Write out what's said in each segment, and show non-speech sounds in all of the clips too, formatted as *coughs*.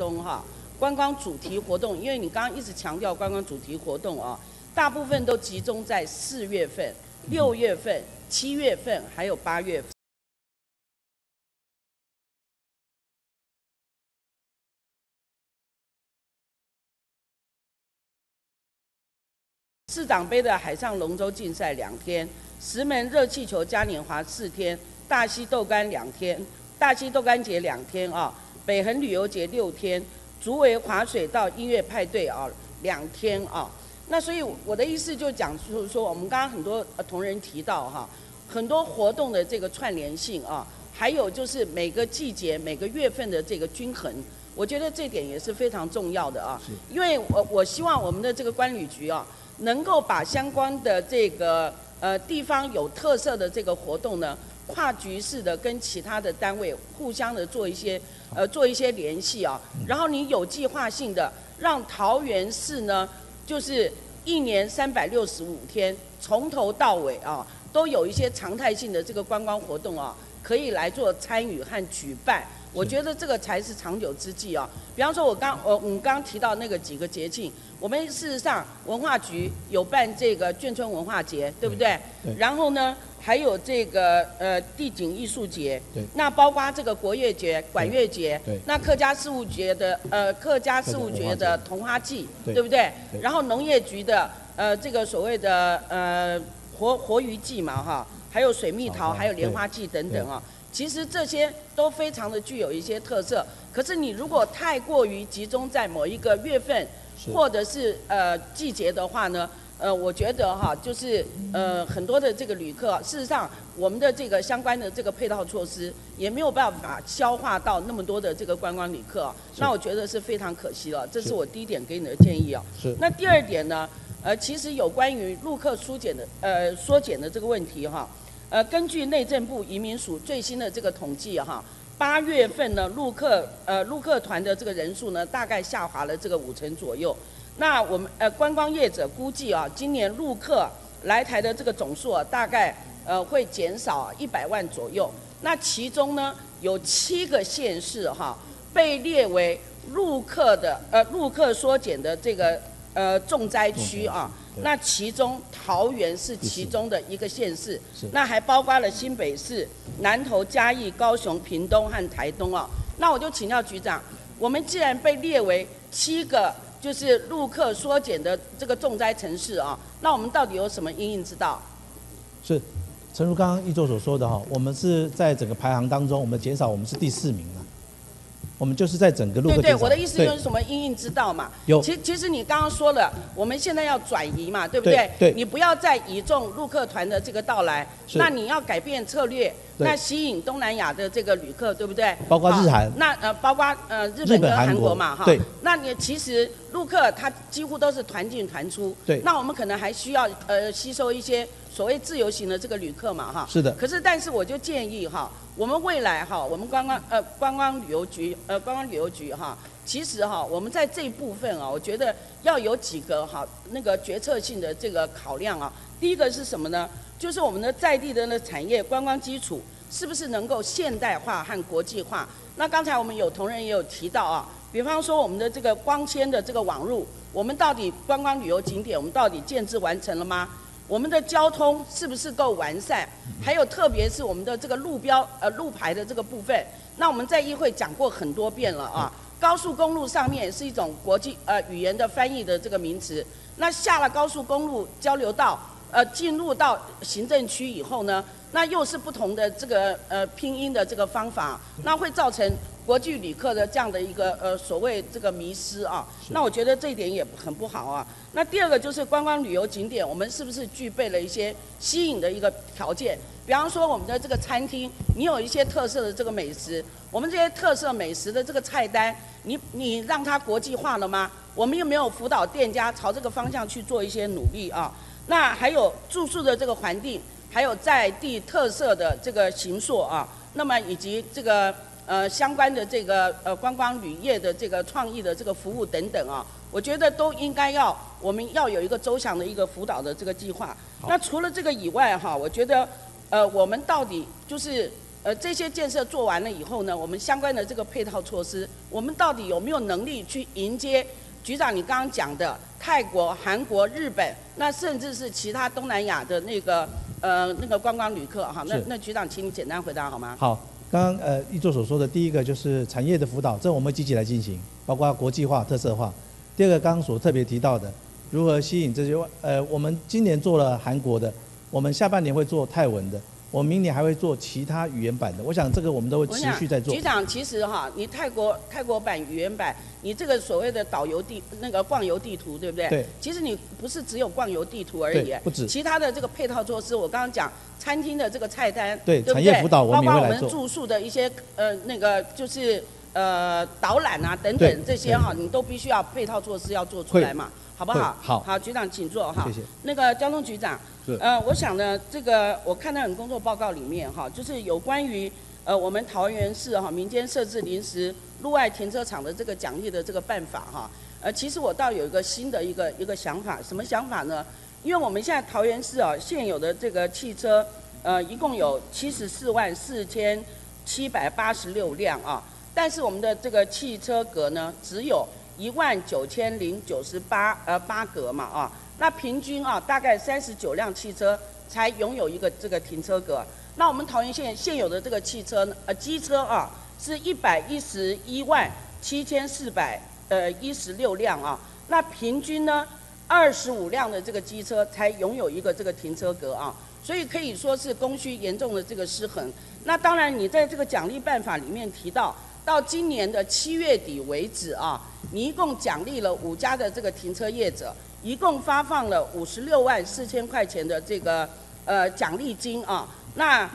中哈，观光主题活动，因为你刚刚一直强调观光主题活动啊，大部分都集中在四月份、六月份、七月份还有八月份。市长杯的海上龙舟竞赛两天，石门热气球嘉年华四天，大溪豆干两天，大溪豆干节两天啊，北横旅游节六天，竹围滑水道音乐派对啊两天啊。那所以我的意思就讲，就是说我们刚刚很多同仁提到哈，很多活动的这个串联性啊，还有就是每个季节、每个月份的这个均衡，我觉得这点也是非常重要的啊。因为我我希望我们的这个关旅局啊。能够把相关的这个呃地方有特色的这个活动呢，跨局式的跟其他的单位互相的做一些呃做一些联系啊，然后你有计划性的让桃园市呢，就是一年三百六十五天从头到尾啊，都有一些常态性的这个观光活动啊，可以来做参与和举办。我觉得这个才是长久之计啊！比方说，我刚我我们刚刚提到那个几个节庆，我们事实上文化局有办这个眷村文化节，对不对？对。然后呢，还有这个呃地景艺术节。对。那包括这个国乐节、管乐节。对。那客家事务节的呃客家事务节的同花季，对不对？对。然后农业局的呃这个所谓的呃活活鱼季嘛哈，还有水蜜桃，还有莲花季等等啊。其实这些都非常的具有一些特色，可是你如果太过于集中在某一个月份，或者是呃季节的话呢，呃，我觉得哈，就是呃很多的这个旅客，事实上我们的这个相关的这个配套措施也没有办法消化到那么多的这个观光旅客，那我觉得是非常可惜了。这是我第一点给你的建议啊。是。那第二点呢，呃，其实有关于陆客缩减的呃缩减的这个问题哈。呃，根据内政部移民署最新的这个统计哈，八月份呢，陆客呃陆客团的这个人数呢，大概下滑了这个五成左右。那我们呃观光业者估计啊，今年陆客来台的这个总数啊，大概呃会减少一百万左右。那其中呢，有七个县市哈，被列为陆客的呃陆客缩减的这个呃重灾区啊。那其中桃园是其中的一个县市，那还包括了新北市、南投、嘉义、高雄、屏东和台东啊。那我就请教局长，我们既然被列为七个就是陆客缩减的这个重灾城市啊，那我们到底有什么应应之道？是，诚如刚刚一座所说的哈，我们是在整个排行当中，我们减少，我们是第四名了。我们就是在整个路对对，我的意思就是什么应应之道嘛。有。其其实你刚刚说了，我们现在要转移嘛，对不对？对。你不要再倚重陆客团的这个到来，那你要改变策略，那吸引东南亚的这个旅客，对不对？包括日韩。那呃，包括呃日本跟韩国嘛，哈。对。那你其实陆客他几乎都是团进团出。对。那我们可能还需要呃吸收一些所谓自由行的这个旅客嘛，哈。是的。可是，但是我就建议哈。我们未来哈，我们观光呃观光旅游局呃观光旅游局哈，其实哈，我们在这一部分啊，我觉得要有几个哈那个决策性的这个考量啊。第一个是什么呢？就是我们的在地的那产业观光基础是不是能够现代化和国际化？那刚才我们有同仁也有提到啊，比方说我们的这个光纤的这个网路，我们到底观光旅游景点我们到底建制完成了吗？我们的交通是不是够完善？还有特别是我们的这个路标呃路牌的这个部分，那我们在议会讲过很多遍了啊。高速公路上面是一种国际呃语言的翻译的这个名词，那下了高速公路交流道呃进入到行政区以后呢，那又是不同的这个呃拼音的这个方法，那会造成。国际旅客的这样的一个呃所谓这个迷失啊，那我觉得这一点也很不好啊。那第二个就是观光旅游景点，我们是不是具备了一些吸引的一个条件？比方说我们的这个餐厅，你有一些特色的这个美食，我们这些特色美食的这个菜单，你你让它国际化了吗？我们有没有辅导店家朝这个方向去做一些努力啊？那还有住宿的这个环境，还有在地特色的这个行塑啊，那么以及这个。呃，相关的这个呃观光旅业的这个创意的这个服务等等啊，我觉得都应该要我们要有一个周详的一个辅导的这个计划。那除了这个以外哈，我觉得呃我们到底就是呃，这些建设做完了以后呢，我们相关的这个配套措施，我们到底有没有能力去迎接局长你刚刚讲的泰国、韩国、日本，那甚至是其他东南亚的那个呃那个观光旅客哈？那那局长，请你简单回答好吗？好，刚呃易座所说的第一个就是产业的辅导，这我们积极来进行，包括国际化、特色化。第二个刚刚所特别提到的，如何吸引这些呃，我们今年做了韩国的，我们下半年会做泰文的，我明年还会做其他语言版的。我想这个我们都会持续在做局。长，其实哈，你泰国泰国版、语言版，你这个所谓的导游地那个逛游地图，对不对？对。其实你不是只有逛游地图而已对，不止其他的这个配套措施，我刚刚讲餐厅的这个菜单，对不产业辅导我们也包括我们住宿的一些呃那个就是呃导览啊等等这些哈，你都必须要配套措施要做出来嘛，好不好？好好，局长请坐哈。谢谢。那个交通局长是，呃，我想呢，这个我看到你工作报告里面哈，就是有关于呃我们桃园市哈民间设置临时路外停车场的这个奖励的这个办法哈，呃，其实我倒有一个新的一个一个想法，什么想法呢？因为我们现在桃园市啊现有的这个汽车呃一共有七十四万四千七百八十六辆啊，但是我们的这个汽车格呢只有一万九千零九十八呃八格嘛啊，那平均啊大概三十九辆汽车才拥有一个这个停车格。那我们桃园县现有的这个汽车呃机车啊是一百一十一万七千四百呃一十六辆啊，那平均呢二十五辆的这个机车才拥有一个这个停车格啊，所以可以说是供需严重的这个失衡。那当然，你在这个奖励办法里面提到，到今年的七月底为止啊，你一共奖励了五家的这个停车业者，一共发放了五十六万四千块钱的这个呃奖励金啊，那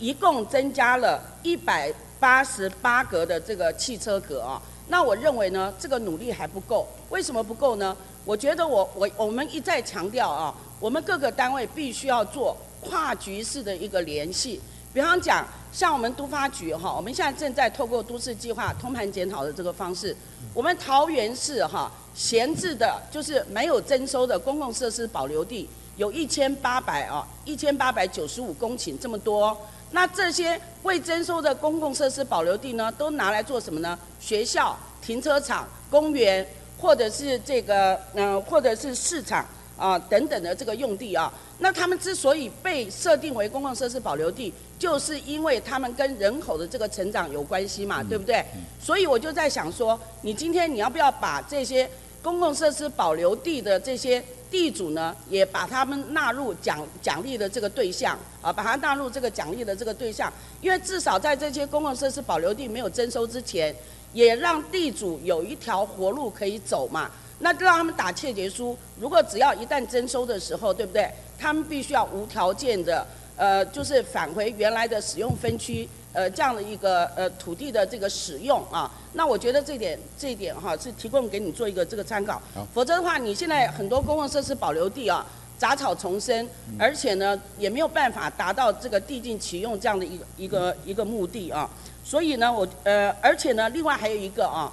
一共增加了一百八十八格的这个汽车格啊。那我认为呢，这个努力还不够。为什么不够呢？我觉得我我我们一再强调啊，我们各个单位必须要做跨局式的一个联系。比方讲，像我们都发局哈，我们现在正在透过都市计划通盘检讨的这个方式，我们桃园市哈闲置的，就是没有征收的公共设施保留地有一千八百啊，一千八百九十五公顷这么多。那这些未征收的公共设施保留地呢，都拿来做什么呢？学校、停车场、公园，或者是这个嗯、或者是市场啊等等的这个用地啊。那他们之所以被设定为公共设施保留地，就是因为他们跟人口的这个成长有关系嘛，对不对？所以我就在想说，你今天你要不要把这些公共设施保留地的这些地主呢，也把他们纳入奖奖励的这个对象啊，把它纳入这个奖励的这个对象，因为至少在这些公共设施保留地没有征收之前，也让地主有一条活路可以走嘛。那让他们打窃结书，如果只要一旦征收的时候，对不对？他们必须要无条件的，呃，就是返回原来的使用分区，呃，这样的一个呃土地的这个使用啊。那我觉得这点这一点哈是提供给你做一个这个参考。否则的话，你现在很多公共设施保留地啊，杂草丛生，而且呢也没有办法达到这个地尽其用这样的一个一个一个目的啊。所以呢，我呃，而且呢，另外还有一个啊。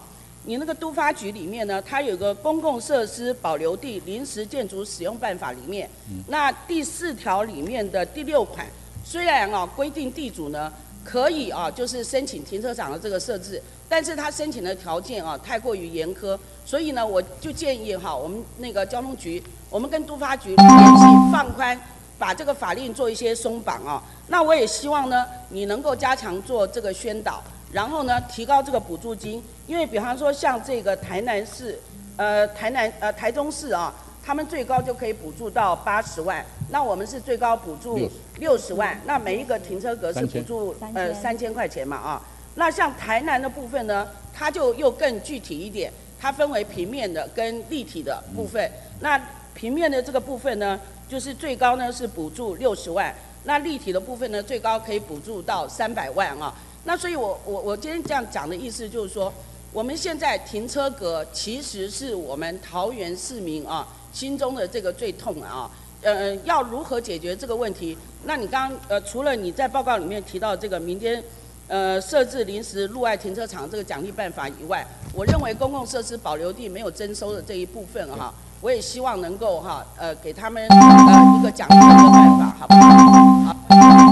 你那个都发局里面呢，它有个公共设施保留地临时建筑使用办法里面，那第四条里面的第六款，虽然啊规定地主呢可以啊就是申请停车场的这个设置，但是他申请的条件啊太过于严苛，所以呢我就建议哈我们那个交通局，我们跟都发局联系放宽，把这个法令做一些松绑啊。那我也希望呢你能够加强做这个宣导。然后呢，提高这个补助金，因为比方说像这个台南市，呃，台南呃台中市啊，他们最高就可以补助到八十万，那我们是最高补助六十万，那每一个停车格是补助呃三千块钱嘛啊。那像台南的部分呢，它就又更具体一点，它分为平面的跟立体的部分。那平面的这个部分呢，就是最高呢是补助六十万，那立体的部分呢，最高可以补助到三百万啊。那所以我，我我今天这样讲的意思就是说，我们现在停车格其实是我们桃园市民啊心中的这个最痛啊。呃，要如何解决这个问题？那你刚呃，除了你在报告里面提到这个民间呃设置临时路外停车场这个奖励办法以外，我认为公共设施保留地没有征收的这一部分哈，我也希望能够哈呃给他们呃一个奖励的办法，好不好？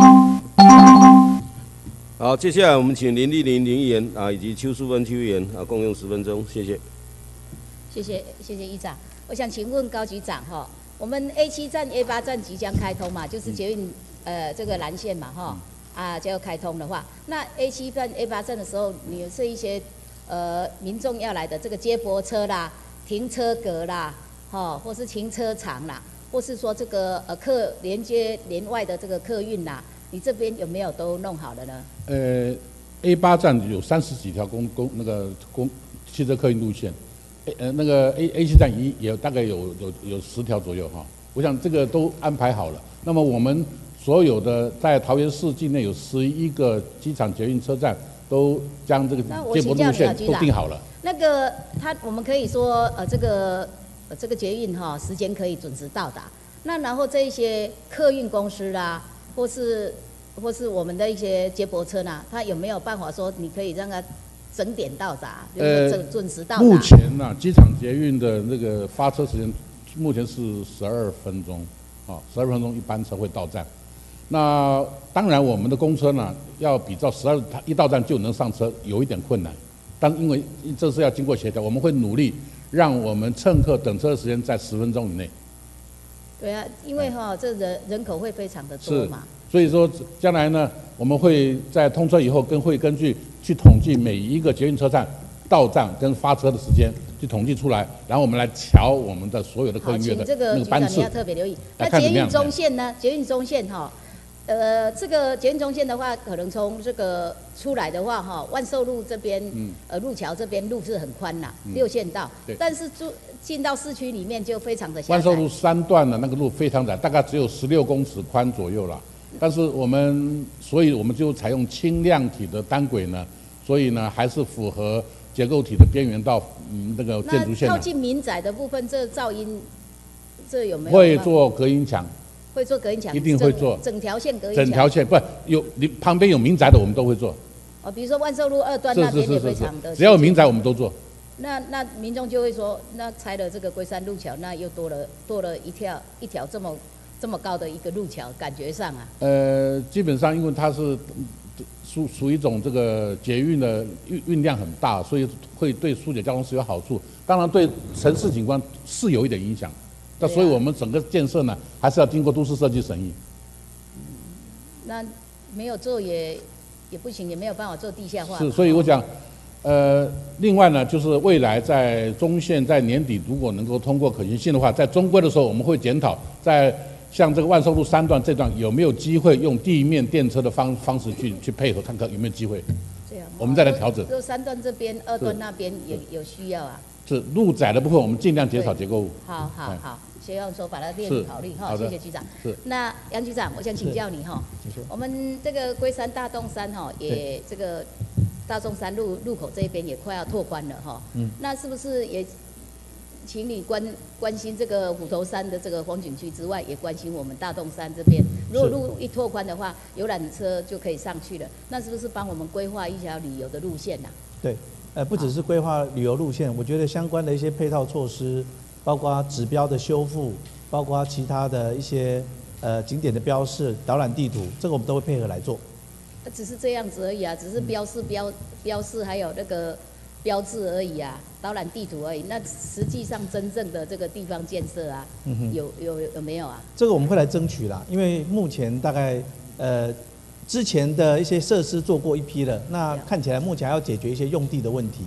好。好，接下来我们请林丽玲林议员啊，以及邱淑芬邱议员啊，共用十分钟，谢谢。谢谢谢谢议长，我想请问高局长哈，我们 A 七站 A 八站即将开通嘛，就是捷运呃这个蓝线嘛哈，啊就要开通的话，那 A 七站 A 八站的时候，你是一些呃民众要来的这个接驳车啦、停车格啦，哈，或是停车场啦，或是说这个呃客连接连外的这个客运啦，你这边有没有都弄好了呢？呃，A 八站有三十几条公公那个公汽车客运路线，A 呃那个 A A 七站也也大概有有有十条左右哈，我想这个都安排好了。那么我们所有的在桃园市境内有十一个机场捷运车站，都将这个接驳路线都定好了。那个他我们可以说呃这个呃这个捷运哈时间可以准时到达，那然后这一些客运公司啦，或是或是我们的一些接驳车呢，他有没有办法说你可以让他整点到达，就是呃准准时到达？目前呢、机场捷运的那个发车时间目前是十二分钟，啊，十二分钟一班车会到站。那当然，我们的公车呢，要比照十二，它一到站就能上车，有一点困难。但因为这是要经过协调，我们会努力让我们乘客等车的时间在十分钟以内。对啊，因为哈这人人口会非常的多嘛，所以说，将来呢，我们会在通车以后，跟会根据去统计每一个捷运车站到站跟发车的时间，去统计出来，然后我们来调我们的所有的客好，运月的请这个那个班次局长你要。特别留意。那捷运中线呢？捷运中线哈，呃，这个捷运中线的话，可能从这个出来的话哈，万寿路这边，呃，路桥这边路是很宽呐，六线道。嗯对，但是住进到市区里面就非常的狭窄。万寿路三段的那个路非常窄，大概只有十六公尺宽左右了。但是我们，所以我们就采用轻量体的单轨呢，所以呢还是符合结构体的边缘到嗯那个建筑线靠近民宅的部分，这噪音，这有没有会做隔音墙，会做隔音墙？一定会做整条线隔音墙。整条线不有你旁边有民宅的我们都会做，哦，比如说万寿路二段那边也是是是非常的是，只要有民宅我们都做。那那民众就会说，那拆了这个龟山路桥，那又多了多了一条一条这么这么高的一个路桥，感觉上啊，呃，基本上因为它是嗯属属于一种这个捷运的运运量很大，所以会对疏解交通是有好处。当然对城市景观是有一点影响，那所以我们整个建设呢，还是要经过都市设计审议。那没有做也也不行，也没有办法做地下化。是，所以我讲，呃，另外呢，就是未来在中线在年底如果能够通过可行性的话，在中规的时候我们会检讨，在像这个万寿路三段这段有没有机会用地面电车的方方式去去配合，看看有没有机会。这样，我们再来调整就三段这边、二段那边也有需要啊。是路窄的部分，我们尽量减少结构物。哎好好好，希望说把它列是入考虑哈，谢谢局长。是那杨局长，我想请教你哈我们这个龟山大洞山哈，也这个大洞山路路口这边也快要拓宽了哈。嗯。那是不是也请你关关心这个虎头山的这个风景区之外，也关心我们大洞山这边？如果路一拓宽的话，游览车就可以上去了，那是不是帮我们规划一条旅游的路线呐？对，呃，不只是规划旅游路线，我觉得相关的一些配套措施，包括指标的修复，包括其他的一些呃景点的标示、导览地图，这个我们都会配合来做。呃只是这样子而已啊，只是标示标标示还有那个标志而已啊，导览地图而已。那实际上真正的这个地方建设啊，嗯。有有有没有啊？这个我们会来争取啦，因为目前大概呃之前的一些设施做过一批了，那看起来目前还要解决一些用地的问题，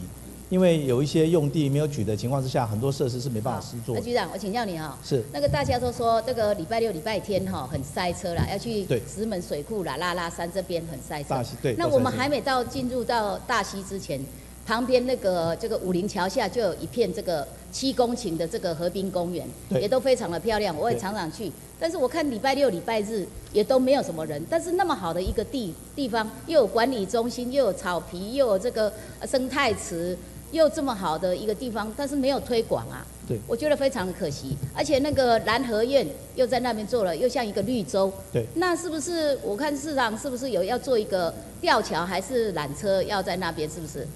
因为有一些用地没有取的情况之下，很多设施是没办法施作的。那局长，我请教你哈、是那个大家都说这个礼拜六、礼拜天哈、很塞车啦，要去石门水库啦、拉拉山这边很塞车大。溪对。那我们还没到进入到大溪之前，旁边那个这个武林桥下就有一片这个七公顷的这个河滨公园，也都非常的漂亮，我也常常去。但是我看礼拜六、礼拜日也都没有什么人，但是那么好的一个地地方，又有管理中心，又有草皮，又有这个呃生态池，又这么好的一个地方，但是没有推广啊。对我觉得非常的可惜，而且那个蓝河苑又在那边做了，又像一个绿洲。对那是不是我看市场是不是有要做一个吊桥，还是缆车要在那边？是不是？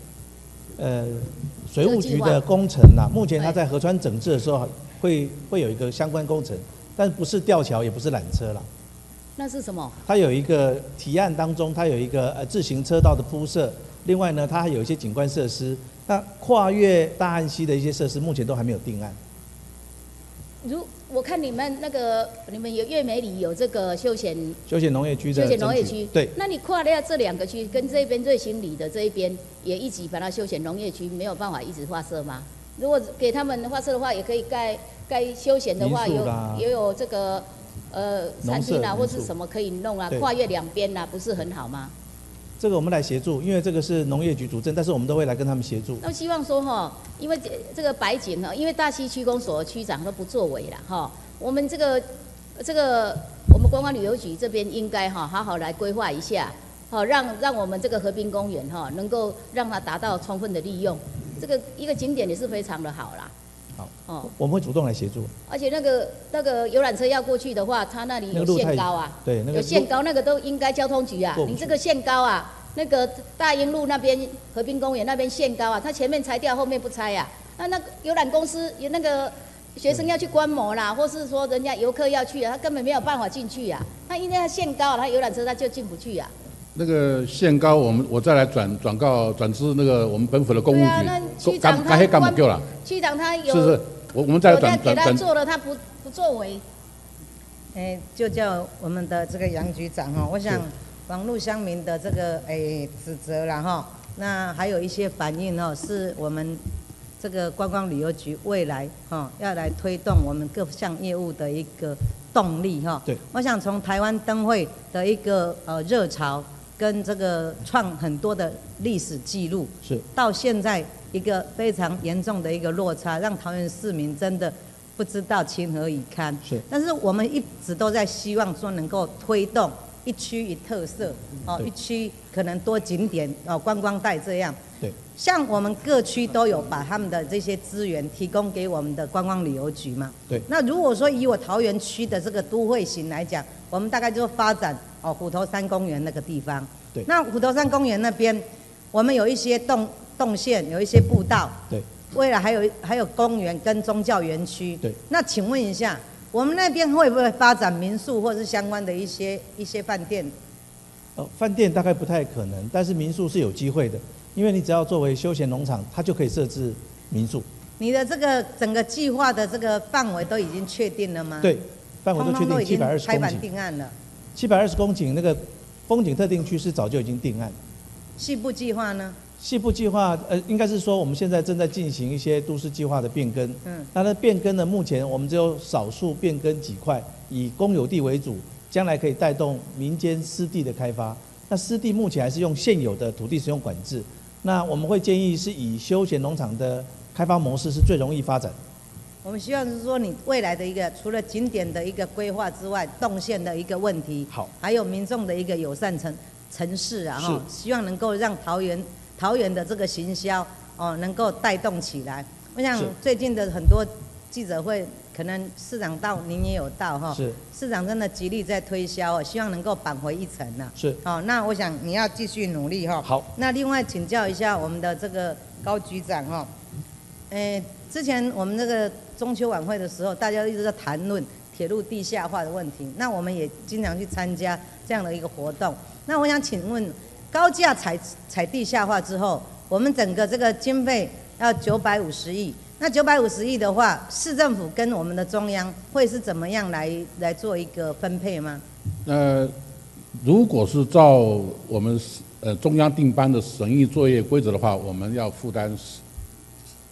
呃，水务局的工程呐、目前它在河川整治的时候会会有一个相关工程，但不是吊桥，也不是缆车啦。那是什么？它有一个提案当中，它有一个呃自行车道的铺设，另外呢，它还有一些景观设施。那跨越大汉溪的一些设施，目前都还没有定案。如我看你们那个，你们有月美里有这个休闲休闲农业区的休闲农业区，对，那你跨掉这两个区，跟这边瑞兴里的这一边也一起把它休闲农业区，没有办法一直划设吗？如果给他们划设的话，也可以盖盖休闲的话，有也有这个呃农餐厅啊，或是什么可以弄啊，跨越两边啊，不是很好吗？这个我们来协助，因为这个是农业局主政，但是我们都会来跟他们协助。那希望说哈，因为这这个白景呢，因为大溪区公所区长都不作为了哈，我们这个这个我们观光旅游局这边应该哈好好来规划一下，好让让我们这个河滨公园哈能够让它达到充分的利用，这个一个景点也是非常的好啦。好，哦，我们会主动来协助。而且那个那个游览车要过去的话，它那里有限高啊，对，那个有限高，那个都应该交通局啊你这个限高啊，那个大英路那边和平公园那边限高啊，它前面拆掉，后面不拆呀、那那个游览公司有那个学生要去观摩啦，或是说人家游客要去啊，他根本没有办法进去啊，他因为他限高，他游览车他就进不去啊。那个限高，我们我再来转转告转至那个我们本府的公务对啊那局，局长他干干黑干不够了，区长他有是是，我我们再来转转转，他做了，他不不作为，哎，就叫我们的这个杨局长哈，我想网络乡民的这个哎指责了哈，那还有一些反应哦，是我们这个观光旅游局未来哈要来推动我们各项业务的一个动力哈。对，我想从台湾灯会的一个呃热潮，跟这个创很多的历史记录，是到现在一个非常严重的一个落差，让桃园市民真的不知道情何以堪。是但是我们一直都在希望说能够推动一区一特色，哦，一区可能多景点哦，观光带这样。对，像我们各区都有把他们的这些资源提供给我们的观光旅游局嘛。对那如果说以我桃园区的这个都会型来讲，我们大概就发展哦虎头山公园那个地方。对那虎头山公园那边，我们有一些动动线，有一些步道。对。未来还有还有公园跟宗教园区。对。那请问一下，我们那边会不会发展民宿或是相关的一些一些饭店？呃，饭店大概不太可能，但是民宿是有机会的，因为你只要作为休闲农场，它就可以设置民宿。你的这个整个计划的这个范围都已经确定了吗？对，范围都确定七百二十公顷，定案了。七百二十公顷那个风景特定区是早就已经定案。西部计划呢？西部计划，呃，应该是说我们现在正在进行一些都市计划的变更。嗯。那那变更呢，目前我们只有少数变更几块，以公有地为主，将来可以带动民间私地的开发。那私地目前还是用现有的土地使用管制。那我们会建议是以休闲农场的开发模式是最容易发展。我们希望是说，你未来的一个除了景点的一个规划之外，动线的一个问题，好，还有民众的一个友善城城市啊，是。哈，希望能够让桃园桃园的这个行销哦，能够带动起来。我想最近的很多记者会，可能市长到，您也有到哈，是。市长真的极力在推销哦，希望能够扳回一城呐、是。哦、那我想你要继续努力哈、好。那另外请教一下我们的这个高局长哈、诶，之前我们这个中秋晚会的时候，大家一直在谈论铁路地下化的问题，那我们也经常去参加这样的一个活动。那我想请问，高架采采地下化之后，我们整个这个经费要九百五十亿，那九百五十亿的话，市政府跟我们的中央会是怎么样来来做一个分配吗？呃如果是照我们呃中央定班的审议作业规则的话，我们要负担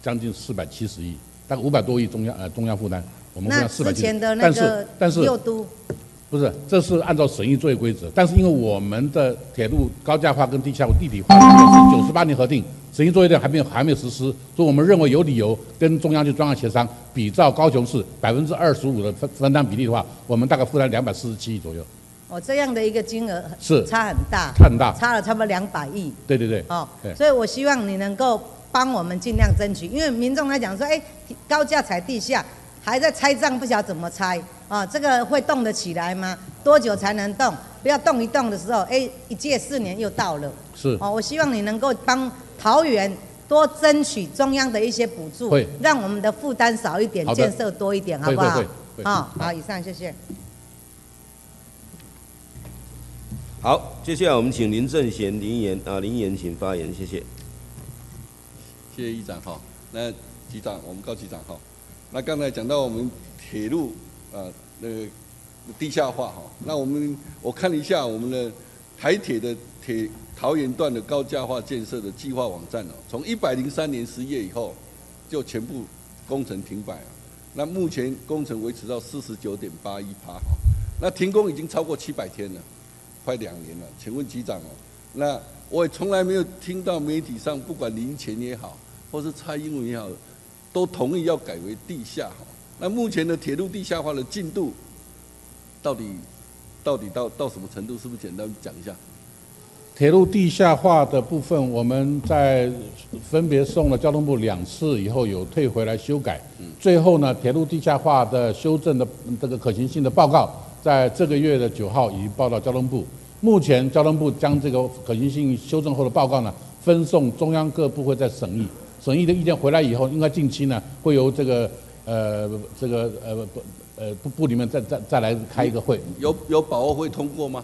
将近四百七十亿，大概五百多亿中央呃中央负担，我们负那担四百七十亿。之前的那但个是但是六都不是，这是按照审议作业规则，但是因为我们的铁路高架化跟地下化地理化是九十八年核定，审议作业量还没有还没有实施，所以我们认为有理由跟中央去专项协商，比照高雄市百分之二十五的分分担比例的话，我们大概负担两百四十七亿左右。哦，这样的一个金额是差很大，差很大差了差不多两百亿对对对，哦。所以我希望你能够帮我们尽量争取，因为民众来讲说，哎，高架踩地下，还在拆账，不晓得怎么拆啊、这个会动得起来吗？多久才能动？不要动一动的时候，哎，一届四年又到了。是哦，我希望你能够帮桃园多争取中央的一些补助，让我们的负担少一点，建设多一点，好不好好，好，以上谢谢。好，接下来我们请林正贤林言啊，林言请发言，谢谢。谢谢议长哈。那局长，我们高局长哈。那刚才讲到我们铁路啊，那个地下化哈。那我们我看了一下我们的台铁的铁桃园段的高架化建设的计划网站哦，从一百零三年十月以后就全部工程停摆了。那目前工程维持到四十九点八一趴哈。那停工已经超过七百天了，快两年了。请问局长哦，那我也从来没有听到媒体上不管林前也好，或是蔡英文也好，都同意要改为地下哈。那目前的铁路地下化的进度，到底到底到到什么程度？是不是简单讲一下？铁路地下化的部分，我们在分别送了交通部两次以后，有退回来修改。最后呢，铁路地下化的修正的这个可行性的报告，在这个月的九号已经报到交通部。目前交通部将这个可行性修正后的报告呢，分送中央各部会在审议。审议的意见回来以后，应该近期呢，会由这个呃这个呃不呃部部里面再再再来开一个会。有有把握会通过吗？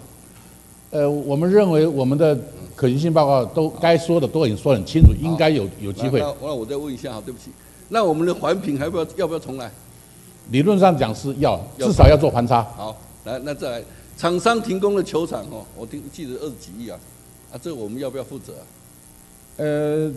呃，我们认为我们的可行性报告都该说的都已经说很清楚，应该有有机会。那那我再问一下哈，对不起，那我们的环评还不要要不要重来？理论上讲是要，至少要做环差。好，来那再来，厂商停工的球场哦，我听记得二十几亿啊，啊，这我们要不要负责啊？呃，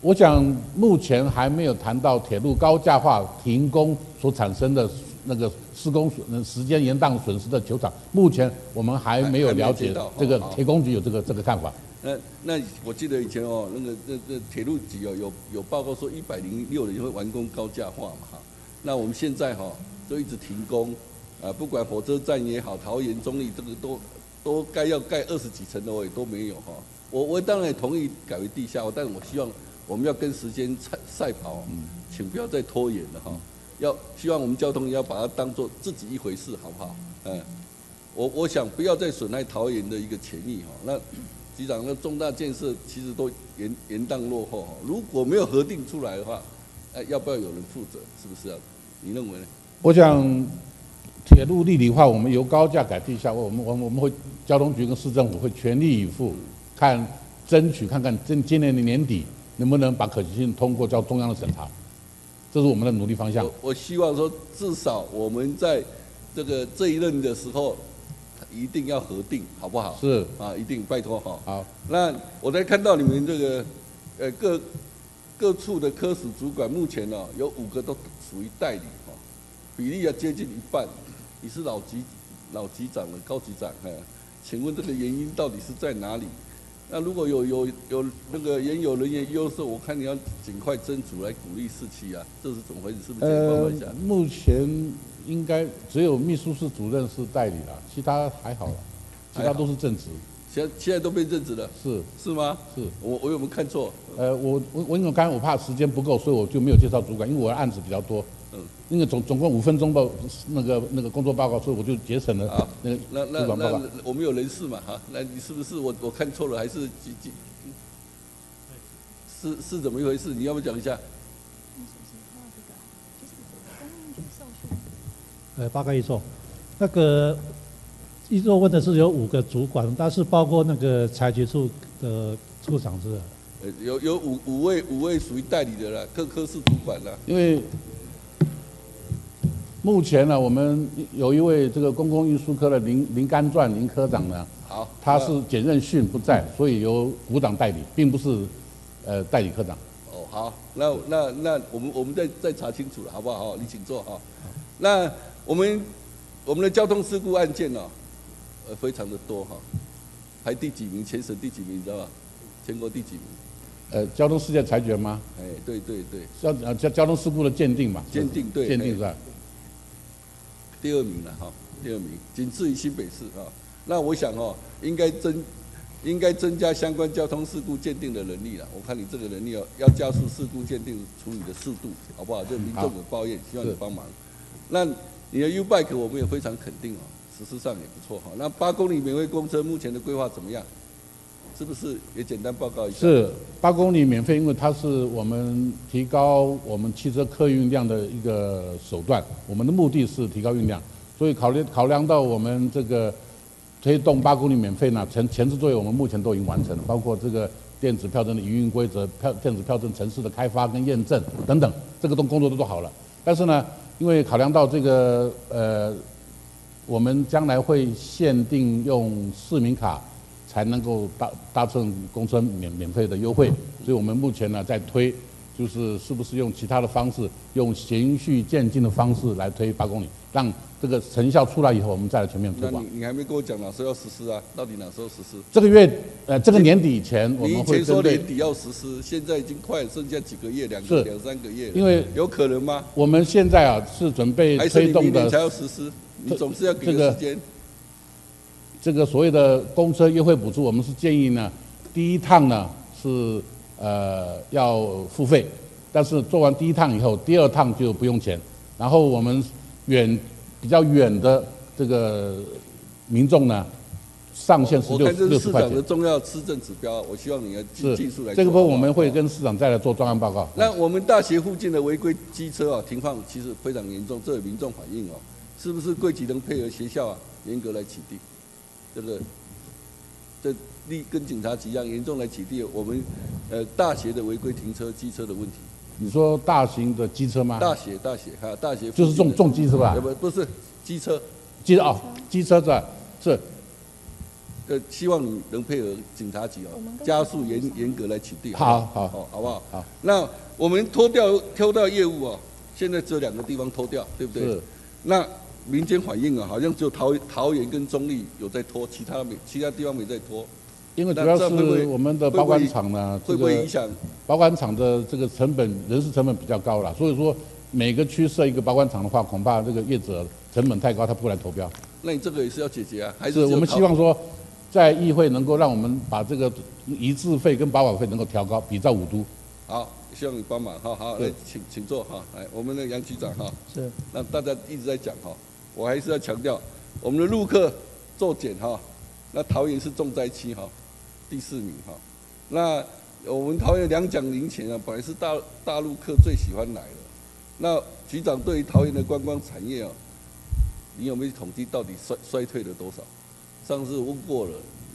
我想目前还没有谈到铁路高架化停工所产生的那个施工损时间延宕损失的球场，目前我们还没有了解这个铁工局有这个这个看法。那那我记得以前哦，那个那那铁路局哦有有报告说一百零六年会完工高架化嘛哈，那我们现在哈都一直停工，啊不管火车站也好，桃园中立这个都都该要盖二十几层的我也都没有哈。我我当然也同意改为地下，但是我希望我们要跟时间赛赛跑，请不要再拖延了哈。要希望我们交通也要把它当做自己一回事，好不好？嗯，我我想不要再损害桃园的一个权益哈。那局长，那重大建设其实都延延宕落后哈。如果没有核定出来的话，哎，要不要有人负责？是不是啊？你认为呢？我想铁路立体化，我们由高架改地下，我们我们我们会交通局跟市政府会全力以赴，看争取看看今今年的年底能不能把可行性通过交中央的审查，这是我们的努力方向。我我希望说，至少我们在这个这一任的时候，一定要核定，好不好？是啊，一定拜托哈。好，那我在看到你们这个呃各各处的科室主管，目前呢、有五个都属于代理哈，比例要接近一半。你是老级老局长了，高级长，哎，请问这个原因到底是在哪里？那如果有有有那个原有人员优势，我看你要尽快争取来鼓励士气啊，这是怎么回事？是不是？简单报告一下。目前应该只有秘书室主任是代理了，其他还好了，其他都是正职。现在现在都被正职了，是是吗？是，我我有没有看错？呃，我我我因为刚才我怕时间不够，所以我就没有介绍主管，因为我的案子比较多。嗯，那个总总共五分钟报那个那个工作报告，所以我就节省了啊那个那那那。我们有人事嘛哈？那你是不是我我看错了，还是几几？是是怎么一回事？你要不要讲一下？呃，八个一座，那个一座问的是有五个主管，但是包括那个财局处的处长是？呃，有有五五位五位属于代理的啦，各科室主管啦。因为目前呢，我们有一位这个公共运输科的林林甘传林科长呢，好，他是简任训不在，所以由股长代理，并不是呃代理科长。哦，好，那那那我们我们再再查清楚了，好不好？你请坐哈。那我们我们的交通事故案件呢、呃，非常的多哈，排第几名？全省第几名？你知道吧？全国第几名？呃，交通事件裁决吗？哎，对对对，交呃交交通事故的鉴定嘛？鉴定对哎鉴定是吧？第二名了哈，第二名，仅次于新北市啊。那我想哦，应该增应该增加相关交通事故鉴定的能力了。我看你这个能力哦，要加速事故鉴定处理的速度，好不好？这民众有抱怨，希望你帮忙。那你的 U Bike 我们也非常肯定哦，实施上也不错哈。那八公里免费公车目前的规划怎么样？是不是也简单报告一下？是八公里免费，因为它是我们提高我们汽车客运量的一个手段。我们的目的是提高运量，所以考虑考量到我们这个推动八公里免费呢，前前置作业我们目前都已经完成了，包括这个电子票证的营运规则、票电子票证城市的开发跟验证等等，这个都工作都做好了。但是呢，因为考量到这个呃，我们将来会限定用市民卡才能够搭搭乘公车免免费的优惠，所以我们目前呢在推，就是是不是用其他的方式，用循序渐进的方式来推八公里，让这个成效出来以后，我们再来全面推广那你。你还没跟我讲哪时候要实施啊？到底哪时候实施？这个月呃这个年底以前，我你以们会前说针对年底要实施，现在已经快剩下几个月，两个两三个月了，因为有可能吗？我们现在啊是准备还是推动你明年才要实施？你总是要给这个个时间。这个所谓的公车优惠补助，我们是建议呢，第一趟呢是呃要付费，但是做完第一趟以后，第二趟就不用钱。然后我们远比较远的这个民众呢，上限是六我看这六十块钱是市长的。重要施政指标，我希望你要尽是尽速来做。这个部分我们会跟市长再来做专案报告。那我们大学附近的违规机车啊，停放其实非常严重，这有民众反映哦，是不是贵局能配合学校啊，严格来起缔，对不对？这立跟警察局一样严重来取缔我们呃大学的违规停车机车的问题。你说大型的机车吗？大学大学哈大学就是重重机是吧呃？不不是机车，机车哦，机车是吧是呃，希望你能配合警察局哦，加速严严格来取缔。好好好好不好？好。那我们脱掉脱掉业务哦，现在只有两个地方脱掉，对不对？是。那民间反映啊，好像只有桃桃园跟中立有在拖，其他没其他地方没在拖，因为主要是我们的保管厂呢，会不会影响？保管厂的这个成本、人事成本比较高了，所以说每个区设一个保管厂的话，恐怕这个业者成本太高，他不会来投标。那你这个也是要解决啊？还是是我们希望说，在议会能够让我们把这个一致费跟保管费能够调高，比照五都。好，希望你帮忙哈。好，对来请请坐哈。来，我们的杨局长哈。是。那大家一直在讲哈，我还是要强调，我们的陆客骤减哈，那桃园是重灾区哈，第四名哈。那我们桃园两奖零钱啊，本来是大大陆客最喜欢来的。那局长对于桃园的观光产业啊，你有没有统计到底衰衰退了多少？上次问过了，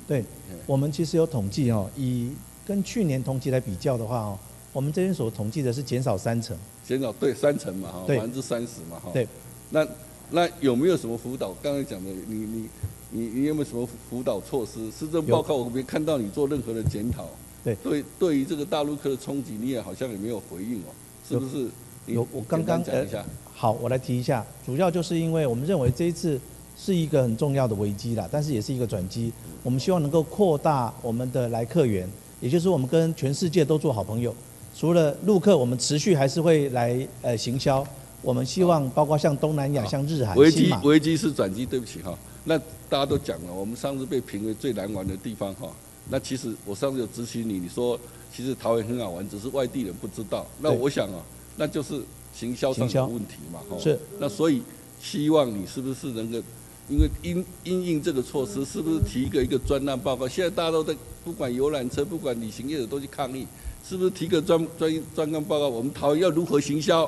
对，我们其实有统计哦，以跟去年同期来比较的话哦，我们这边所统计的是减少三成。减少对三成嘛哈，百分之三十嘛哈。对。那那有没有什么辅导？刚才讲的，你你你你有没有什么辅导措施？施政报告我没看到你做任何的检讨。对对，对于这个大陆客的冲击，你也好像也没有回应哦，是不是？你有，我刚刚讲一下。好，我来提一下，主要就是因为我们认为这一次是一个很重要的危机啦，但是也是一个转机。我们希望能够扩大我们的来客源，也就是我们跟全世界都做好朋友。除了陆客，我们持续还是会来呃行销。我们希望包括像东南亚、像日韩、危机危机是转机，对不起哈。那大家都讲了，我们上次被评为最难玩的地方哈。那其实我上次有咨询你，你说其实桃园很好玩，只是外地人不知道。那我想啊，那就是行销上的问题嘛哈。是。那所以希望你是不是能够，因为因因应这个措施，是不是提一个一个专案报告？现在大家都在不管游览车，不管旅行业者都去抗议，是不是提个专专专案报告？我们桃园要如何行销，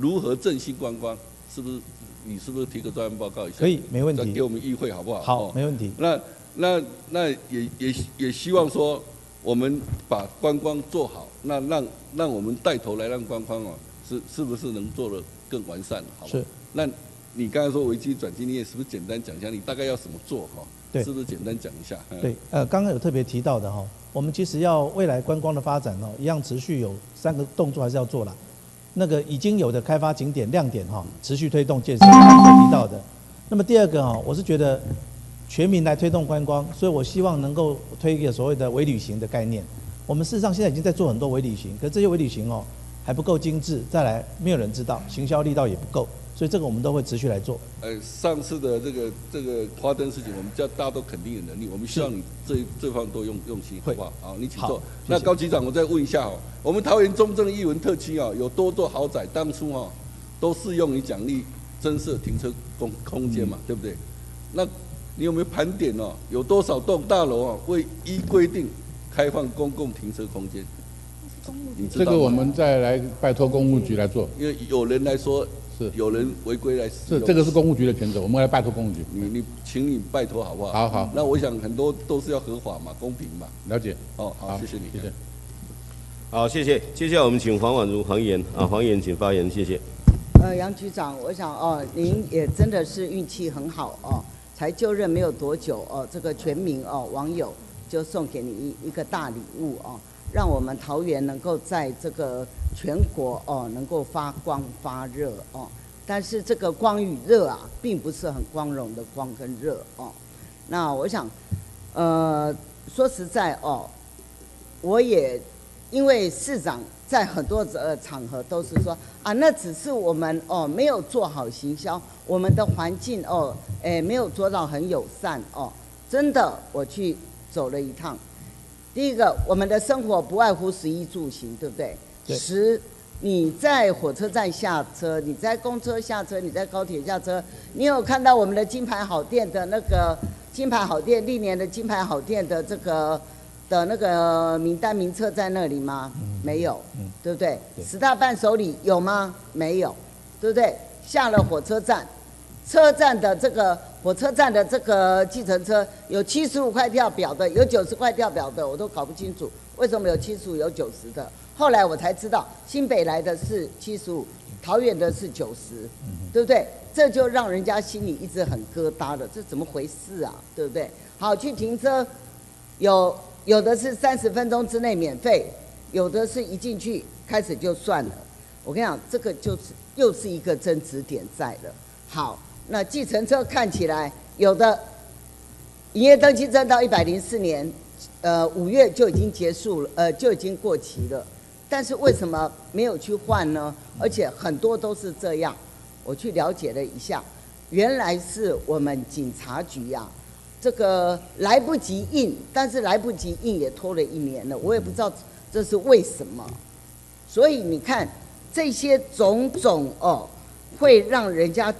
如何振兴观光？是不是？你是不是提个专案报告一下？可以没问题再给我们议会好不好？好哦，没问题。那那那也也也希望说，我们把观光做好，那让让我们带头来让观光哦，是是不是能做的更完善？好吧？是。那你刚才说危机转机，你也是不是简单讲一下，你大概要怎么做哈？对是不是简单讲一下？嗯对，呃，刚刚有特别提到的哈，我们其实要未来观光的发展哦，一样持续有三个动作还是要做啦。那个已经有的开发景点亮点哈，持续推动建设，刚刚有提到的。那么第二个哈，我是觉得全民来推动观光，所以我希望能够推一个所谓的微旅行的概念。我们事实上现在已经在做很多微旅行，可是这些微旅行哦还不够精致，再来没有人知道，行销力道也不够，所以这个我们都会持续来做。呃，上次的这个这个花灯事情，我们叫大家都肯定有能力，我们希望你这这方面多用用心，好不好？好，你请坐。那高局长，我再问一下哦，我们桃园中正艺文特区啊，有多座豪宅，当初哈都适用于奖励增设停车空空间嘛，嗯对不对？那你有没有盘点哦？有多少栋大楼啊，未依规定开放公共停车空间？这个我们再来拜托公务局来做。因为有人来说，是有人违规来使用。是这个是公务局的权责，我们来拜托公务局。你你，请你拜托好不好？好好那我想很多都是要合法嘛，公平嘛。了解。哦，好，谢谢你。谢谢。好，谢谢。接下来我们请黄婉如黄议员啊，黄议员请发言，谢谢。呃，杨局长，我想哦，您也真的是运气很好哦，才就任没有多久哦，这个全民哦网友就送给你一一个大礼物哦，让我们桃园能够在这个全国哦能够发光发热哦。但是这个光与热啊，并不是很光荣的光跟热哦。那我想，呃，说实在哦，我也因为市长在很多呃场合都是说啊，那只是我们哦没有做好行销，我们的环境哦，诶没有做到很友善哦。真的，我去走了一趟。第一个，我们的生活不外乎食衣住行，对不对？对食，你在火车站下车，你在公车下车，你在高铁下车，你有看到我们的金牌好店的那个金牌好店历年的金牌好店的这个的那个名单名册在那里吗？没有，对不对？对十大伴手礼有吗？没有，对不对？下了火车站，车站的这个火车站的这个计程车有七十五块跳表的，有九十块跳表的，我都搞不清楚为什么有七十五有九十的。后来我才知道，新北来的是七十五，桃园的是九十，对不对？这就让人家心里一直很疙瘩的，这怎么回事啊？对不对？好，去停车，有有的是三十分钟之内免费，有的是一进去开始就算了。我跟你讲，这个就是又是一个争执点在了。好，那计程车看起来有的营业登记证到一百零四年，呃，五月就已经结束了，呃，就已经过期了。但是为什么没有去换呢？而且很多都是这样。我去了解了一下，原来是我们警察局呀、这个来不及印，但是来不及印也拖了一年了，我也不知道这是为什么。所以你看这些种种哦，会让人家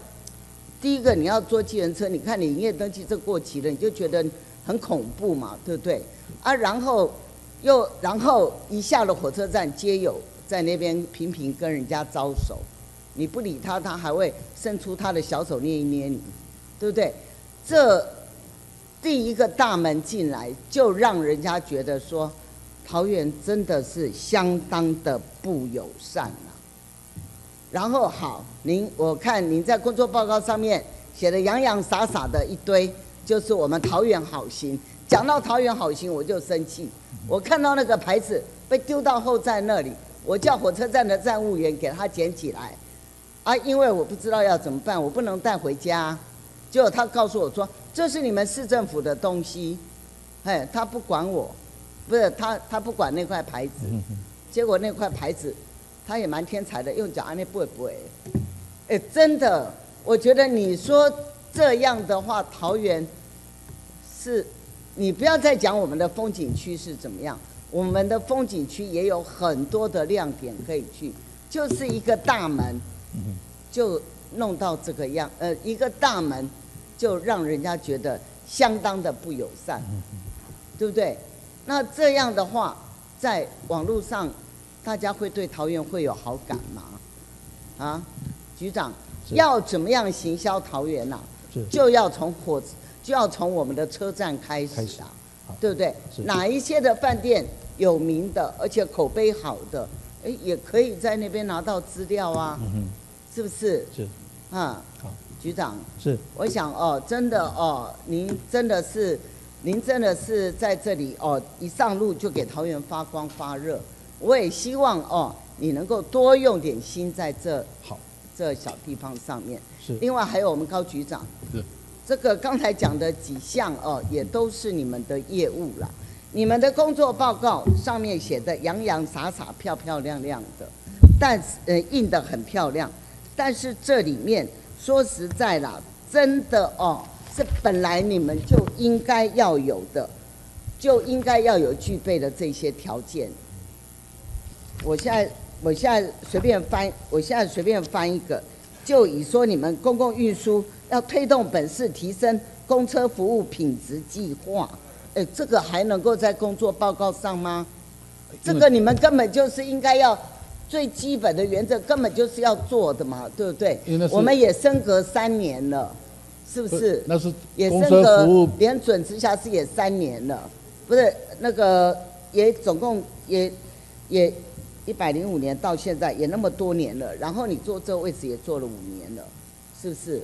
第一个你要坐计程车，你看你营业登记证过期了，你就觉得很恐怖嘛，对不对？啊，然后又然后一下了火车站，皆有在那边频频跟人家招手，你不理他，他还会伸出他的小手捏一捏你，对不对？这第一个大门进来，就让人家觉得说，桃园真的是相当的不友善啊。然后好，您我看您在工作报告上面写的洋洋洒洒的一堆，就是我们桃园好行。讲到桃园好行，我就生气。我看到那个牌子被丢到后站那里，我叫火车站的站务员给他捡起来。啊，因为我不知道要怎么办，我不能带回家。结果他告诉我说，这是你们市政府的东西，哎，他不管我，不是他他不管那块牌子。结果那块牌子，他也蛮天才的，用脚按那不会不会。哎，真的，我觉得你说这样的话，桃园是，你不要再讲我们的风景区是怎么样，我们的风景区也有很多的亮点可以去，就是一个大门，就弄到这个样，呃，一个大门就让人家觉得相当的不友善，对不对？那这样的话，在网络上，大家会对桃园会有好感吗？啊，局长，要怎么样行销桃园呐、是就要从火，就要从我们的车站开始啊，对不对？哪一些的饭店有名的，而且口碑好的，哎，也可以在那边拿到资料啊，嗯是不是？是。啊，好。局长，是。我想哦，真的哦，您真的是，您真的是在这里哦，一上路就给桃园发光发热。我也希望哦，你能够多用点心在这好。这小地方上面。是。另外还有我们高局长，是这个刚才讲的几项哦，也都是你们的业务啦。你们的工作报告上面写的洋洋洒洒、漂漂亮亮的，但是呃印得很漂亮，但是这里面说实在啦，真的哦，是本来你们就应该要有的，就应该要有具备的这些条件。我现在我现在随便翻，我现在随便翻一个，就以说你们公共运输要推动本市提升公车服务品质计划，哎，这个还能够在工作报告上吗？这个你们根本就是应该要最基本的原则根本就是要做的嘛，对不对我们也升格三年了，是不是？那是也升格连准直辖市也三年了，不是那个也总共也也一百零五年到现在也那么多年了，然后你坐这个位置也坐了五年了，是不是？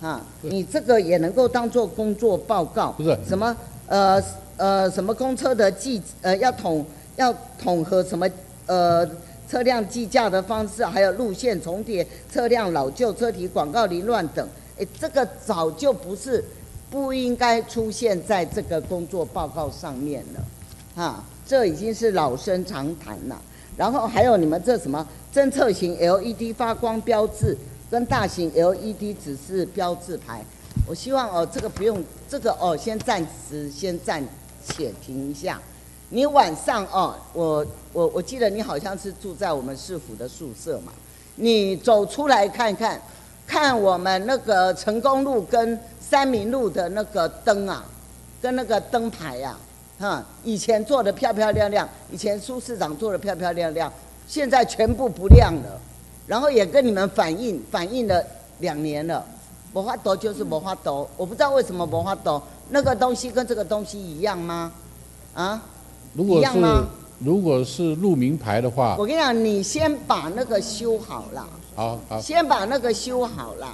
啊，你这个也能够当做工作报告，不是。什么呃呃什么公车的计呃要统要统合什么呃车辆计价的方式，还有路线重叠、车辆老旧、车体广告凌乱等，哎，这个早就不是不应该出现在这个工作报告上面了，啊，这已经是老生常谈了。然后还有你们这什么侦测型 LED 发光标志跟大型 LED 指示标志牌，我希望哦这个不用这个哦先暂时先暂且停一下。你晚上哦，我我我记得你好像是住在我们市府的宿舍嘛，你走出来看看，看我们那个成功路跟三民路的那个灯啊，跟那个灯牌呀、哈，以前做的漂漂亮亮，以前苏市长做的漂漂亮亮，现在全部不亮了。然后也跟你们反映，反映了两年了，魔法斗就是魔法斗，我不知道为什么魔法斗那个东西跟这个东西一样吗？啊？如果是如果是路名牌的话我，跟你讲，你先把那个修好了，好好先把那个修好了，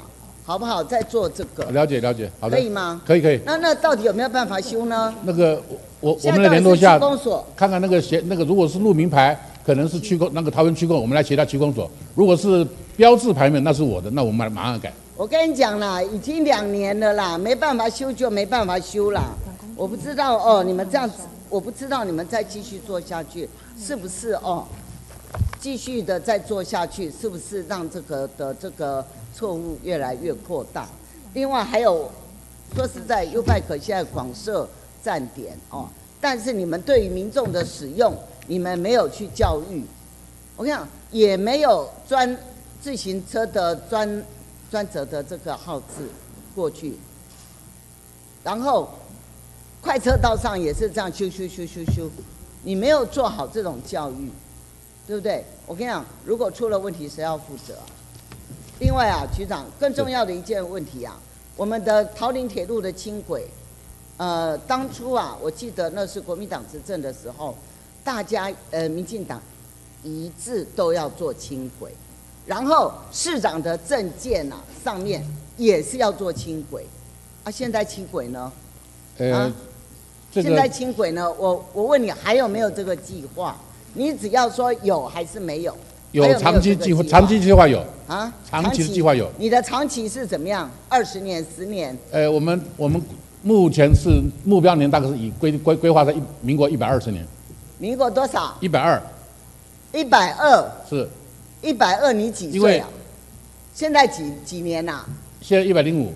好不好？再做这个，了解了解，好的，可以吗？可以可以。那那到底有没有办法修呢？那个我我们联络下区，公所，看看那个写那个如果是路名牌，可能是区公那个桃园区公，我们来协调区公所；如果是标志牌面，那是我的，那我们马上改。我跟你讲啦，已经两年了啦，没办法修就没办法修啦。我不知道哦，你们这样子，我不知道你们再继续做下去是不是哦？继续的再做下去，是不是让这个的这个错误越来越扩大？另外还有，说实在，U Bike 现在广设站点哦，但是你们对于民众的使用，你们没有去教育。我跟你讲，也没有专自行车的专专责的这个号字过去，然后快车道上也是这样修修修修修，你没有做好这种教育，对不对？我跟你讲，如果出了问题，谁要负责、另外啊，局长，更重要的一件问题啊，我们的桃林铁路的轻轨，呃，当初啊，我记得那是国民党执政的时候，大家呃，民进党一致都要做轻轨，然后市长的政见啊上面也是要做轻轨，啊，现在轻轨呢？呃啊，这现在轻轨呢？我我问你，还有没有这个计划？你只要说有还是没有？有长期计划，长期计划有，啊，长期的计划有。你的长期是怎么样？二十年、十年？呃，我们我们目前是目标年大概是以规规规划在一民国一百二十年，民国多少？一百二一百二，是一百二，你几岁啊？现在几几年呐、现在一百零五，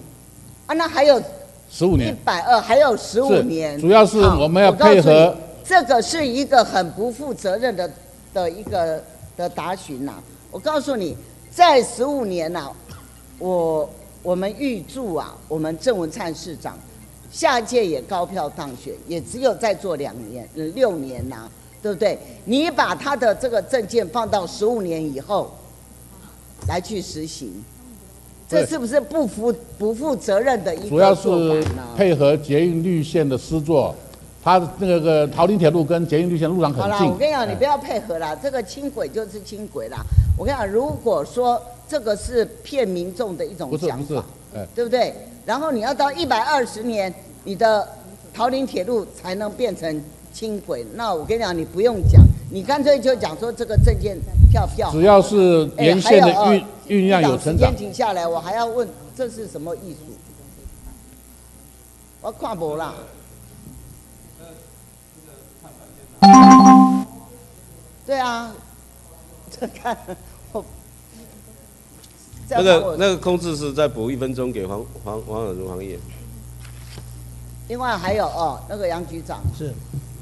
啊？那还有十五年。一百二，还有十五年。主要是我们要配合这个是一个很不负责任的的一个的答询呐、我告诉你，在十五年呐、我我们预祝啊，我们郑文灿市长下届也高票当选，也只有再做两年、呃六年呐、对不对？你把他的这个证件放到十五年以后来去实行，这是不是不负不负责任的一主要个做是法呢？配合捷运绿线的施作，他那个桃林铁路跟捷运绿线路上很好啦，近。我跟你讲，你哎不要配合啦，这个轻轨就是轻轨啦。我跟你讲，如果说这个是骗民众的一种不是不是想法，，哎，对不对？然后你要到一百二十年，你的桃林铁路才能变成轻轨。那我跟你讲，你不用讲，你干脆就讲说这个证件票票。只要是哎沿线的运哦运量有成长时间，停下来，我还要问这是什么艺术？我看不啦。对啊，这看那个那个控制是再补一分钟给黄黄黄尔如黄业。另外还有哦，那个杨局长，是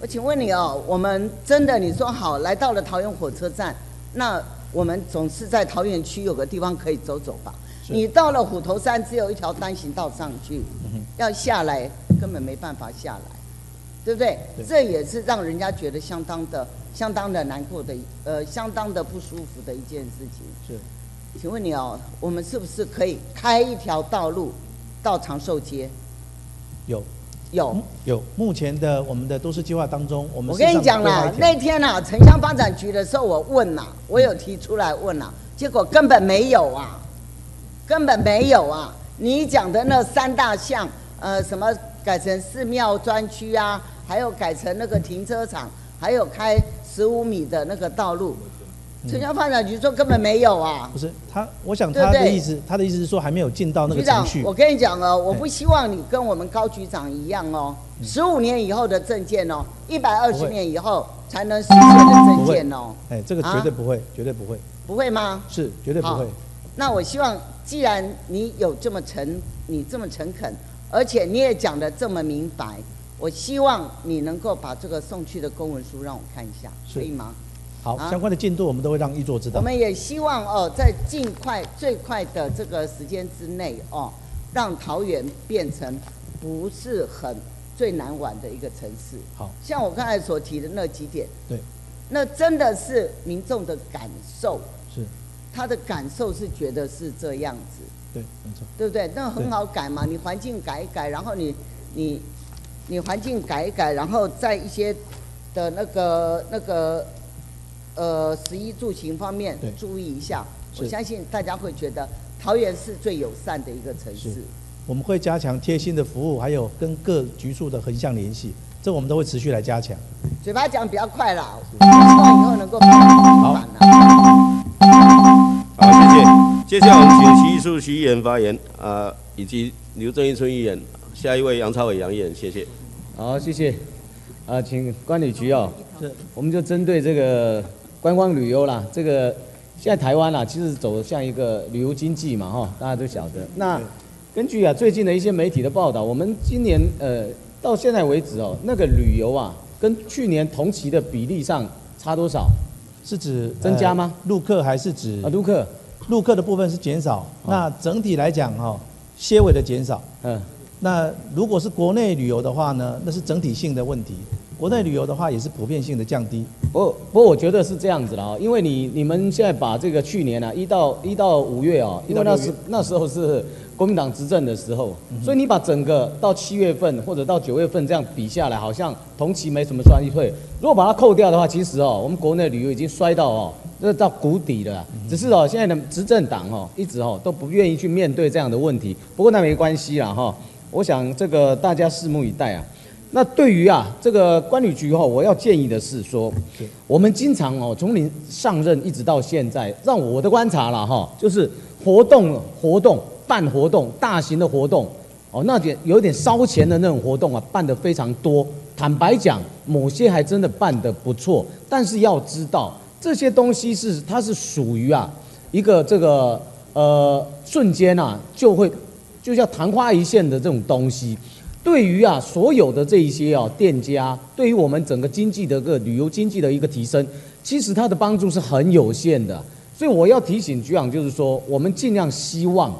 我请问你哦，我们真的你说好来到了桃园火车站，那我们总是在桃园区有个地方可以走走吧？你到了虎头山只有一条单行道上去，要下来根本没办法下来。对不对对？这也是让人家觉得相当的、相当的难过的，呃，相当的不舒服的一件事情。是。请问你哦，我们是不是可以开一条道路到长寿街？有有。有，目前的我们的都市计划当中，我们我跟你讲了啦，那天啊、城乡发展局的时候，我问呐、我有提出来问呐、结果根本没有啊，根本没有啊。你讲的那三大项，呃，什么改成寺庙专区啊，还有改成那个停车场，还有开十五米的那个道路，城乡发展局说根本没有啊。不是他，我想他的意思，他的意思是说还没有进到那个程序，。我跟你讲哦，我不希望你跟我们高局长一样哦，十五年以后的证件哦，一百二十年以后才能实现的证件哦，哎，这个啊绝对不会，绝对不会，不会吗？是绝对不会。那我希望，既然你有这么诚，你这么诚恳，而且你也讲得这么明白，我希望你能够把这个送去的公文书让我看一下，可以吗？好，啊相关的进度我们都会让一座知道。我们也希望哦，在尽快、最快的这个时间之内哦，让桃园变成不是很最难玩的一个城市。好，像我刚才所提的那几点，对，那真的是民众的感受，是，他的感受是觉得是这样子。对，没错。对不对？那很好改嘛，你环境改一改，然后你你你环境改一改，然后在一些的那个那个呃食衣住行方面注意一下，我相信大家会觉得桃园是最友善的一个城市。我们会加强贴心的服务，还有跟各局处的横向联系，这我们都会持续来加强。嘴巴讲比较快啦，希望以后能够比较平缓啦。好，谢谢。接下来我们请徐艺术徐议员发言，啊、以及刘正义村议员，下一位杨超伟杨议员，谢谢。好，谢谢。啊，请管理局哦，是，我们就针对这个观光旅游啦，这个现在台湾啦，其实走向一个旅游经济嘛，哈，大家都晓得。那根据啊最近的一些媒体的报道，我们今年呃到现在为止哦，那个旅游啊，跟去年同期的比例上差多少？是指增加吗？呃陆客还是指啊，陆客，陆客的部分是减少，那整体来讲哈、些微的减少。嗯，那如果是国内旅游的话呢，那是整体性的问题。国内旅游的话也是普遍性的降低。不不过我觉得是这样子的啊，因为你你们现在把这个去年啊一到一到五月哦，因为那时那时候是国民党执政的时候，所以你把整个到七月份或者到九月份这样比下来，好像同期没什么衰退。如果把它扣掉的话，其实哦，我们国内旅游已经衰到哦，这到谷底了。只是哦，现在的执政党哦，一直哦都不愿意去面对这样的问题。不过那没关系啦哈，我想这个大家拭目以待啊。那对于啊这个关旅局哈、我要建议的是说，我们经常哦从您上任一直到现在，让我的观察了哈、就是活动活动办活动，大型的活动哦，那点有点烧钱的那种活动啊，办得非常多。坦白讲，某些还真的办得不错，但是要知道这些东西是它是属于啊一个这个呃瞬间啊就会就像昙花一现的这种东西。对于啊所有的这一些啊店家，对于我们整个经济的个旅游经济的一个提升，其实它的帮助是很有限的。所以我要提醒局长，就是说我们尽量希望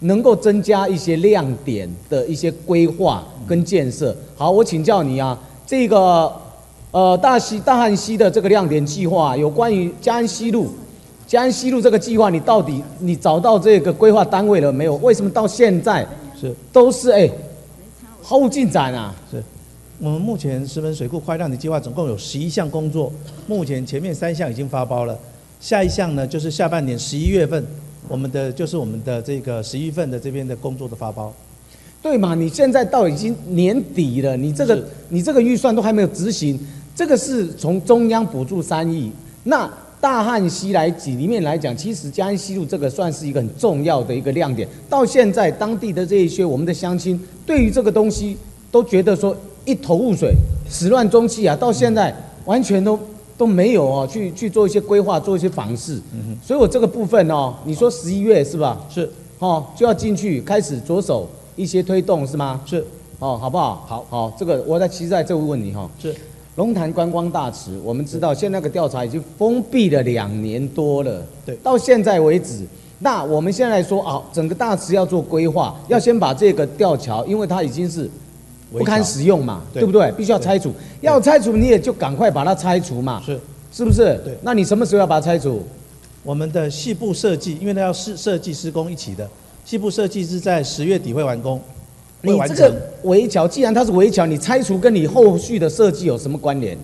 能够增加一些亮点的一些规划跟建设。好，我请教你啊，这个呃大西大汉溪的这个亮点计划，有关于嘉安西路。嘉安西路这个计划，你到底你找到这个规划单位了没有？为什么到现在是都是哎毫无进展啊？是，我们目前石门水库快让的计划总共有十一项工作，目前前面三项已经发包了，下一项呢就是下半年十一月份，我们的就是我们的这个十一月份的这边的工作的发包。对嘛？你现在到已经年底了，你这个你这个预算都还没有执行，这个是从中央补助三亿，那大汉西来几里面来讲，其实嘉安西路这个算是一个很重要的一个亮点。到现在当地的这一些我们的乡亲，对于这个东西都觉得说一头雾水，始乱终弃啊，到现在完全都都没有哦，去去做一些规划，做一些访视。所以我这个部分哦，你说十一月是吧？是，哦，就要进去开始着手一些推动是吗？是，哦，好不好？好，好，这个我在期待这个问你哈。是。龙潭观光大池，我们知道现在那个调查已经封闭了两年多了，对，到现在为止，那我们现在说啊，整个大池要做规划，要先把这个吊桥，因为它已经是不堪使用嘛，对。对不对？必须要拆除，要拆除你也就赶快把它拆除嘛，是是不是？对。那你什么时候要把它拆除？我们的细部设计，因为它要设设计施工一起的，细部设计是在十月底会完工。你这个围桥，既然它是围桥，你拆除跟你后续的设计有什么关联？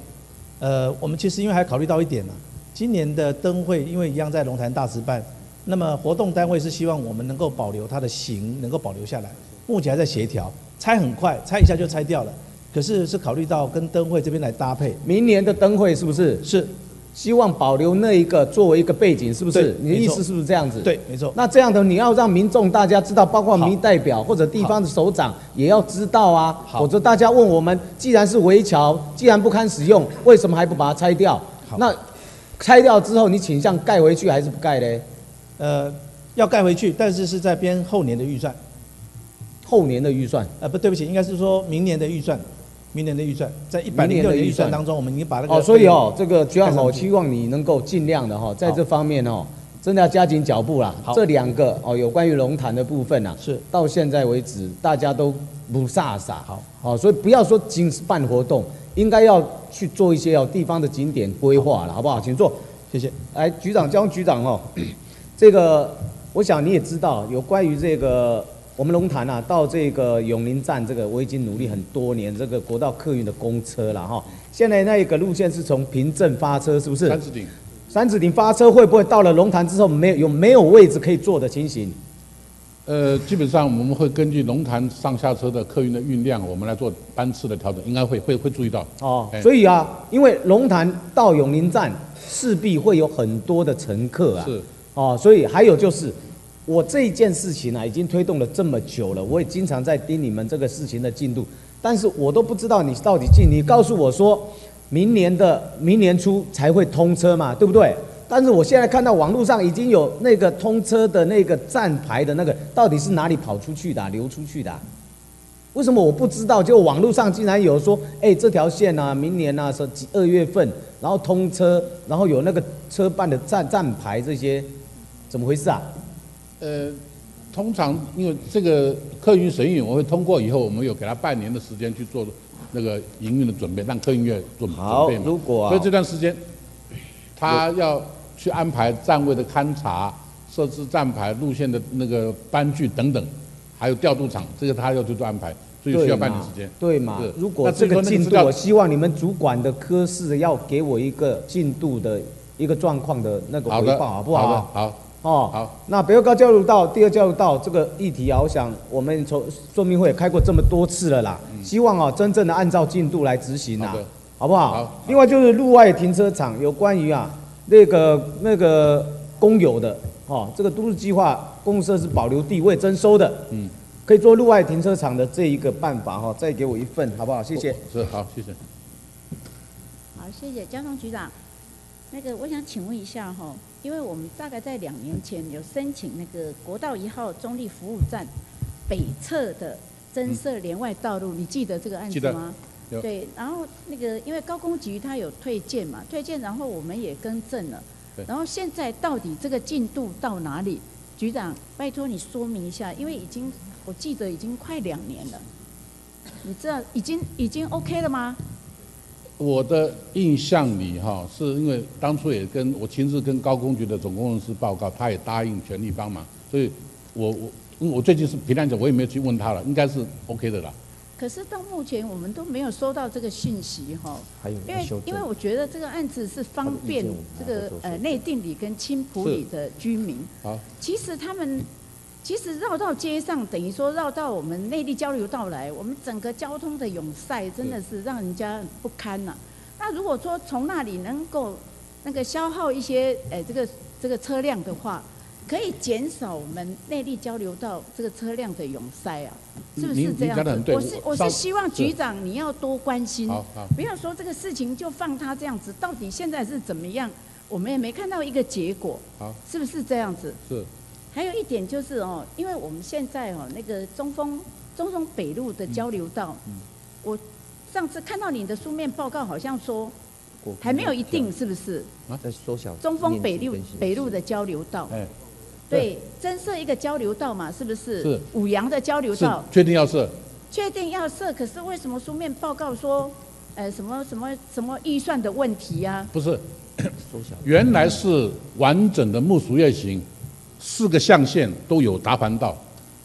呃，我们其实因为还考虑到一点呢、今年的灯会因为一样在龙潭大池办，那么活动单位是希望我们能够保留它的形，能够保留下来。目前还在协调，拆很快，拆一下就拆掉了。可是是考虑到跟灯会这边来搭配，明年的灯会是不是？是希望保留那一个作为一个背景，是不是你的意思是不是这样子？。对，没错。那这样的你要让民众大家知道，包括民意代表或者地方的首长也要知道啊，否则大家问我们，既然是围桥，既然不堪使用，为什么还不把它拆掉？那拆掉之后，你倾向盖回去还是不盖嘞？呃，要盖回去，但是是在编后年的预算。后年的预算，呃，不对不起，应该是说明年的预算，明年的预算，在一百零六年的预算当中，我们已经把那个哦，所以哦，这个局长好，希望你能够尽量的哈，在这方面哦，真的要加紧脚步啦。好这两个哦，有关于龙潭的部分啊，是到现在为止大家都不飒飒。好，好，所以不要说仅是办活动，应该要去做一些哦地方的景点规划了，好不好？请坐。谢谢。来，局长，江局长哦，*coughs* 这个我想你也知道，有关于这个我们龙潭啊，到这个永宁站这个，我已经努力很多年，这个国道客运的公车了哈。现在那个路线是从平镇发车，是不是？三十顶，三子顶发车会不会到了龙潭之后没有有没有位置可以坐的情形？呃，基本上我们会根据龙潭上下车的客运的运量，我们来做班次的调整，应该会会会注意到。哦哎，所以啊，因为龙潭到永宁站势必会有很多的乘客啊，是，哦，所以还有就是，我这一件事情啊，已经推动了这么久了，我也经常在盯你们这个事情的进度，但是我都不知道你到底进，你告诉我说，明年的明年初才会通车嘛，对不对？但是我现在看到网络上已经有那个通车的那个站牌的那个，到底是哪里跑出去的、流出去的、为什么我不知道？就网络上竟然有说，哎，这条线啊，明年啊，是几二月份，然后通车，然后有那个车办的站站牌这些，怎么回事啊？呃，通常因为这个客运审运我会通过以后，我们有给他半年的时间去做那个营运的准备，让客运业准准好备嘛。如果啊所以这段时间，他要去安排站位的勘察、设置站牌、路线的那个班距等等，还有调度场，这个他要去做安排，所以需要半年时间。对嘛是？如果那这个进度，我希望你们主管的科室要给我一个进度的一个状况的那个回报，好不好的好？好，哦，好。那北二高交流道、第二交流道这个议题啊，我想我们从说明会也开过这么多次了啦，希望啊真正的按照进度来执行啦嗯好，好不好？好另外就是路外停车场有关于啊那个那个公有的哦，这个都市计划公共设施保留地未征收的，嗯，可以做路外停车场的这一个办法哈、再给我一份好不好？谢谢。是好，谢谢。好，谢谢交通局长。那个，我想请问一下哈，因为我们大概在两年前有申请那个国道一号中立服务站北侧的增设连外道路，你记得这个案子吗？有对，然后那个因为高工局他有推荐嘛，推荐，然后我们也更正了对。然后现在到底这个进度到哪里？局长，拜托你说明一下，因为已经我记得已经快两年了，你知道已经已经 OK 了吗？我的印象里哈，是因为当初也跟我亲自跟高工局的总工程师报告，他也答应全力帮忙，所以我我因为我最近是平常讲，我也没有去问他了，应该是 OK 的啦。可是到目前我们都没有收到这个信息哈，还有因为因为我觉得这个案子是方便这个呃内定里跟青浦里的居民，好，其实他们其实绕到街上，等于说绕到我们内地交流道来，我们整个交通的涌塞真的是让人家不堪呐、那如果说从那里能够那个消耗一些呃这个这个车辆的话，可以减少我们内地交流道这个车辆的涌塞啊，是不是这样子？我是我是希望局长你要多关心不要说这个事情就放他这样子，到底现在是怎么样，我们也没看到一个结果，好。是不是这样子？是还有一点就是哦，因为我们现在哦那个中丰中中北路的交流道，我上次看到你的书面报告，好像说还没有一定，是不是？在缩小中丰北路北路的交流道，哎，对，增设一个交流道嘛，是不是？是。五羊的交流道，确定要设，确定要设，可是为什么书面报告说，呃，什么什么什么预算的问题啊？不是，*coughs* 原来是完整的木薯叶型，四个象限都有达环道，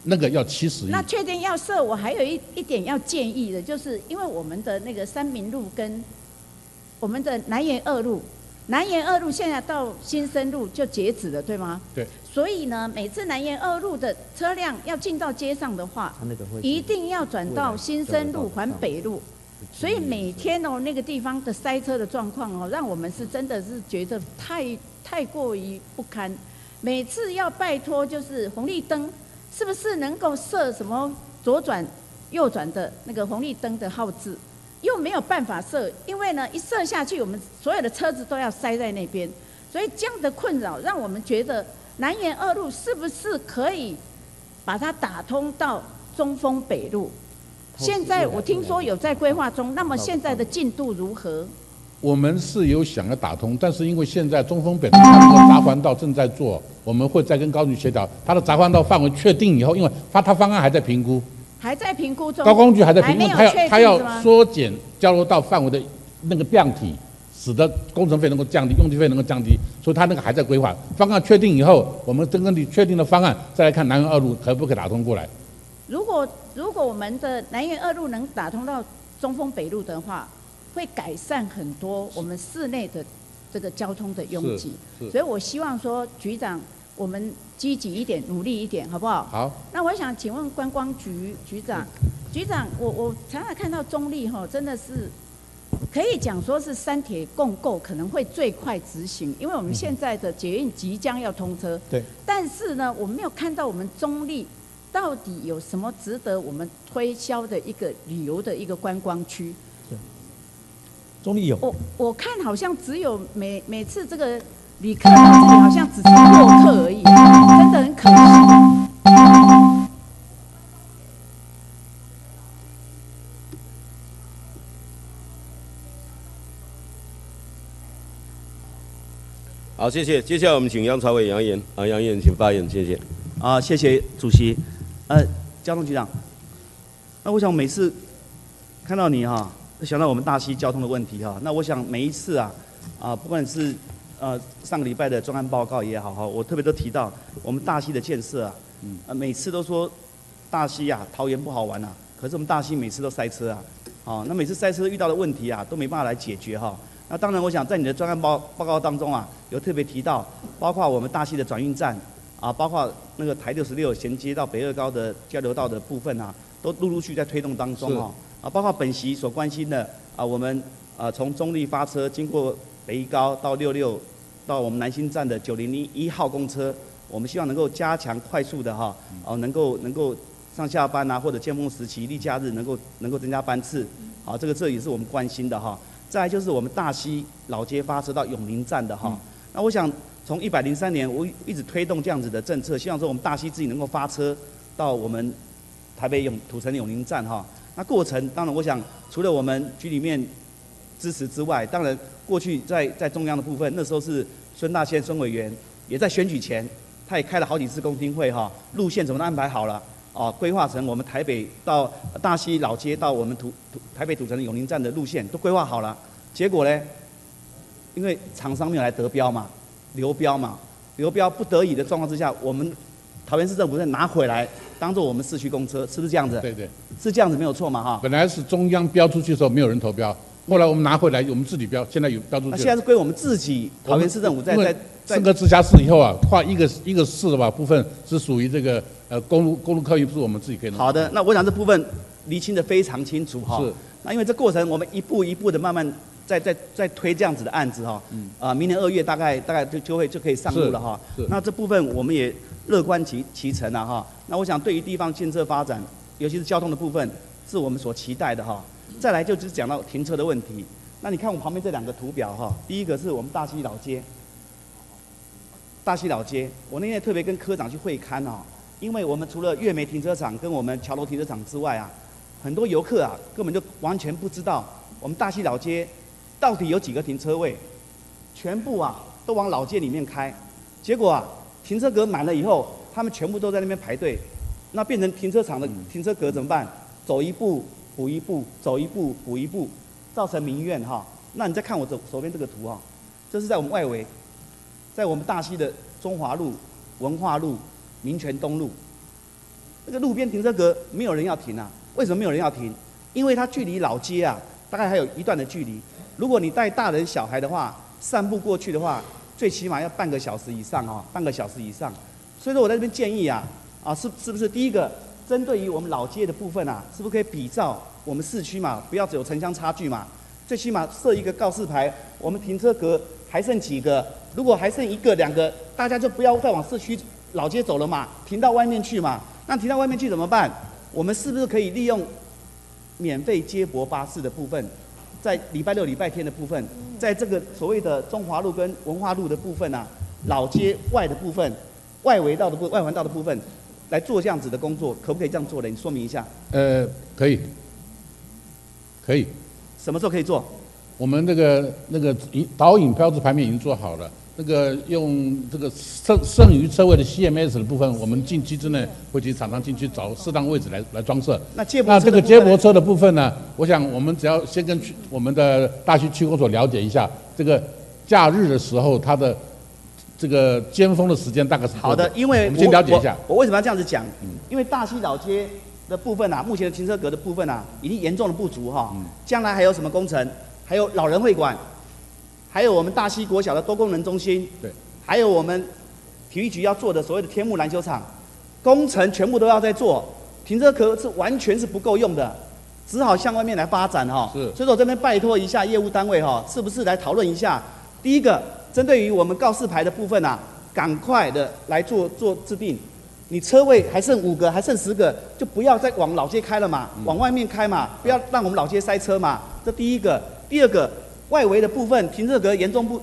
那个要七十亿。那确定要设，我还有一一点要建议的，就是因为我们的那个三民路跟我们的南延二路，南延二路现在到新生路就截止了，对吗？对。所以呢，每次南延二路的车辆要进到街上的话，一定要转到新生路环北路。所以每天哦，那个地方的塞车的状况哦，让我们是真的是觉得太太过于不堪。每次要拜托就是红绿灯，是不是能够设什么左转、右转的那个红绿灯的号志？又没有办法设，因为呢，一设下去，我们所有的车子都要塞在那边。所以这样的困扰，让我们觉得南延二路是不是可以把它打通到中丰北路？现在我听说有在规划中，那么现在的进度如何？我们是有想要打通，但是因为现在中丰北路它这个杂环道正在做，我们会再跟高局协调，它的杂环道范围确定以后，因为它它方案还在评估，还在评估中。高工局还在评估，它要它要缩减交流道范围的那个量体，使得工程费能够降低，用地费能够降低，所以它那个还在规划。方案确定以后，我们根据确定的方案，再来看南园二路可不可以打通过来。如果如果我们的南园二路能打通到中丰北路的话，会改善很多我们市内的这个交通的拥挤。所以我希望说局长，我们积极一点，努力一点，好不好？好。那我想请问观光局局长，局长，我我常常看到中立哈，真的是可以讲说是三铁共构可能会最快执行，因为我们现在的捷运即将要通车。对。但是呢，我没有看到我们中立到底有什么值得我们推销的一个旅游的一个观光区。中立有。我我看好像只有每每次这个旅客到这里，好像只是过客而已，真的很可惜。好，谢谢。接下来我们请杨朝伟杨言啊，杨言请发言，谢谢。啊，谢谢主席。呃，交通局长，那我想每次看到你哈，想到我们大溪交通的问题哈，那我想每一次啊，啊，不管是呃上个礼拜的专案报告也好哈，我特别都提到我们大溪的建设啊，啊每次都说大溪啊桃园不好玩啊，可是我们大溪每次都塞车啊，啊，那每次塞车遇到的问题啊都没办法来解决哈。那当然，我想在你的专案报报告当中啊，有特别提到，包括我们大溪的转运站啊，包括那个台六十六衔接到北二高的交流道的部分啊，都陆陆续在推动当中哦。啊，包括本席所关心的啊，我们啊从中立发车经过北一高到六六，到我们南新站的九零零一号公车，我们希望能够加强快速的哈，哦能够能够上下班啊，或者尖峰时期、例假日能够能够增加班次，好，这个这也是我们关心的哈。再来就是我们大溪老街发车到永宁站的哈，那我想从一百零三年我一直推动这样子的政策，希望说我们大溪自己能够发车到我们台北永土城永宁站哈。那过程当然我想除了我们局里面支持之外，当然过去在在中央的部分，那时候是孙大宪孙委员也在选举前，他也开了好几次公听会哈，路线怎么安排好了。哦，规划成我们台北到大溪老街到我们土土台北土城的永宁站的路线都规划好了，结果呢，因为厂商没有来得标嘛，流标嘛，流标不得已的状况之下，我们桃园市政府再拿回来当做我们市区公车，是不是这样子？对对，是这样子没有错嘛哈。本来是中央标出去的时候没有人投标，后来我们拿回来，我们自己标，现在有标出去。那现在是归我们自己桃园市政府在在在升格直辖市以后啊，划一个一个市的吧部分是属于这个呃公路公路客运不，是我们自己可以弄。好的，那我想这部分厘清的非常清楚哈。是。那因为这过程我们一步一步的慢慢在在在推这样子的案子哈。嗯。啊，明年二月大概大概就就会就可以上路了哈。是。那这部分我们也乐观其其成啊哈。那我想对于地方建设发展，尤其是交通的部分，是我们所期待的哈。再来就是讲到停车的问题。那你看我旁边这两个图表哈，第一个是我们大溪老街。大溪老街，我那天特别跟科长去会勘哦，因为我们除了月梅停车场跟我们桥楼停车场之外啊，很多游客啊根本就完全不知道我们大溪老街到底有几个停车位，全部啊都往老街里面开，结果啊停车格满了以后，他们全部都在那边排队，那变成停车场的停车格怎么办？走一步补一步，走一步补一步，造成民怨哈。那你再看我手手边这个图哈，这是在我们外围，在我们大溪的中华路、文化路、民权东路，那个路边停车格没有人要停啊？为什么没有人要停？因为它距离老街啊，大概还有一段的距离。如果你带大人小孩的话，散步过去的话，最起码要半个小时以上啊，半个小时以上。所以说我在这边建议啊，啊是是不是第一个，针对于我们老街的部分啊，是不是可以比照我们市区嘛，不要只有城乡差距嘛？最起码设一个告示牌，我们停车格还剩几个？如果还剩一个、两个，大家就不要再往市区老街走了嘛，停到外面去嘛。那停到外面去怎么办？我们是不是可以利用免费接驳巴士的部分，在礼拜六、礼拜天的部分，在这个所谓的中华路跟文化路的部分啊，老街外的部分、外围道的部、外环道的部分，来做这样子的工作，可不可以这样做呢？你说明一下。呃，可以，可以。什么时候可以做？我们那个那个引导引标志牌面已经做好了，那个用这个剩剩余车位的 CMS 的部分，我们近期之内会请厂商进去找适当位置来来装设。那接驳那这个接驳车的部分呢？我想我们只要先跟区我们的大区区公所了解一下，这个假日的时候它的这个尖峰的时间大概是好的，因为我们先了解一下。我我为什么要这样子讲？因为大溪老街的部分啊，目前的停车格的部分啊，已经严重的不足哈。将来还有什么工程？还有老人会馆，还有我们大溪国小的多功能中心，对，还有我们体育局要做的所谓的天幕篮球场，工程全部都要在做，停车壳是完全是不够用的，只好向外面来发展哈。是所以说我这边拜托一下业务单位哈，是不是来讨论一下？第一个，针对于我们告示牌的部分啊，赶快的来做做制定。你车位还剩五个，还剩十个，就不要再往老街开了嘛，往外面开嘛，不要让我们老街塞车嘛。这第一个，第二个，外围的部分停车格严重不，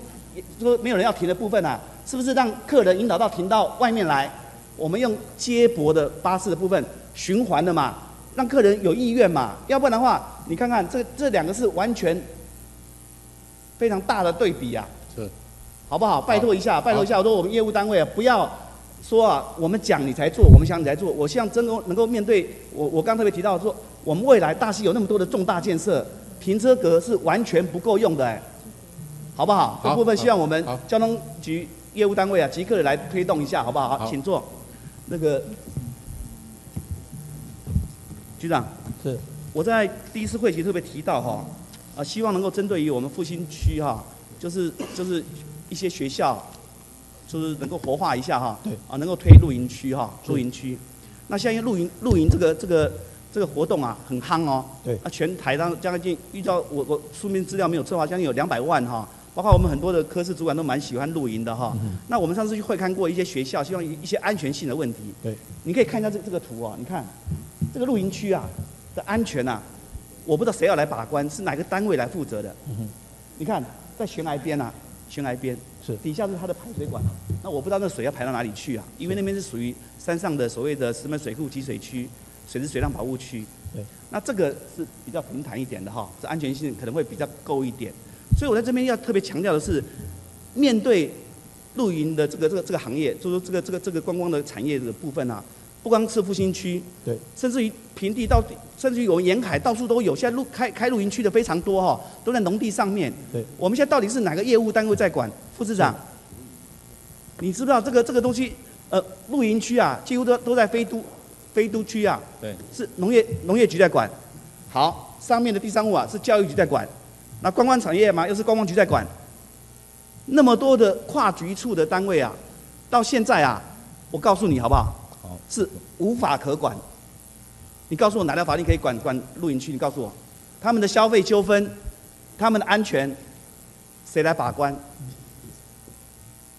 说没有人要停的部分啊，是不是让客人引导到停到外面来？我们用接驳的巴士的部分循环的嘛，让客人有意愿嘛，要不然的话，你看看这这两个是完全非常大的对比啊。是，好不好？拜托一下，拜托一下，我说我们业务单位啊，不要说啊，我们讲你才做，我们想你才做。我希望真能能够面对我，我刚特别提到说，我们未来大溪有那么多的重大建设，停车格是完全不够用的，哎，好不好？好这部分希望我们交通局业务单位啊，即刻的来推动一下，好不好？好，请坐。那个局长，是我在第一次会议特别提到哈，啊，希望能够针对于我们复兴区哈，就是就是一些学校，就是能够活化一下哈，对啊，能够推露营区哈，露营区。那现在露营露营这个这个这个活动啊，很夯哦。对啊，全台当将近遇到我我书面资料没有策划，将近有两百万哈。包括我们很多的科室主管都蛮喜欢露营的哈。那我们上次去会看过一些学校，希望一一些安全性的问题。对。你可以看一下这这个图啊，你看这个露营区啊的安全啊，我不知道谁要来把关，是哪个单位来负责的？嗯你看在悬崖边啊，悬崖边是底下是它的排水管，啊那我不知道那水要排到哪里去啊？因为那边是属于山上的所谓的石门水库集水区、水质水量保护区。对，那这个是比较平坦一点的哈，这安全性可能会比较够一点。所以我在这边要特别强调的是，面对露营的这个这个这个行业，就是说这个这个这个观光的产业的部分啊，不光是复兴区，对，甚至于平地到，甚至于我们沿海到处都有，现在露开开露营区的非常多哈，都在农地上面。对，我们现在到底是哪个业务单位在管？副市长，你知不知道这个这个东西？呃，露营区啊，几乎都都在非都非都区啊，对，是农业农业局在管。好，上面的第三户啊是教育局在管，那观光产业嘛又是观光局在管。那么多的跨局处的单位啊，到现在啊，我告诉你好不好？好，是无法可管。你告诉我哪条法律可以管管露营区？你告诉我，他们的消费纠纷，他们的安全，谁来把关？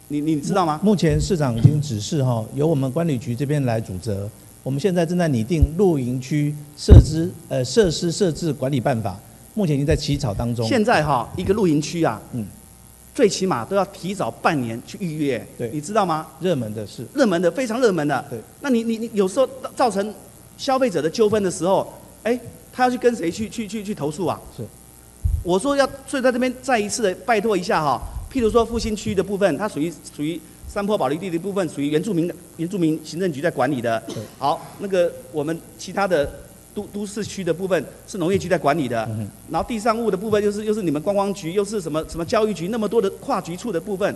你你知道吗？目前市长已经指示哈，由我们管理局这边来主责。我们现在正在拟定露营区设置呃设施设置管理办法，目前已经在起草当中。现在哈，一个露营区啊，嗯，最起码都要提早半年去预约，对你知道吗？热门的是，热门的非常热门的，对。那你你你有时候造成消费者的纠纷的时候，哎，他要去跟谁去去去去投诉啊？是。我说要，所以在这边再一次的拜托一下哈，譬如说复兴区的部分，它属于属于山坡保留地的部分，属于原住民原住民行政局在管理的。好，那个我们其他的都都市区的部分是农业局在管理的，嗯然后地上物的部分又是又是你们观光局，又是什么什么教育局，那么多的跨局处的部分，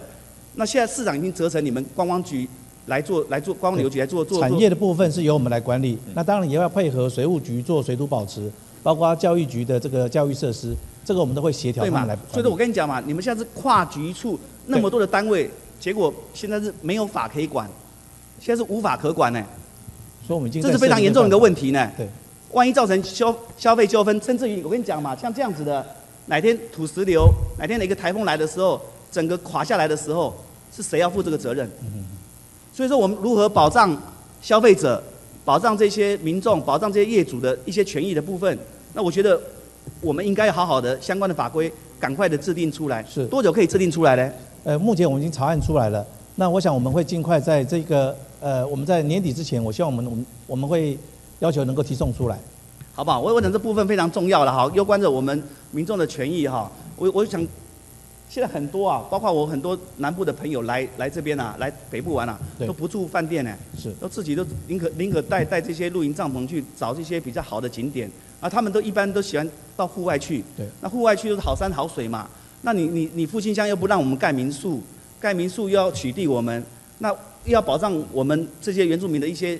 那现在市长已经责成你们观光局来做来做观光旅游局来做做做。产业的部分是由我们来管理，那当然也要配合水务局做水土保持，包括教育局的这个教育设施，这个我们都会协调对嘛？他们来管？理。所以说我跟你讲嘛，你们现在是跨局处那么多的单位，结果现在是没有法可以管，现在是无法可管呢，所以我们已经这是非常严重的一个问题呢。对，万一造成消消费纠纷，甚至于我跟你讲嘛，像这样子的，哪天土石流，哪天哪个台风来的时候，整个垮下来的时候，是谁要负这个责任？所以说，我们如何保障消费者、保障这些民众、保障这些业主的一些权益的部分？那我觉得我们应该好好的相关的法规赶快的制定出来。是多久可以制定出来呢？呃，目前我们已经查案出来了，那我想我们会尽快在这个呃，我们在年底之前，我希望我们我们我们会要求能够提送出来。好不好？我我想这部分非常重要了哈，攸关着我们民众的权益哈。我我想，现在很多啊，包括我很多南部的朋友来来这边啊，来北部玩啊，都不住饭店呢，是都自己都宁可宁可带带这些露营帐篷去找这些比较好的景点啊，他们都一般都喜欢到户外去。对，那户外去都是好山好水嘛，那你你你复兴乡又不让我们盖民宿，盖民宿又要取缔我们，那又要保障我们这些原住民的一些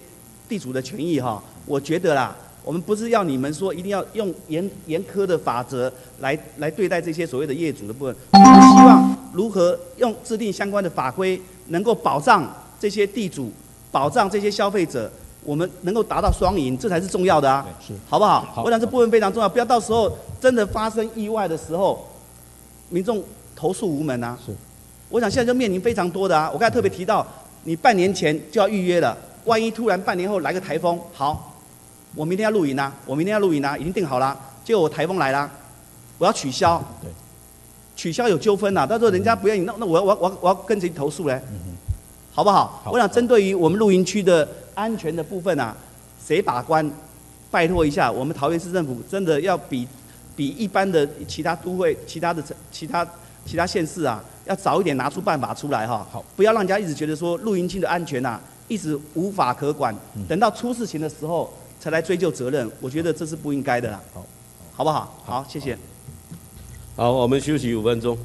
地主的权益哈，我觉得啦。我们不是要你们说一定要用严严苛的法则来来对待这些所谓的业主的部分，我们希望如何用制定相关的法规，能够保障这些地主，保障这些消费者，我们能够达到双赢，这才是重要的啊，是好不好？好我想这部分非常重要，不要到时候真的发生意外的时候，民众投诉无门啊。是，我想现在就面临非常多的啊，我刚才特别提到，你半年前就要预约了，万一突然半年后来个台风，好，我明天要露营啊，我明天要露营啊，已经定好了，结果我台风来了，我要取消，对，取消有纠纷呐，到时候人家不愿意，那那我要我要我要我要跟谁投诉嘞？好不好？我想针对于我们露营区的安全的部分啊，谁把关？拜托一下，我们桃园市政府真的要比比一般的其他都会、其他的城其他其他县市啊，要早一点拿出办法出来哈。好，不要让人家一直觉得说露营区的安全啊，一直无法可管，等到出事情的时候才来追究责任，我觉得这是不应该的啦。好，好不好？好，谢谢。好，我们休息五分钟。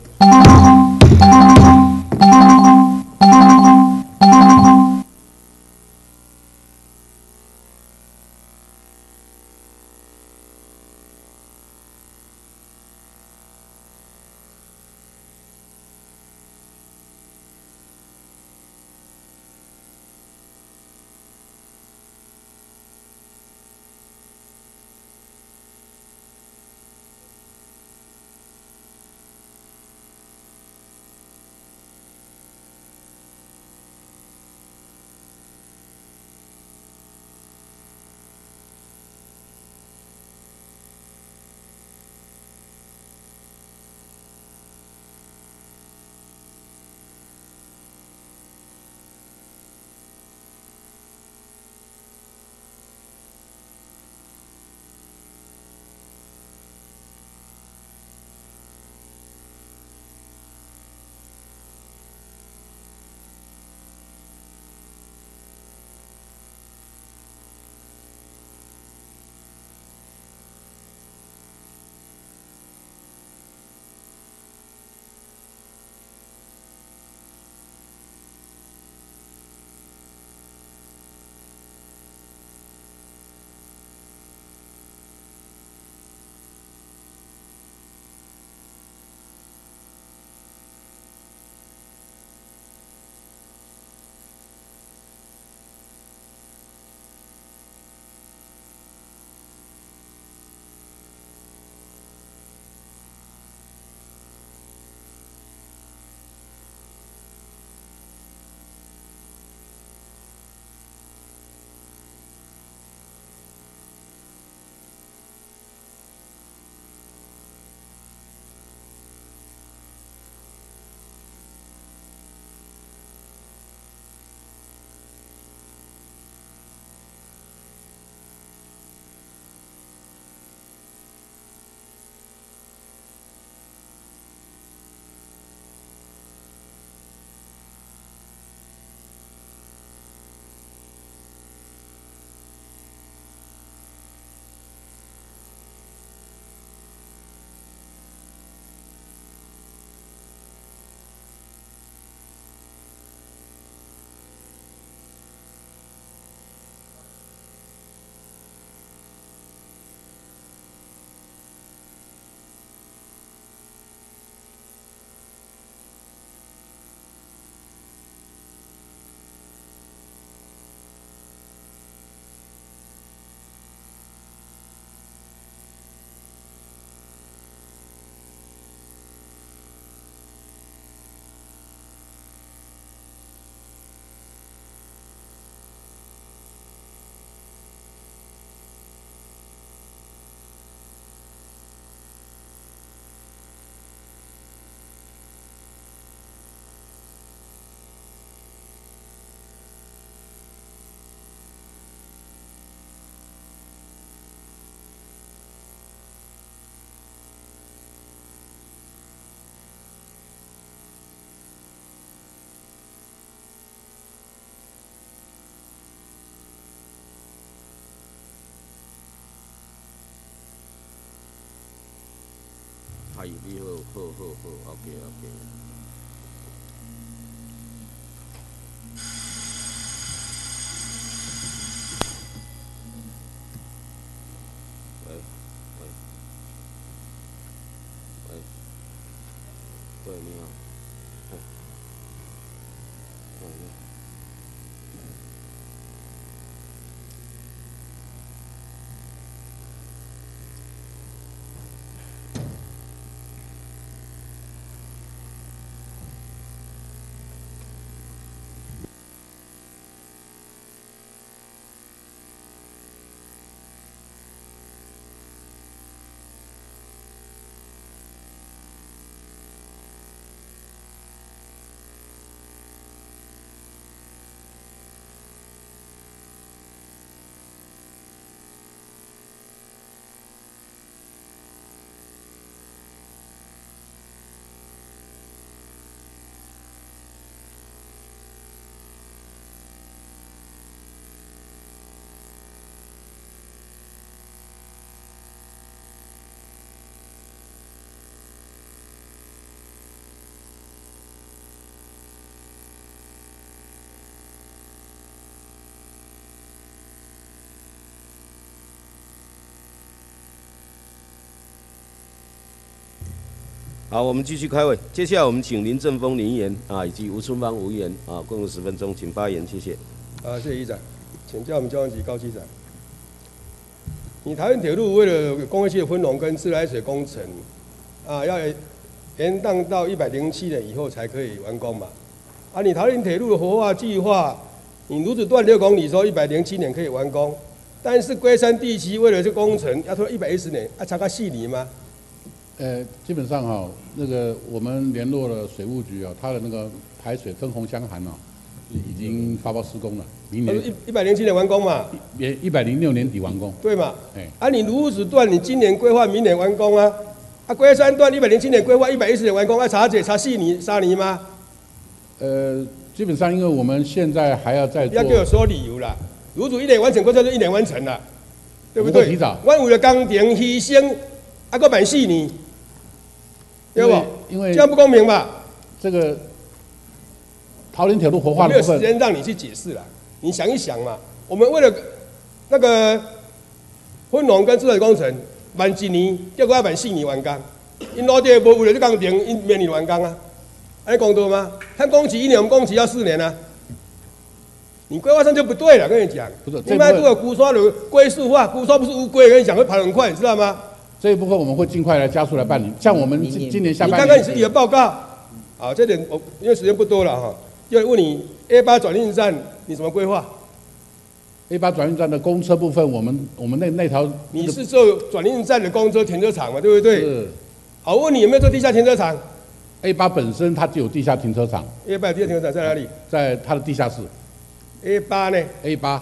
哎，你好，好好好，OK OK。喂喂喂，对，你好。嘿喂喂好，我们继续开会。接下来我们请林正峰林议员啊，以及吴春芳吴议员啊，共用十分钟，请发言，谢谢。啊，谢谢议长，请教我们交通局高局长。你桃园铁路为了工业区的分农跟自来水工程，啊，要延宕到一百零七年以后才可以完工嘛？啊，你桃园铁路的活化计划，你如此断六公里，说一百零七年可以完工，但是龟山地区为了这工程要拖一百一十年，啊，差个四年吗？呃，基本上哈、那个我们联络了水务局啊，它的那个排水分洪箱涵啊，已经发包施工了，明年一一百零七年完工嘛？也一百零六年底完工。对嘛？哎，啊，你如此段，你今年规划，明年完工啊？啊，龟山段一百零七年规划，一百一十年完工，啊，查姐查细泥沙泥吗？呃，基本上因为我们现在还要再要，给我说理由啦。如主一年完成，过就一年完成了，对不对？提早我为了工程牺牲，啊，个满四年，对不？因为这样不公平吧？这个桃林铁路活化没有时间让你去解释了，你想一想嘛。我们为了那个分农跟自来工程，满一年，结果要满四年完工。因老爹无为了这工程，因明年完工啊，安尼公道吗？看工期一年，我们工期要四年啊。你规划上就不对了，跟你讲。不是你卖这个龟刷的龟速化，龟刷不是乌龟，跟你讲会跑得很快，你知道吗？这一部分我们会尽快来加速来办理。像我们今今年下半年，你看看你自己的报告，啊，这点我因为时间不多了哈，要问你 A 八转运站你怎么规划？A 八转运站的公车部分，我们我们那那条你是做转运站的公车停车场嘛，对不对？是。好，问你有没有做地下停车场 A 八本身它就有地下停车场，？A 八地下停车场在哪里在它的地下室。？A 八呢？A 八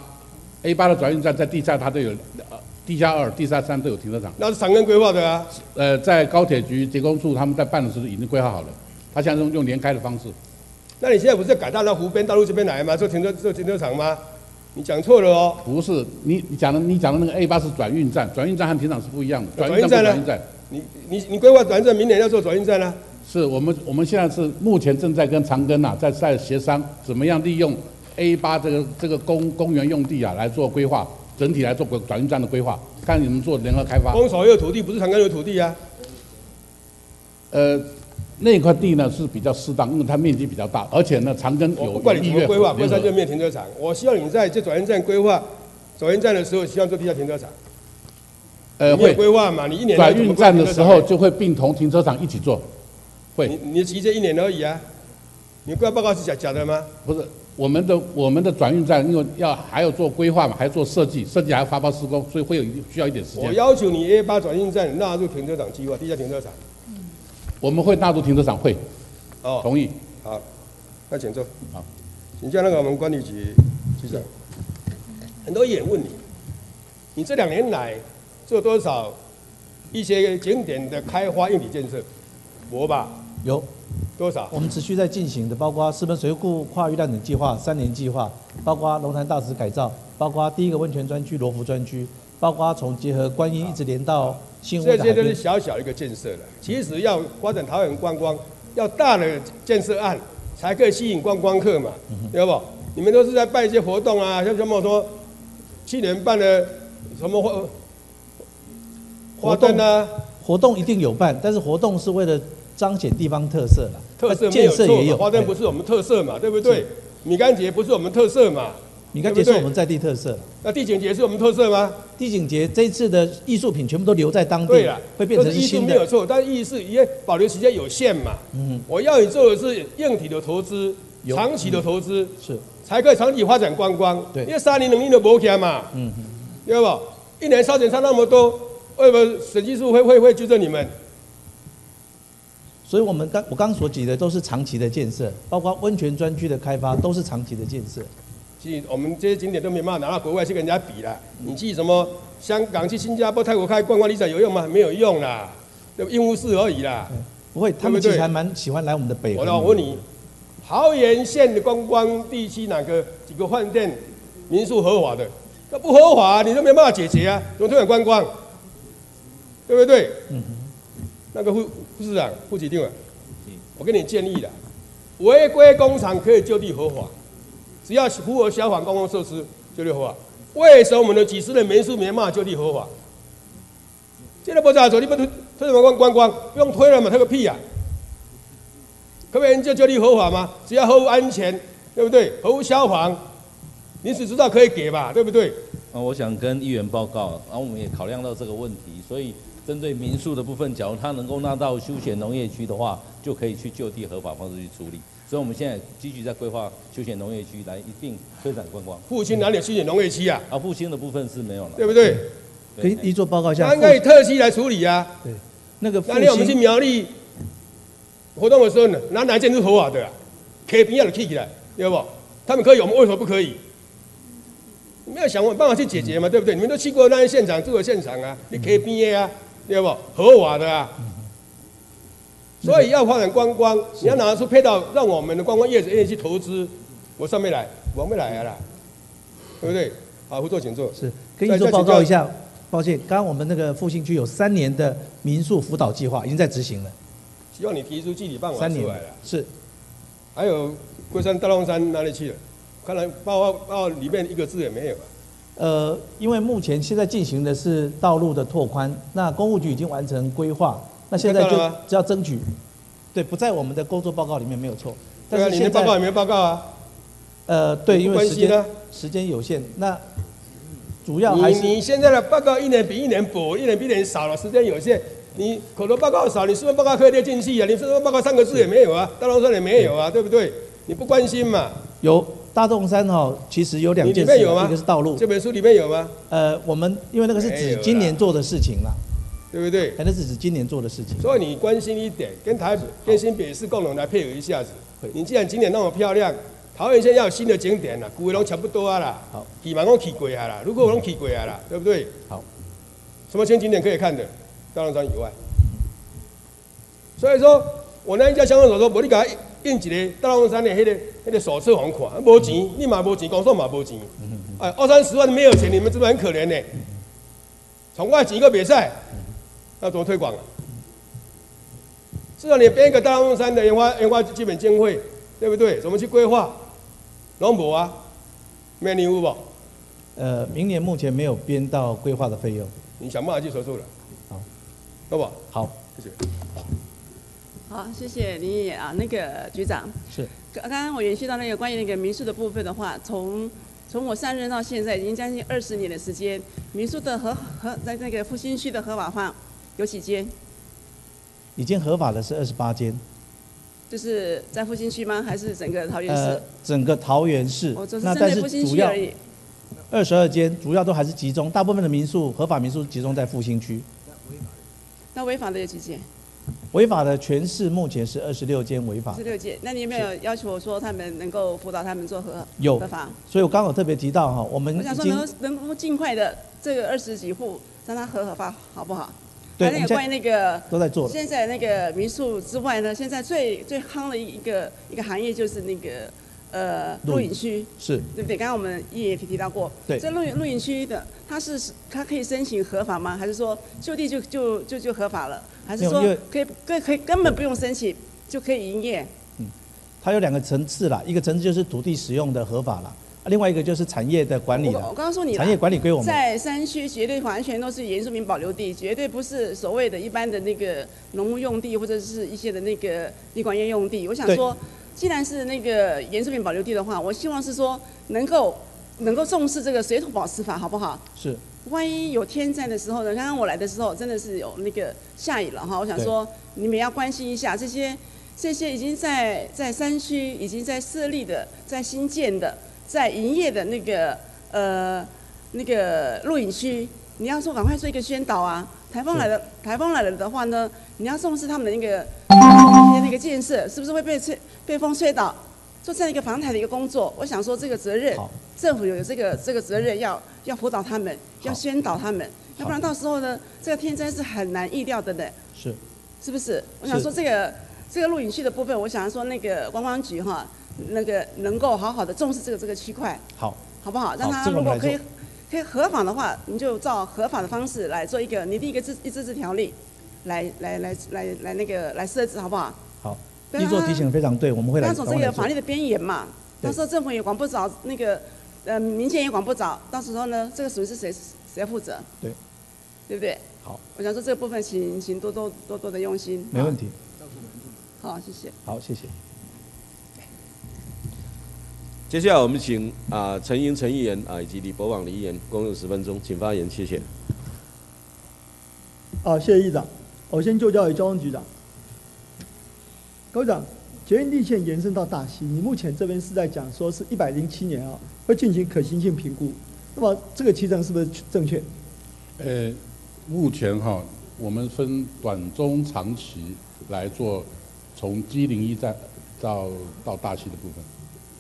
，A 八的转运站在地下它都有，呃，地下二、地下三都有停车场。那是长庚规划的啊。呃，在高铁局结工处他们在办的时候已经规划好了，他现在用用连开的方式。那你现在不是改到那湖边道路这边来吗？做停车做停车场吗？你讲错了哦。不是，你你讲的你讲的那个 A 八是转运站，转运站和停车场是不一样的。转运运站转运站。你你你规划转运站明年要做转运站啊？是我们我们现在是目前正在跟长庚呐、在在协商怎么样利用 A 八这个这个公公园用地啊来做规划，整体来做转运站的规划，看你们做联合开发。公所有土地不是长庚有土地啊。呃，那块地呢是比较适当，因为它面积比较大，而且呢长庚有不管你怎么规划，龟联合山就没有停车场。我希望你在这转运站规划转运站的时候，希望做地下停车场。呃会规划嘛？你一年转运站的时候就就会并同停车场一起做，会。你你提这一年而已啊。你规划报告是假假的吗？不是我们的我们的转运站，因为要还要做规划嘛，还要做设计，设计还要发包施工，所以会有需要一点时间我。要求你 A 八转运站纳入停车场计划，地下停车场。我们会纳入停车场会，哦，同意。好，那请坐。好，请叫那个我们管理局局长。很多议员问你，你这两年来做多少一些景点的开发硬体建设？我吧，有多少？我们持续在进行的，包括石门水库跨域亮点计划三年计划，包括龙潭大池改造，包括第一个温泉专区罗浮专区，包括从结合观音一直连到新屋这些都是。小小一个建设了。其实要发展桃园观光，要大的建设案才可以吸引观光客嘛，对不？你们都是在办一些活动啊，像什么说去年办的什么活活动啊，活动一定有办，但是活动是为了彰显地方特色啦。建特色没有错嘛，设也有。花灯不是我们特色嘛，对不对？米干节不是我们特色嘛？米干节是我们在地特色。那地景节是我们特色吗？地景节这次的艺术品全部都留在当地，对了，会变成艺术。没有错，但是艺术因为保留时间有限嘛。嗯，我要你做的是硬体的投资，有长期的投资，是才可以长期发展观光。对因为三年能力都不起来嘛，嗯对不？一年烧钱烧那么多，为什么审计处会会会纠正你们？所以我们刚我刚刚所举的都是长期的建设，包括温泉专区的开发都是长期的建设。其实我们这些景点都没办法拿到国外去跟人家比了。你去什么香港、去新加坡、泰国开观光旅展有用吗？没有用啦，对吧？应付事而已啦。不会，他们其实还蛮喜欢来我们的北横。我来我问你，桃园县的观光地区哪个几个饭店、民宿合法的？那不合法、你都没办法解决啊！怎么推广观光？对不对？嗯那个副副市长、副局长啊，我给你建议了，违规工厂可以就地合法，只要符合消防公共设施就地合法。为什么我们的几十人民宿没骂就地合法？现在不咋走，你不推推什么观观光？不用推了嘛，推个屁呀、可不可以就就地合法吗？只要合乎安全，对不对？合乎消防，你只知道可以给吧，对不对？啊，我想跟议员报告，然后我们也考量到这个问题，所以针对民宿的部分，假如他能够纳到休闲农业区的话，就可以去就地合法方式去处理。所以我们现在积极在规划休闲农业区来一定推展观光。复兴哪里有休闲农业区啊？啊，复兴的部分是没有了，对不对？可以依做报告一下。那应该以特区来处理啊。对，那个复那天我们去苗栗活动的时候呢，哪哪一件是合法的啊？可以不要的起来，对不？他们可以，我们为什么不可以？没有想办法去解决嘛，对不对？你们都去过那些现场，住过现场啊，你可以毕业啊，对不？合法的啊。所以要发展观光，你要拿出配套，让我们的观光业者愿意去投资。我上面来，我们来啊啦，对不对？好，胡座请坐。是跟依做报告一下。抱歉，刚刚我们那个复兴区有三年的民宿辅导计划已经在执行了。希望你提出具体办法三年出来了。是。还有龟山大龙山哪里去了？看来报告报告里面一个字也没有啊。呃，因为目前现在进行的是道路的拓宽，那公务局已经完成规划，那现在就只要争取，对，不在我们的工作报告里面没有错。但对啊，你的报告也没有报告啊。呃，对，因为时间呢时间有限，那主要还你是你现在的报告一年比一年薄，一年比一年少了，时间有限。你口头报告少，你是不是报告可以列进去啊。你是不是报告三个字也没有啊，大龙说也没有啊，对不对？你不关心嘛？有大洞山哈，其实有两件事？一个是道路。这本书里面有吗？呃，我们因为那个是指今年做的事情啦，对不对？那是指今年做的事情。所以你关心一点，跟台跟新北市共同来配合一下子。你既然景点那么漂亮，桃园县要有新的景点了，古围龙差不多啊啦。好，起码我去过啊啦，如果我拢去过啊啦，对不对？好，什么新景点可以看的？大洞山以外。所以说，我那一家乡公所说，我你给他印一个大龙山的迄、个迄、个手册互看，无钱，你嘛无钱，公所嘛无钱。哎，二三十万没有钱，你们真的很可怜呢？从外钱一个比赛，那怎么推广啊？至少你编一个大龙山的研发研发基本经费，对不对？怎么去规划？拢无啊？没你有无？呃，明年目前没有编到规划的费用。你想办法去筹措了。好，好不好？好，谢谢。好，谢谢林议员啊，那个局长。是。刚刚刚我延续到那个关于那个民宿的部分的话，从从我上任到现在已经将近二十年的时间，民宿的合合在那个复兴区的合法化有几间？已经合法的是二十八间，就是在复兴区吗？还是整个桃园市？呃，整个桃园市哦，就是那但是主要区而已。二十二间，主要都还是集中，大部分的民宿合法民宿集中在复兴区，那违法的有几间？违法的全市目前是二十六间违法十。六间。那你有没有要求说他们能够辅导他们做合有合法？所以我刚好特别提到哈，我们我想说能够能够尽快的这个二十几户让他合合法，好不好？对还有关于那个都在做现在那个民宿之外呢，现在最最夯的一个一个行业就是那个呃露营区，是对不对？刚刚我们也提到过，对这露营露营区的，它是它可以申请合法吗？还是说就地就就就就合法了？还是说可以可以可以根本不用申请就可以营业？嗯它有两个层次啦，一个层次就是土地使用的合法啦，啊另外一个就是产业的管理了我我。刚刚说你产业管理归我们。在山区绝对完全都是原住民保留地，绝对不是所谓的一般的那个农牧用地或者是一些的那个地管业用地。我想说，既然是那个原住民保留地的话，我希望是说能够能够重视这个水土保持法，好不好？是万一有天灾的时候呢？刚刚我来的时候真的是有那个下雨了哈，我想说你们要关心一下这些这些已经在在山区已经在设立的、在新建的、在营业的那个呃那个露营区，你要说赶快做一个宣导啊！台风来了，台风来了的话呢，你要重视他们的那个一些那个建设，是不是会被吹被风吹倒？做这样一个防台的一个工作，我想说这个责任，政府有这个这个责任要要辅导他们，要宣导他们，要不然到时候呢，这个天灾是很难预料的呢，是。是不是？我想说这个这个录影区的部分，我想说那个观光局哈，那个能够好好的重视这个这个区块，好，好不好？让他如果可以可以合法的话，你就照合法的方式来做一个拟定一个自一自治条例，来来来来来那个来设置，好不好？好，不要让一做提醒得非常对，我们会来不要走这个法律的边缘嘛，对到时候政府也管不着，那个呃民间也管不着，到时候呢，这个损失谁谁负责？对，对不对？好，我想说这个部分请请多多多多的用心。没问题。好，谢谢。好，谢谢。接下来我们请啊陈英陈议员啊以及李博网李议员共用十分钟，请发言，谢谢。好，谢谢议长。我先就教于交通局长。高局长，捷运地线延伸到大溪，你目前这边是在讲说是一百零七年啊，会进行可行性评估。那么这个期程是不是正确？呃，目前哈，我们分短、中、长期来做，从基零一站到到大溪的部分。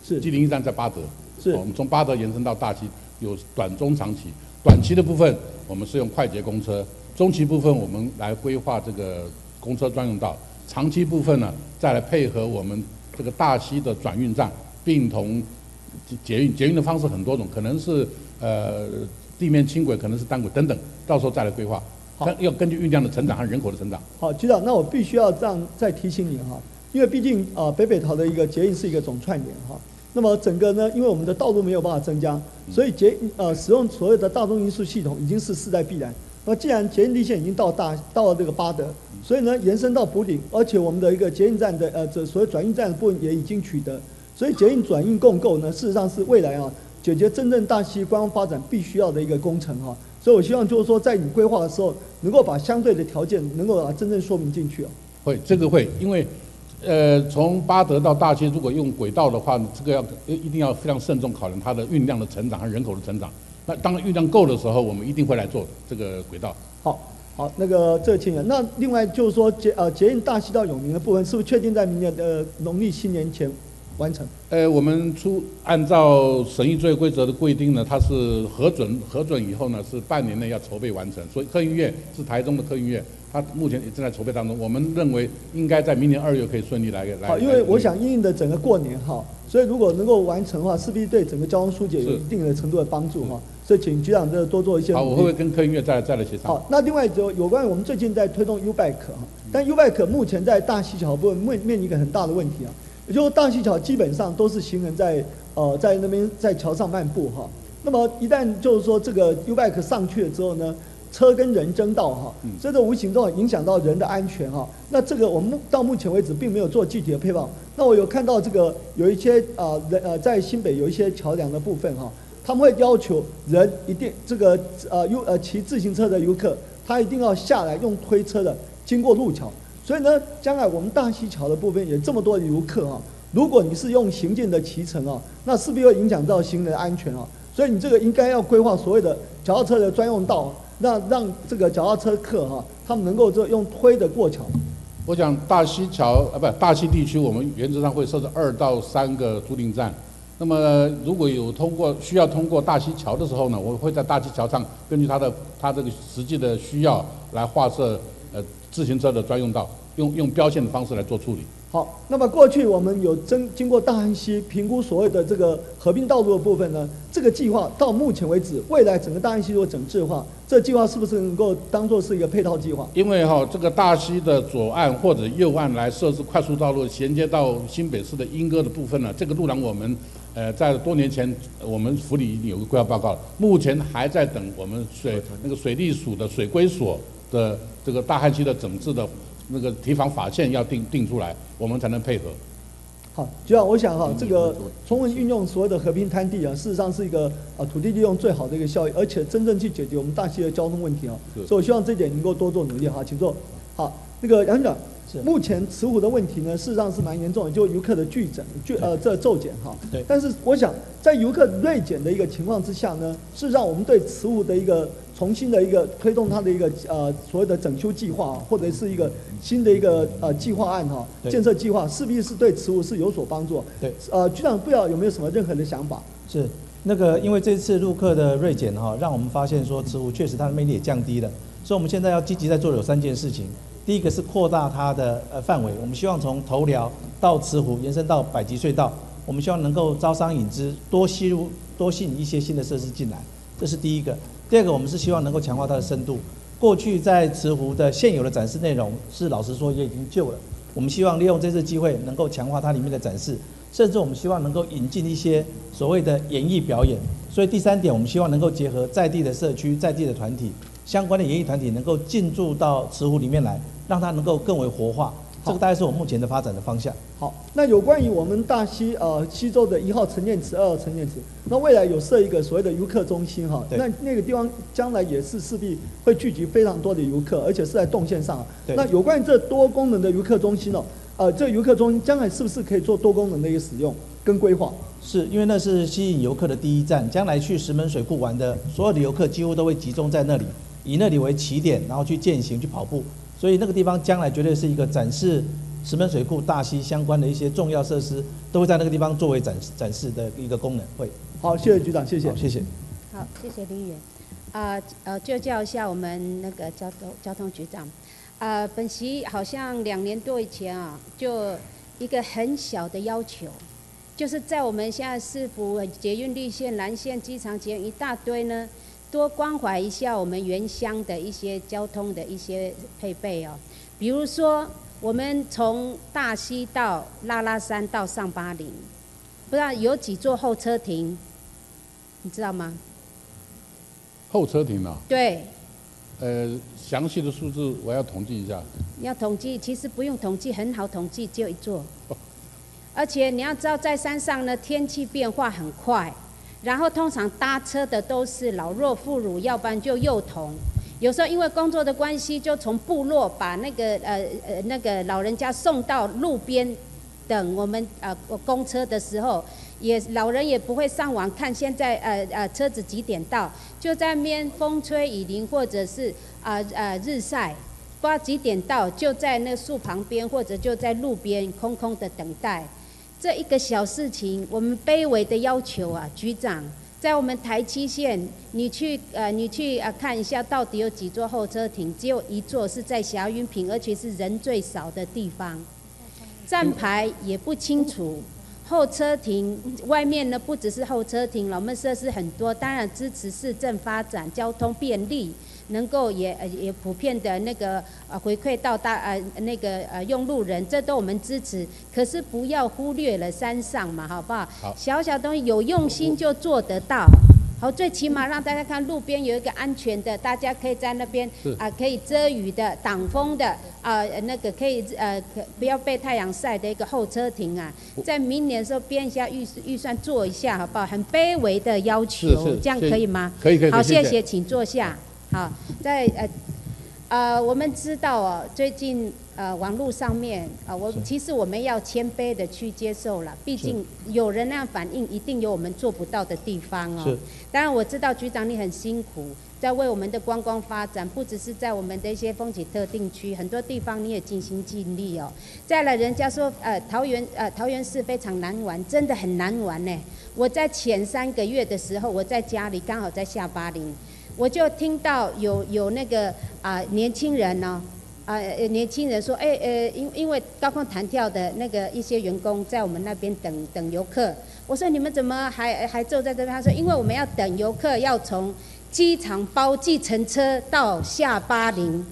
是。基零一站在巴德。是哦我们从巴德延伸到大溪，有短、中、长期。短期的部分，我们是用快捷公车；中期部分，我们来规划这个公车专用道；长期部分呢，再来配合我们这个大溪的转运站，并同捷运。捷运的方式很多种，可能是呃地面轻轨，可能是单轨等等，到时候再来规划。好要根据运量的成长和人口的成长。好，局长，那我必须要这样再提醒你哈，因为毕竟啊、呃北北桃的一个捷运是一个总串联哈。那么整个呢，因为我们的道路没有办法增加，所以捷呃使用所有的大众运输系统已经是势在必然。那既然捷运地线已经到大到了这个巴德，所以呢延伸到补顶，而且我们的一个捷运站的呃这所谓转运站的部分也已经取得，所以捷运转运共构呢，事实上是未来啊解决真正大溪观光发展必须要的一个工程哈。所以我希望就是说，在你规划的时候，能够把相对的条件能够把它真正说明进去哦。会，这个会，因为，呃，从巴德到大溪，如果用轨道的话，这个要一定要非常慎重考量它的运量的成长和人口的成长。那当运量够的时候，我们一定会来做这个轨道。好，好，那个这个清源，那另外就是说捷呃捷运大溪到永宁的部分，是不是确定在明年的农历新年前完成？呃，我们出按照审议作业规则的规定呢，它是核准核准以后呢，是半年内要筹备完成。所以客运院是台中的客运院，它目前也正在筹备当中。我们认为应该在明年二月可以顺利来来。好，因为我想因应的整个过年哈，所以如果能够完成的话，势必对整个交通疏解有一定的程度的帮助哈。所以请局长这多做一些好，努力我会不会跟科音院再来再来协商？好，那另外就有关于我们最近在推动 U Bike 哈，但 U Bike 目前在大溪桥部分面面临一个很大的问题啊，也就是大溪桥基本上都是行人在呃在那边在桥上漫步哈。那么一旦就是说这个 U Bike 上去了之后呢，车跟人争道哈，所以这无形中影响到人的安全哈。那这个我们目到目前为止并没有做具体的配套。那我有看到这个有一些啊人呃在新北有一些桥梁的部分哈。他们会要求人一定这个呃游呃骑自行车的游客，他一定要下来用推车的经过路桥。所以呢，将来我们大溪桥的部分也这么多游客啊，如果你是用行进的骑乘啊，那势必会影响到行人安全啊。所以你这个应该要规划所谓的脚踏车的专用道，让让这个脚踏车客哈、他们能够这用推的过桥。我想大溪桥啊，不，大溪地区我们原则上会设置二到三个租赁站。那么如果有通过需要通过大溪桥的时候呢，我会在大溪桥上根据它的它这个实际的需要来划设呃自行车的专用道，用用标线的方式来做处理。好，那么过去我们有经经过大汉溪评估所谓的这个合并道路的部分呢，这个计划到目前为止，未来整个大汉溪如果整治的话，这计划是不是能够当做是一个配套计划？因为哈、这个大溪的左岸或者右岸来设置快速道路，衔接到新北市的莺歌的部分呢，这个路廊我们呃在多年前呃我们府里已经有个规划报告了，目前还在等我们水那个水利署的水规所的这个大汉溪的整治的那个堤防法线要定定出来，我们才能配合。好，局长，我想哈，这个充分运用所有的和平滩地啊，事实上是一个啊土地利用最好的一个效益，而且真正去解决我们大溪的交通问题啊。所以我希望这一点能够多做努力哈，请坐。好，那个杨局长，目前慈湖的问题呢，事实上是蛮严重的，就游客的拒诊、拒呃这骤减哈。对但是我想，在游客锐减的一个情况之下呢，事实上我们对慈湖的一个重新的一个推动它的一个呃所谓的整修计划啊，或者是一个新的一个呃计划案哈，对建设计划势必是对慈湖是有所帮助。对，呃，局长不知道有没有什么任何的想法？是那个，因为这次陆客的锐减哈，让我们发现说慈湖确实它的魅力也降低了，所以我们现在要积极在做的有三件事情。第一个是扩大它的呃范围，我们希望从头寮到慈湖延伸到百吉隧道，我们希望能够招商引资，多吸入多吸引一些新的设施进来，这是第一个。第二个，我们是希望能够强化它的深度。过去在慈湖的现有的展示内容是老实说也已经旧了，我们希望利用这次机会能够强化它里面的展示，甚至我们希望能够引进一些所谓的演艺表演。所以第三点，我们希望能够结合在地的社区、在地的团体，相关的演艺团体能够进驻到慈湖里面来，让它能够更为活化。这个大概是我目前的发展的方向。好，那有关于我们大溪呃西周的一号沉淀池、二号沉淀池，那未来有设一个所谓的游客中心哈，对那那个地方将来也是势必会聚集非常多的游客，而且是在动线上那有关于这多功能的游客中心哦，呃，这游客中心将来是不是可以做多功能的一个使用跟规划？是因为那是吸引游客的第一站，将来去石门水库玩的所有的游客几乎都会集中在那里，以那里为起点，然后去践行、去跑步，所以那个地方将来绝对是一个展示石门水库、大溪相关的一些重要设施，都会在那个地方作为展示展示的一个功能。会。好，谢谢局长，谢谢。谢谢。好，谢谢李议员。啊、呃，就叫一下我们那个交通交通局长。啊、本席好像两年多以前啊，就一个很小的要求，就是在我们现在市府捷运绿线、蓝线、机场捷运一大堆呢，多关怀一下我们原乡的一些交通的一些配备哦。比如说，我们从大溪到拉拉山到上巴林，不知道有几座候车亭，你知道吗？候车亭啊，对，呃，详细的数字我要统计一下。要统计，其实不用统计，很好统计，只有一座。而且你要知道，在山上呢，天气变化很快，然后通常搭车的都是老弱妇孺，要不然就幼童。有时候因为工作的关系，就从部落把那个呃呃那个老人家送到路边等我们呃公车的时候，也老人也不会上网看现在呃呃车子几点到，就在那边风吹雨淋或者是啊呃日晒，不知道几点到，就在那树旁边或者就在路边空空的等待。这一个小事情，我们卑微的要求啊，局长，在我们台七线，你去呃你去啊看一下，到底有几座候车亭？只有一座是在霞云坪，而且是人最少的地方，站牌也不清楚。候车亭外面呢，不只是候车亭了，我们设施很多，当然支持市政发展，交通便利，能够也呃也普遍的那个呃回馈到大呃那个呃用路人，这都我们支持。可是不要忽略了山上嘛，好不好？好小小东西有用心就做得到。好，最起码让大家看路边有一个安全的，大家可以在那边是啊、可以遮雨的、挡风的啊、那个可以呃可不要被太阳晒的一个候车亭啊，在明年的时候编一下预预算做一下好不好？很卑微的要求，这样可以吗？可以可以好，谢谢，请坐下。好，在呃呃，我们知道哦，最近呃网络上面啊、我其实我们要谦卑的去接受了，毕竟有人那样反应，一定有我们做不到的地方哦。是当然我知道局长你很辛苦，在为我们的观光发展，不只是在我们的一些风景特定区，很多地方你也尽心尽力哦。再来，人家说呃桃园呃桃园市非常难玩，真的很难玩呢。我在前三个月的时候，我在家里刚好在下巴林，我就听到有有那个啊、年轻人呢、啊、呃年轻人说，哎呃，因因为高空弹跳的那个一些员工在我们那边等等游客，我说你们怎么还还坐在这边？他说因为我们要等游客要从机场包计程车到下巴陵。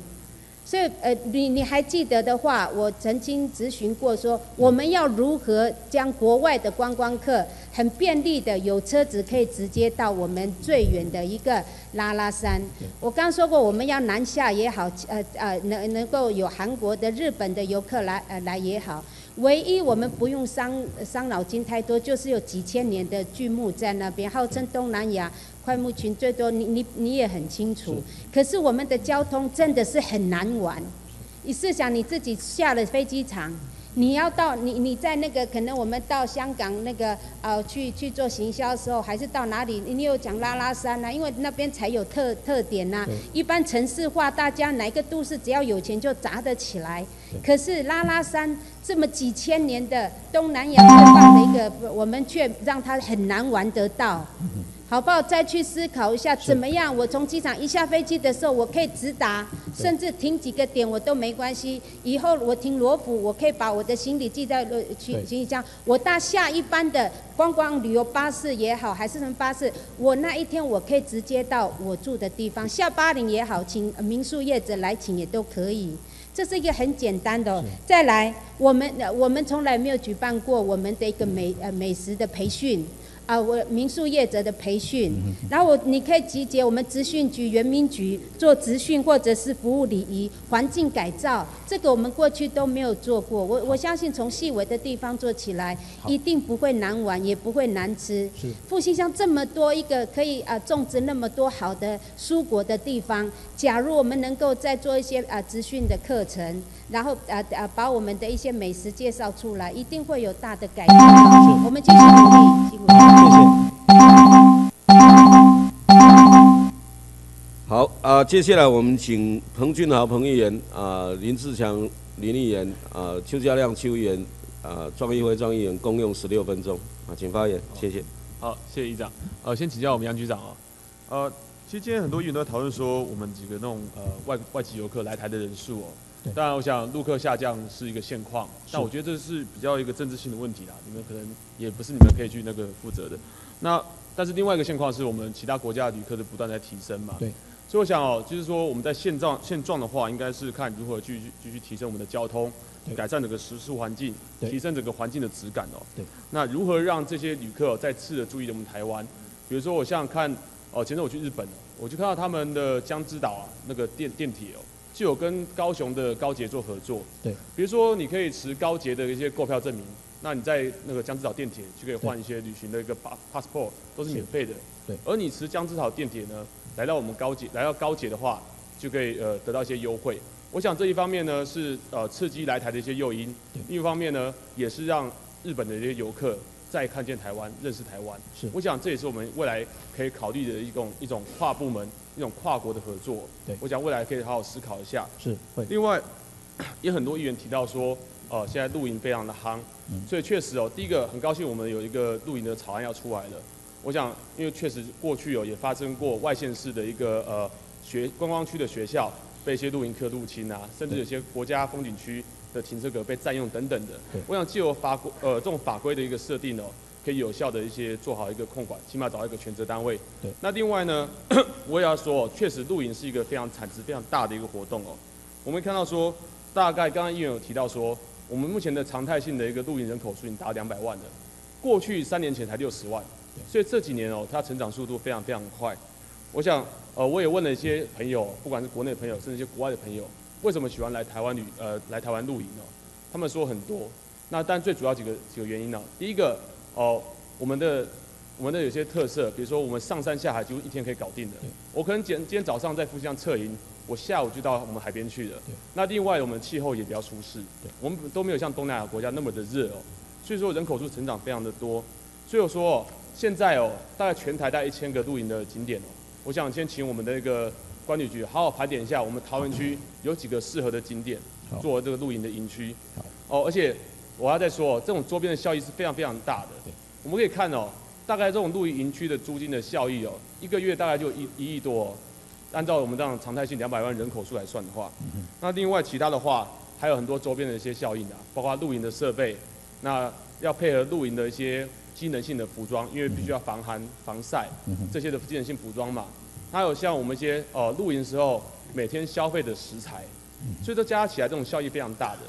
所以，呃，你你还记得的话，我曾经咨询过说，我们要如何将国外的观光客很便利的有车子可以直接到我们最远的一个拉拉山。我刚说过，我们要南下也好，呃呃，能能够有韩国的、日本的游客来呃来也好，唯一我们不用伤伤脑筋太多，就是有几千年的巨木在那边，号称东南亚快木群最多，你你你也很清楚。可是我们的交通真的是很难玩。你试想你自己下了飞机场，你要到你你在那个可能我们到香港那个呃去去做行销的时候，还是到哪里？你有讲拉拉山呐、啊因为那边才有特特点呐、一般城市化，大家哪个都市只要有钱就砸得起来。可是拉拉山这么几千年的东南亚最棒的一个，我们却让它很难玩得到。好不好？再去思考一下，怎么样？我从机场一下飞机的时候，我可以直达，甚至停几个点我都没关系。以后我停罗浮，我可以把我的行李寄在呃去行李箱。我搭下一班的观光旅游巴士也好，还是什么巴士，我那一天我可以直接到我住的地方，下巴陵也好，请呃民宿业者来请也都可以。这是一个很简单的、哦。再来，我们呃我们从来没有举办过我们的一个美呃美食的培训。啊，我民宿业者的培训，然后我你可以集结我们职训局、原民局做职训或者是服务礼仪、环境改造，这个我们过去都没有做过。我我相信从细微的地方做起来，一定不会难玩，也不会难吃。是。复兴乡这么多一个可以啊种植那么多好的蔬果的地方，假如我们能够再做一些啊职训的课程，然后啊啊把我们的一些美食介绍出来，一定会有大的改变。我们继续努力，辛苦大家。好啊、接下来我们请彭俊豪彭议员啊、林志强林议员啊、邱家亮邱议员啊、庄议辉庄议员共用十六分钟啊，请发言，谢谢。好，谢谢议长。呃，先请教我们杨局长啊，呃，其实今天很多议员都在讨论说，我们几个那种呃外外籍游客来台的人数哦。当然，我想陆客下降是一个现况，但我觉得这是比较一个政治性的问题啦，你们可能也不是你们可以去那个负责的。那但是另外一个现况是我们其他国家的旅客的不断在提升嘛。对。所以我想哦，就是说我们在现状现状的话，应该是看如何去继续提升我们的交通，改善整个食宿环境，提升整个环境的质感哦。对。那如何让这些旅客、哦、再次的注意我们台湾？比如说，我像看哦，前阵我去日本哦，我就看到他们的江之岛啊，那个电电铁哦，就有跟高雄的高捷做合作。对。比如说，你可以持高捷的一些购票证明，那你在那个江之岛电铁就可以换一些旅行的一个 pass passport，都是免费的。对。而你持江之岛电铁呢，来到我们高捷，来到高捷的话，就可以呃得到一些优惠。我想这一方面呢是呃刺激来台的一些诱因，另一方面呢也是让日本的一些游客再看见台湾，认识台湾。是我想这也是我们未来可以考虑的一种一种跨部门、一种跨国的合作。对我想未来可以好好思考一下。是会另外，*clears throat* 也很多议员提到说，呃，现在露营非常的夯，嗯所以确实哦，第一个很高兴我们有一个露营的草案要出来了。我想，因为确实过去哦也发生过外县市的一个呃学观光区的学校被一些露营客入侵啊，甚至有些国家风景区的停车格被占用等等的。我想借由法规呃这种法规的一个设定哦，可以有效的一些做好一个控管，起码找到一个全责单位。对。那另外呢，*clears throat* 我也要说哦，确实露营是一个非常产值非常大的一个活动哦。我们看到说，大概刚刚议员有提到说，我们目前的常态性的一个露营人口数已经达两百万了，过去三年前才六十万，所以这几年哦，它成长速度非常非常快。我想，呃，我也问了一些朋友，不管是国内的朋友，甚至一些国外的朋友，为什么喜欢来台湾旅呃来台湾露营哦？他们说很多，那但最主要几个几个原因呢、第一个哦，我们的我们的有些特色，比如说我们上山下海几乎一天可以搞定的。我可能今今天早上在富乡测营，我下午就到我们海边去了。那另外我们气候也比较舒适，我们都没有像东南亚国家那么的热哦，所以说人口数成长非常的多。所以我说哦，现在哦，大概全台大概一千个露营的景点哦，我想先请我们的那个关旅局好好盘点一下，我们桃园区有几个适合的景点做这个露营的营区。哦，而且我要再说哦，这种周边的效益是非常非常大的。我们可以看哦，大概这种露营营区的租金的效益哦，一个月大概就一一亿多、哦。按照我们这样常态性两百万人口数来算的话，那另外其他的话还有很多周边的一些效应啊，包括露营的设备，那要配合露营的一些机能性的服装，因为必须要防寒、防晒这些的机能性服装嘛。还有像我们一些呃露营时候每天消费的食材，所以都加起来这种效益非常大的，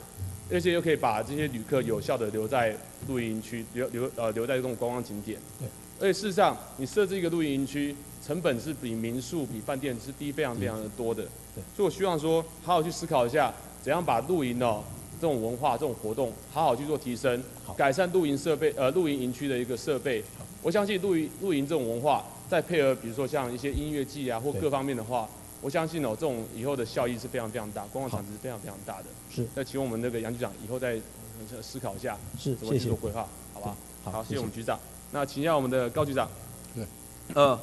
而且又可以把这些旅客有效的留在露营区，留留呃留在这种观光景点。对。而且事实上，你设置一个露营营区，成本是比民宿、比饭店是低非常非常的多的。对。所以我希望说，好好去思考一下，怎样把露营哦这种文化、这种活动，好好去做提升，改善露营设备呃露营营区的一个设备。我相信露营露营这种文化，再配合比如说像一些音乐季啊或各方面的话，我相信哦这种以后的效益是非常非常大，观光产值是非常非常大的。是。那请我们那个杨局长以后再呃思考一下，是怎么去做规划，好吧？好谢谢我们局长。那请教我们的高局长。对。呃，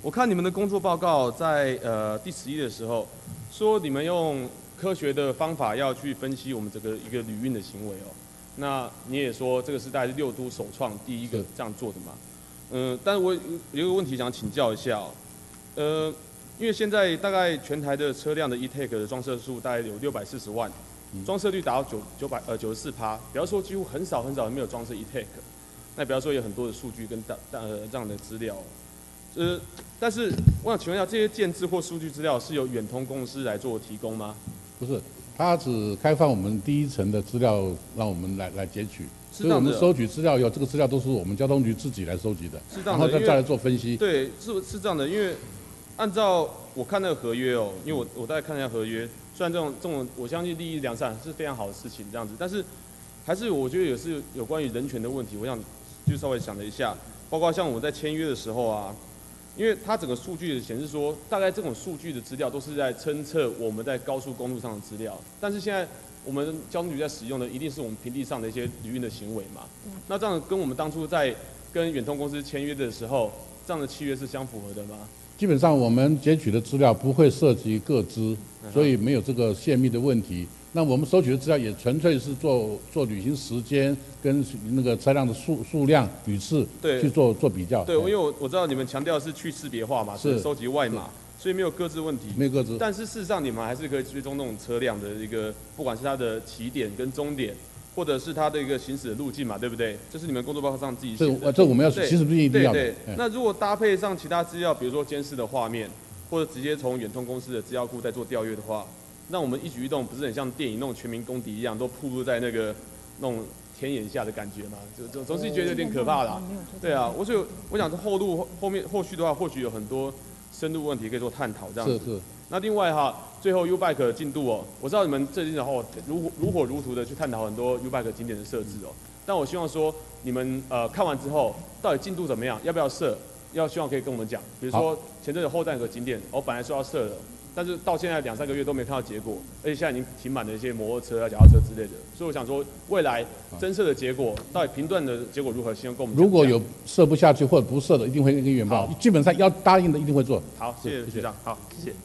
我看你们的工作报告在呃第十一的时候，说你们用科学的方法要去分析我们这个一个旅运的行为哦。那你也说这个是大概是六都首创第一个这样做的嘛？嗯、但是我有有一个问题想请教一下哦，呃，因为现在大概全台的车辆的 e-take 的装设数大概有六百四十万，装设率达到九九百呃九十四趴，比方说几乎很少很少没有装设 e-take，那比方说有很多的数据跟大大呃这样的资料，呃，但是我想请问一下，这些建制或数据资料是由远通公司来做提供吗？不是，它只开放我们第一层的资料，让我们来来截取。所以我们收取资料以后，这个资料都是我们交通局自己来收集的，是这样的，然后再再来做分析。对，是是这样的，因为按照我看那个合约哦，因为我我大概看一下合约，虽然这种这种我相信利益良善是非常好的事情这样子，但是还是我觉得也是有关于人权的问题，我想就稍微想了一下，包括像我们在签约的时候啊，因为它整个数据显示说，大概这种数据的资料都是在侦测我们在高速公路上的资料，但是现在我们交通局在使用的一定是我们平地上的一些旅运的行为嘛，那这样跟我们当初在跟远通公司签约的时候，这样的契约是相符合的吗？基本上我们截取的资料不会涉及各资，嗯所以没有这个泄密的问题。那我们收取的资料也纯粹是做做旅行时间跟那个车辆的数数量、屡次对去做做比较。对，因为我我知道你们强调是去识别化嘛，是是收集外码，所以没有各自问题。没有各自但是事实上，你们还是可以追踪那种车辆的一个，不管是它的起点跟终点，或者是它的一个行驶的路径嘛，对不对？这是你们工作报告上自己写的。这我们要对其实不一定要的对对嗯那如果搭配上其他资料，比如说监视的画面，或者直接从远通公司的资料库再做调阅的话，那我们一举一动不是很像电影那种全民公敌一样，都暴露在那个那种天眼下的感觉吗？就总总是觉得有点可怕啦。对啊，我所以我想后路后面后续的话，或许有很多深度问题可以做探讨这样子。是是。那另外哈，最后 U Bike 的进度哦，我知道你们最近然后如如火如荼的去探讨很多 U Bike 景点的设置哦，但我希望说你们呃看完之后，到底进度怎么样，要不要设？要希望可以跟我们讲，比如说前阵子后站有个景点，我本来说要设的，但是到现在两三个月都没看到结果，而且现在已经停满了一些摩托车啊、脚踏车之类的，所以我想说，未来增设的结果，到底评断的结果如何，希望跟我们如果有设不下去或者不设的，一定会跟原报。基本上要答应的一定会做。好，谢谢局长，好，谢谢。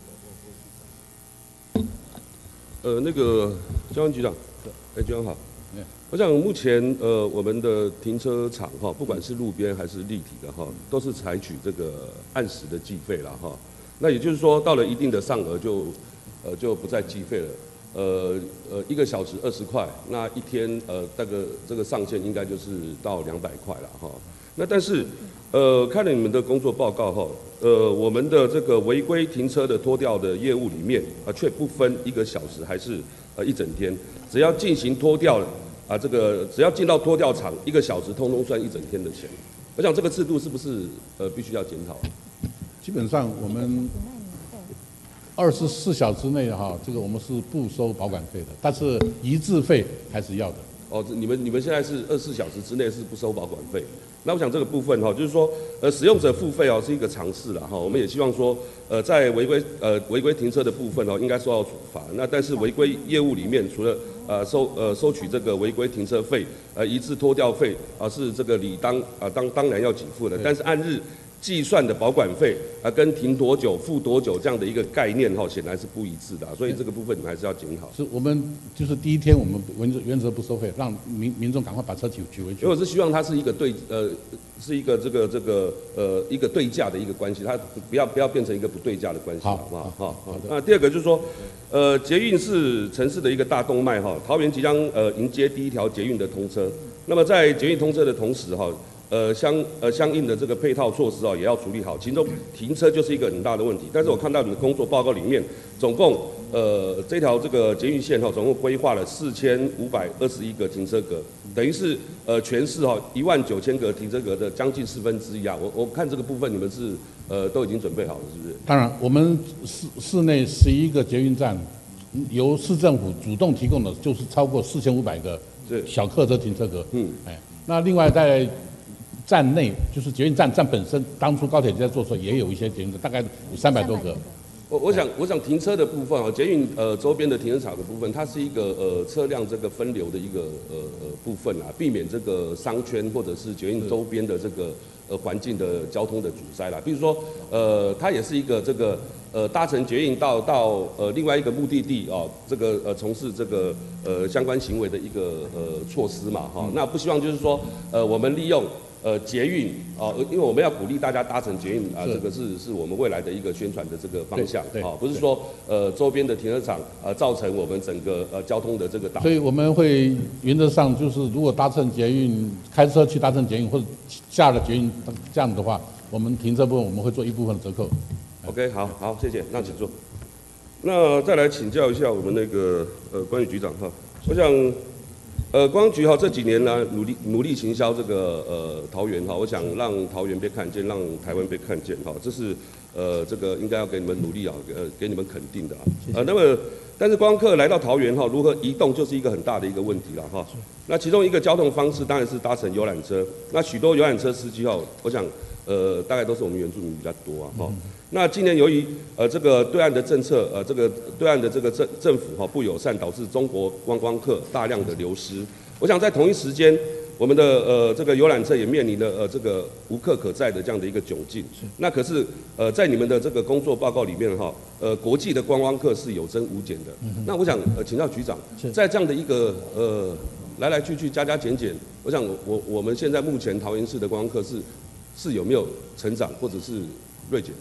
呃，那个交通局长，哎，局长好。我想目前呃我们的停车场哈，不管是路边还是立体的哈，都是采取这个按时的计费了哈。那也就是说，到了一定的上额就呃就不再计费了。呃呃，一个小时二十块，那一天呃大概这个上限应该就是到两百块了哈。那但是呃看了你们的工作报告哈，呃我们的这个违规停车的拖吊的业务里面啊，却不分一个小时还是呃一整天，只要进行拖吊啊，这个只要进到拖吊场，一个小时通通算一整天的钱。我想这个制度是不是呃必须要检讨？基本上我们二十四小时内哈，这个我们是不收保管费的，但是一致费还是要的。哦，这你们你们现在是二十四小时之内是不收保管费。那我想这个部分哈，就是说，呃，使用者付费哦是一个尝试了哈。我们也希望说，呃，在违规呃违规停车的部分哦，应该受到处罚。那但是违规业务里面，除了呃收呃收取这个违规停车费，呃一次拖吊费啊、是这个理当啊、当当然要给付的。但是按日计算的保管费啊，跟停多久、付多久这样的一个概念哈，显然是不一致的啊、所以这个部分你们还是要检讨。是我们就是第一天我们原则原则不收费，让民民众赶快把车取取回去因为。我是希望它是一个对呃，是一个这个这个呃一个对价的一个关系，它不要不要变成一个不对价的关系，好不好？好，好。那第二个就是说，呃，捷运是城市的一个大动脉哈，桃园即将呃迎接第一条捷运的通车。那么在捷运通车的同时哈，呃相呃相应的这个配套措施啊也要处理好，其中停车就是一个很大的问题。但是我看到你的工作报告里面，总共呃这条这个捷运线哈，总共规划了四千五百二十一个停车格，等于是呃全市哈一万九千个停车格的将近四分之一啊。我我看这个部分你们是呃都已经准备好了，是不是？当然，我们市市内十一个捷运站，由市政府主动提供的就是超过四千五百个小客车停车格。嗯，哎，那另外在站内，就是捷运站站本身，当初高铁在做的时候也有一些捷运站，大概有三百多个。我我想我想停车的部分啊，捷运呃周边的停车场的部分，它是一个呃车辆这个分流的一个呃呃部分啊，避免这个商圈或者是捷运周边的这个呃环境的交通的阻塞啦。比如说呃，它也是一个这个呃搭乘捷运到到呃另外一个目的地哦，这个呃从事这个呃相关行为的一个呃措施嘛哈。那不希望就是说呃我们利用。呃，捷运啊、呃因为我们要鼓励大家搭乘捷运啊、是这个是是我们未来的一个宣传的这个方向啊、不是说呃周边的停车场呃造成我们整个呃交通的这个打所以我们会原则上就是，如果搭乘捷运，开车去搭乘捷运或者下了捷运这样的话，我们停车部分我们会做一部分的折扣。OK，好好，谢谢，那请坐。那再来请教一下我们那个呃关于局长哈，我想呃公安局哈这几年呢努力努力行销这个呃桃园哈，我想让桃园被看见，让台湾被看见哈，这是呃这个应该要给你们努力啊，呃给你们肯定的啊。呃，那么但是观光客来到桃园哈，如何移动就是一个很大的一个问题了哈。那其中一个交通方式当然是搭乘游览车，那许多游览车司机哈，我想呃大概都是我们原住民比较多啊哈。那今年由于呃这个对岸的政策，呃这个对岸的这个政政府哈、不友善，导致中国观光客大量的流失。我想在同一时间，我们的呃这个游览车也面临了呃这个无客可载的这样的一个窘境。那可是呃在你们的这个工作报告里面哈，呃国际的观光客是有增无减的。那我想呃请教局长，在这样的一个呃来来去去加加减减，我想我我我们现在目前桃园市的观光客是是有没有成长或者是锐减？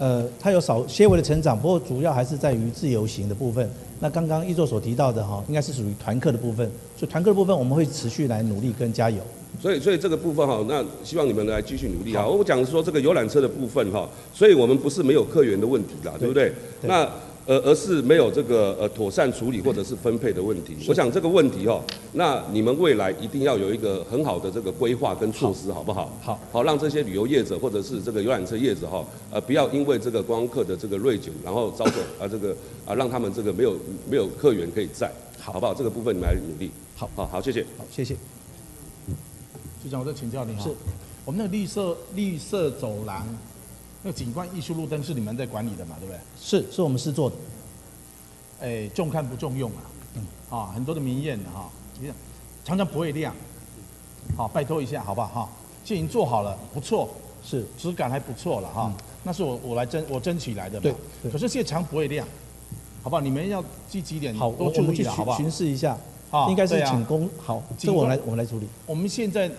呃，它有少些微的成长，不过主要还是在于自由行的部分。那刚刚易座所提到的哈，应该是属于团客的部分，所以团客的部分我们会持续来努力跟加油。所以，所以这个部分哈，那希望你们来继续努力啊。我讲说这个游览车的部分哈，所以我们不是没有客源的问题啦，对不对？那呃，而是没有这个呃妥善处理或者是分配的问题。我想这个问题哈，那你们未来一定要有一个很好的这个规划跟措施，好不好？好，好让这些旅游业者或者是这个游览车业者哈，呃，不要因为这个观光客的这个锐减，然后遭受啊这个啊让他们这个没有没有客源可以在，好不好？这个部分你们来努力。好，好好，谢谢。好，谢谢。局长，我再请教你哈。是。我们那个绿色绿色走廊，那个景观艺术路灯是你们在管理的嘛，对不对？是，是我们是做的。哎，重看不重用啊。嗯。啊，很多的民怨的哈，局长常常不会亮。好，拜托一下，好不好哈？现在已经做好了，不错。是。质感还不错了哈。那是我我来争我争取来的嘛。对对可是现在常不会亮，好不好？你们要积极一点，好，我多注意了，好不好？巡视一下。啊应该是请公好，这我们来我们来处理。我们现在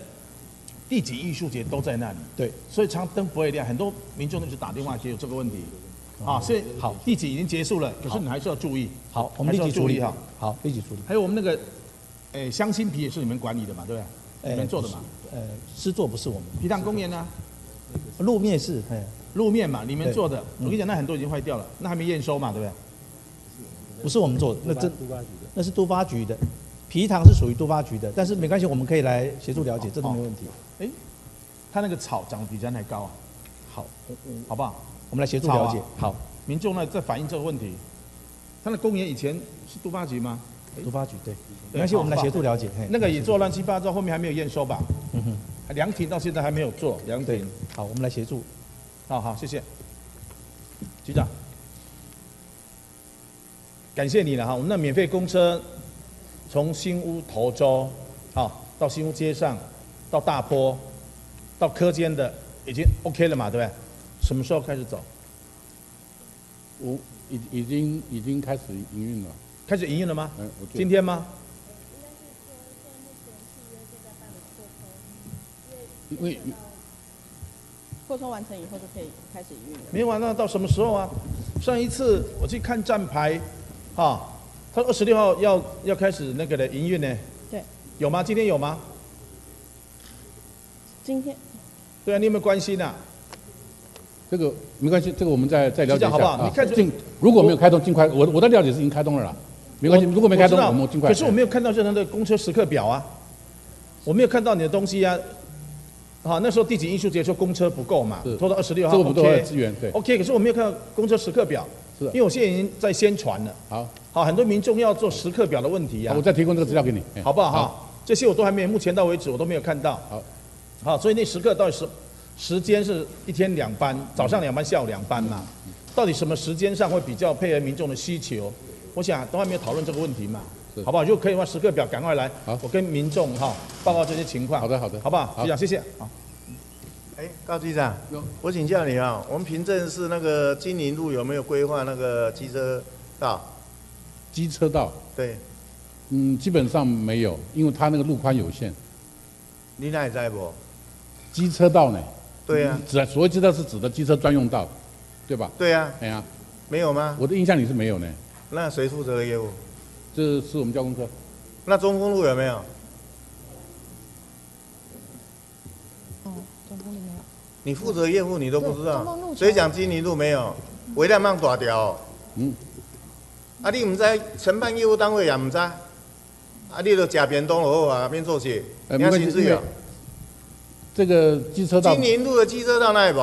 地景艺术节都在那里，对，所以常灯不会亮，很多民众就打电话也有这个问题。啊，所以好，地景已经结束了，可是你还是要注意。好，我们立即处理要注意哈。。好，立即处理。还有我们那个，诶，香辛皮也是你们管理的嘛，对不对？你们做的嘛。呃，施作不是我们。皮塘公园呢？路面是，哎，路面嘛，你们做的。嗯我跟你讲，那很多已经坏掉了，那还没验收嘛，对不对？不是我们做的，那这都发局的那是都发局的，皮塘是属于都发局的，但是没关系，我们可以来协助了解，这都没问题。哎，它那个草长得比人还高啊。好，好不好？我们来协助了解啊好，民众呢在反映这个问题。他的公园以前是都发局吗？都发局对，没关系，我们来协助了解。那个也做乱七八糟，后面还没有验收吧？嗯哼，凉亭到现在还没有做，凉亭。好，我们来协助。好好，谢谢。局长，感谢你了哈。我们那免费公车从新屋头洲，啊，到新屋街上，到大坡，到科间的已经 OK 了嘛，对不对？什么时候开始走？我已已经已经开始营运了。开始营运了吗？嗯，我觉得今天吗？因为扩充完成以后就可以开始营运了。没有啊，那到什么时候啊？上一次我去看站牌，啊，他二十六号要要开始那个的营运呢，对，有吗？今天有吗？今天对啊，你有没有关心啊？这个没关系，这个我们再再了解一下好不好啊你看尽如果没有开通，尽快。我我的了解是已经开通了啦，没关系。如果没开通，我们尽快。可是我没有看到任何的公车时刻表啊，我没有看到你的东西啊。好，那时候地景艺术节说公车不够嘛，拖到二十六号。这个不都资源对 OK，可是我没有看到公车时刻表，是因为我现在已经在宣传了。好，好，很多民众要做时刻表的问题啊，我再提供这个资料给你，哎好不好哈？这些我都还没有，目前到为止我都没有看到。好，好，所以那时刻到底是时间是一天两班，早上两班，下午两班嘛？到底什么时间上会比较配合民众的需求？我想都还没有讨论这个问题嘛，好不好？如果可以的话，时刻表赶快来，我跟民众哈报告这些情况。好的，好的，好不好？局长，谢谢。好。哎，高局长，我请教你啊，我们凭证是那个金陵路有没有规划那个机车道？机车道，对，嗯，基本上没有，因为它那个路宽有限。你哪里在不？机车道呢？对啊指所谓机车是指的机车专用道，对吧？对啊。哎呀，没有吗？我的印象里是没有呢。那谁负责的业务？这是我们交通科。那中公路有没有？哦，中公路没有。你负责业务你都不知中丰路道，谁讲金陵路没有？维量曼大条。嗯。啊，你唔知承办业务单位也唔知，啊，你就假便当就好啊，免做事。你要呃没关系薪水哦。这个机车道，金陵路的机车道那里不？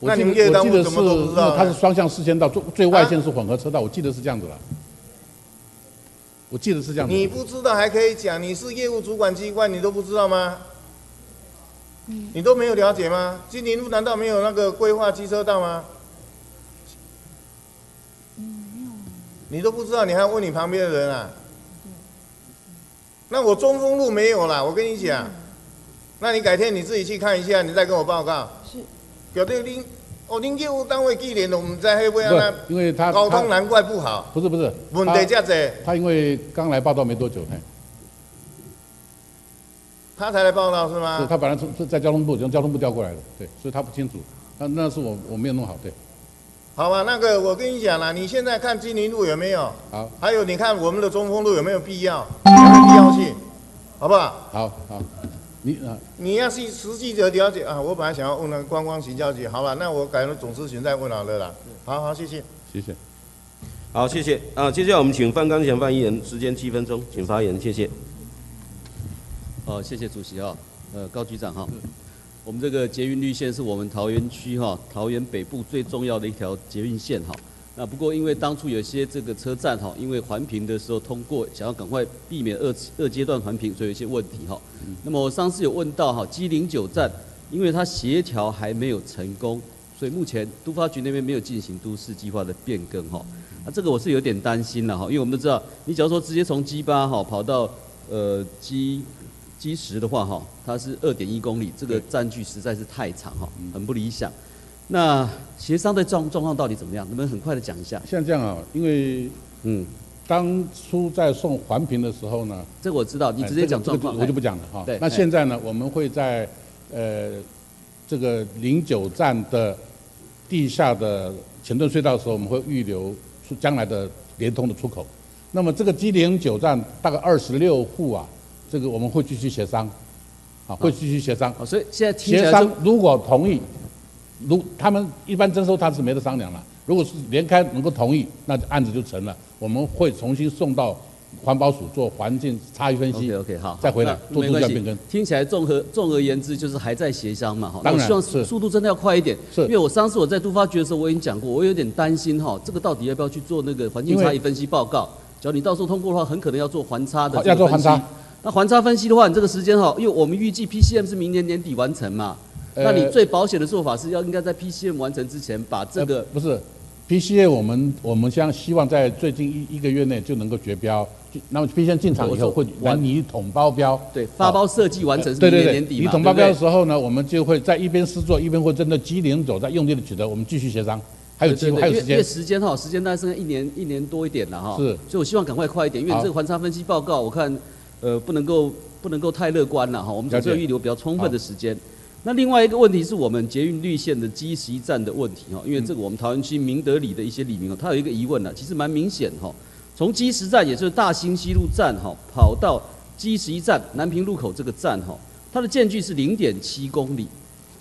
我记得那你们业务单位怎么都不知道？它是双向四线道，最最外线是混合车道，我记得是这样子了。我记得是这样子。你不知道还可以讲，你是业务主管机关，你都不知道吗？你都没有了解吗？金陵路难道没有那个规划机车道吗？你都不知道，你还问你旁边的人啊？那我中丰路没有啦，我跟你讲。那你改天你自己去看一下，你再跟我报告。是。表弟您，哦，您业务单位既然我们在黑位不啊，因为他沟通难怪不好。不是不是，问题这多他因为刚来报道没多久，嘿，他才来报道是吗？是他本来从是在交通部，从交通部调过来的，对，所以他不清楚。那那是我我没有弄好，对。好吧，那个我跟你讲了，你现在看金陵路有没有？好。还有你看我们的中丰路有没有必要？有没有必要性？好不好？好好，你啊，你要是实际的了解啊，我本来想要问那个观光行销局，好吧，那我改成总咨询再问好了啦。好好，谢谢。谢谢。好，谢谢啊。接下来我们请范刚强范议员，时间七分钟，请发言，谢谢。哦，谢谢主席啊，呃，高局长哈，我们这个捷运绿线是我们桃园区哈，桃园北部最重要的一条捷运线哈。那不过因为当初有些这个车站哈，因为环评的时候通过，想要赶快避免二二阶段环评，所以有一些问题哈。那么我上次有问到哈，基零九站，因为它协调还没有成功，所以目前都发局那边没有进行都市计划的变更哈。那这个我是有点担心了哈，因为我们都知道，你假如说直接从 G 八哈跑到呃 G G 十的话哈，它是二点一公里，这个占据实在是太长哈，很不理想。那协商的状状况到底怎么样？能不能很快的讲一下？像这样啊，因为嗯，当初在送环评的时候呢，这个我知道，你哎直接讲状况，这个我就不讲了哈。那对那现在呢，我们会在呃这个零九站的地下的前盾隧道的时候，我们会预留出将来的联通的出口。那么这个 G 零九站大概二十六户啊，这个我们会继续协商，啊，会继续协商。所以现在协商如果同意，如他们一般征收他是没得商量了。如果是连开能够同意，那案子就成了。我们会重新送到环保署做环境差异分析 OK OK 好，再回来做那没关系度假变更。听起来综合综而言之就是还在协商嘛哈。当然望是速度真的要快一点，是因为我上次我在都发局的时候我已经讲过，我有点担心哈，这个到底要不要去做那个环境差异分析报告？只要你到时候通过的话，很可能要做环差的要做环差。那环差分析的话，你这个时间哈，因为我们预计 PCM 是明年年底完成嘛，呃那你最保险的做法是要应该在 PCM 完成之前把这个不是 PCM 我们我们将希望在最近一一个月内就能够绝标，那么 PCM 进场以后会完拟统包标，对，发包设计完成是对对对，明年年底嘛拟统包标的时候呢，我们就会在一边试做，一边会针对机零走在用地的取得，我们继续协商，还有机会，还有时对对对因为。时间哈，时间大概剩下一年一年多一点了哈。是所以我希望赶快快一点，因为这个环差分析报告，我看呃不能够不能够太乐观了哈，我们总是要预留比较充分的时间。那另外一个问题是我们捷运绿线的基石站的问题哈，因为这个我们桃园区明德里的一些里民哦，他有一个疑问呢，其实蛮明显哈，从基石站也就是大兴西路站哈，跑到基石一站南平路口这个站哈，它的间距是零点七公里，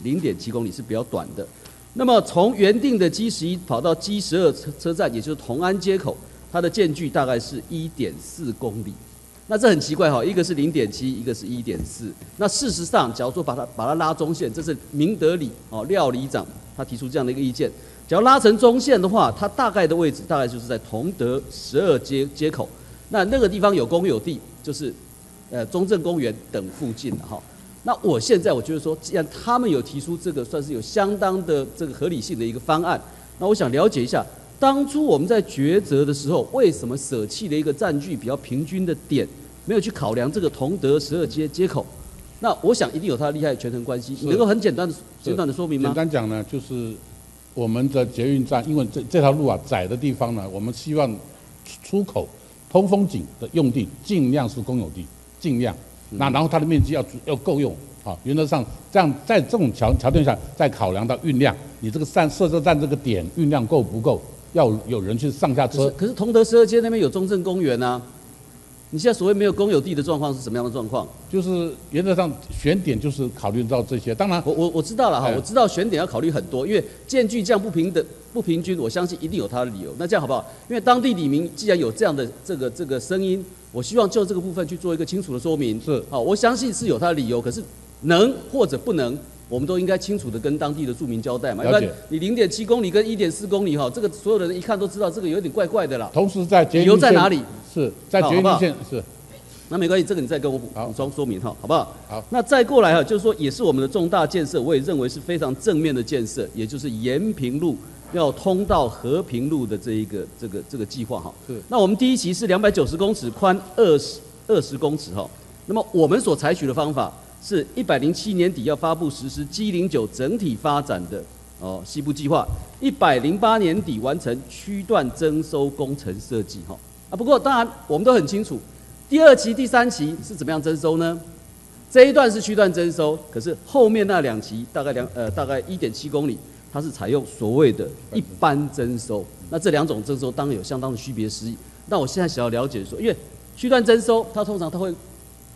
零点七公里是比较短的。那么从原定的 G 十一跑到 G 十二车车站，也就是同安街口，它的间距大概是一点四公里。那这很奇怪哈，一个是零点七，一个是一点四。那事实上，假如说把它把它拉中线，这是明德里哦廖里长他提出这样的一个意见。只要拉成中线的话，它大概的位置大概就是在同德十二街街口。那那个地方有公有地，就是呃中正公园等附近的哈。那我现在我觉得说，既然他们有提出这个算是有相当的这个合理性的一个方案，那我想了解一下，当初我们在抉择的时候，为什么舍弃了一个占据比较平均的点，没有去考量这个同德十二街街口？那我想一定有它的利害权衡关系，你能够很简单的简短的说明吗简？单讲呢，就是我们的捷运站，因为这这条路啊窄的地方呢，我们希望出出口通风井的用地尽量是公有地，尽量。那然后它的面积要足要够用啊，原则上这样在这种条条件下，再考量到运量，你这个站设置站这个点运量够不够，要有人去上下车。可是可是同德十二街那边有中正公园啊，你现在所谓没有公有地的状况是什么样的状况？就是原则上选点就是考虑到这些，当然我我我知道了哈，哎我知道选点要考虑很多，因为间距这样不平等不平均，我相信一定有它的理由。那这样好不好？因为当地李明既然有这样的这个这个声音，我希望就这个部分去做一个清楚的说明。是，好，我相信是有它的理由，可是能或者不能，我们都应该清楚的跟当地的住民交代嘛。要不了解然你零点七公里跟一点四公里哈，这个所有的人一看都知道这个有点怪怪的啦。同时在捷运理由在哪里？是在捷运好好好线是。那没关系，这个你再跟我补补充说明哈，好不好？好。那再过来哈，就是说也是我们的重大建设，我也认为是非常正面的建设，也就是延平路要通到和平路的这一个这个这个计划哈。是。那我们第一期是两百九十公尺，宽二十二十公尺哈。那么我们所采取的方法是一百零七年底要发布实施 G 零九整体发展的哦西部计划，一百零八年底完成区段征收工程设计哈。啊，不过当然我们都很清楚。第二期、第三期是怎么样征收呢？这一段是区段征收，可是后面那两期大概两呃大概一点七公里，它是采用所谓的一般征收。那这两种征收当然有相当的区别失异。那我现在想要了解说，因为区段征收它通常它会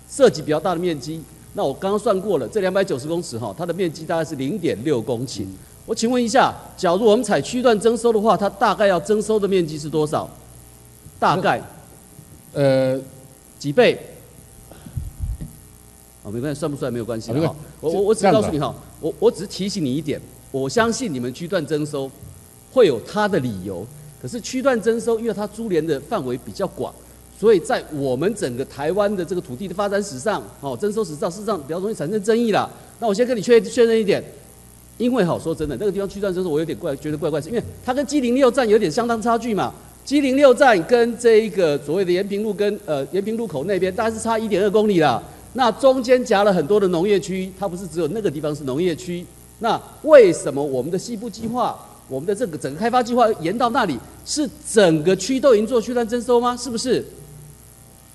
涉及比较大的面积。那我刚刚算过了，这两百九十公尺哈，它的面积大概是零点六公顷。我请问一下，假如我们采区段征收的话，它大概要征收的面积是多少？大概呃几倍？哦，没关系，算不出来没有关系哈好没关。我我我只告诉你哈，我我只是提醒你一点，我相信你们区段征收会有它的理由，可是区段征收因为它株连的范围比较广，所以在我们整个台湾的这个土地的发展史上，哦，征收史上事实上比较容易产生争议啦。那我先跟你确确认一点，因为好说真的，那个地方区段征收我有点怪，觉得怪怪，是因为它跟基零六站有点相当差距嘛。基零六站跟这一个所谓的延平路跟呃延平路口那边大概是差一点二公里啦。那中间夹了很多的农业区，它不是只有那个地方是农业区。那为什么我们的西部计划，我们的这个整个开发计划延到那里，是整个区都已经做区段征收吗？是不是？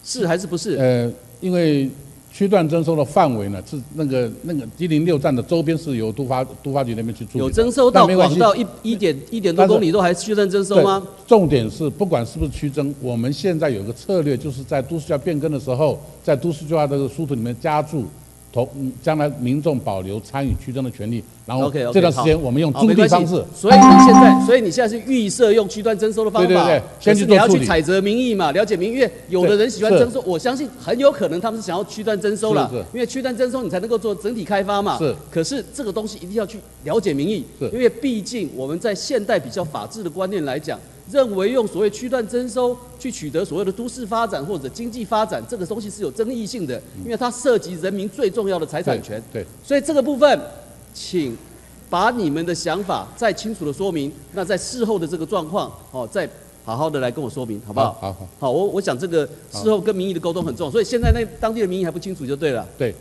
是还是不是？呃，因为区段征收的范围呢，是那个那个吉林六站的周边是由都发都发局那边去处理。有征收到广到一一点一点多公里都还区段征收吗？重点是不管是不是区征，我们现在有个策略，就是在都市计划变更的时候，在都市计划这个书图里面加注同嗯将来民众保留参与区征的权利，然后 OK，OK，这段时间我们用租好没关系。地方式。所以你现在，所以你现在是预设用区段征收的方法，对对对先去可是你要去采择民意嘛，了解民意，因为有的人喜欢征收，我相信很有可能他们是想要区段征收了因为区段征收你才能够做整体开发嘛。是。可是这个东西一定要去了解民意，因为毕竟我们在现代比较法治的观念来讲，认为用所谓区段征收去取得所谓的都市发展或者经济发展，这个东西是有争议性的，因为它涉及人民最重要的财产权。对，所以这个部分，请把你们的想法再清楚的说明。那在事后的这个状况，哦，再好好的来跟我说明，好不好？好好好，我我想这个事后跟民意的沟通很重要，所以现在那当地的民意还不清楚就对了。对。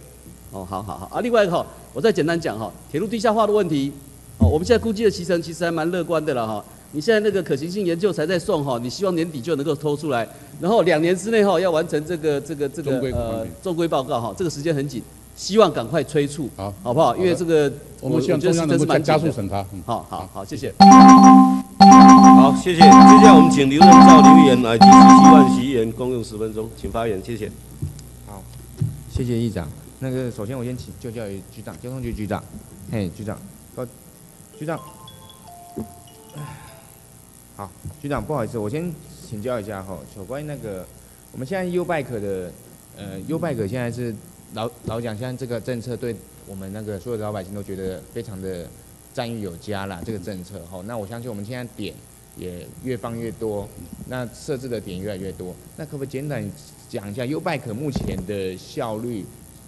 哦，好好好啊，另外一个哈，我再简单讲哈，铁路地下化的问题，哦，我们现在估计的期程其实还蛮乐观的了哈。你现在那个可行性研究才在送哈，你希望年底就能够拖出来，然后两年之内哈要完成这个这个这个呃中规报告哈，这个时间很紧，希望赶快催促，好，好不好？因为这个我们希望中央能够时间是蛮加速审查。嗯好好好，谢谢。好，谢谢。接下来我们请刘任照留言来及时希望席议员共用十分钟，请发言，谢谢。好，谢谢议长。那个首先我先请就教育局长，交通局局长，嘿，局长，高，局长，好，局长不好意思，我先请教一下哈，有关于那个我们现在 U Bike 的，呃，U Bike 现在是老老蒋，现在这个政策对我们那个所有的老百姓都觉得非常的赞誉有加啦，这个政策哈，那我相信我们现在点也越放越多，那设置的点越来越多，那可不可以简短讲一下 U Bike 目前的效率？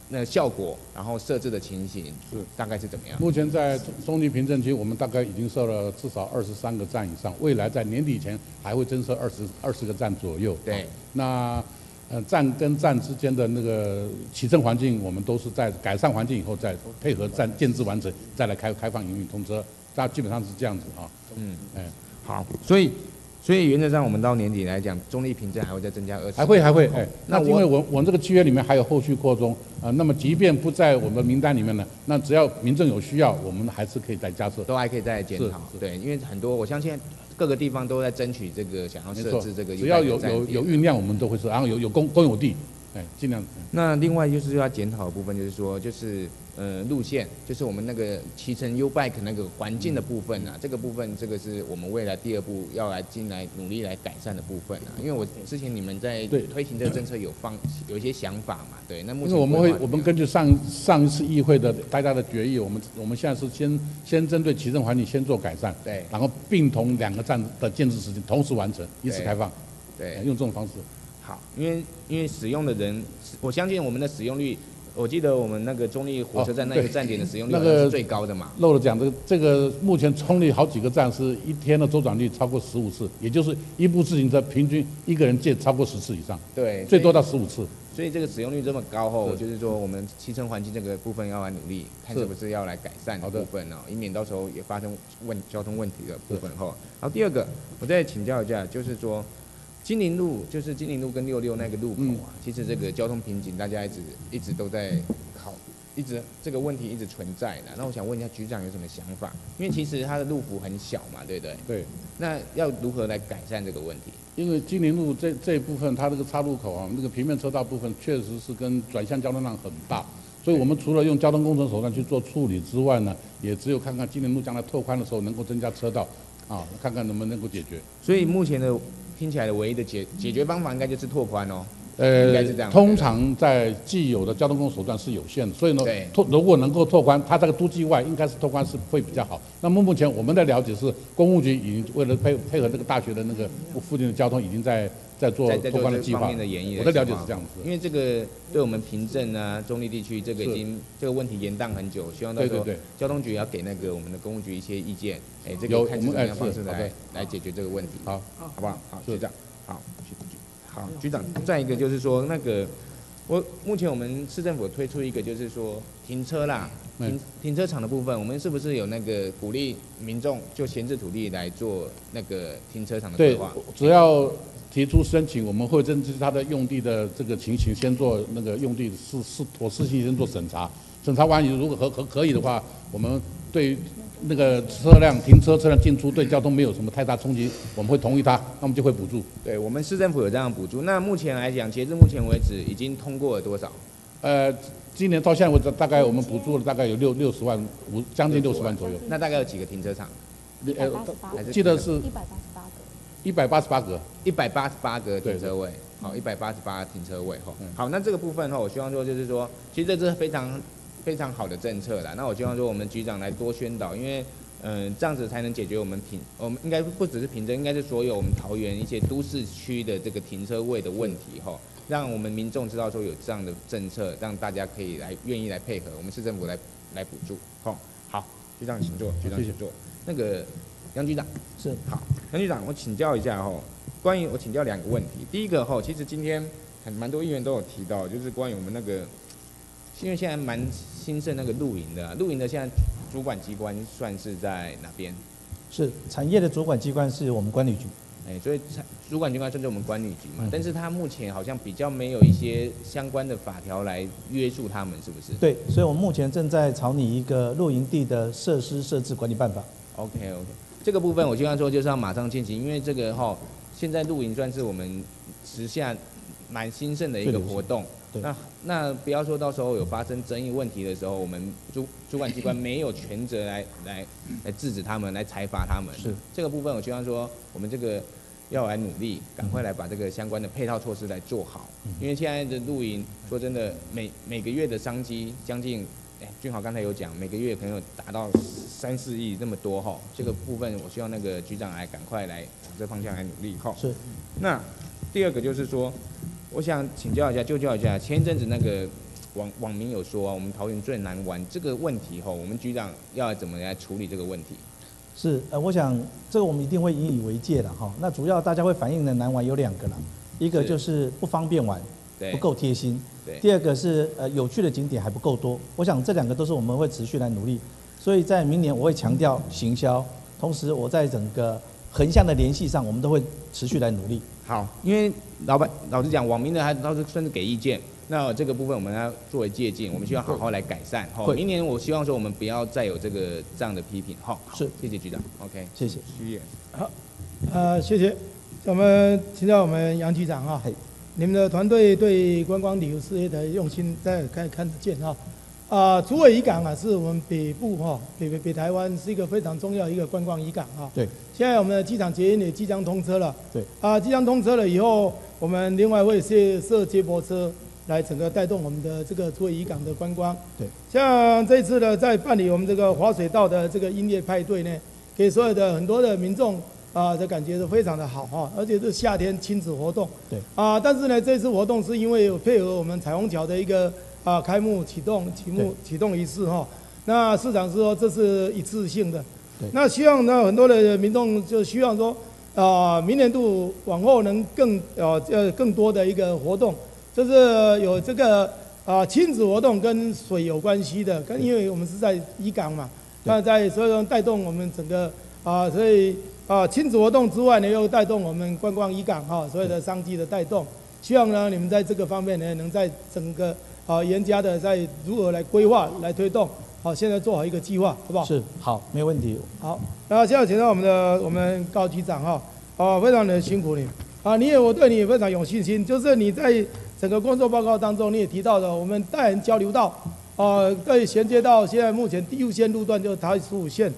那效果，然后设置的情形是大概是怎么样？目前在中中立平镇区，我们大概已经设了至少二十三个站以上，未来在年底前还会增设二十二十个站左右。对，那呃站跟站之间的那个起乘环境，我们都是在改善环境以后，再配合站建制完成，再来开开放营运通车，大基本上是这样子啊。嗯，哎，好，所以所以原则上我们到年底来讲，中立凭证还会再增加二十，还会还会哎，那那因为我我我们这个契约里面还有后续扩充啊、那么即便不在我们名单里面呢，那只要民政有需要，我们还是可以再加设。都还可以再检讨。对，因为很多我相信各个地方都在争取这个，想要设置这个，只要有有有酝酿，我们都会说，然后有有公公有地，哎，尽量。那另外就是要检讨的部分，就是说，就是呃路线，就是我们那个骑乘 U bike 那个环境的部分啊，这个部分这个是我们未来第二步要来进来努力来改善的部分啊。因为我之前你们在推行这个政策有方有一些想法嘛，对，那目前因为我们会我们根据上上一次议会的大家的决议，我们我们现在是先先针对骑乘环境先做改善，对然后并同两个站的建制时间同时完成，一次开放，对哎用这种方式。好，因为因为使用的人，我相信我们的使用率，我记得我们那个中立火车站那个站点的使用率那个是最高的嘛。漏了讲，这个这个目前中立好几个站是一天的周转率超过十五次，也就是一部自行车平均一个人借超过十次以上，对，最多到十五次。所以这个使用率这么高后，是就是说我们汽车环境这个部分要来努力，看是不是要来改善的部分哦，以免到时候也发生问交通问题的部分后。然后第二个，我再请教一下，就是说金陵路，就是金陵路跟六六那个路口啊，其实这个交通瓶颈大家一直一直都在考。一直这个问题一直存在的，那我想问一下局长有什么想法？因为其实它的路幅很小嘛，对不对？对。那要如何来改善这个问题？因为金陵路这这一部分，它这个岔路口啊，那个平面车道部分确实是跟转向交通量很大，所以我们除了用交通工程手段去做处理之外呢，也只有看看金陵路将来拓宽的时候能够增加车道，啊，看看能不能能够解决。所以目前的听起来的唯一的解解决方法应该就是拓宽哦。应呃该是这样，。通常在既有的交通工具手段是有限的，所以呢对，拓如果能够拓宽，它这个都计外应该是拓宽是会比较好。那么目前我们的了解是，公务局已经为了配配合这个大学的那个附近的交通，已经在在做拓宽的计划。面的演绎，我的了解是这样子。因为这个对我们平镇啊、中立地区这个已经这个问题延宕很久，希望到时候对对对交通局要给那个我们的公务局一些意见，哎，这有我们个看是怎么样哎方式来来解决这个问题，好，好。不好？好，局长，好，局局好，局长，再一个就是说那个。我目前我们市政府推出一个，就是说停车啦，嗯。停停车场的部分，我们是不是有那个鼓励民众就闲置土地来做那个停车场的规对划？，只要提出申请，我们会根据他的用地的这个情形，先做那个用地是是妥适性先做审查，审查完以后，如果合合可以的话，我们对那个车辆停车车辆进出对交通没有什么太大冲击，我们会同意他，那我们就会补助。对我们市政府有这样补助。那目前来讲，截至目前为止，已经通过了多少？呃，今年到现在为止，大概我们补助了大概有六六十万五将近六十万左右。那大概有几个停车场？呃还是记得是一百八十八个。一百八十八个。一百八十八个停车位，好，一百八十八停车位哈。好，那这个部分哈，我希望说就是说，其实这是非常非常好的政策啦。那我希望说我们局长来多宣导，因为嗯、这样子才能解决我们平，我们应该不只是平镇，应该是所有我们桃园一些都市区的这个停车位的问题哈。让我们民众知道说有这样的政策，让大家可以来愿意来配合我们市政府来来补助。好，好，局长请坐，局长请坐。那个杨局长是好，杨局长，我请教一下哈，关于我请教两个问题。第一个哈，其实今天很蛮多议员都有提到，就是关于我们那个，因为现在蛮兴盛那个露营的啊，露营的现在主管机关算是在哪边？是产业的主管机关是我们管理局。哎，所以产主管机关算是我们管理局嘛，嗯但是他目前好像比较没有一些相关的法条来约束他们，是不是？对，所以我们目前正在草拟一个露营地的设施设置管理办法。OK OK，这个部分我希望说就是要马上进行，因为这个哈、现在露营算是我们时下蛮兴盛的一个活动。对那那不要说到时候有发生争议问题的时候，我们主主管机关没有权责来来来制止他们，来裁罚他们。是这个部分，我希望说我们这个要来努力，赶快来把这个相关的配套措施来做好。因为现在的露营，说真的，每每个月的商机将近，哎，俊豪刚才有讲，每个月可能有达到三四亿那么多哈。这个部分，我希望那个局长来赶快来往这方向来努力哈。是。那第二个就是说，我想请教一下，就教一下，前一阵子那个网网民有说啊，我们桃园最难玩这个问题哈，我们局长要怎么来处理这个问题？是，呃，我想这个我们一定会引以为戒的哈。那主要大家会反映的难玩有两个啦，一个就是不方便玩，对不够贴心。对第二个是呃有趣的景点还不够多。我想这两个都是我们会持续来努力。所以在明年我会强调行销，同时我在整个横向的联系上，我们都会持续来努力。好，因为老板老实讲，网民呢还倒是算是给意见，那这个部分我们要作为借鉴，我们需要好好来改善。哈，明年我希望说我们不要再有这个这样的批评。哈，好是，谢谢局长。OK，谢谢。徐议员。好，呃，谢谢。我们请教我们杨局长哈，你们的团队对观光旅游事业的用心，大家可以看得见哈。啊，竹尾渔港啊，是我们北部哈，北北北台湾是一个非常重要一个观光渔港哈。对。现在我们的机场捷运也即将通车了。对。啊，即将通车了以后，我们另外会设设接驳车来整个带动我们的这个竹尾渔港的观光。对。像这次呢，在办理我们这个滑水道的这个音乐派对呢，给所有的很多的民众啊的感觉都非常的好哈，而且是夏天亲子活动。对。啊，但是呢，这次活动是因为有配合我们彩虹桥的一个啊开幕启动启幕启动仪式哈，那市长是说这是一次性的。那希望呢，很多的民众就希望说，啊，明年度往后能更呃呃更多的一个活动，就是有这个啊亲子活动跟水有关系的，跟因为我们是在渔港嘛，那在所以说带动我们整个啊，所以啊亲子活动之外呢，又带动我们观光渔港哈所有的商机的带动。希望呢，你们在这个方面呢，能在整个啊严加的在如何来规划、来推动，好，现在做好一个计划，好不好？是，好，没有问题。好，那现在请到我们的我们高局长哈，啊，非常的辛苦你啊，你也我对你也非常有信心，就是你在整个工作报告当中，你也提到了我们带人交流道，啊，对衔接到现在目前第优先路段就是台十五线，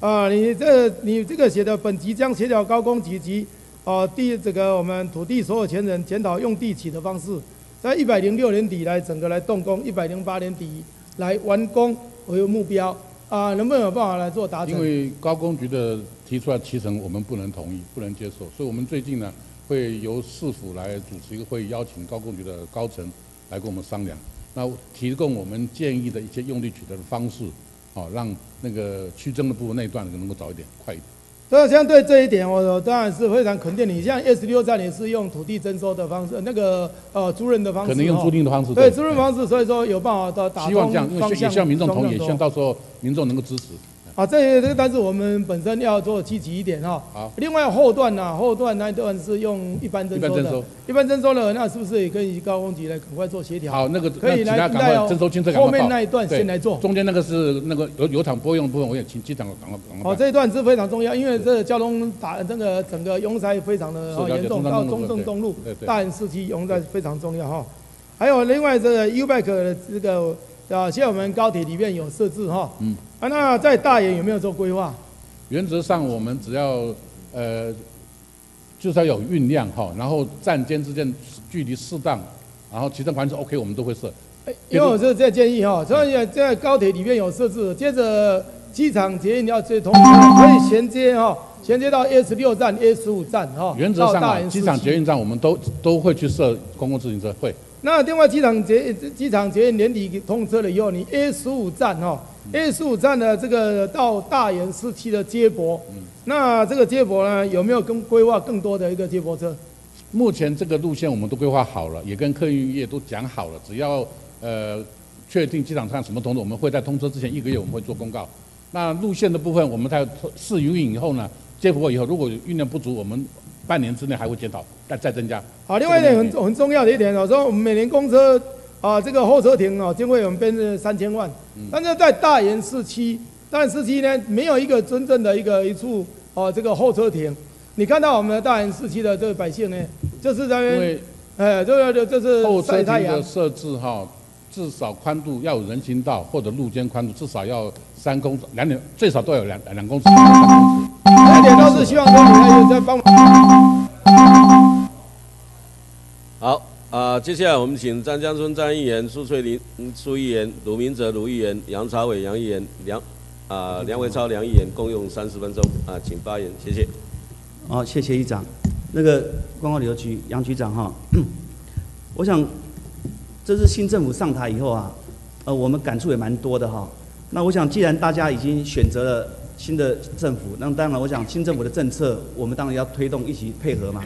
啊，你这你这个写的本集将协调高工局及啊第这个我们土地所有权人检讨用地起的方式，在一百零六年底来整个来动工，一百零八年底来完工为目标啊，能不能有办法来做达成？因为高工局的提出来提成，我们不能同意，不能接受，所以我们最近呢会由市府来主持一个会议，邀请高工局的高层来跟我们商量，那提供我们建议的一些用地取得的方式，哦，让那个区征的部分那一段能够早一点、快一点。所以相对这一点，我当然是非常肯定你。像 S 六站也是用土地征收的方式，那个呃租赁的方式，可能用租赁的方式对对租赁方式，所以说有办法到打希望这样，因为也希望民众同意，也希望到时候民众能够支持。啊，这这但是我们本身要做积极一点哈。好。另外后段呢、后段那一段是用一般征收的，一般征收一般征收的，那是不是也可以高峰局来赶快做协调？好，那个可以来赶快征收金，这赶快后面那一段先来做。中间那个是那个油油厂拨用的部分，我也请机长赶快赶快哦，这一段是非常重要，因为这个交通打这个整个拥塞非常的严重，到中正东路大安市区拥塞非常重要哈。还有另外这个 U bike 的这个啊，现在我们高铁里面有设置哈。嗯。啊，那在大研有没有做规划？原则上，我们只要呃，就是要有运量哈，然后站间之间距离适当，然后其他环境 OK，我们都会设。因为我是这建议哈，所以在高铁里面有设置，接着机场捷运要接通，可以衔接哈，衔接到 S 六站、S 五站哈。原则上机场捷运站我们都都会去设公共自行车，会。那另外机场捷机场捷运年底通车了以后，你 A 十五站哈，A 十五站的这个到大园市区的接驳，那这个接驳呢有没有更规划更多的一个接驳车？目前这个路线我们都规划好了，也跟客运业都讲好了，只要呃确定机场上什么通知，我们会在通车之前一个月我们会做公告。那路线的部分，我们在试营运以后呢，接驳以后，如果运量不足，我们半年之内还会检讨，再再增加。好，另外一点很很重要的一点哦，说我们每年公车啊，这个候车亭哦，经费我们编制三千万，但是在大研市区，大研市区呢，没有一个真正的一个一处哦，这个候车亭。你看到我们的大研市区的这个百姓呢，就是在因为，哎，这个就是候车亭晒太阳的。设置哈，至少宽度要有人行道或者路肩宽度至少要三公两点，最少都有两两公尺。这一点都是希望说你们在帮好啊、接下来我们请张江村张议员、苏翠玲嗯苏议员、卢明哲卢议员、杨朝伟杨议员、梁啊、梁伟超梁议员共用三十分钟啊、请发言，谢谢。好，谢谢议长。那个观光旅游局杨局长哈，*clears throat* 我想这是新政府上台以后啊，呃，我们感触也蛮多的哈。那我想，既然大家已经选择了新的政府，那当然，我想新政府的政策，我们当然要推动一起配合嘛。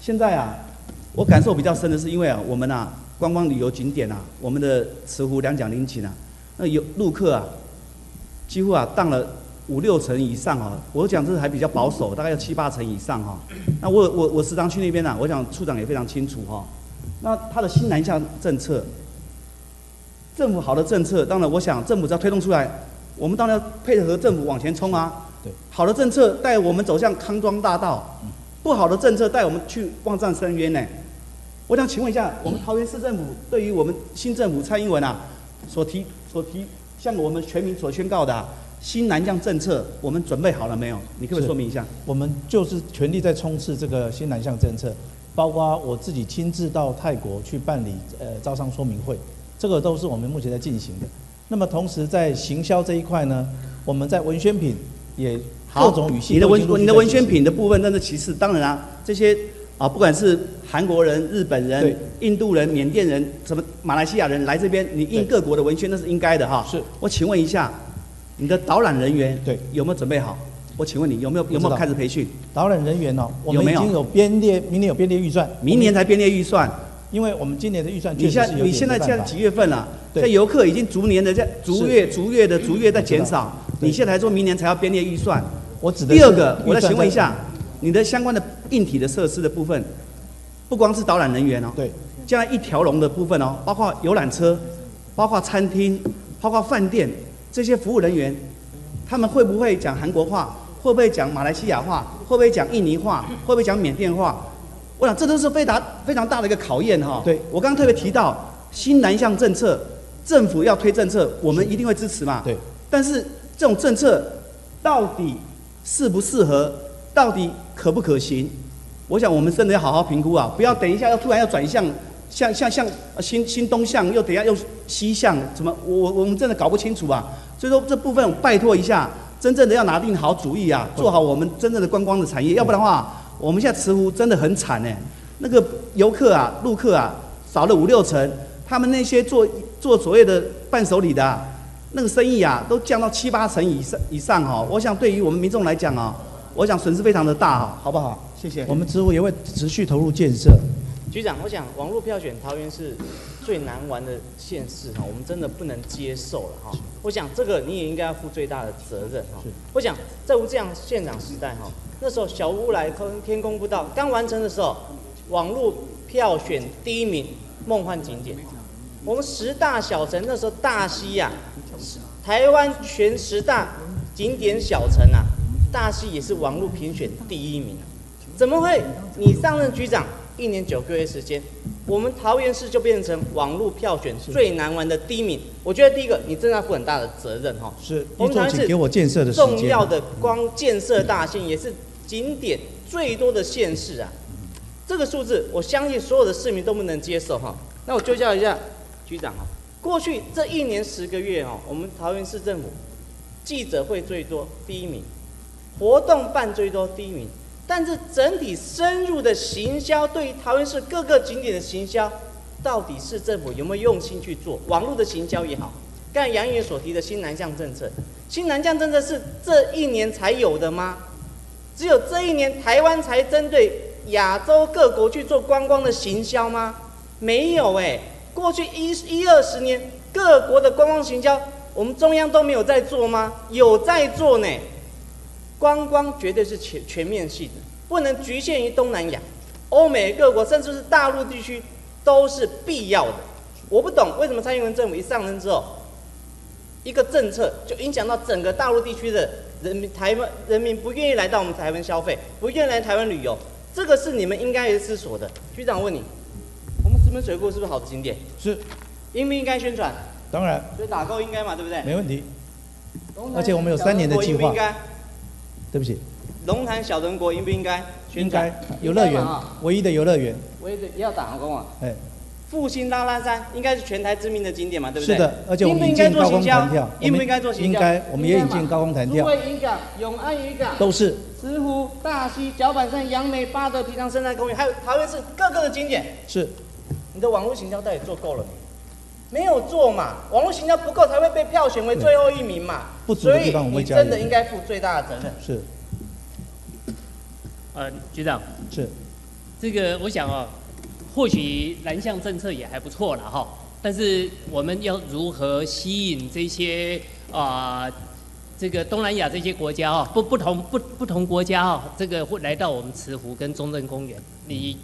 现在啊，我感受比较深的是，因为啊，我们啊，观光旅游景点啊，我们的慈湖两蒋陵寝啊，那游陆客啊，几乎啊当了五六成以上啊，我讲这还比较保守，大概要七八成以上哈、那我我我时常去那边啊，我想处长也非常清楚哈、那他的新南向政策，政府好的政策，当然我想政府只要推动出来，我们当然要配合政府往前冲啊。对，好的政策带我们走向康庄大道，不好的政策带我们去望战深渊呢。我想请问一下，我们桃园市政府对于我们新政府蔡英文啊所提所提向我们全民所宣告的啊、新南向政策，我们准备好了没有？你可不可以说明一下？我们就是全力在冲刺这个新南向政策，包括我自己亲自到泰国去办理呃招商说明会，这个都是我们目前在进行的。那么同时在行销这一块呢，我们在文宣品也各种语系你的文你的文宣品的部分，那是其次。当然啊，这些啊，不管是韩国人、日本人、印度人、缅甸人、什么马来西亚人来这边，你印各国的文宣那是应该的哈。是。我请问一下，你的导览人员对有没有准备好？我请问你有没有有没有开始培训？导览人员哦，我们已经有编列，明年有编列预算，明年才编列预算，因为我们今年的预算确你现实是有点在你现在现在几月份了？对这游客已经逐年的在逐月逐月的逐月在减少，你现在还说明年才要编列预算？我指的第二个，我再预算在请问一下，你的相关的硬体的设施的部分，不光是导览人员哦，对，将来一条龙的部分哦，包括游览车，包括餐厅，包括饭店这些服务人员，他们会不会讲韩国话？会不会讲马来西亚话？会不会讲印尼话？会不会讲缅甸话？我想这都是非常非常大的一个考验哈、对，我刚刚特别提到新南向政策，政府要推政策，我们一定会支持嘛。对。但是这种政策到底适不适合，到底可不可行？我想我们真的要好好评估啊，不要等一下要突然要转向，向向向呃新新东向，又等一下又西向，怎么我我我们真的搞不清楚啊。所以说这部分拜托一下，真正的要拿定好主意啊，做好我们真正的观光的产业，要不然的话，我们现在慈湖真的很惨哎，那个游客啊、陆客啊少了五六成，他们那些做做所谓的伴手礼的、啊。那个生意啊，都降到七八成以上以上哈、我想对于我们民众来讲啊，我想损失非常的大哈，好不好？谢谢。我们慈湖也会持续投入建设。局长，我想网络票选桃园是最难玩的县市哈，我们真的不能接受了哈。我想这个你也应该要负最大的责任哈。我想在吴这样县长时代哈，那时候小乌来空天公不到刚完成的时候，网络票选第一名梦幻景点，我们十大小城那时候大溪呀、台湾全十大景点小城啊，大溪也是网络评选第一名啊。怎么会？你上任局长一年九个月时间，我们桃园市就变成网络票选最难玩的第一名。我觉得第一个，你真的要负很大的责任哈。是，我们桃园市给我建设的重要的光建设大县，也是景点最多的县市啊。这个数字，我相信所有的市民都不能接受哈。那我就教一下局长哈，过去这一年十个月哈，我们桃园市政府记者会最多第一名，活动办最多第一名，但是整体深入的行销，对于桃园市各个景点的行销，到底市政府有没有用心去做网络的行销也好？刚才杨议员所提的新南向政策，新南向政策是这一年才有的吗？只有这一年台湾才针对亚洲各国去做观光的行销吗？没有哎，过去一一二十年各国的观光行销，我们中央都没有在做吗？有在做呢。观光绝对是全全面性的，不能局限于东南亚、欧美各国，甚至是大陆地区都是必要的。我不懂为什么蔡英文政府一上任之后，一个政策就影响到整个大陆地区的人民，台湾人民不愿意来到我们台湾消费，不愿意来台湾旅游，这个是你们应该思索的。局长问你，我们石门水库是不是好的景点？是，应不应该宣传？当然，所以打勾应该嘛，对不对？没问题。而且我们有三年的计划。对不起。龙潭小人国应不应该宣传？应该，游乐园，唯一的游乐园。唯一的要打工啊。哎。复兴拉拉山应该是全台知名的景点嘛，对不对？是的，而且我们引进高空弹跳。应不应该做行销？应该，我们也引进高空弹跳。竹围渔港、永安渔港都是。石湖、大溪、脚板山、杨梅、八德、皮塘生态公园，还有桃园市各个的景点。是。你的网络行销到底做够了没？没有做嘛，网络行销不够才会被票选为最后一名嘛。不足的地方我你真的应该负最大的责任。是。呃，局长是，这个我想啊，或许南向政策也还不错了哈，但是我们要如何吸引这些啊，这个东南亚这些国家啊，不不同不不同国家啊，这个会来到我们慈湖跟中正公园，你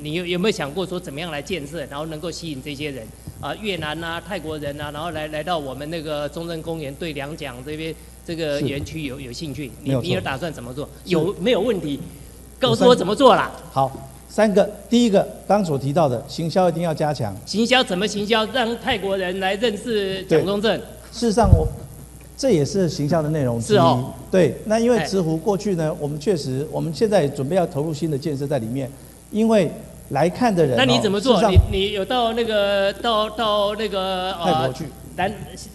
你有有没有想过说怎么样来建设，然后能够吸引这些人啊，越南啊、泰国人啊，然后来来到我们那个中正公园对两蒋这边。这个园区有有兴趣，你你有打算怎么做？有没有问题？告诉我怎么做啦？好，三个，第一个刚所提到的行销一定要加强。行销怎么行销？让泰国人来认识蒋中正。事实上，我这也是行销的内容之一。哦。对，那因为慈湖过去呢，我们确实，我们现在准备要投入新的建设在里面，因为来看的人。那你怎么做？你你有到那个到到那个泰国去？南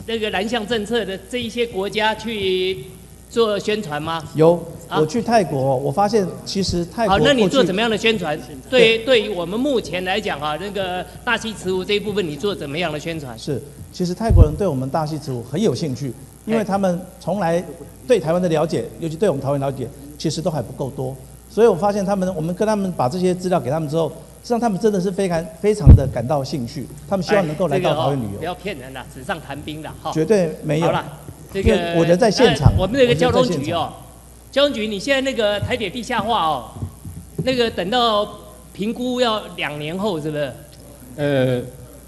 那个南向政策的这一些国家去做宣传吗？有，我去泰国，我发现其实泰国。好，那你做怎么样的宣传？对，对于我们目前来讲啊，那个大溪慈湖这一部分，你做怎么样的宣传？是，其实泰国人对我们大溪慈湖很有兴趣，因为他们从来对台湾的了解，尤其对我们台湾了解，其实都还不够多。所以我发现他们，我们跟他们把这些资料给他们之后。实际上，他们真的是非常非常的感到兴趣，他们希望能够来到桃园旅游。不要骗人了，纸上谈兵的哈。绝对没有。好了，这个我人在现场。我们那个交通局哦，交通局，你现在那个台铁地下化哦，那个等到评估要两年后是不是？呃，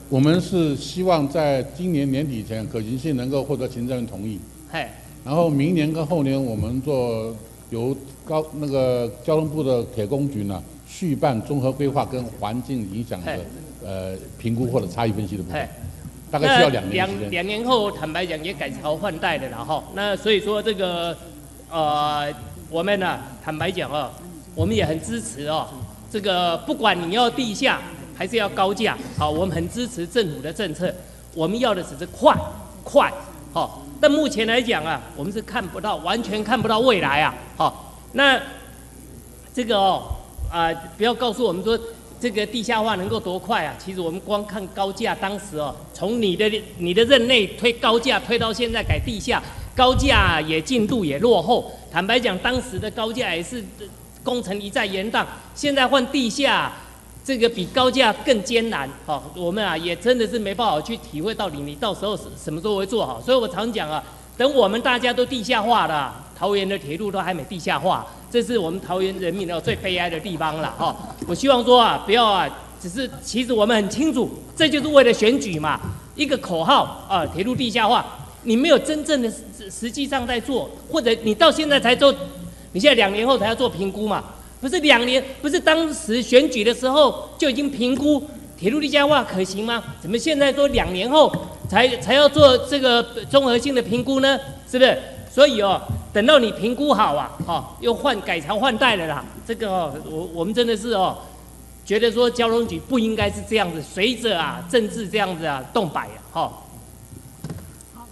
我们是希望在今年年底前可行性能够获得行政院同意。嗨。然后明年跟后年我们做由高那个交通部的铁工局呢。续办综合规划跟环境影响的呃评估或者差异分析的部分，大概需要两年两两年后，坦白讲也改朝换代的了哈。那所以说这个呃，我们呢坦白讲啊，我们也很支持哦。这个不管你要地下还是要高架，好，我们很支持政府的政策。我们要的只是快快好，但目前来讲啊，我们是看不到完全看不到未来啊。好，那这个哦。啊！不要告诉我们说这个地下化能够多快啊！其实我们光看高架，当时哦，从你的你的任内推高架，推到现在改地下，高架也进度也落后。坦白讲，当时的高架也是工程一再延宕，现在换地下，这个比高架更艰难。好，我们啊也真的是没办法去体会到底你到时候什什么时候会做好。所以我常讲啊，等我们大家都地下化了，桃园的铁路都还没地下化。这是我们桃园人民的最悲哀的地方了哈！我希望说啊，不要啊，只是其实我们很清楚，这就是为了选举嘛，一个口号啊，铁路地下化，你没有真正的实实际上在做，或者你到现在才做，你现在两年后才要做评估嘛？不是两年，不是当时选举的时候就已经评估铁路地下化可行吗？怎么现在说两年后才才要做这个综合性的评估呢？是不是？所以哦。等到你评估好啊，哦，又换改朝换代了啦。这个哦，我我们真的是哦，觉得说交通局不应该是这样子，随着啊政治这样子啊动摆啊，哈。好，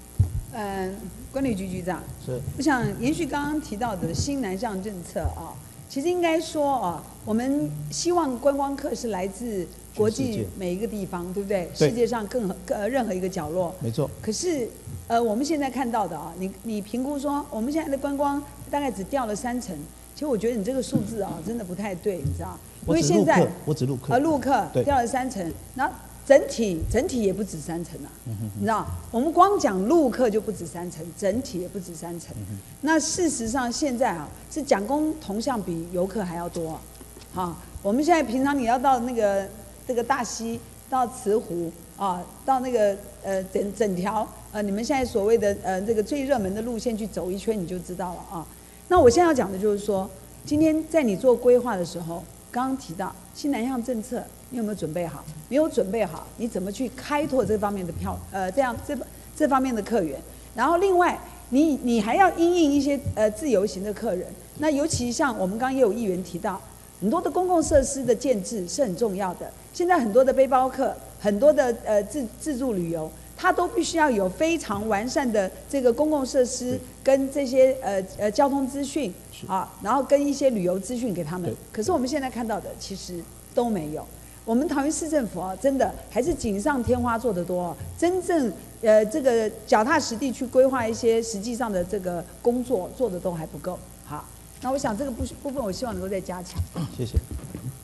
嗯，管理局局长，是，我想延续刚刚提到的新南向政策啊，其实应该说啊，我们希望观光客是来自国际每一个地方，对不对？对世界上更各呃任何一个角落。没错。可是，呃，我们现在看到的啊，你你评估说，我们现在的观光大概只掉了三成，其实我觉得你这个数字啊，真的不太对，你知道？因为现在我只录客。呃录客对掉了三成，然后整体整体也不止三层啊，你知道？我们光讲陆客就不止三层，整体也不止三层。嗯那事实上现在啊，是讲工同向比游客还要多啊。好，我们现在平常你要到那个这个大溪，到慈湖啊，到那个呃整整条呃你们现在所谓的呃这个最热门的路线去走一圈，你就知道了啊。那我现在要讲的就是说，今天在你做规划的时候，刚刚提到新南向政策，你有没有准备好？没有准备好，你怎么去开拓这方面的票？呃，这样这这方面的客源。然后另外，你你还要因应一些呃自由行的客人。那尤其像我们刚刚也有议员提到，很多的公共设施的建制是很重要的。现在很多的背包客，很多的呃自自助旅游，它都必须要有非常完善的这个公共设施跟这些呃呃交通资讯啊，然后跟一些旅游资讯给他们。可是我们现在看到的其实都没有。我们桃园市政府啊，真的还是锦上添花做得多、哦，真正呃这个脚踏实地去规划一些实际上的这个工作做的都还不够。好，那我想这个部部分我希望能够再加强。谢谢。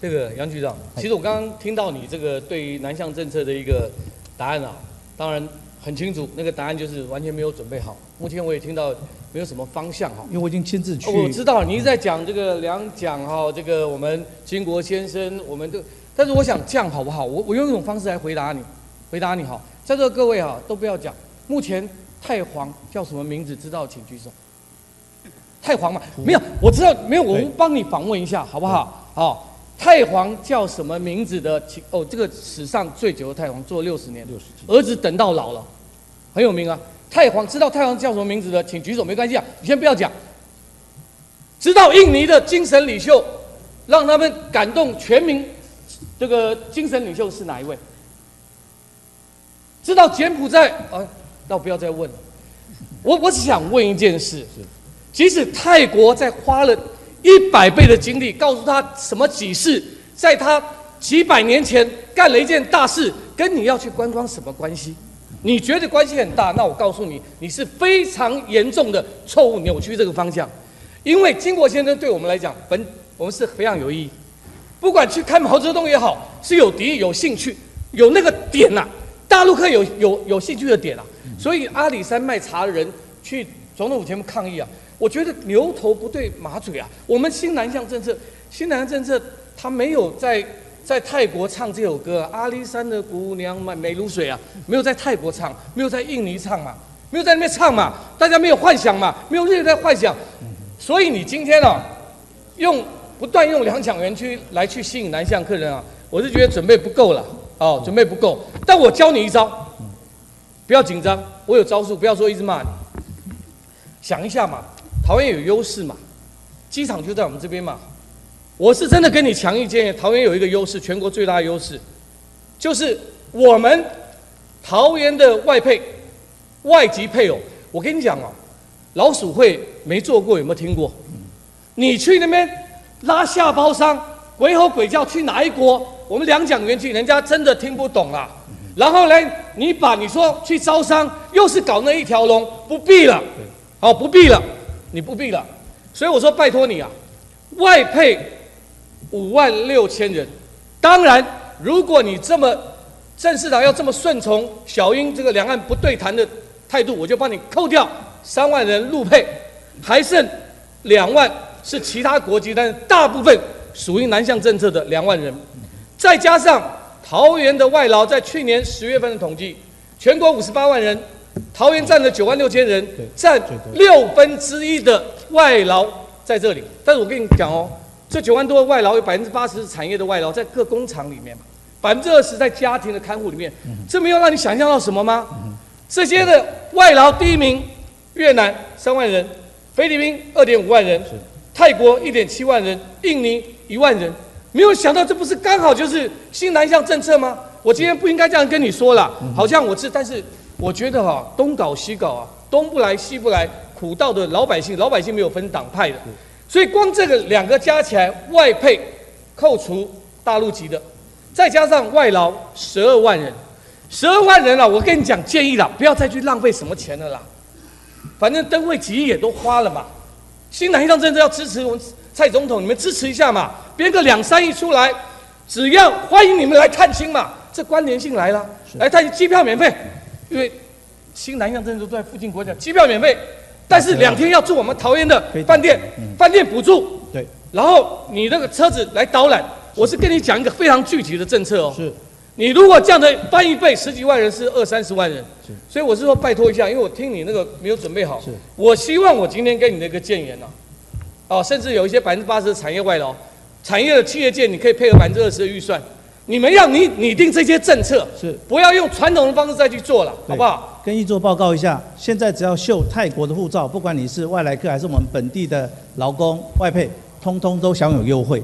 这个杨局长，其实我刚刚听到你这个对于南向政策的一个答案啊，当然很清楚，那个答案就是完全没有准备好。目前我也听到没有什么方向哈。因为我已经亲自去。哦我知道你一直在讲这个两蒋哈，这个我们金国先生，我们这，但是我想这样好不好？我我用一种方式来回答你，回答你哈，在座的各位哈都不要讲，目前太皇叫什么名字？知道请举手。太皇嘛，没有，我知道没有，我们帮你访问一下好不好？好，太皇叫什么名字的？请哦，这个史上最久的太皇做六十年，儿子等到老了，很有名啊。太皇知道太皇叫什么名字的，请举手，没关系啊，你先不要讲。知道印尼的精神领袖，让他们感动全民，这个精神领袖是哪一位？知道柬埔寨啊？那我不要再问了。我我只想问一件事：即使泰国在花了一百倍的精力，告诉他什么几事，在他几百年前干了一件大事，跟你要去观光什么关系？你觉得关系很大，那我告诉你，你是非常严重的错误扭曲这个方向。因为金国先生对我们来讲，本我们是非常有意义。不管去看毛泽东也好，是有敌意、有兴趣、有那个点呐、大陆客有有有兴趣的点啊。所以阿里山卖茶的人去总统府前面抗议啊，我觉得牛头不对马嘴啊。我们新南向政策，新南向政策他没有在在泰国唱这首歌、阿里山的姑娘美美如水啊，没有在泰国唱，没有在印尼唱嘛，没有在那边唱嘛，大家没有幻想嘛，没有热烈在幻想。所以你今天啊，用不断用两蒋园区来去吸引南向客人啊，我是觉得准备不够了，哦，准备不够。但我教你一招，不要紧张，我有招数，不要说一直骂你。想一下嘛，桃园有优势嘛，机场就在我们这边嘛。我是真的跟你强烈建议，桃园有一个优势，全国最大的优势，就是我们桃园的外配、外籍配偶。我跟你讲哦，老鼠会没做过，有没有听过？你去那边拉下包商，鬼吼鬼叫去哪一国？我们两讲园区，人家真的听不懂啊。然后呢，你把你说去招商，又是搞那一条龙，不必了，好不必了，你不必了。所以我说拜托你啊，外配五万六千人。当然，如果你这么郑市长要这么顺从小英这个两岸不对谈的态度，我就帮你扣掉三万人入配，还剩两万是其他国籍，但是大部分属于南向政策的两万人，再加上桃园的外劳，在去年十月份的统计，全国五十八万人，桃园占了九万六千人，占六分之一的外劳在这里。但是我跟你讲哦，这九万多的外劳有百分之八十是产业的外劳，在各工厂里面嘛，百分之二十在家庭的看护里面，这没有让你想象到什么吗？这些的外劳第一名，越南三万人，菲律宾二点五万人，泰国一点七万人，印尼一万人。没有想到这不是刚好就是新南向政策吗？我今天不应该这样跟你说了，好像我是，但是我觉得哈、东搞西搞啊，东不来西不来，苦到的老百姓，老百姓没有分党派的，所以光这个两个加起来，外配扣除大陆籍的，再加上外劳十二万人，十二万人了、我跟你讲建议了，不要再去浪费什么钱了啦。反正灯会几亿也都花了嘛，新南向政策要支持我们蔡总统，你们支持一下嘛，编个两三亿出来，只要欢迎你们来探亲嘛，这关联性来了，来探亲机票免费，因为新南向政策都在附近国家，机票免费，但是两天要住我们桃园的饭店，饭店补助，对，然后你那个车子来导览，我是跟你讲一个非常具体的政策哦，是，你如果这样的翻一倍，十几万人是二三十万人，所以我是说拜托一下，因为我听你那个没有准备好，我希望我今天给你的一个建言呢、哦，甚至有一些百分之八十的产业外劳，产业的企业界你可以配合百分之二十的预算，你们要拟拟定这些政策，是。不要用传统的方式再去做了，好不好？跟易座报告一下，现在只要秀泰国的护照，不管你是外来客还是我们本地的劳工外配，通通都享有优惠。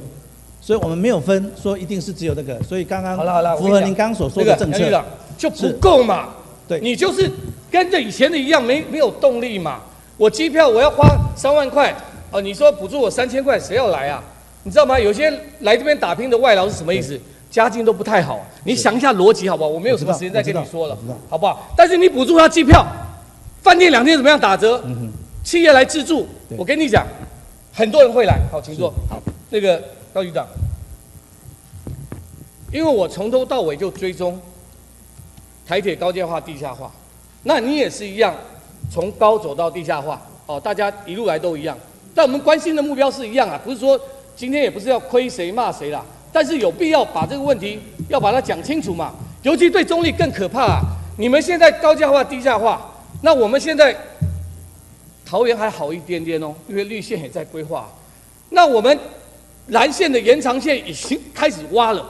所以我们没有分说一定是只有那个，所以刚刚好了好了，符合您刚刚所说的政策那个杨局长就不够嘛。对，你就是跟着以前的一样，没没有动力嘛。我机票我要花三万块，哦，你说补助我三千块，谁要来啊？你知道吗？有些来这边打拼的外劳是什么意思？家境都不太好。你想一下逻辑好不好？我没有什么时间再跟你说了，好不好？但是你补助他机票，饭店两天怎么样打折？企业来自助，我跟你讲，很多人会来。好，请坐。好，那个高局长，因为我从头到尾就追踪台铁高架化、地下化，那你也是一样，从高走到地下化，哦，大家一路来都一样，但我们关心的目标是一样啊，不是说今天也不是要亏谁骂谁啦，但是有必要把这个问题要把它讲清楚嘛，尤其对中立更可怕啊，你们现在高架化、地下化，那我们现在桃园还好一点点哦，因为绿线也在规划，那我们蓝线的延长线已经开始挖了。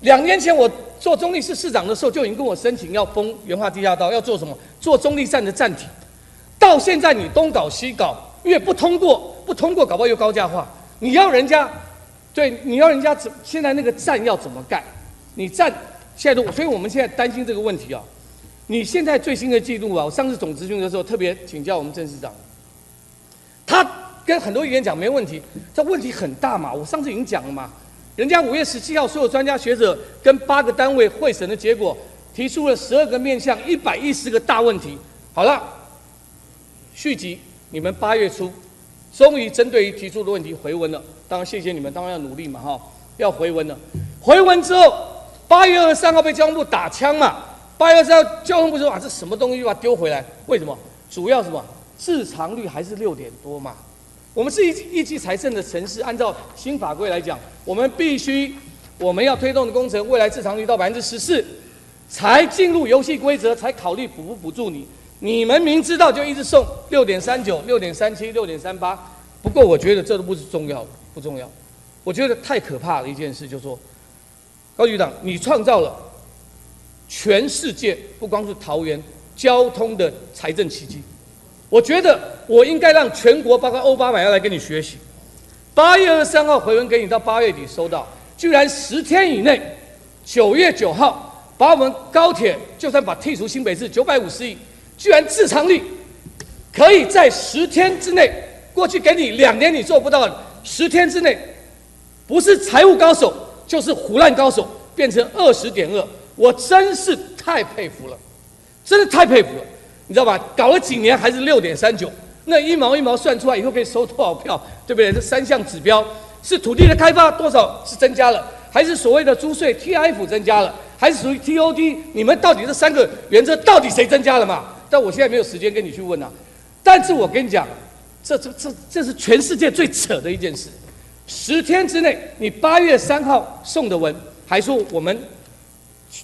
两年前我做中立市市长的时候，就已经跟我申请要封原化地下道，要做什么？做中立站的站体。到现在你东搞西搞，越不通过，不通过，搞不好又高价化。你要人家，对，你要人家怎？现在那个站要怎么盖？你站现在都，所以我们现在担心这个问题啊。你现在最新的记录啊，我上次总咨询的时候特别请教我们郑市长，他跟很多议员讲没问题，这问题很大嘛。我上次已经讲了嘛。人家五月十七号，所有专家学者跟八个单位会审的结果，提出了十二个面向，一百一十个大问题。好了，续集，你们八月初终于针对于提出的问题回文了。当然谢谢你们，当然要努力嘛，哈，要回文了。回文之后，八月二十三号被交通部打枪嘛，八月二十三号交通部说啊，这什么东西又把丢回来？为什么？主要什么？自偿率还是六点多嘛。我们是一一级财政的城市，按照新法规来讲，我们必须我们要推动的工程，未来自偿率到百分之十四，才进入游戏规则，才考虑补不补助你。你们明知道就一直送六点三九、六点三七、六点三八，不过我觉得这都不是重要的，不重要。我觉得太可怕的一件事，就是说，高局长，你创造了全世界不光是桃园交通的财政奇迹。我觉得我应该让全国，包括欧巴马要来跟你学习。八月二十三号回文给你，到八月底收到，居然十天以内，九月九号把我们高铁就算把剔除新北市九百五十亿，居然自偿率可以在十天之内，过去给你两年你做不到的，十天之内，不是财务高手就是胡乱高手，变成二十点二，我真是太佩服了，真的太佩服了。你知道吧？搞了几年还是六点三九，那一毛一毛算出来以后可以收多少票，对不对？这三项指标是土地的开发多少是增加了，还是所谓的租税 TIF 增加了，还是属于 TOD？你们到底这三个原则到底谁增加了嘛？但我现在没有时间跟你去问啊。但是我跟你讲，这这这这是全世界最扯的一件事。十天之内，你八月三号送的文还说我们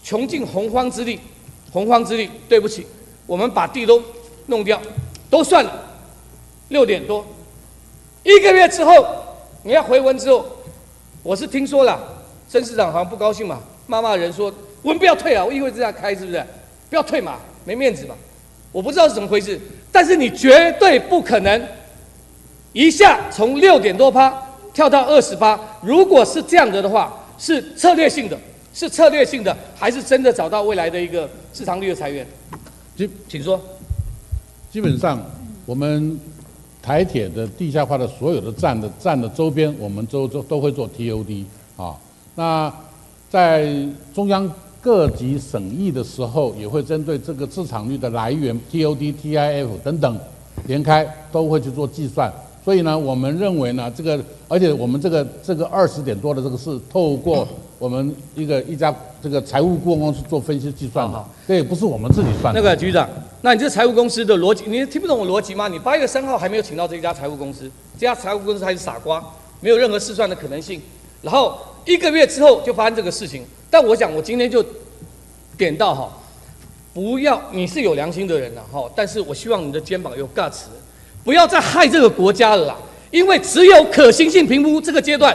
穷尽洪荒之力，洪荒之力，对不起。我们把地都弄掉，都算了，六点多，一个月之后你要回文之后，我是听说了，曾市长好像不高兴嘛，骂骂人说我们不要退啊，我议会这样开是不是？不要退嘛，没面子嘛，我不知道是怎么回事，但是你绝对不可能一下从六点多趴跳到二十八，如果是这样子的话，是策略性的，是策略性的，还是真的找到未来的一个市场率的裁员？基请说。基本上，我们台铁的地下化的所有的站的站的周边，我们都都都会做 TOD 啊。那在中央各级审议的时候，也会针对这个市场率的来源 TOD、TIF 等等连开都会去做计算。所以呢，我们认为呢，这个而且我们这个这个二十点多的这个是透过我们一个一家这个财务顾问公司做分析计算的，这也不是我们自己算的。那个局长，那你这财务公司的逻辑，你听不懂我逻辑吗？你八月三号还没有请到这家财务公司，这家财务公司还是傻瓜，没有任何试算的可能性。然后一个月之后就发生这个事情，但我想我今天就点到哈，不要你是有良心的人了哈，但是我希望你的肩膀有 guts，不要再害这个国家了啦。因为只有可行性评估这个阶段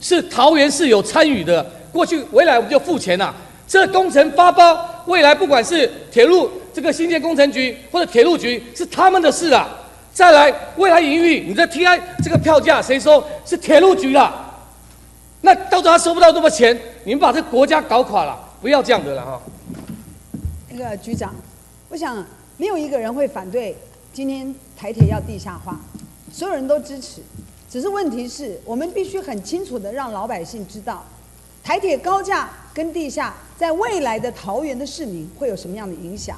是桃园市有参与的，过去未来我们就付钱啦。这工程发包，未来不管是铁路这个新建工程局或者铁路局是他们的事啊。再来未来营运，你的 TI 这个票价谁收？是铁路局啦。那到时候他收不到那么钱，你们把这国家搞垮了，不要这样的了哈。那个局长，我想没有一个人会反对今天台铁要地下化，所有人都支持。只是问题是我们必须很清楚的让老百姓知道，台铁高架跟地下在未来的桃园的市民会有什么样的影响。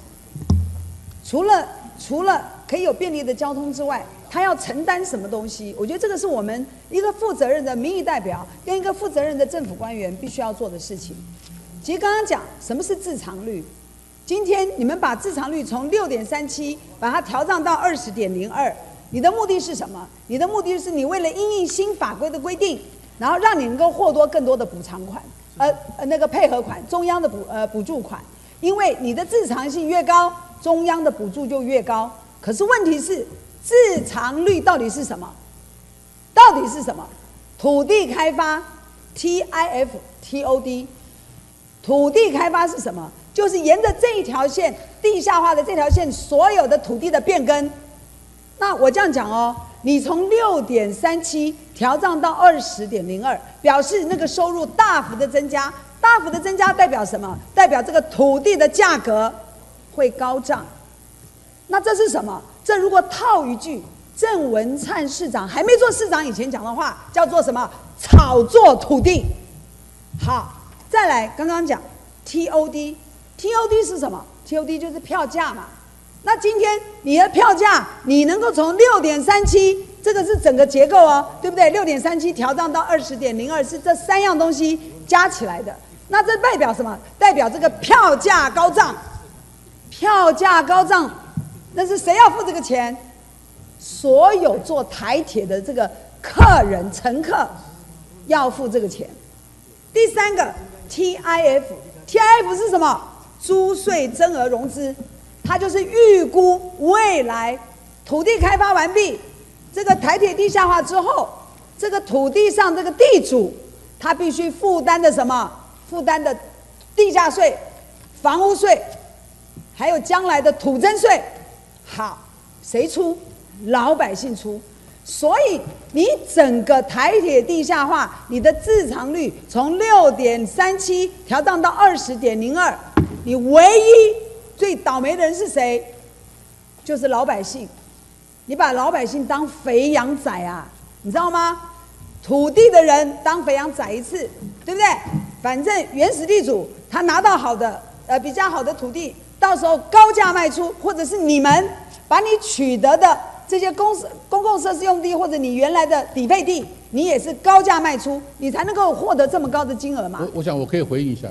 除了除了可以有便利的交通之外，他要承担什么东西？我觉得这个是我们一个负责任的民意代表跟一个负责任的政府官员必须要做的事情。其实刚刚讲什么是自偿率，今天你们把自偿率从六点三七把它调涨到二十点零二，你的目的是什么？你的目的是你为了因应新法规的规定，然后让你能够获得更多的补偿款，呃呃那个配合款，中央的补呃补助款，因为你的自偿性越高，中央的补助就越高。可是问题是，自偿率到底是什么？到底是什么？土地开发 TIF TOD，土地开发是什么？就是沿着这一条线地下化的这条线所有的土地的变更。那我这样讲哦，你从六点三七调涨到二十点零二，表示那个收入大幅的增加，大幅的增加代表什么？代表这个土地的价格会高涨。那这是什么？这如果套一句郑文灿市长还没做市长以前讲的话，叫做什么？炒作土地。好，再来刚刚讲 TOD，TOD 是什么？TOD 就是票价嘛。那今天你的票价，你能够从六点三七，这个是整个结构哦，对不对？六点三七调涨到二十点零二，是这三样东西加起来的。那这代表什么？代表这个票价高涨，票价高涨。那是谁要付这个钱？所有坐台铁的这个客人、乘客要付这个钱。第三个 TIF，TIF 是什么？租税增额融资，它就是预估未来土地开发完毕，这个台铁地下化之后，这个土地上这个地主他必须负担的什么？负担的地价税、房屋税，还有将来的土增税。好，谁出？老百姓出。所以你整个台铁地下化，你的自偿率从六点三七调降到二十点零二，你唯一最倒霉的人是谁？就是老百姓。你把老百姓当肥羊宰啊，你知道吗？土地的人当肥羊宰一次，对不对？反正原始地主他拿到好的呃比较好的土地。到时候高价卖出，或者是你们把你取得的这些公公共设施用地，或者你原来的底配地，你也是高价卖出，你才能够获得这么高的金额嘛。我我想我可以回应一下。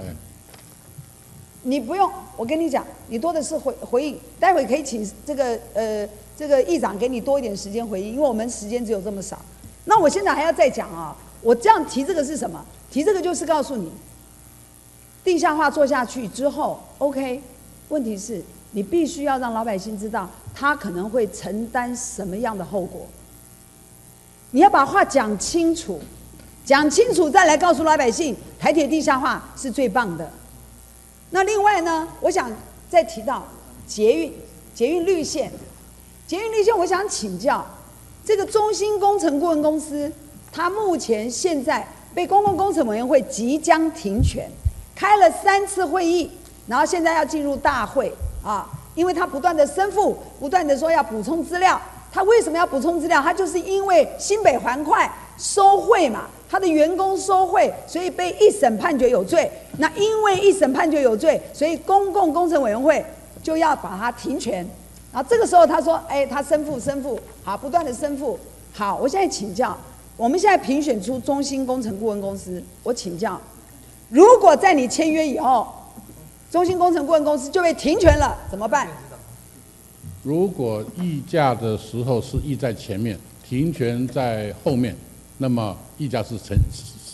你不用，我跟你讲，你多的是回回应，待会可以请这个呃这个议长给你多一点时间回应，因为我们时间只有这么少。那我现在还要再讲啊，我这样提这个是什么？提这个就是告诉你，地下化做下去之后，OK。问题是，你必须要让老百姓知道，他可能会承担什么样的后果。你要把话讲清楚，讲清楚再来告诉老百姓，台铁地下化是最棒的。那另外呢，我想再提到捷运，捷运绿线，捷运绿线，我想请教这个中兴工程顾问公司，它目前现在被公共工程委员会即将停权，开了三次会议。然后现在要进入大会啊，因为他不断的申复，不断的说要补充资料，它。为什么要补充资料？他就是因为新北环快收贿嘛，他的员工收贿，所以被一审判决有罪。那因为一审判决有罪，所以公共工程委员会就要把他停权。然后这个时候他说：“哎，他身负身负，好，不断的身负。好，我现在请教，我们现在评选出中心工程顾问公司，我请教，如果在你签约以后，中心工程顾问公司就被停权了，怎么办？”如果议价的时候是议在前面，停权在后面，那么议价是成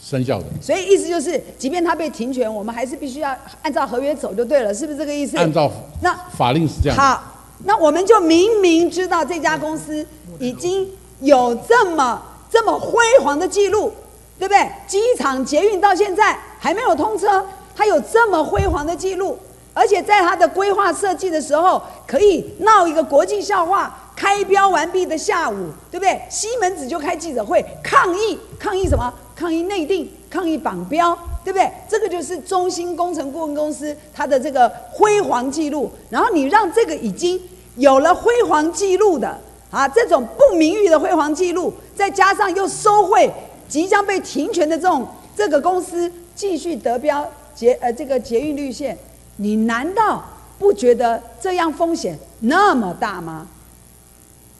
生效的。所以意思就是，即便他被停权，我们还是必须要按照合约走就对了，是不是这个意思？按照那法令是这样。好，那我们就明明知道这家公司已经有这么这么辉煌的记录，对不对？机场捷运到现在还没有通车，它有这么辉煌的记录。而且在他的规划设计的时候，可以闹一个国际笑话。开标完毕的下午，对不对？西门子就开记者会抗议，抗议什么？抗议内定，抗议绑标，对不对？这个就是中兴工程顾问公司它的这个辉煌记录。然后你让这个已经有了辉煌记录的啊，这种不名誉的辉煌记录，再加上又收贿、即将被停权的这种这个公司继续得标捷呃这个捷运绿线。你难道不觉得这样风险那么大吗？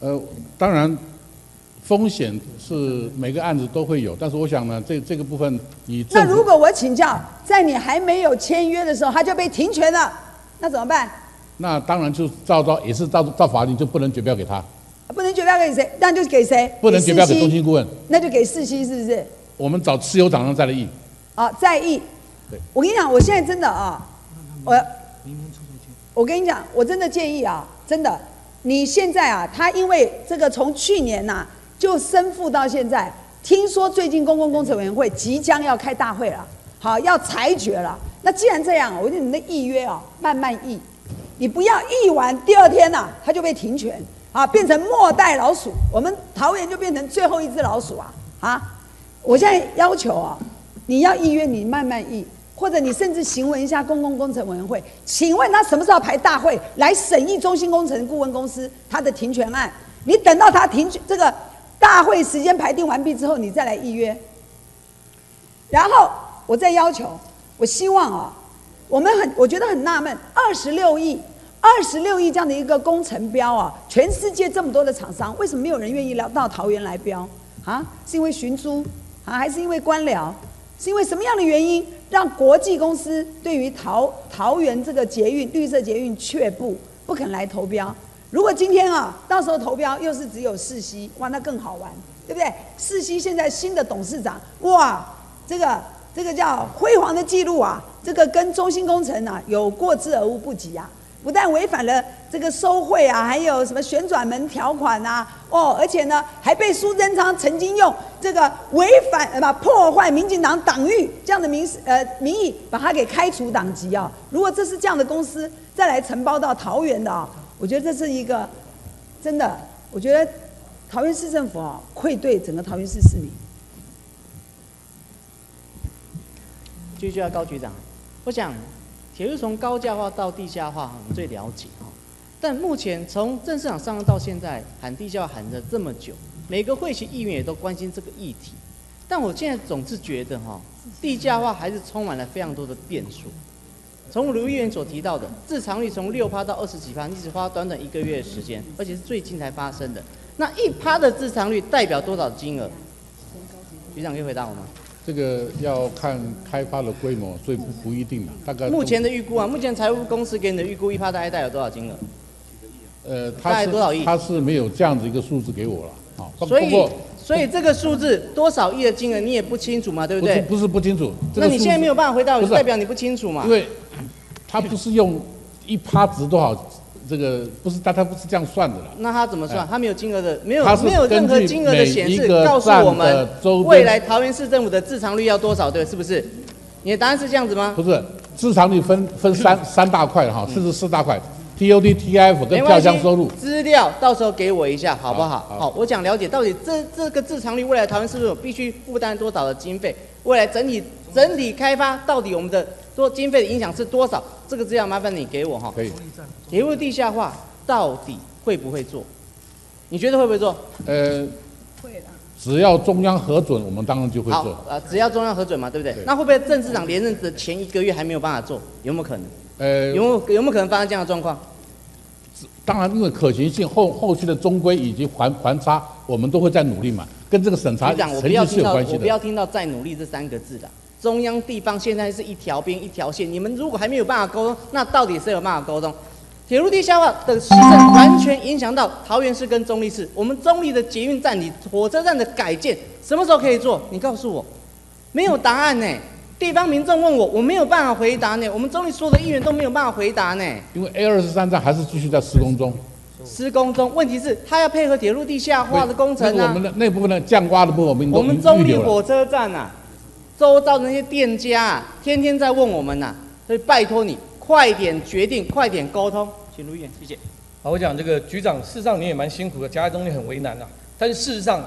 呃，当然，风险是每个案子都会有，但是我想呢，这这个部分你那如果我请教，在你还没有签约的时候，他就被停权了，那怎么办？那当然就照照也是照照法律就不能绝标给他，不能绝标给谁？那就给谁？不能绝标给中心顾问，那就给世熙是不是？我们找持有厂商再来议。啊，再议。对，我跟你讲，我现在真的啊。我，我跟你讲，我真的建议啊，真的，你现在啊，他因为这个从去年呐就身负到现在，听说最近公共工程委员会即将要开大会了，好要裁决了。那既然这样，我觉得你的议约啊，慢慢议，你不要议完第二天呐，他就被停权啊，变成末代老鼠，我们桃园就变成最后一只老鼠啊啊！我现在要求啊，你要议约，你慢慢议。或者你甚至询问一下公共工程委员会，请问他什么时候排大会来审议中心工程顾问公司他的停权案？你等到他停这个大会时间排定完毕之后，你再来预约。然后我再要求，我希望啊，我们很我觉得很纳闷，二十六亿，二十六亿这样的一个工程标啊，全世界这么多的厂商，为什么没有人愿意来到桃园来标啊？是因为寻租啊，还是因为官僚？是因为什么样的原因让国际公司对于桃桃园这个捷运绿色捷运却步，不肯来投标？如果今天啊，到时候投标又是只有世熙，哇，那更好玩，对不对？世熙现在新的董事长，哇，这个这个叫辉煌的记录啊，这个跟中心工程啊有过之而无不及啊。不但违反了这个收贿啊，还有什么旋转门条款呐？哦，而且呢，还被苏贞昌曾经用这个违反呃破坏民进党党誉这样的名呃名义，把他给开除党籍啊！如果这是这样的公司再来承包到桃园的啊，我觉得这是一个真的，我觉得桃园市政府啊愧对整个桃园市市民。继续要高局长，我想。铁路从高架化到地下化，我们最了解哈。但目前从正市场上到现在喊地下喊了这么久，每个会席议员也都关心这个议题。但我现在总是觉得哈，地下化还是充满了非常多的变数。从卢议员所提到的，自偿率从六趴到二十几趴，你只花短短一个月的时间，而且是最近才发生的。那一趴的自偿率代表多少金额？局长可以回答我吗？这个要看开发的规模，所以不不一定的。大概目前的预估啊，目前财务公司给你的预估一趴大概带有多少金额？呃，他是多少亿？他是没有这样子一个数字给我了，啊。所以，所以这个数字多少亿的金额你也不清楚嘛，对不对？不是不清楚。那你现在没有办法回答我，代表你不清楚嘛？因为，他不是用一趴值多少。这个不是他，他不是这样算的了。那他怎么算？他没有金额的，没有没有任何金额的显示，告诉我们未来桃园市政府的自偿率要多少？对，是不是？你的答案是这样子吗？不是，自偿率分分三 *laughs* 三大块哈，四十四大块，TOD、TF 跟票箱收入。资料到时候给我一下，好不好？好，我想了解到底这这个自偿率未来桃园市政府必须负担多少的经费？未来整体整体开发到底我们的。说经费的影响是多少？这个资料麻烦你给我哈。可以。铁路地下化到底会不会做？你觉得会不会做？呃，会的只要中央核准，我们当然就会做好。，呃，只要中央核准嘛，对不对？那会不会郑市长连任的前一个月还没有办法做？有没有可能？呃，有没有有没有可能发生这样的状况？当然，因为可行性后后续的中规以及环环差，我们都会在努力嘛，跟这个审查程不要是有关系的。我不要听到再努力这三个字的。中央地方现在是一条边一条线，你们如果还没有办法沟通，那到底谁有办法沟通？铁路地下化的施政完全影响到桃园市跟中立市。我们中立的捷运站里火车站的改建什么时候可以做？你告诉我，没有答案呢。地方民众问我，我没有办法回答呢。我们中立所有的议员都没有办法回答呢。因为 A 二十三站还是继续在施工中，施工中，问题是他要配合铁路地下化的工程啊那个我们。的那部分的降挖的部分，我们。中立火车站啊，周遭的那些店家啊，天天在问我们呐、所以拜托你快点决定，快点沟通，请卢议员，谢谢。好，我讲这个局长，事实上你也蛮辛苦的，夹在中间很为难啊。但是事实上，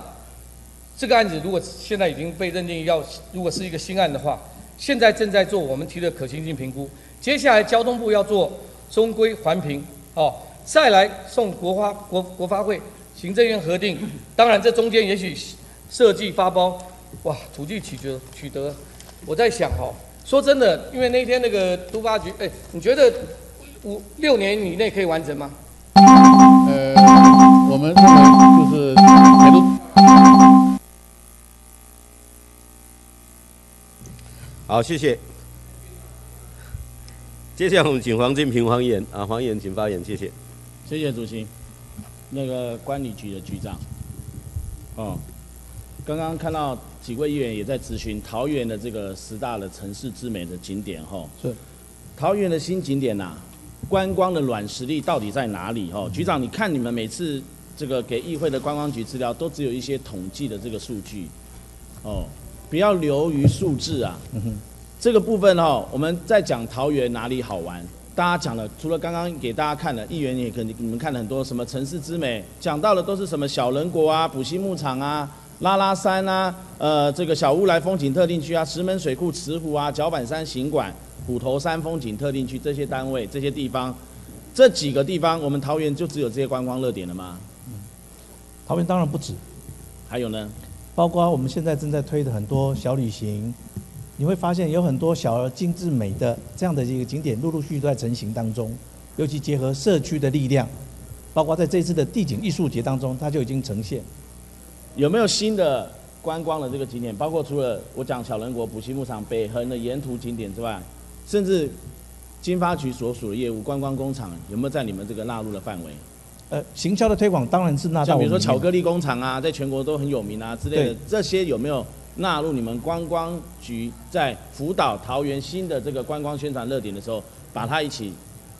这个案子如果现在已经被认定要，如果是一个新案的话，现在正在做我们提的可行性评估，接下来交通部要做中规环评，哦，再来送国发国国发会行政院核定。当然，这中间也许设计发包，哇，土地取得取得，我在想哦，说真的，因为那天那个都发局，哎，你觉得五六年以内可以完成吗？呃，我们认为就是铁路好，谢谢。接下来我们请黄金平黄岩啊，黄岩请发言，谢谢。谢谢主席。那个管理局的局长，哦，刚刚看到几位议员也在咨询桃园的这个十大的城市之美的景点，吼、是。桃园的新景点呐、观光的软实力到底在哪里？哦，局长，你看你们每次这个给议会的观光局资料，都只有一些统计的这个数据，哦，不要流于数字啊。嗯哼这个部分哦，我们在讲桃园哪里好玩，大家讲了，除了刚刚给大家看的，议员也可能你们看了很多什么城市之美，讲到的都是什么小人国啊、补习牧场啊、拉拉山啊、呃这个小乌来风景特定区啊、石门水库、慈湖啊、脚板山行馆、虎头山风景特定区这些单位、这些地方，这几个地方，我们桃园就只有这些观光热点了吗？嗯桃园当然不止，还有呢？包括我们现在正在推的很多小旅行，你会发现有很多小而精致美的这样的一个景点，陆陆续续都在成型当中。尤其结合社区的力量，包括在这次的地景艺术节当中，它就已经呈现。有没有新的观光的这个景点？包括除了我讲小人国、补习牧场、北横的沿途景点之外，甚至经发局所属的业务观光工厂，有没有在你们这个纳入的范围？呃，行销的推广当然是纳入像比如说巧克力工厂啊，在全国都很有名啊之类的，这些有没有纳入你们观光局在辅导桃园新的这个观光宣传热点的时候，把它一起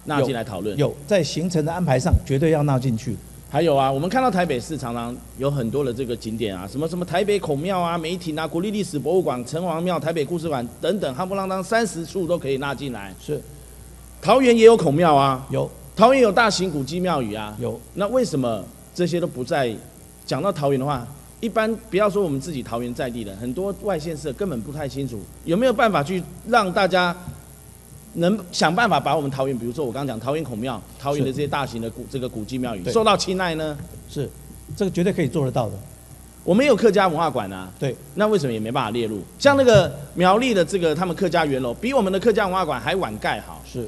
纳进来讨论？有在行程的安排上绝对要纳进去。还有啊，我们看到台北市常常有很多的这个景点啊，什么什么台北孔庙啊、梅亭啊、国立历史博物馆、城隍庙、台北故事馆等等，夯不啷当三十处都可以纳进来。是，桃园也有孔庙啊，有，桃园有大型古迹庙宇啊，有。那为什么这些都不在？讲到桃园的话，一般不要说我们自己桃园在地的，很多外县市根本不太清楚，有没有办法去让大家能想办法把我们桃园，比如说我刚刚讲桃园孔庙、桃园的这些大型的古这个古迹庙宇受到青睐呢？是，这个绝对可以做得到的。我们有客家文化馆啊，对，那为什么也没办法列入？像那个苗栗的这个他们客家园楼，比我们的客家文化馆还晚盖好。是，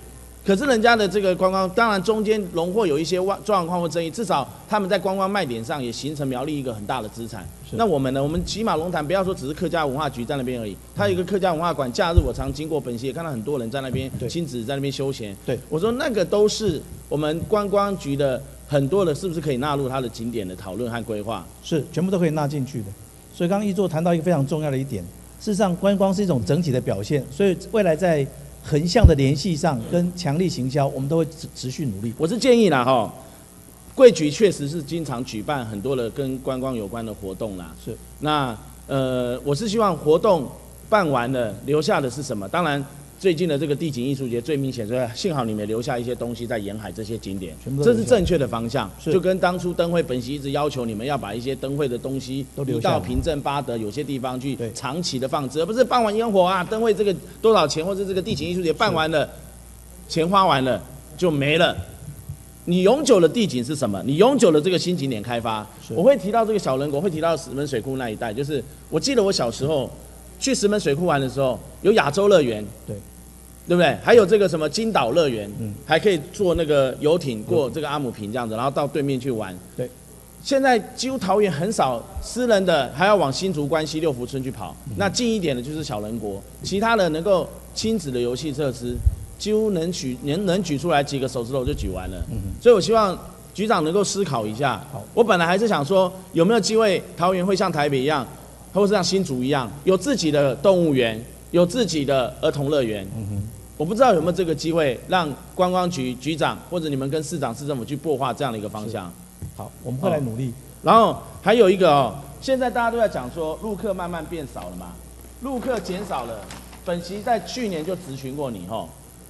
可是人家的这个观光，当然中间荣获有一些状状况或争议，至少他们在观光卖点上也形成苗栗一个很大的资产。那我们呢？我们起码龙潭不要说只是客家文化局在那边而已，它有一个客家文化馆，假日我常经过本溪，也看到很多人在那边亲子在那边休闲。对，我说那个都是我们观光局的很多的，是不是可以纳入它的景点的讨论和规划？是，全部都可以纳进去的。所以刚刚一座谈到一个非常重要的一点，事实上观光是一种整体的表现，所以未来在横向的联系上跟强力行销，我们都会持持续努力。我是建议啦哈，贵局确实是经常举办很多的跟观光有关的活动啦。是。那呃，我是希望活动办完了，留下的是什么？当然，最近的这个地景艺术节最明显，就是幸好你们留下一些东西在沿海这些景点这是正确的方向。是就跟当初灯会本席一直要求你们要把一些灯会的东西留到平镇八德有些地方去长期的放置，而不是办完烟火啊，灯会这个多少钱，或者这个地景艺术节办完了，钱花完了就没了。你永久的地景是什么？你永久的这个新景点开发，我会提到这个小人国，会提到石门水库那一带。就是我记得我小时候去石门水库玩的时候，有亚洲乐园，对，对不对？还有这个什么金岛乐园，嗯还可以坐那个游艇过这个阿姆坪这样子，然后到对面去玩。对，现在几乎桃园很少私人的还要往新竹关西六福村去跑，那近一点的就是小人国，其他的能够亲子的游戏设施。几乎能举能能举出来几个手指头就举完了，所以我希望局长能够思考一下。我本来还是想说，有没有机会桃园会像台北一样，或是像新竹一样，有自己的动物园，有自己的儿童乐园。我不知道有没有这个机会，让观光局局长或者你们跟市长市政府去擘画这样的一个方向。好，我们会来努力。然后还有一个哦，现在大家都在讲说，陆客慢慢变少了嘛，陆客减少了。本席在去年就咨询过你哦。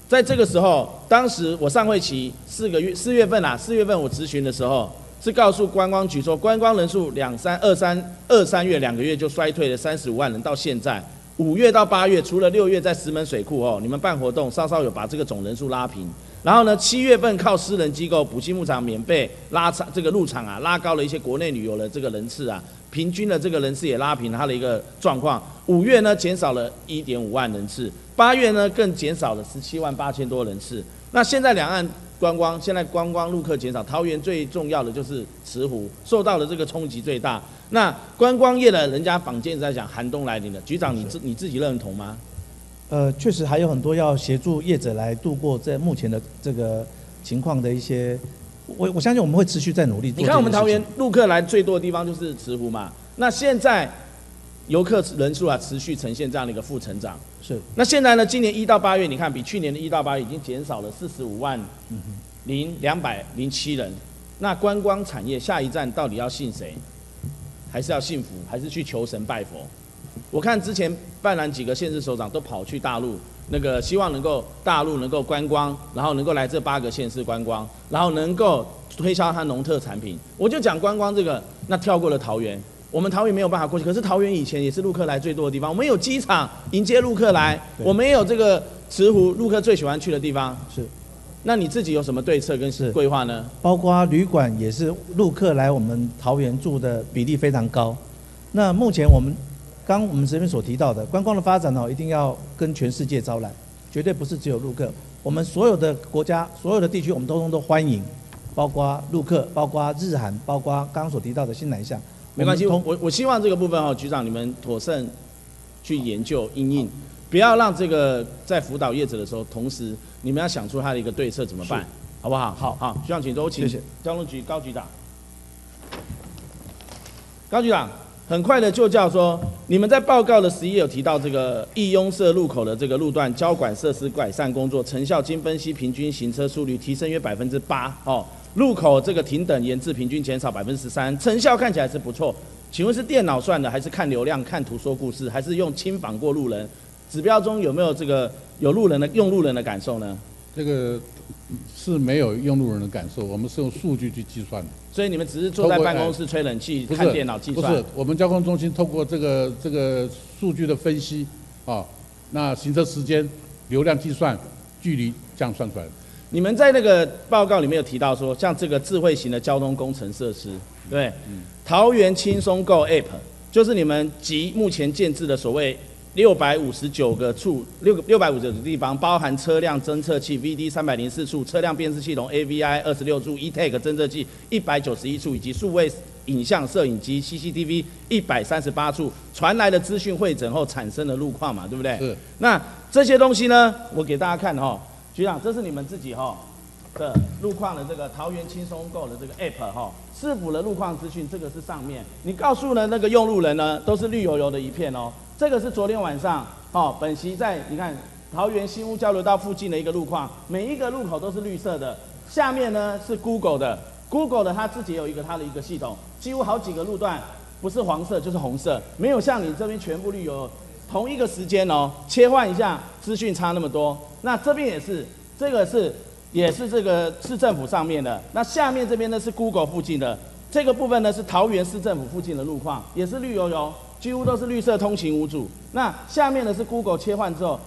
在这个时候，当时我上会期四个月四月份啊，四月份我咨询的时候，是告诉观光局说，观光人数两三二三二三月两个月就衰退了三十五万人，到现在五月到八月，除了六月在石门水库哦，你们办活动稍稍有把这个总人数拉平，然后呢，七月份靠私人机构补给牧场免费拉场这个入场啊，拉高了一些国内旅游的这个人次啊，平均的这个人次也拉平它的一个状况。五月呢，减少了一点五万人次。八月呢，更减少了十七万八千多人次。那现在两岸观光，现在观光陆客减少，桃园最重要的就是慈湖，受到了这个冲击最大。那观光业的人家坊间在讲寒冬来临了，局长你自你自己认同吗？呃，确实还有很多要协助业者来度过在目前的这个情况的一些，我我相信我们会持续在努力。你看我们桃园陆客来最多的地方就是慈湖嘛，那现在。游客人数啊，持续呈现这样的一个负成长。是。那现在呢？今年一到八月，你看比去年的一到八月已经减少了四十五万零两百零七人。那观光产业下一站到底要信谁？还是要信福？还是去求神拜佛？我看之前办完几个县市首长都跑去大陆，那个希望能够大陆能够观光，然后能够来这八个县市观光，然后能够推销他农特产品。我就讲观光这个，那跳过了桃园。我们桃园没有办法过去，可是桃园以前也是陆客来最多的地方。我们有机场迎接陆客来，我们也有这个慈湖陆客最喜欢去的地方。是，那你自己有什么对策跟是规划呢？包括旅馆也是陆客来我们桃园住的比例非常高。那目前我们刚我们这边所提到的观光的发展呢，一定要跟全世界招揽，绝对不是只有陆客。我们所有的国家、所有的地区，我们通通都欢迎，包括陆客，包括日韩，包括刚刚所提到的新南向。没关系，我我希望这个部分哦，局长你们妥善去研究应应，不要让这个在辅导业者的时候，同时你们要想出他的一个对策怎么办，好不好？好，好，局长请坐，请交通局高局长。高局长，很快的就叫说，你们在报告的十一有提到这个义雍社路口的这个路段交管设施改善工作成效经分析，平均行车速率提升约百分之八，哦。路口这个停等延至平均减少百分之十三，成效看起来是不错。请问是电脑算的，还是看流量、看图说故事，还是用亲访过路人？指标中有没有这个有路人的用路人的感受呢？这个是没有用路人的感受，我们是用数据去计算的。所以你们只是坐在办公室吹冷气、看电脑计算？不是，我们交通中心透过这个这个数据的分析啊，那行车时间、流量计算、距离这样算出来的。你们在那个报告里面有提到说，像这个智慧型的交通工程设施，对，桃园轻松购 App 就是你们及目前建制的所谓六百五十九个处，六六百五十九个地方，包含车辆侦测器 VD 三百零四处，车辆辨识系统 AVI 二十六处，eTag 侦测器一百九十一处，以及数位影像摄影机 CCTV 一百三十八处，传来的资讯会诊后产生的路况嘛，对不对？是。那这些东西呢，我给大家看哈。局长，这是你们自己哈的路况的这个桃园轻松购的这个 app 哈，市府的路况资讯，这个是上面。你告诉了那个用路人呢，都是绿油油的一片哦。这个是昨天晚上哦，本席在你看桃园新屋交流道附近的一个路况，每一个路口都是绿色的。下面呢是 Google 的，Google 的它自己有一个它的一个系统，几乎好几个路段不是黄色就是红色，没有像你这边全部绿油。同一个时间哦，切换一下资讯差那么多。那这边也是，这个是也是这个市政府上面的。那下面这边呢是 Google 附近的这个部分呢是桃园市政府附近的路况，也是绿油油，几乎都是绿色通行无阻。那下面呢是 Google 切换之后，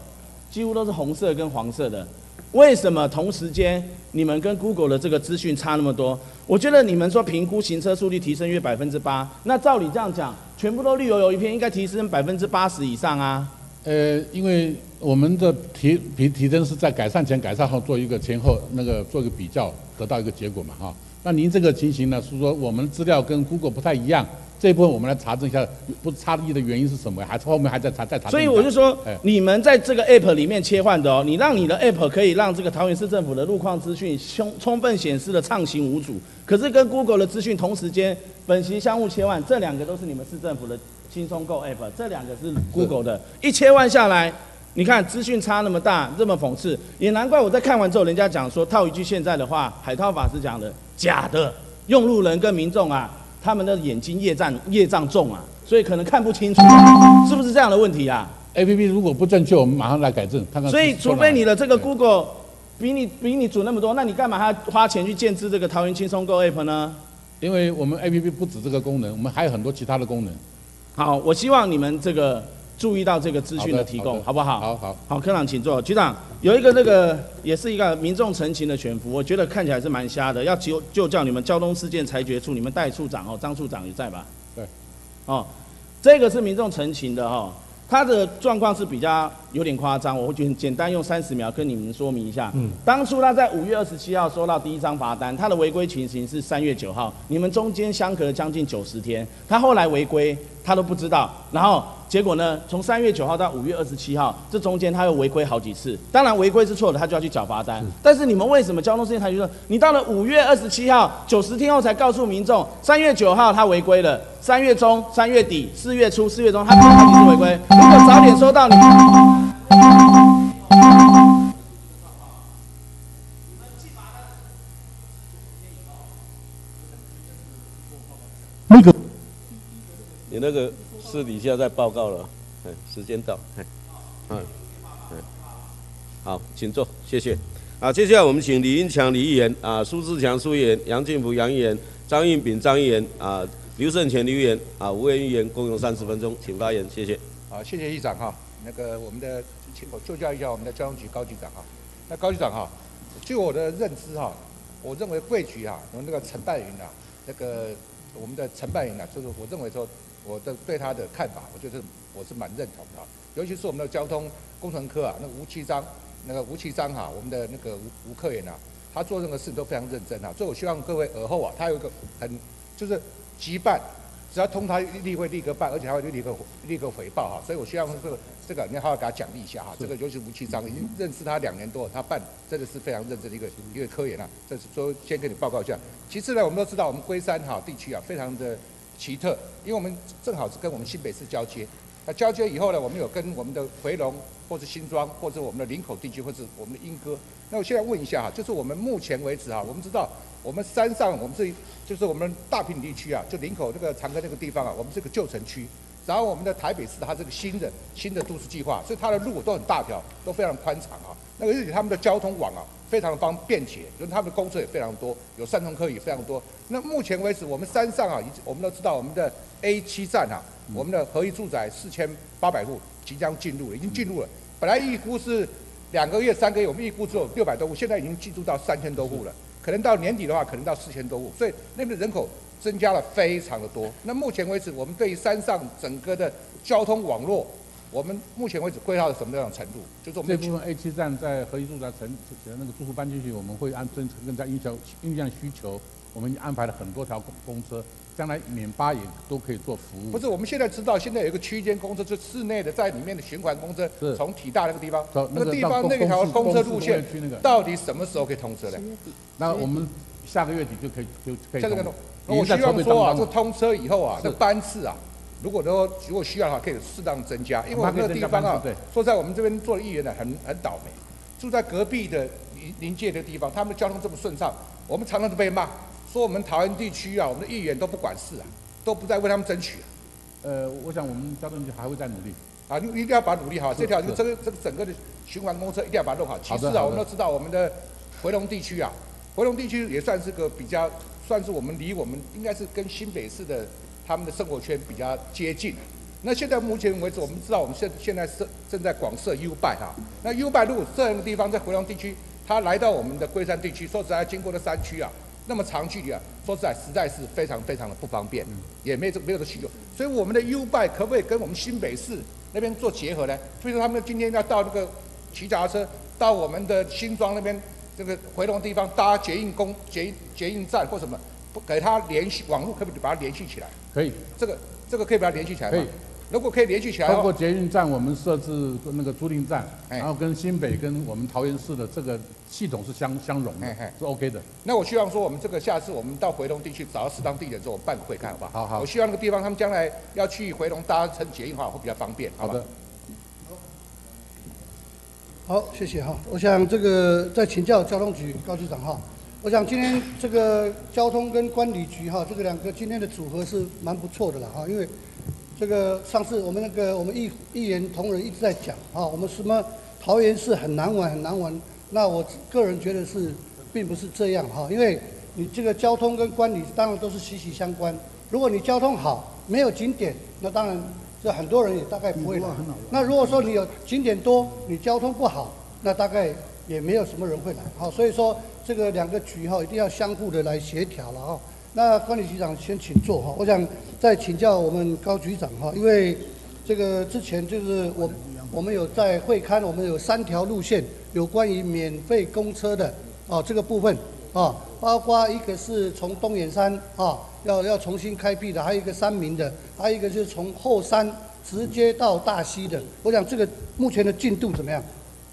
几乎都是红色跟黄色的。为什么同时间你们跟 Google 的这个资讯差那么多？我觉得你们说评估行车速率提升约百分之八，那照理这样讲，全部都绿油油一片，应该提升百分之八十以上啊。呃，因为我们的提提提升是在改善前、改善后做一个前后那个做一个比较，得到一个结果嘛哈。那您这个情形呢，是说我们资料跟 Google 不太一样，这一部分我们来查证一下，不差异的原因是什么？还是后面还在查再查？所以我就说哎，你们在这个 app 里面切换的哦，你让你的 app 可以让这个桃园市政府的路况资讯充充分显示的畅行无阻，可是跟 Google 的资讯同时间本息相互切换，这两个都是你们市政府的轻松购 app，这两个是 Google 的，一切换下来。你看资讯差那么大，这么讽刺，也难怪我在看完之后，人家讲说套一句现在的话，海涛法师讲的假的，用路人跟民众啊，他们的眼睛业障业障重啊，所以可能看不清楚，是不是这样的问题啊？A P P 如果不正确，我们马上来改正，看看。所以，除非你的这个 Google 比你比你准那么多，那你干嘛还要花钱去建制这个桃园轻松购 App 呢？因为我们 A P P 不止这个功能，我们还有很多其他的功能。好，我希望你们这个注意到这个资讯的提供，好不好？好好。好，科长请坐。局长有一个那个也是一个民众陈情的全幅，我觉得看起来是蛮瞎的，要就就叫你们交通事件裁决处，你们代处长哦，张处长也在吧？对。哦，这个是民众陈情的哦，他的状况是比较有点夸张，我会简简单用三十秒跟你们说明一下。嗯当初他在五月二十七号收到第一张罚单，他的违规情形是三月九号，你们中间相隔了将近九十天，他后来违规他都不知道，然后结果呢，从三月九号到五月二十七号，这中间他又违规好几次，当然违规是错的，他就要去缴罚单。但是你们为什么交通事件台就说，你到了五月二十七号九十天后才告诉民众，三月九号他违规了，三月中、三月底、四月初、四月中他好几次违规，如果早点收到你。那个你那个私底下在报告了，哎，时间到，嗯，嗯，好，请坐，谢谢。啊，接下来我们请李英强李议员啊，苏志强苏议员，杨进福杨议员，张运炳张议员啊，刘胜全刘议员啊，吴元议员共用三十分钟，请发言，谢谢。好，谢谢议长哈。那个我们的，请我就教一下我们的交通局高局长哈。那高局长哈，据我的认知哈，我认为贵局哈，我们那个承办人啊，那个我们的承办人啊，就是我认为说，我的对他的看法，我觉得我是蛮认同的。尤其是我们的交通工程科啊，那个吴其章，那个吴其章哈，我们的那个吴吴科员啊，他做任何事都非常认真哈。所以我希望各位尔后啊，他有一个很就是急办。只要通他立会立刻办，而且还会立刻立刻回报哈，所以我希望这个这个你好好给他奖励一下哈。这个尤其吴其章已经认识他两年多，他办真的是非常认真的一个一个科研啊。这是说先跟你报告一下。其次呢，我们都知道我们龟山哈地区啊非常的奇特，因为我们正好是跟我们新北市交接。那交接以后呢，我们有跟我们的回龙或是新庄或者我们的林口地区或是我们的莺歌。那我现在问一下哈，就是我们目前为止啊，我们知道我们山上我们是就是我们大坪地区啊，就林口这个长庚那个地方啊，我们是个旧城区。然后我们的台北市它这个新的新的都市计划，所以它的路都很大条，都非常宽敞啊。那个而且他们的交通网啊，非常的方便捷，就是他们的公车也非常多，有三通客也非常多。那目前为止，我们山上啊，我们都知道我们的 A 七站啊，我们的合一住宅四千八百户即将进入了，已经进入了。本来预估是两个月、三个月，我们预估只有六百多户，现在已经进入到三千多户了。可能到年底的话，可能到四千多户，所以那边的人口增加了非常的多。那目前为止，我们对于山上整个的交通网络，我们目前为止规划到什么样的程度？就是我们这部分 A 七站在合一住宅城的那个住户搬进去，我们会按政策更加应求应向需求，我们安排了很多条公公车，将来免八也都可以做服务。不是，我们现在知道，现在有一个区间公车，就室内的在里面的循环公车，从体大那个地方，到那个地方那个条公公车路线到底什么时候可以通车呢？那我们下个月底就可以就可以通了。像这个东，已经在我希望说啊，这通车以后啊，是那班次啊，如果说如果需要的话，可以适当增加，因为我们那个地方啊说在我们这边做议员呢，很很倒霉，住在隔壁的临临界的地方，他们的交通这么顺畅，我们常常都被骂，说我们桃园地区啊，我们的议员都不管事啊，都不再为他们争取啊。呃，我想我们交通局还会再努力。啊，你一定要把它努力好，这条是这个这个整个的循环公车一定要把它弄好。其次啊，我们都知道我们的回龙地区啊，回龙地区也算是个比较，算是我们离我们应该是跟新北市的他们的生活圈比较接近。那现在目前为止，我们知道我们现现在是正在广设 U 拜哈，那 U 拜如果这样的地方在回龙地区他来到我们的龟山地区，说实在，经过的山区啊，那么长距离啊，说实在，实在是非常非常的不方便，也没有这没有这需求。所以我们的 U bike 可不可以跟我们新北市那边做结合呢？所以说他们今天要到那个骑脚踏车到我们的新庄那边这个回龙地方搭捷运公捷运捷运站或什么，不给他联系网络，可不可以把它联系起来？可以，这个这个可以把它联系起来吗？可以。如果可以联系起来包括捷运站，我们设置那个租赁站，哎然后跟新北跟我们桃园市的这个系统是相相融的，是 OK 的。那我希望说，我们这个下次我们到回龙地区找到适当地点之后，我们办个会看，好不好？好好我希望那个地方他们将来要去回龙搭乘捷运的话，会比较方便，好的好？好，谢谢哈。我想这个再请教交通局高局长哈。我想今天这个交通跟管理局哈，这个两个今天的组合是蛮不错的了哈，因为这个上次我们那个我们议议员同仁一直在讲啊，我们什么桃园市很难玩很难玩，那我个人觉得是并不是这样哈，因为你这个交通跟管理当然都是息息相关。如果你交通好，没有景点，那当然这很多人也大概不会来。那如果说你有景点多，你交通不好，那大概也没有什么人会来。好，所以说这个两个局哈一定要相互的来协调了哈。那管理局长先请坐哈，我想再请教我们高局长哈，因为这个之前就是我我们有在会刊，我们有三条路线有关于免费公车的哦这个部分啊，包括一个是从东眼山啊要要重新开辟的，还有一个三明的，还有一个就是从后山直接到大溪的。我想这个目前的进度怎么样？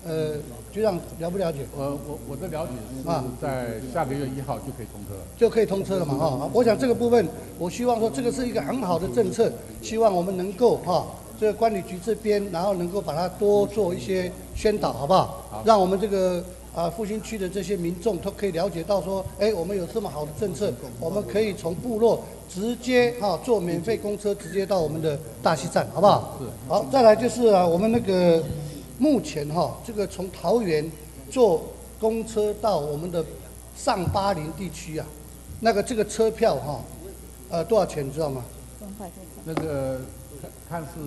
呃，局长了不了解？呃，我我的了解啊是在下个月一号就可以通车了。就可以通车了嘛哈。我想这个部分，我希望说这个是一个很好的政策，希望我们能够哈，这个管理局这边，然后能够把它多做一些宣导，好不好？让我们这个啊复兴区的这些民众都可以了解到说，哎，我们有这么好的政策，我们可以从部落直接哈坐免费公车直接到我们的大溪站，好不好？是。好，再来就是啊，我们那个目前哈，这个从桃园坐公车到我们的上巴林地区啊，那个这个车票哈，呃多少钱你知道吗？那个看看是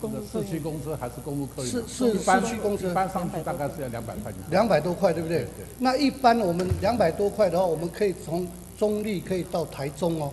公那个市区公车还是公路客运？是是市区公车一般上去大概是要两百块钱。两百多块，对不对？那一般我们两百多块的话，我们可以从中立可以到台中哦，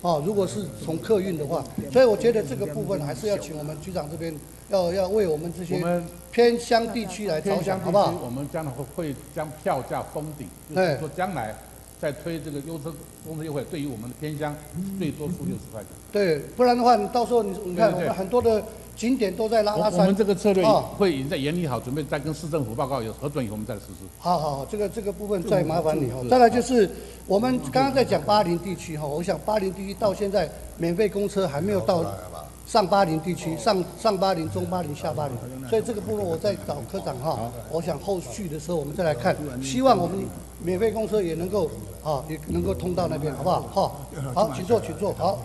哦，如果是从客运的话，所以我觉得这个部分还是要请我们局长这边要要为我们这些我们偏乡地区来着想，偏乡好不好？我们将来会会将票价封顶，就哎是说将来在推这个优车公车优惠，对于我们的偏乡最多出六十块钱。对，不然的话，你到时候你你看我们很多的景点都在拉拉山。我我们这个策略哦会已经在研拟好，准备再跟市政府报告，有核准以后我们再实施。好好好，这个这个部分再麻烦你哈。再来就是我们刚刚在讲巴林地区哈，我想巴林地区到现在免费公车还没有到上巴林地区，上上巴林、中巴林、下巴林，所以这个部落我再找科长哈，我想后续的时候我们再来看，希望我们免费公车也能够啊也能够通到那边，好不好？哈，好，请坐，请坐，好。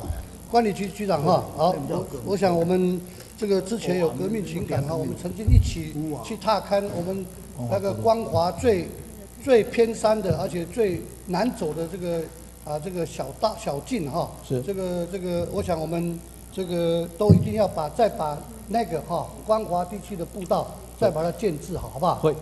管理局局长哈，好，我我想我们这个之前有革命情感哈，我们曾经一起去踏勘我们那个光华最最偏山的，而且最难走的这个啊这个小大小径哈，是这个这个，我想我们这个都一定要把再把那个哈光华地区的步道再把它建制好，好不好？会。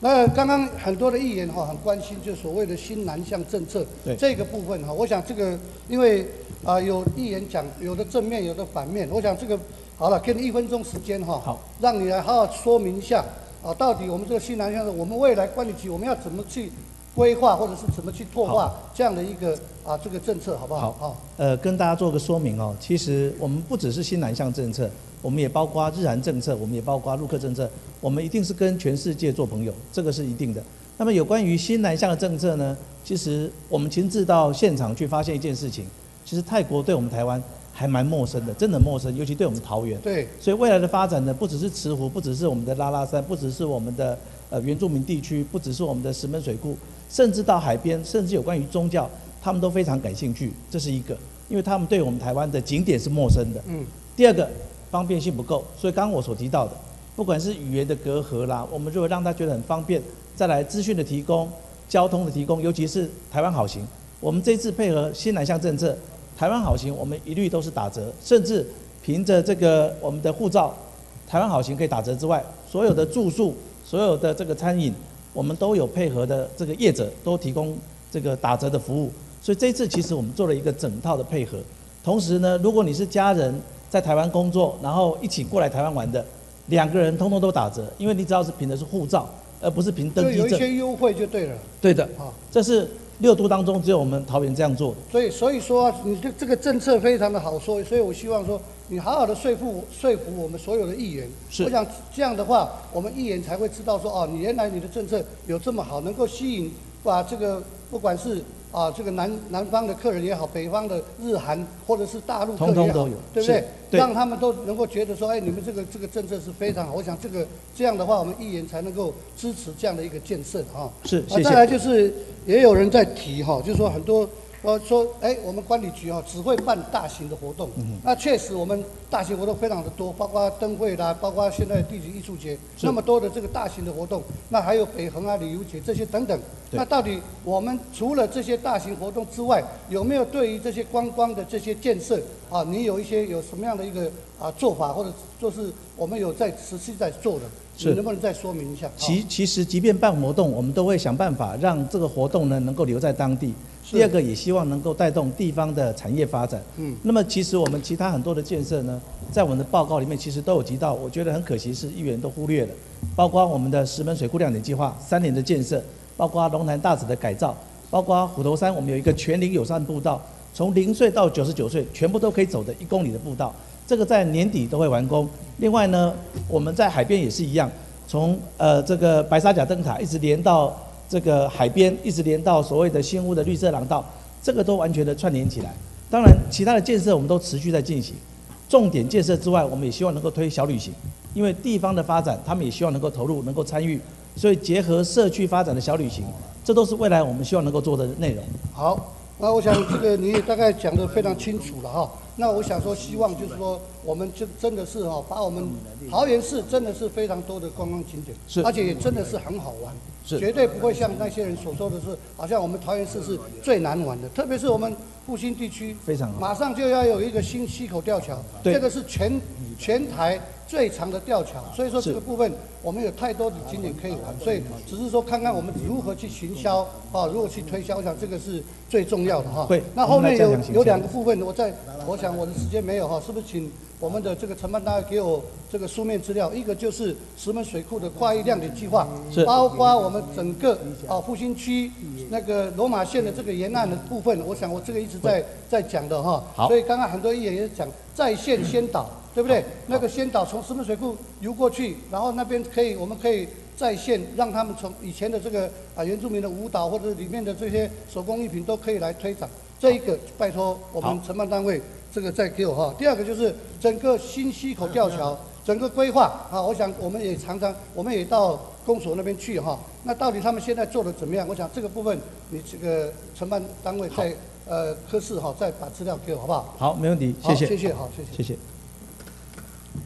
那刚刚很多的议员哈很关心，就所谓的新南向政策对这个部分哈，我想这个因为啊、有议员讲有的正面有的反面，我想这个好了，给你一分钟时间哈，好，让你来好好说明一下啊，到底我们这个新南向的我们未来管理局我们要怎么去规划或者是怎么去拓化这样的一个啊这个政策好不好？好，呃，跟大家做个说明哦。其实我们不只是新南向政策，我们也包括日韩政策，我们也包括陆客政策，我们一定是跟全世界做朋友，这个是一定的。那么有关于新南向的政策呢，其实我们亲自到现场去发现一件事情，其实泰国对我们台湾还蛮陌生的，真的陌生，尤其对我们桃园。对。所以未来的发展呢，不只是慈湖，不只是我们的拉拉山，不只是我们的呃原住民地区，不只是我们的石门水库，甚至到海边，甚至有关于宗教，他们都非常感兴趣。这是一个，因为他们对我们台湾的景点是陌生的。嗯。第二个，方便性不够，所以刚刚我所提到的，不管是语言的隔阂啦，我们如果让他觉得很方便，再来资讯的提供、交通的提供，尤其是台湾好行，我们这次配合新南向政策，台湾好行我们一律都是打折，甚至凭着这个我们的护照，台湾好行可以打折之外，所有的住宿、所有的这个餐饮，我们都有配合的这个业者都提供这个打折的服务，所以这一次其实我们做了一个整套的配合。同时呢，如果你是家人在台湾工作，然后一起过来台湾玩的，两个人通通都打折，因为你只要是凭的是护照，而不是凭登记证。就有一些优惠就对了。对的，啊这是六都当中只有我们桃园这样做的。所以所以说你这这个政策非常的好说，所以我希望说你好好的说服说服我们所有的议员。是我想这样的话，我们议员才会知道说哦，你原来你的政策有这么好，能够吸引把这个不管是啊这个南南方的客人也好，北方的日韩或者是大陆客人也好，通通都有对不对？对让他们都能够觉得说，哎，你们这个这个政策是非常好。我想这个这样的话，我们议员才能够支持这样的一个建设啊。是谢谢啊再来就是也有人在提哈，就是说很多呃说，哎，我们管理局哈只会办大型的活动。嗯那确实我们大型活动非常的多，包括灯会啦，包括现在地质艺术节，那么多的这个大型的活动，那还有北横啊旅游节这些等等。对那到底我们除了这些大型活动之外，有没有对于这些观光的这些建设啊，你有一些有什么样的一个啊做法，或者就是我们有在持续在做的，是你能不能再说明一下？其其实即便办活动，我们都会想办法让这个活动呢能够留在当地。是第二个也希望能够带动地方的产业发展。嗯那么其实我们其他很多的建设呢，在我们的报告里面其实都有提到，我觉得很可惜是议员都忽略了，包括我们的石门水库亮点计划三年的建设，包括龙潭大子的改造，包括虎头山我们有一个全龄友善步道，从零岁到九十九岁全部都可以走的一公里的步道，这个在年底都会完工。另外呢，我们在海边也是一样，从呃这个白沙甲灯塔一直连到这个海边，一直连到所谓的新屋的绿色廊道，这个都完全的串联起来。当然，其他的建设我们都持续在进行。重点建设之外，我们也希望能够推小旅行，因为地方的发展，他们也希望能够投入、能够参与，所以结合社区发展的小旅行，这都是未来我们希望能够做的内容。好，那我想这个你也大概讲得非常清楚了哈。那我想说，希望就是说，我们就真的是哈，把我们桃园市真的是非常多的观光景点，是而且也真的是很好玩，是绝对不会像那些人所说的是，好像我们桃园市是最难玩的，特别是我们复兴地区，非常好马上就要有一个新溪口吊桥，对这个是全全台最长的吊桥，所以说这个部分我们有太多的景点可以玩，所以只是说看看我们如何去行销啊，如何去推销，我想这个是最重要的哈。对那后面有有两个部分，我在我想我的时间没有哈，是不是请我们的这个承办单位给我这个书面资料？一个就是石门水库的跨域亮点计划，是包括我们整个啊复兴区那个罗马县的这个沿岸的部分，我想我这个一直在在讲的哈。好所以刚刚很多议员也讲在线先导，对不对？那个先导从石门水库游过去，然后那边可以我们可以。在线让他们从以前的这个啊原住民的舞蹈或者里面的这些手工艺品都可以来推展，这一个拜托我们承办单位这个再给我哈。第二个就是整个新溪口吊桥整个规划啊，我想我们也常常我们也到公所那边去哈。那到底他们现在做的怎么样？我想这个部分你这个承办单位在呃科室哈再把资料给我好不好？好，没问题，谢谢，谢谢好谢谢谢谢。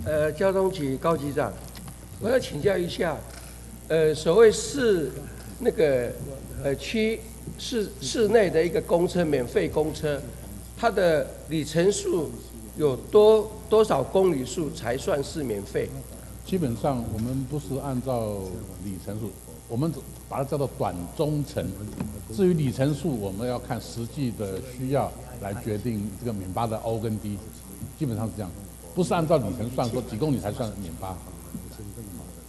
呃，交通局高局长，我要请教一下，呃，所谓市那个呃区市市内的一个公车免费公车，它的里程数有多多少公里数才算是免费？基本上我们不是按照里程数，我们把它叫做短中程。至于里程数，我们要看实际的需要来决定这个免八的 O 跟 D，基本上是这样，不是按照里程算说几公里才算免八。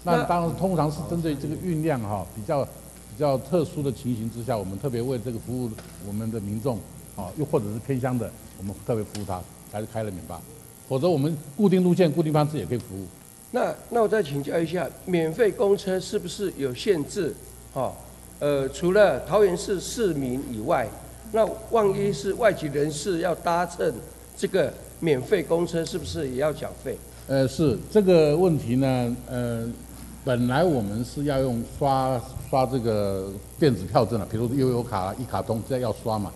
那当然，通常是针对这个运量哈比较比较特殊的情形之下，我们特别为这个服务我们的民众啊，又或者是偏乡的，我们特别服务他，才是开了免八。否则我们固定路线、固定方式也可以服务。那那我再请教一下，免费公车是不是有限制？哈、呃，除了桃园市市民以外，那万一是外籍人士要搭乘这个免费公车，是不是也要缴费？呃，是这个问题呢，呃，本来我们是要用刷刷这个电子票证的，比如悠游卡、一卡通，这要刷嘛。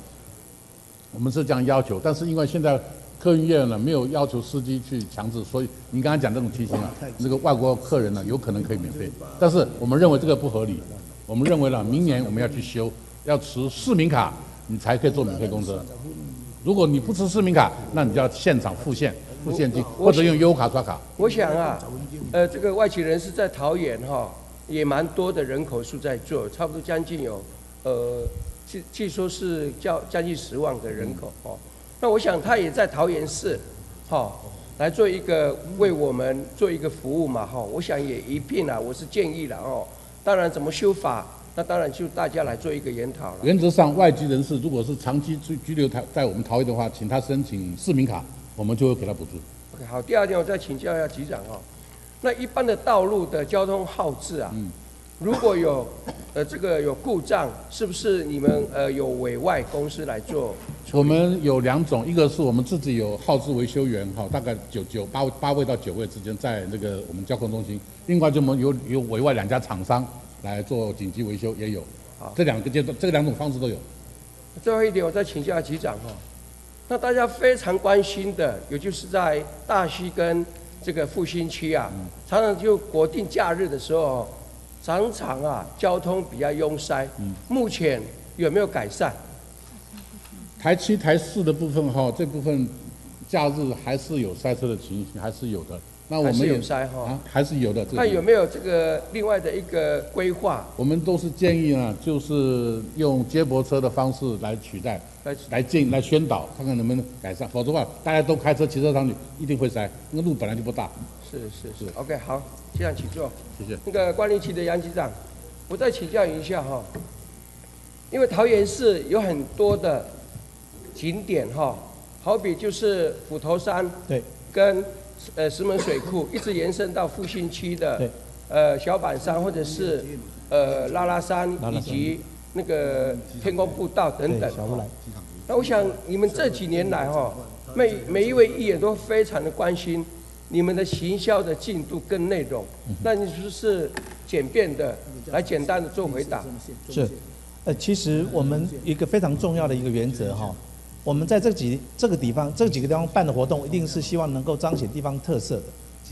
我们是这样要求，但是因为现在客运业呢没有要求司机去强制，所以你刚才讲这种情形啊，*laughs* 那个外国客人呢有可能可以免费，但是我们认为这个不合理，我们认为呢明年我们要去修，要持市民卡你才可以坐免费公车。如果你不持市民卡，那你就要现场付现付现金，或者用优卡刷卡。我想啊，呃，这个外籍人士在桃园哈、也蛮多的人口数在做，差不多将近有呃，据据说是叫将近十万个人口哦。那我想他也在桃园市，哈、来做一个为我们做一个服务嘛，哈、我想也一并啊，我是建议了哦。当然怎么修法，那当然就大家来做一个研讨了。原则上，外籍人士如果是长期居居留台在我们桃园的话，请他申请市民卡，我们就会给他补助。OK，好，第二点我再请教一下局长哦。那一般的道路的交通号志啊，如果有呃这个有故障，是不是你们呃有委外公司来做？我们有两种，一个是我们自己有耗资维修员，哈，大概九九八八位到九位之间，在那个我们交控中心；另外就我们有有委外两家厂商来做紧急维修，也有。这两个阶段，这两种方式都有。最后一点，我再请教局长哈。那大家非常关心的，也就是在大溪跟这个复兴区啊，常常就国定假日的时候，常常啊交通比较拥塞。目前有没有改善？台七、台四的部分哈，这部分假日还是有塞车的情形，还是有的。那我们有塞哈啊，还是有的。这个那有没有这个另外的一个规划？我们都是建议呢，就是用接驳车的方式来取代，来来进来宣导，看看能不能改善。否则的话，大家都开车骑车上去，一定会塞，那个路本来就不大。是是是，OK，好，这样请坐。谢谢。那个关林区的杨局长，我再请教一下哈，因为桃园市有很多的景点哈，好比就是虎头山，对，跟呃石门水库一直延伸到复兴区的，呃小板山或者是呃拉拉山以及那个天宫步道等等。那我想你们这几年来哈，每每一位议员都非常的关心你们的行销的进度跟内容，那你是不是简便的来简单的做回答？是，呃，其实我们一个非常重要的一个原则哈，我们在这几这个地方这几个地方办的活动，一定是希望能够彰显地方特色的。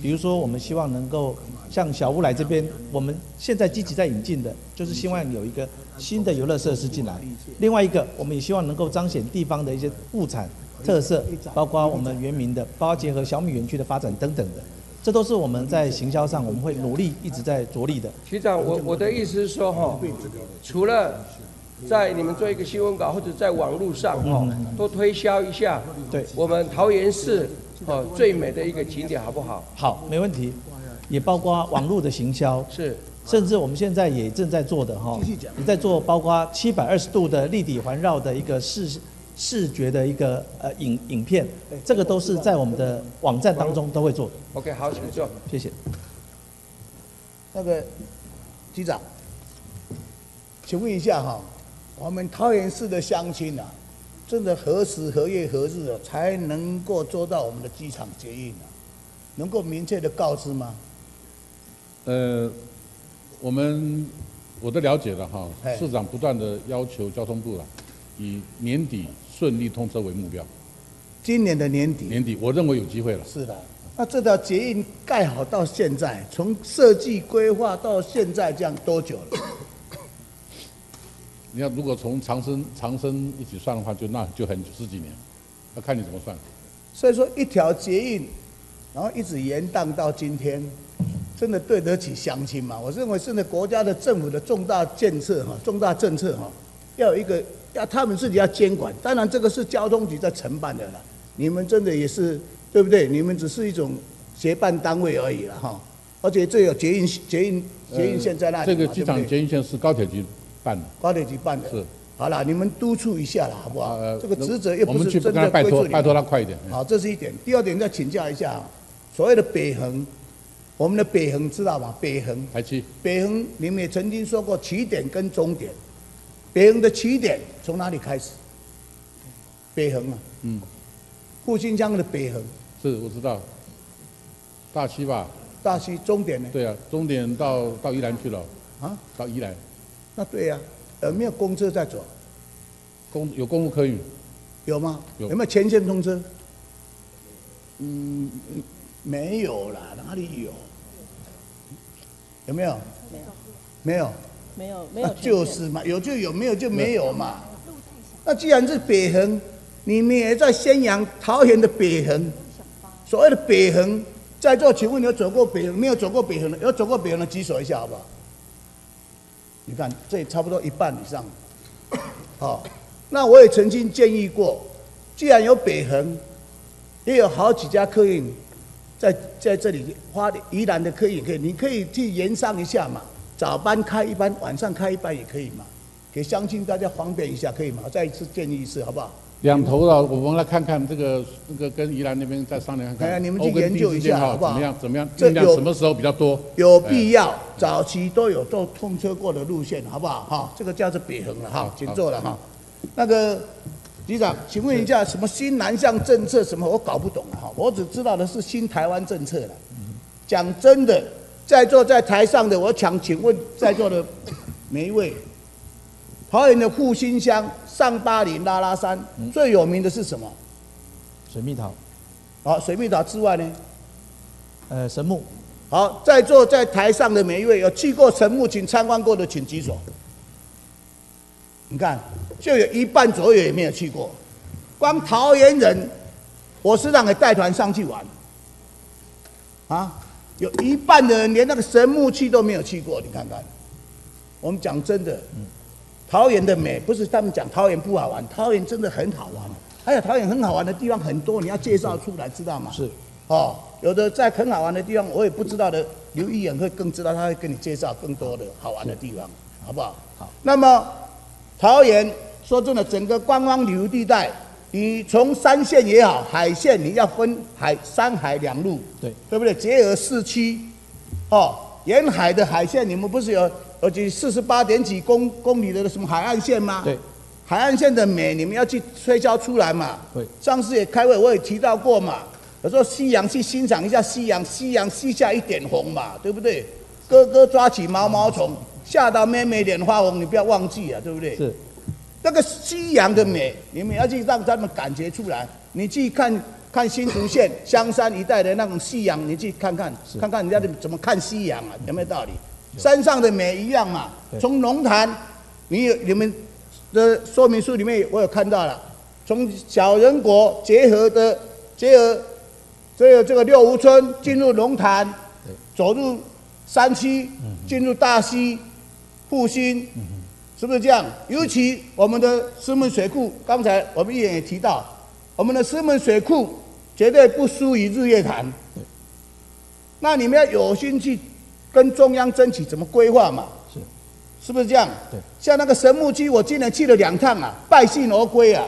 比如说，我们希望能够像小乌来这边，我们现在积极在引进的，就是希望有一个新的游乐设施进来。另外一个，我们也希望能够彰显地方的一些物产特色，包括我们原民的，包括结合小米园区的发展等等的，这都是我们在行销上我们会努力一直在着力的。局长，我我的意思是说哈，除了在你们做一个新闻稿或者在网络上哦，多推销一下，对我们桃园市哦最美的一个景点好不好？好，没问题，也包括网络的行销，是，甚至我们现在也正在做的哈，也在做包括七百二十度的立体环绕的一个视视觉的一个呃影影片，这个都是在我们的网站当中都会做的。OK，好，请坐。谢谢。那个局长，请问一下哈，我们桃园市的乡亲啊，真的何时何月何日啊，才能够做到我们的机场捷运啊？能够明确的告知吗？呃，我们我的了解了哈，市长不断的要求交通部了，以年底顺利通车为目标。今年的年底。年底，我认为有机会了。是的。那这条捷运盖好到现在，从设计规划到现在，这样多久了？你要如果从长生长生一起算的话，就那就很十几年，要看你怎么算。所以说，一条捷运，然后一直延宕到今天，真的对得起乡亲吗？我认为，现在国家的政府的重大建设哈，重大政策哈，要有一个要他们自己要监管。当然，这个是交通局在承办的了，你们真的也是对不对？你们只是一种协办单位而已了哈。而且这有捷运捷运捷运线在那里、呃这个机场捷运线是高铁局办的。高铁局办的。是。好了，你们督促一下了，好不好？这个职责又我们去不是真跟他拜托，拜托他快一点。好，这是一点。第二点再请教一下，所谓的北横，我们的北横知道吧？北横，台七，北横你们也曾经说过起点跟终点，北横的起点从哪里开始？北横啊，嗯，复兴乡的北横，是我知道。大溪吧？大溪终点呢？对啊，终点到到宜兰去了。啊？到宜兰。那对呀、有没有公车在走？公有公路客运。有吗？有没有全线通车？嗯，没有啦，哪里有？有没有？没有。没有没有就是嘛，有就有，没有就没有嘛。那既然是北横，你们也在宣扬桃园的北横，所谓的北横，在座请问有走过北横没有走过北横的？有走过北横的举手一下好不好？你看这差不多一半以上。好、那我也曾经建议过，既然有北横，也有好几家客运在在这里花宜兰的客运可以，你可以去延商一下嘛，早班开一班，晚上开一班也可以嘛，给乡亲大家方便一下，可以吗？再一次建议一次，好不好？两头的，我们来看看这个那个跟宜兰那边再商量看看。哎呀你们去研究一下好不好怎么样？怎么样？这量什么时候比较多？有哎必要，早期都有做通车过的路线，好不好？哈，这个叫做北横了哈，请坐了哈。那个局长，请问一下，什么新南向政策什么，我搞不懂了哈，我只知道的是新台湾政策了。讲真的，在座在台上的，我想请问在座的每一位，桃园的复兴乡上巴林拉拉山最有名的是什么？水蜜桃。好，水蜜桃之外呢？呃，神木。好，在座在台上的每一位有去过神木请参观过的，请举手。你看，就有一半左右也没有去过。光桃园人，我是让你带团上去玩。啊，有一半的人连那个神木去都没有去过，你看看。我们讲真的，桃园的美不是他们讲桃园不好玩，桃园真的很好玩。还有桃园很好玩的地方很多，你要介绍出来，知道吗？是。哦，有的在很好玩的地方，我也不知道的，刘议员会更知道，他会跟你介绍更多的好玩的地方，好不好？好。那么，桃园说真的，整个观光旅游地带，你从山线也好，海线你要分海山海两路，对对不对？结合市区，哦，沿海的海线，你们不是有有几四十八点几公公里的什么海岸线吗？对。海岸线的美，你们要去推销出来嘛？对。上次也开会，我也提到过嘛。有时候夕阳去欣赏一下夕阳，夕阳西下一点红嘛，对不对？哥哥抓起毛毛虫，吓到妹妹脸发红，你不要忘记啊，对不对？是。那个夕阳的美，你们要去让他们感觉出来。你去看看新竹县 *coughs* 香山一带的那种夕阳，你去看看，看看人家怎么看夕阳啊，有没有道理？山上的美一样嘛。从龙潭，你有你们的说明书里面我有看到了，从小人国结合的结合。这个这个六湖村进入龙潭，走入山区，进入大溪、复兴，是不是这样？尤其我们的石门水库，刚才我们议员也提到，我们的石门水库绝对不输于日月潭。那你们要有心去跟中央争取怎么规划嘛？是，是不是这样？对。像那个神木区，我今年去了两趟啊，败兴而归啊，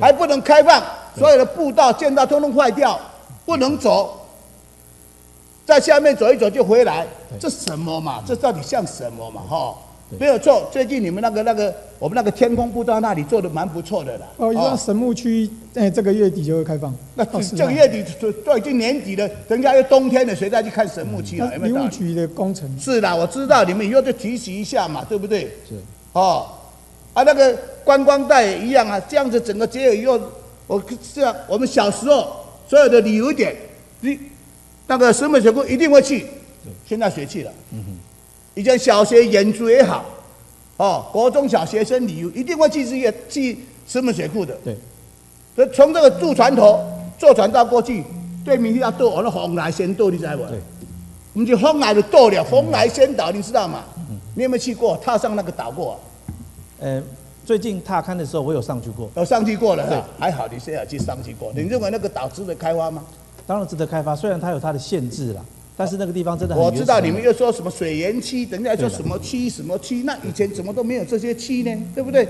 还不能开放，所有的步道、建道通通坏掉。不能走，在下面走一走就回来，这什么嘛？这到底像什么嘛？哈，没有错。最近你们那个那个我们那个天空步道那里做的蛮不错的啦。哦，那神木区哎，这个月底就会开放。那这个月底都都已经年底了，人家又冬天了，谁再去看神木区啊？有没有道理？局的工程是啦，我知道，你们以后就提醒一下嘛，对不对？是。哦，啊，那个观光带也一样啊，这样子整个结合以后，我这样我们小时候。所有的旅游点，你那个神木水库一定会去，现在谁去了？以前小学演出也好，哦，国中小学生旅游一定会去这个去石门水库的。对，所以从这个渡船头坐船到过去，对面要渡，我们风来先渡，你知道不？对，我们就风来就渡了，风来先倒，你知道吗？你有没有去过踏上那个岛过？呃。最近踏勘的时候，我有上去过，有上去过了，对，还好你现在去上去过。你认为那个岛值得开发吗？当然值得开发，虽然它有它的限制啦，但是那个地方真的很我知道你们又说什么水源区，人家说什么区什么区，那以前怎么都没有这些区呢？对不对？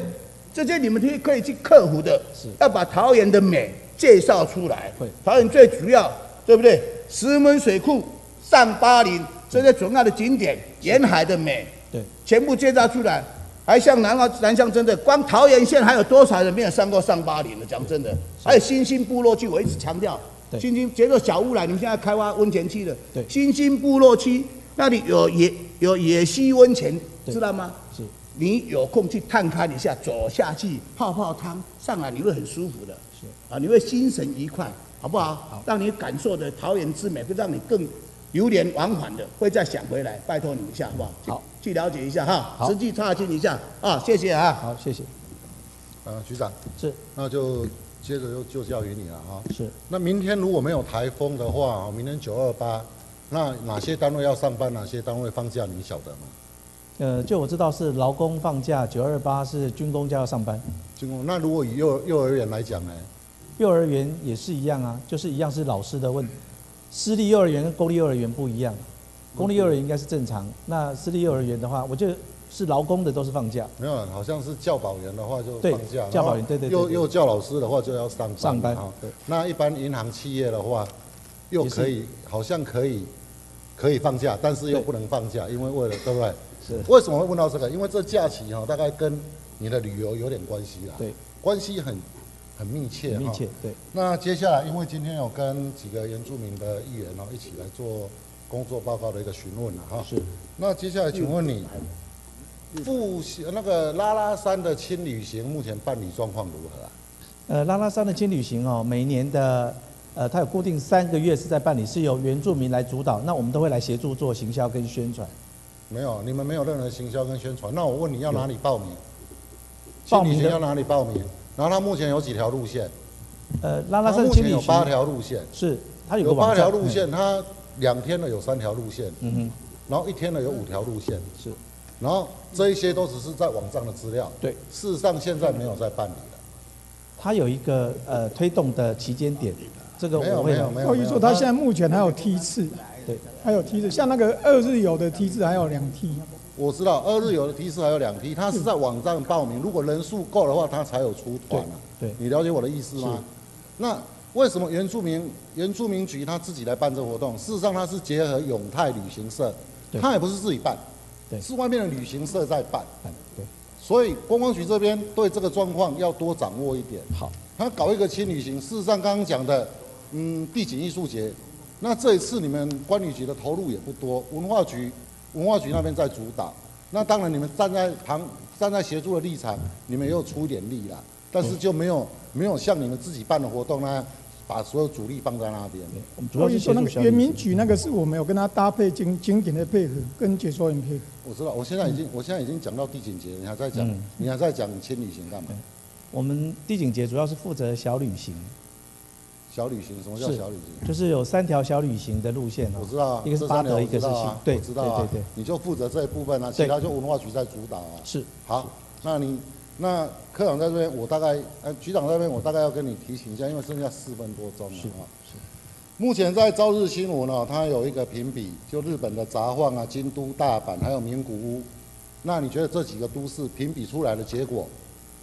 这些你们可以可以去克服的，要把桃园的美介绍出来。桃园最主要，对不对？石门水库、上巴林这些重要的景点，沿海的美，对，全部介绍出来。还像南澳南向真的，光桃园县还有多少人没有上过上巴林的？讲真的，还有新兴部落区，我一直强调，新兴节奏小污染，你们现在开发温泉区的，对，新兴部落区那里有野有野溪温泉，知道吗？是，你有空去探看一下，走下去泡泡汤，上来你会很舒服的，是啊，你会心神愉快，好不好？好，让你感受的桃园之美，会让你更流连忘返的，会再想回来，拜托你一下，好不好？好。去了解一下哈，实际踏进一下啊，谢谢啊。好，谢谢。啊，局长是，那就接着又就交给你了哈。是。那明天如果没有台风的话，明天九二八，那哪些单位要上班，哪些单位放假，你晓得吗？呃，就我知道是劳工放假，九二八是军工就要上班。军工，那如果以幼幼儿园来讲呢？幼儿园也是一样啊，就是一样是老师的问。私立幼儿园跟公立幼儿园不一样，公立幼儿园应该是正常，那私立幼儿园的话，我觉得是劳工的都是放假。没有，好像是教保员的话就放假，教保员对对对幼对幼教老师的话就要上班上班啊对。那一般银行企业的话，又可以好像可以可以放假，但是又不能放假，因为为了对不对？是。为什么会问到这个？因为这假期哈，大概跟你的旅游有点关系啦。对。关系很很密切哈密切，对。那接下来，因为今天有跟几个原住民的议员哦一起来做工作报告的一个询问了哈。是。那接下来请问你，复那个拉拉山的轻旅行目前办理状况如何啊？呃，拉拉山的轻旅行哦，每年的呃，它有固定三个月是在办理，是由原住民来主导，那我们都会来协助做行销跟宣传。没有，你们没有任何行销跟宣传。那我问你要哪里报名？报名的轻旅行要哪里报名？然后它目前有几条路线？呃，拉拉山有八条路线。是，它有有八条路线，它两天的有三条路线，嗯哼，然后一天的有五条路线，是，然后这一些都只是在网上的资料，对，事实上现在没有在办理了。它有一个呃推动的期间点，这个没有我会没有没有高玉说他现在目前还有梯次，对，还有梯次，像那个二日游的梯次还有两梯。我知道二日游的梯次还有两梯，它是在网站报名，如果人数够的话，它才有出团啊。对，你了解我的意思吗？那为什么原住民原住民局他自己来办这个活动？事实上，他是结合永泰旅行社，他也不是自己办，对是外面的旅行社在办。对，所以观光局这边对这个状况要多掌握一点。好，他搞一个轻旅行，事实上刚刚讲的，嗯，地景艺术节，那这一次你们观旅局的投入也不多，文化局文化局那边在主导。那当然，你们站在旁站在协助的立场，你们也有出一点力啦，但是就没有没有像你们自己办的活动那样，把所有主力放在那边。所以说那个原民局那个是我们有跟他搭配经经典的配合，跟解说员配合。我知道，我现在已经我现在已经讲到地景节，你还在讲，嗯你还在讲轻旅行干嘛？我们地景节主要是负责小旅行，小旅行，什么叫小旅行？就是有三条小旅行的路线哦。我知道啊，一个是巴德，一个是对，我知道啊，对对对。你就负责这一部分啊，其他就文化局在主导啊。是。好，那你那科长在这边，我大概呃局长在这边，我大概要跟你提醒一下，因为剩下四分多钟了啊。目前在朝日新闻呢，它有一个评比，就日本的札幌啊、京都、大阪还有名古屋，那你觉得这几个都市评比出来的结果，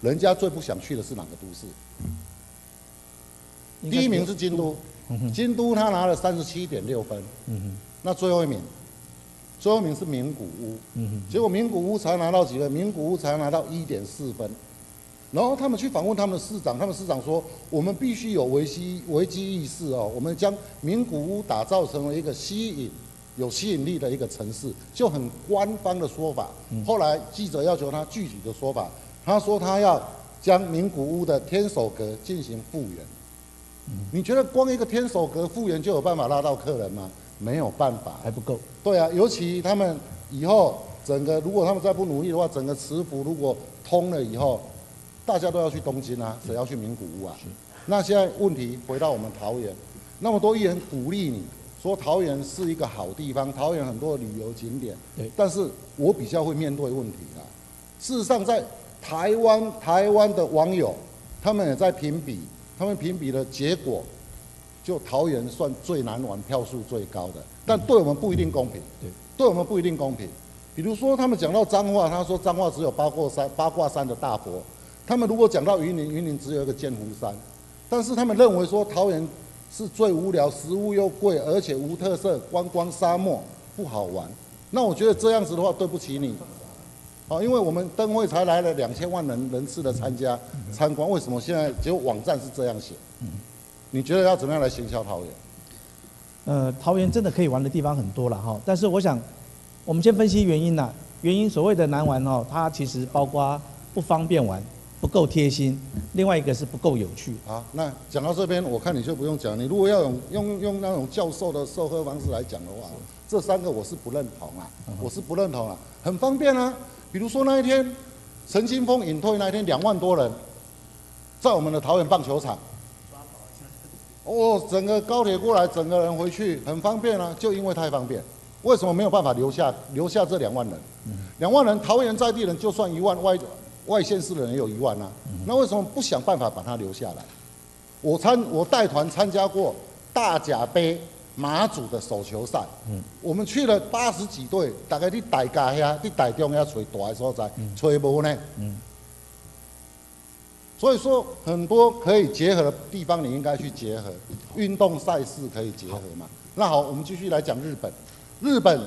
人家最不想去的是哪个都市？第一名是京都，京都他拿了三十七点六分，嗯那最后一名，最后一名是名古屋，嗯，结果名古屋才拿到几分？名古屋才拿到一点四分。然后他们去访问他们的市长，他们市长说：“我们必须有危机危机意识哦，我们将名古屋打造成为一个吸引、有吸引力的一个城市，就很官方的说法。后来记者要求他具体的说法，他说他要将名古屋的天守阁进行复原。你觉得光一个天守阁复原就有办法拉到客人吗？没有办法，还不够。对啊，尤其他们以后整个，如果他们再不努力的话，整个磁浮如果通了以后，大家都要去东京啊，谁要去名古屋啊？那现在问题回到我们桃园，那么多艺人鼓励你说桃园是一个好地方，桃园很多旅游景点，对，但是我比较会面对问题啊。事实上，在台湾台湾的网友，他们也在评比，他们评比的结果，就桃园算最难玩、票数最高的，但对我们不一定公平。对，对我们不一定公平。比如说，他们讲到彰化，他说彰化只有八卦山、八卦山的大佛；他们如果讲到云林，云林只有一个剑湖山。但是他们认为说桃园是最无聊，食物又贵，而且无特色，观光沙漠不好玩。那我觉得这样子的话，对不起你。啊，因为我们灯会才来了两千万人人次的参加参观，为什么现在只有网站是这样写？你觉得要怎么样来行销桃园？呃，桃园真的可以玩的地方很多了哈，但是我想，我们先分析原因呐。原因所谓的难玩哦，它其实包括不方便玩、不够贴心，另外一个是不够有趣。好，那讲到这边，我看你就不用讲。你如果要用用用那种教授的授课方式来讲的话，这三个我是不认同啊，我是不认同啊，很方便啊。比如说那一天陈金峰隐退那一天，两万多人在我们的桃园棒球场，哦，整个高铁过来，整个人回去很方便啊，就因为太方便。为什么没有办法留下留下这两万人？两万人，桃园在地人就算一万，外外县市的人也有一万啊。那为什么不想办法把他留下来？我参我带团参加过大甲杯马祖的手球赛，我们去了八十几队，大概你大家遐，你大中遐找大的所在，找无呢？所以说，很多可以结合的地方，你应该去结合。运动赛事可以结合嘛？那好，我们继续来讲日本。日本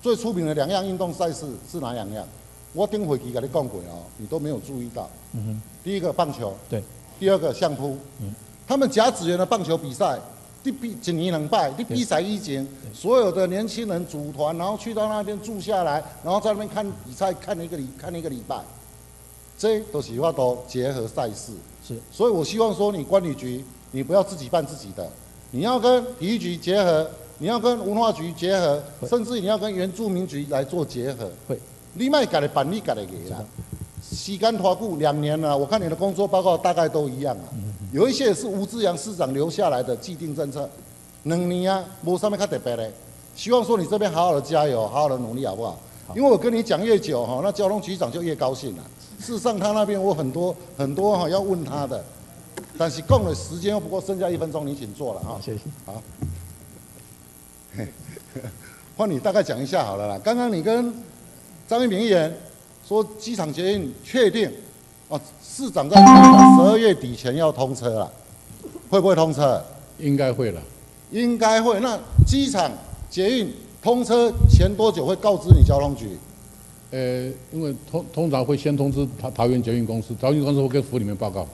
最出名的两样运动赛事是哪两样？我顶回去跟你讲过哦，你都没有注意到。嗯哼，第一个棒球，对，第二个相扑。嗯，他们甲子园的棒球比赛，你比一年两拜，你比赛一前，所有的年轻人组团，然后去到那边住下来，然后在那边看比赛，看一个礼看一个礼拜，这都是要都结合赛事。是，所以我希望说，你管理局，你不要自己办自己的，你要跟体育局结合，你要跟文化局结合，甚至你要跟原住民局来做结合。会，你卖改的办，你改的给啦。时间拖久两年了，我看你的工作报告大概都一样啊。有一些是吴志阳市长留下来的既定政策，两年啊，无上面较特别的。希望说你这边好好的加油，好好的努力，好不好？因为我跟你讲越久哈，那交通局长就越高兴了。事实上，他那边我很多很多哈要问他的，但是供的时间又不够，剩下一分钟，你请坐了哈。谢谢。好，*laughs* 换你大概讲一下好了啦。刚刚你跟张一鸣议员说机场捷运确定，哦，市长在十二月底前要通车了，会不会通车？应该会了。应该会。那机场捷运通车前多久会告知你交通局？呃，因为通通常会先通知桃桃园捷运公司，桃园公司会跟府里面报告。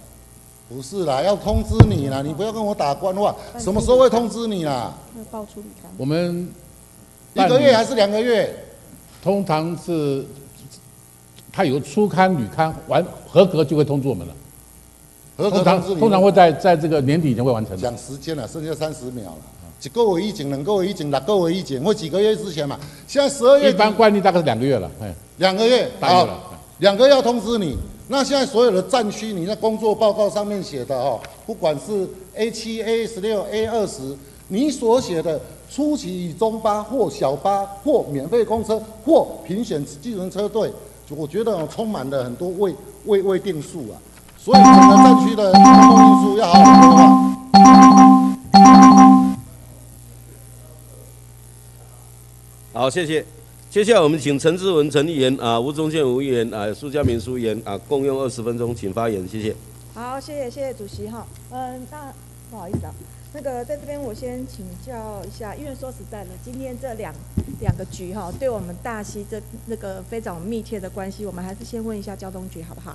不是啦，要通知你啦，你不要跟我打官话。什么时候会通知你啦？会报出。我们一个月还是两个月？通常是他有初刊、旅刊完合格就会通知我们了。合格通常通知你通常会在在这个年底以前会完成的。讲时间了，剩下三十秒了。一个月以前，两个月以前，六个月以前，或几个月之前嘛。现在十二月一般惯例大概是两个月了，哎，两个月，大约了好，两个月要通知你。那现在所有的战区，你在工作报告上面写的哦，不管是 A 七、A 十六、A 二十，你所写的初期以中巴或小巴或免费公车或评选计程车队，我觉得哦充满了很多未未未定数啊。所以整个战区的交通运输要好好规划。好，谢谢。接下来我们请陈志文陈议员啊、吴宗宪吴议员啊、苏家明苏议员啊，共用二十分钟，请发言，谢谢。好，谢谢谢谢主席哈。嗯，那不好意思啊，那个在这边我先请教一下，因为说实在的，今天这两两个局哈，对我们大溪这那个非常密切的关系，我们还是先问一下交通局好不好？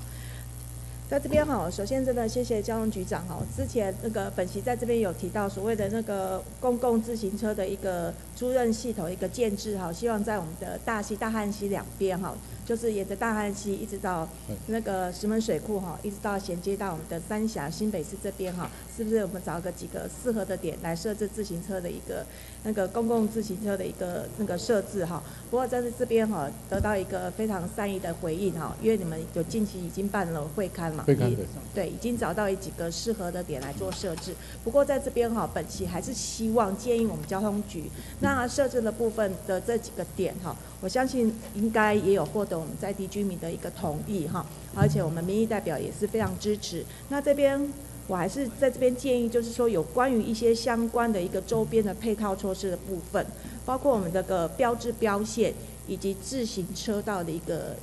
在这边哈，首先真的谢谢交通局长哈，之前那个本席在这边有提到所谓的那个公共自行车的一个租赁系统一个建制哈，希望在我们的大溪大汉溪两边哈，就是沿着大汉溪一直到那个石门水库哈，一直到衔接到我们的三峡新北市这边哈，是不是我们找个几个适合的点来设置自行车的一个那个公共自行车的一个那个设置哈？不过在这边哈，得到一个非常善意的回应哈，因为你们有近期已经办了会刊嘛，会刊对对，已经找到几个适合的点来做设置。不过在这边哈，本期还是希望建议我们交通局，那设置的部分的这几个点哈，我相信应该也有获得我们在地居民的一个同意哈，而且我们民意代表也是非常支持。那这边我还是在这边建议，就是说有关于一些相关的一个周边的配套措施的部分，包括我们这个标志标线以及自行车道的一个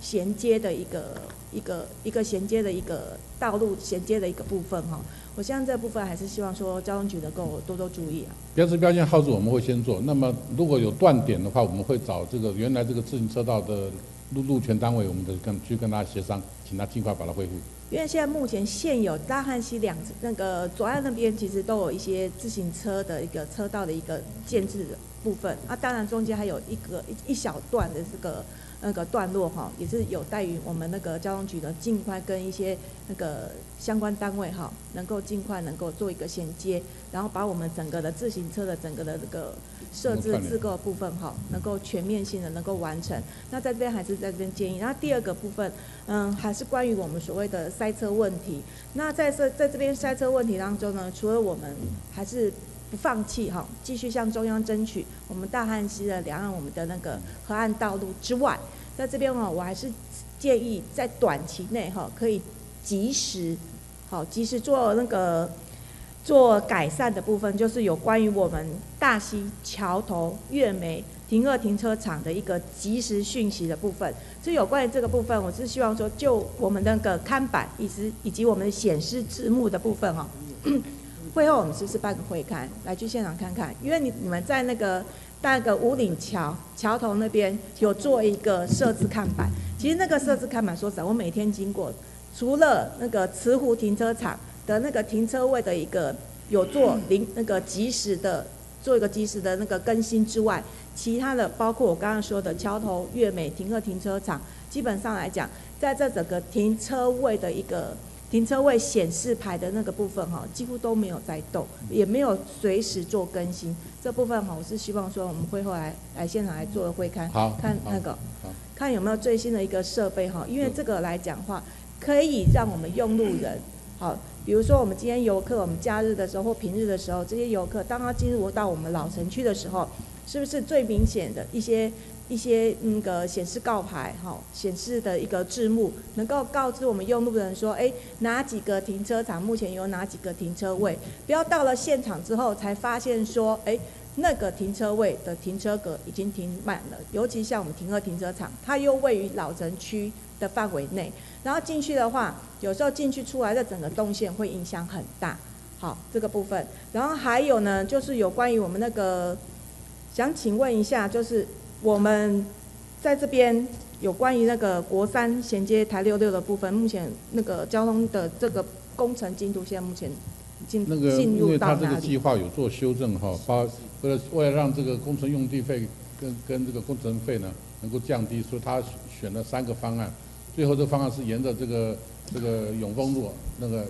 衔接的一个一个一个衔接的一个道路衔接的一个部分哈。我相信这部分还是希望说交通局能够多多注意啊。标志标线号志我们会先做，那么如果有断点的话，我们会找这个原来这个自行车道的路路权单位，我们的跟去跟他协商，请他尽快把它恢复。因为现在目前现有大汉溪两那个左岸那边其实都有一些自行车的一个车道的一个建制的部分，啊，当然中间还有一个一一小段的这个那个段落哈，也是有待于我们那个交通局呢尽快跟一些那个相关单位哈，能够尽快能够做一个衔接，然后把我们整个的自行车的整个的这个设置自购部分哈，能够全面性的能够完成。那在这边还是在这边建议。那第二个部分，嗯，还是关于我们所谓的塞车问题。那在这在这边塞车问题当中呢，除了我们还是不放弃哈，继续向中央争取我们大汉溪的两岸我们的那个河岸道路之外，在这边哈，我还是建议在短期内哈，可以及时好及时做那个做改善的部分，就是有关于我们大溪桥头月梅停二停车场的一个及时讯息的部分。这有关于这个部分，我是希望说，就我们那个看板以及以及我们显示字幕的部分哈。*coughs* 会后我们是不是办个会看，来去现场看看？因为你你们在那个那个五岭桥桥头那边有做一个设置看板，其实那个设置看板，说实在，我每天经过，除了那个慈湖停车场的那个停车位的一个有做临那个及时的做一个及时的那个更新之外，其他的包括我刚刚说的桥头月美停客停车场，基本上来讲，在这整个停车位的一个。停车位显示牌的那个部分哈，几乎都没有在动，也没有随时做更新。这部分哈，我是希望说我们会后来来现场来做会看，看那个，看有没有最新的一个设备哈。因为这个来讲话，可以让我们用路人，好，比如说我们今天游客，我们假日的时候或平日的时候，这些游客当他进入到我们老城区的时候，是不是最明显的一些？一些那个显示告牌，哈，显示的一个字幕，能够告知我们用路人说，哎，哪几个停车场目前有哪几个停车位，不要到了现场之后才发现说，哎，那个停车位的停车格已经停满了。尤其像我们停车停车场，它又位于老城区的范围内，然后进去的话，有时候进去出来的整个动线会影响很大。好，这个部分，然后还有呢，就是有关于我们那个，想请问一下，就是。我们在这边有关于那个国三衔接台六六的部分，目前那个交通的这个工程进度，现在目前进那个，进入到因为他这个计划有做修正哈，把为了为了让这个工程用地费跟跟这个工程费呢能够降低，所以他选了三个方案，最后这个方案是沿着这个这个永丰路那个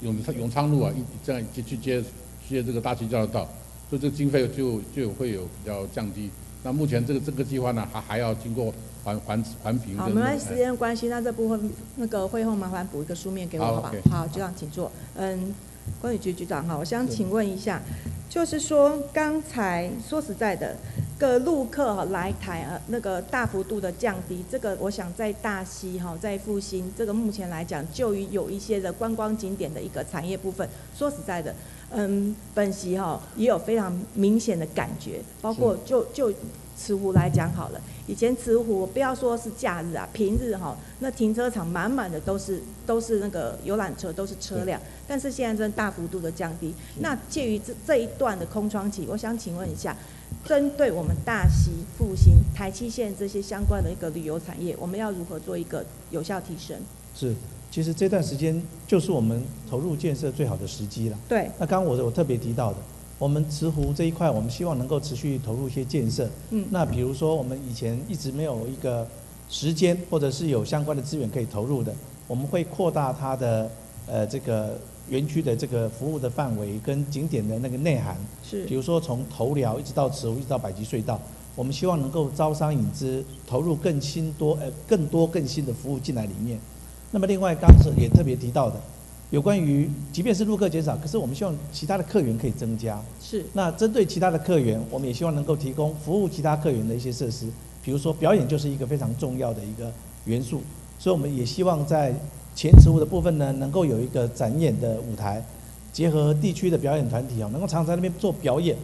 永永昌路啊，一这样去去接接这个大溪交流道，所以这个经费就就会有比较降低。那目前这个这个计划呢，还还要经过环环环评。好，没关系，时间关系，那这部分那个会后麻烦补一个书面给我，好吧？好，局长请坐。嗯，管理局局长哈，我想请问一下，就是说刚才说实在的，个陆客哈来台呃，那个大幅度的降低，这个我想在大溪哈，在复兴这个目前来讲，就于有一些的观光景点的一个产业部分，说实在的。嗯，本席哈也有非常明显的感觉，包括就就慈湖来讲好了，以前慈湖不要说是假日啊，平日哈那停车场满满的都是都是那个游览车，都是车辆，但是现在真大幅度的降低。那介于这这一段的空窗期，我想请问一下，针对我们大溪、复兴、台七线这些相关的一个旅游产业，我们要如何做一个有效提升？是。其实这段时间就是我们投入建设最好的时机了。对。那刚刚我我特别提到的，我们慈湖这一块，我们希望能够持续投入一些建设。嗯。那比如说我们以前一直没有一个时间，或者是有相关的资源可以投入的，我们会扩大它的呃这个园区的这个服务的范围跟景点的那个内涵。是。比如说从头寮一直到慈湖，一直到百吉隧道，我们希望能够招商引资，投入更新多呃更多更新的服务进来里面。那么另外，刚才也特别提到的，有关于即便是入客减少，可是我们希望其他的客源可以增加。是。那针对其他的客源，我们也希望能够提供服务其他客源的一些设施，比如说表演就是一个非常重要的一个元素，所以我们也希望在前职务的部分呢，能够有一个展演的舞台，结合地区的表演团体啊，能够常常在那边做表演，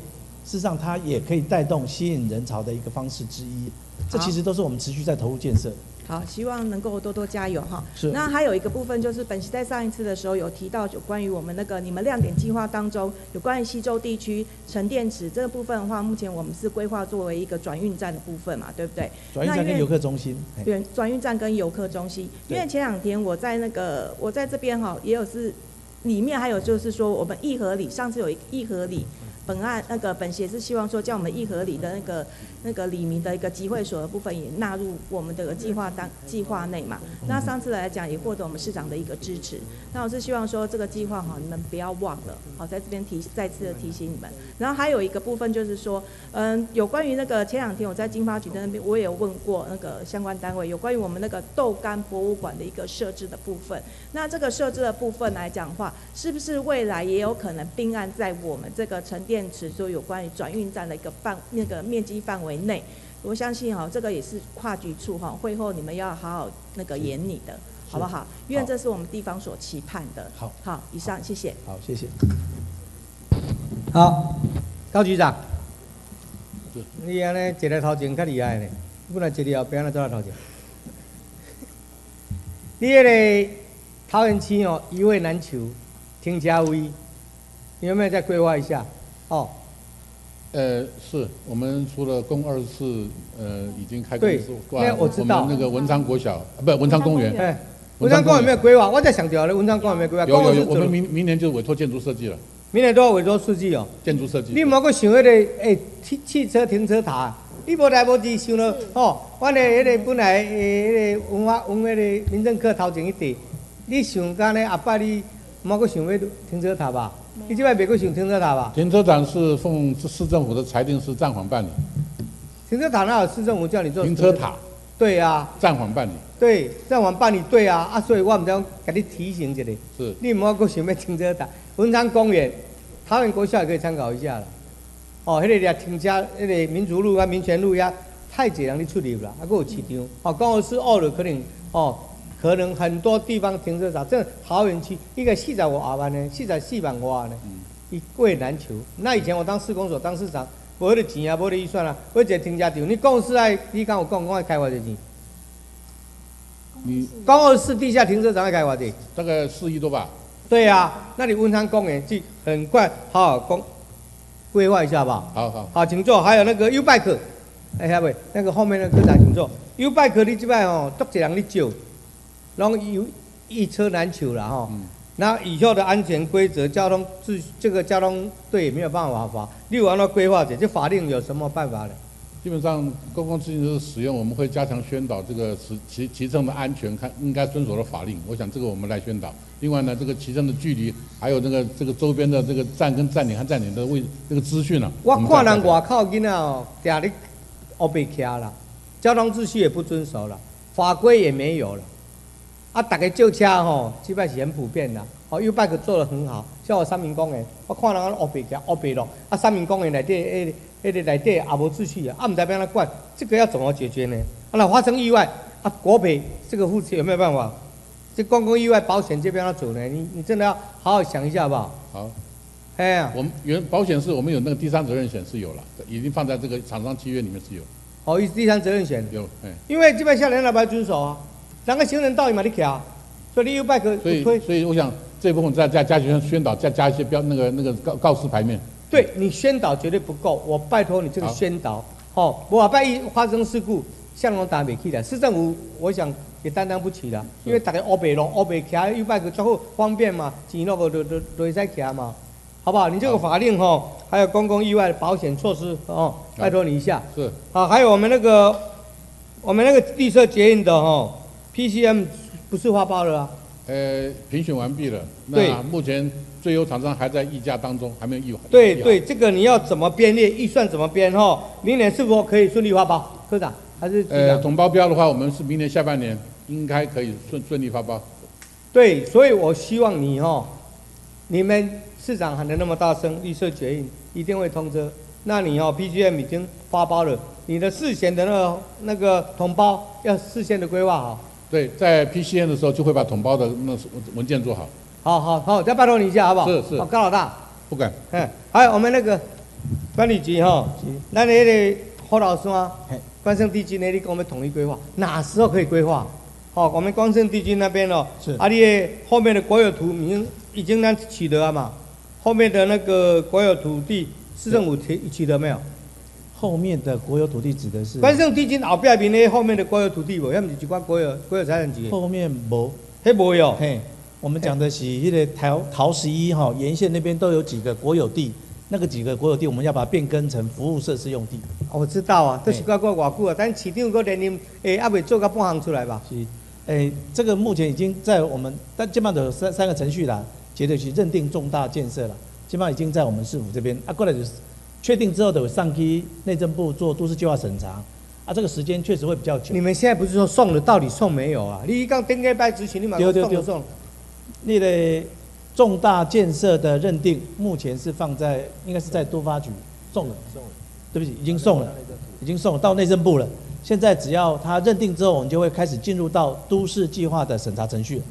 事实上它也可以带动吸引人潮的一个方式之一。这其实都是我们持续在投入建设。好，希望能够多多加油哈。是。那还有一个部分就是，本席在上一次的时候有提到，有关于我们那个你们亮点计划当中，有关于西周地区沉淀池这个部分的话，目前我们是规划作为一个转运站的部分嘛，对不对？转运站跟游客中心。对，转运站跟游客中心。因为前两天我在那个我在这边哈，也有是里面还有就是说我们义和里上次有一义和里。本案那个本协是希望说，将我们义和里的那个那个里民的一个集会所的部分也纳入我们的计划当计划内嘛。那上次来讲也获得我们市长的一个支持。那我是希望说这个计划哈，你们不要忘了，好在这边提再次的提醒你们。然后还有一个部分就是说，嗯，有关于那个前两天我在经发局的那边，我也有问过那个相关单位，有关于我们那个豆干博物馆的一个设置的部分。那这个设置的部分来讲话，是不是未来也有可能并案在我们这个沉淀？电池所有关于转运站的一个范那个面积范围内，我相信哈、这个也是跨局处哈、会后你们要好好那个研拟的，好不好？因为这是我们地方所期盼的。好，好，以上谢谢。好，谢谢。好，高局长，你安尼一个头前较厉害呢，本来一个后边，安尼坐在头前。*laughs* 你迄个桃园区哦，一位难求，停车位，你有没有再规划一下？哦，呃，是我们除了公二四，呃，已经开工对之那外，我知道们那个文昌国小，啊不，文昌公园哎，文昌公园有没有规划？我在想着咧，文昌公园有没有规划？有有有，公园是我们明明年就委托建筑设计了，明年都要委托设计哦。建筑设计。你有无去想迄、个诶、汽汽车停车塔？你无来无及想到哦，我的迄个本来诶迄、个文化文迄个民政科头前一地，你想干咧？后摆你莫搁想要停车塔吧？你即摆袂搁想停车场吧？停车场是奉市政府的裁定是暂缓办理，停车场那有市政府叫你做停车塔？对啊，暂缓办理。对，暂缓办理对啊，啊，所以我毋知甲你提醒一下，是你莫搁想要停车场。文昌公园、桃园国校也可以参考一下啦。哦，迄、个俩停车，迄、个民族路啊、民权路呀、太济人咧出入啦，啊，佫有市场。哦，刚好是二的可能哦，可能很多地方停车场，这桃园区一个四十五万呢，四十四万外呢，一贵难求。那以前我当市公所当市长，无迄个钱啊，无迄个预算啊，我一个停车场，你讲是爱，你敢有讲讲爱开偌济钱？你讲二市地下停车场爱开偌济？大概四亿多吧。对啊，那你文昌公园去很快好好公规划一下吧。好好。好，请坐。还有那个 U bike，哎呀喂，那个后面那个科长请坐。U bike 你这摆哦，多一人你借，然后有一车难求了哈。那以后的安全规则、交通秩序，这个交通队也没有办法罚。你有安怎规划者？这法令有什么办法呢？基本上公共自行车使用，我们会加强宣导这个骑骑骑乘的安全，看应该遵守的法令。我想这个我们来宣导。另外呢，这个骑乘的距离，还有这个这个周边的这个站跟站点和站点的位这个资讯呢、我们看再人外口囡仔哦，定咧黑白徛啦，交通秩序也不遵守了，法规也没有了。啊，大家借车吼，基本是很普遍的。哦，U bike 做得很好，像我三明公园，我看人黑白徛黑白路，啊，三明公园内底迄个迄个内底也无秩序啊，啊，唔知要安怎管，这个要怎么解决呢？啊，那发生意外，啊，国赔这个负责有没有办法？这公共意外保险这边要走呢？你你真的要好好想一下吧。好。哎呀，我们原保险是我们有那个第三责任险是有了，已经放在这个厂商契约里面是有。哦，有第三责任险。有，哎。因为这边下人老要遵守啊，人个行人道义嘛你徛，所以你 U bike 所以推。所以我想这部分再加加宣宣导，再加一些标那个那个告告示牌面。对你宣导绝对不够，我拜托你这个宣导。哦，我万一发生事故，向龙打不起来，市政府我想也担当不起了，因为大家黑白路、黑白徛 U bike 最好方便嘛，钱那个都都都会使徛嘛，好不好？你这个法令哈，还有公共意外的保险措施哦，拜托你一下。是。好，还有我们那个我们那个绿色捷运的哈，PCM 不是发包了啊？呃，评选完毕了。对那目前最优厂商还在议价当中，还没有议对对，这个你要怎么编列，预算怎么编哈？明年是否可以顺利发包？科长还是局呃，长？总包标的话，我们是明年下半年应该可以顺顺利发包。对，所以我希望你哈，你们市长喊的那么大声，绿色决议一定会通车。那你哦，PGM 已经发包了，你的事前的那个那个同胞要事先的规划好。对，在 PCN 的时候就会把统包的那文件做好。好好好，再拜托你一下好不好？是是好，高老大。不敢。哎，还有我们那个管理局哈，那那个侯老师啊，关圣帝君那里跟我们统一规划，哪时候可以规划？哦，我们关圣帝君那边哦，是啊，你的后面的国有土已经已经那取得了嘛？后面的那个国有土地，市政府取取得没有？后面的国有土地指的是关圣帝君后壁面的后面的国有土地无，遐毋是一块国有国有财产局？后面无，迄无有。嘿，我们讲的是迄个桃桃十一哈沿线那边都有几个国有地，那个几个国有地我们要把它变更成服务设施用地。哦我知道啊，都是怪怪偌久啊，但市长个连任诶，还未做到半行出来吧？是，诶，这个目前已经在我们，但基本上有三三个程序啦，接着去认定重大建设了，基本上已经在我们市府这边啊，过来就是确定之后的上去内政部做都市计划审查，啊，这个时间确实会比较久。你们现在不是说送了，到底送没有啊？你一刚顶个拜执行，你马上对对对送了送了。你的重大建设的认定目前是放在应该是在都发局送了，送了，对不起，已经送了，已经送了到内政部了。现在只要他认定之后，我们就会开始进入到都市计划的审查程序了。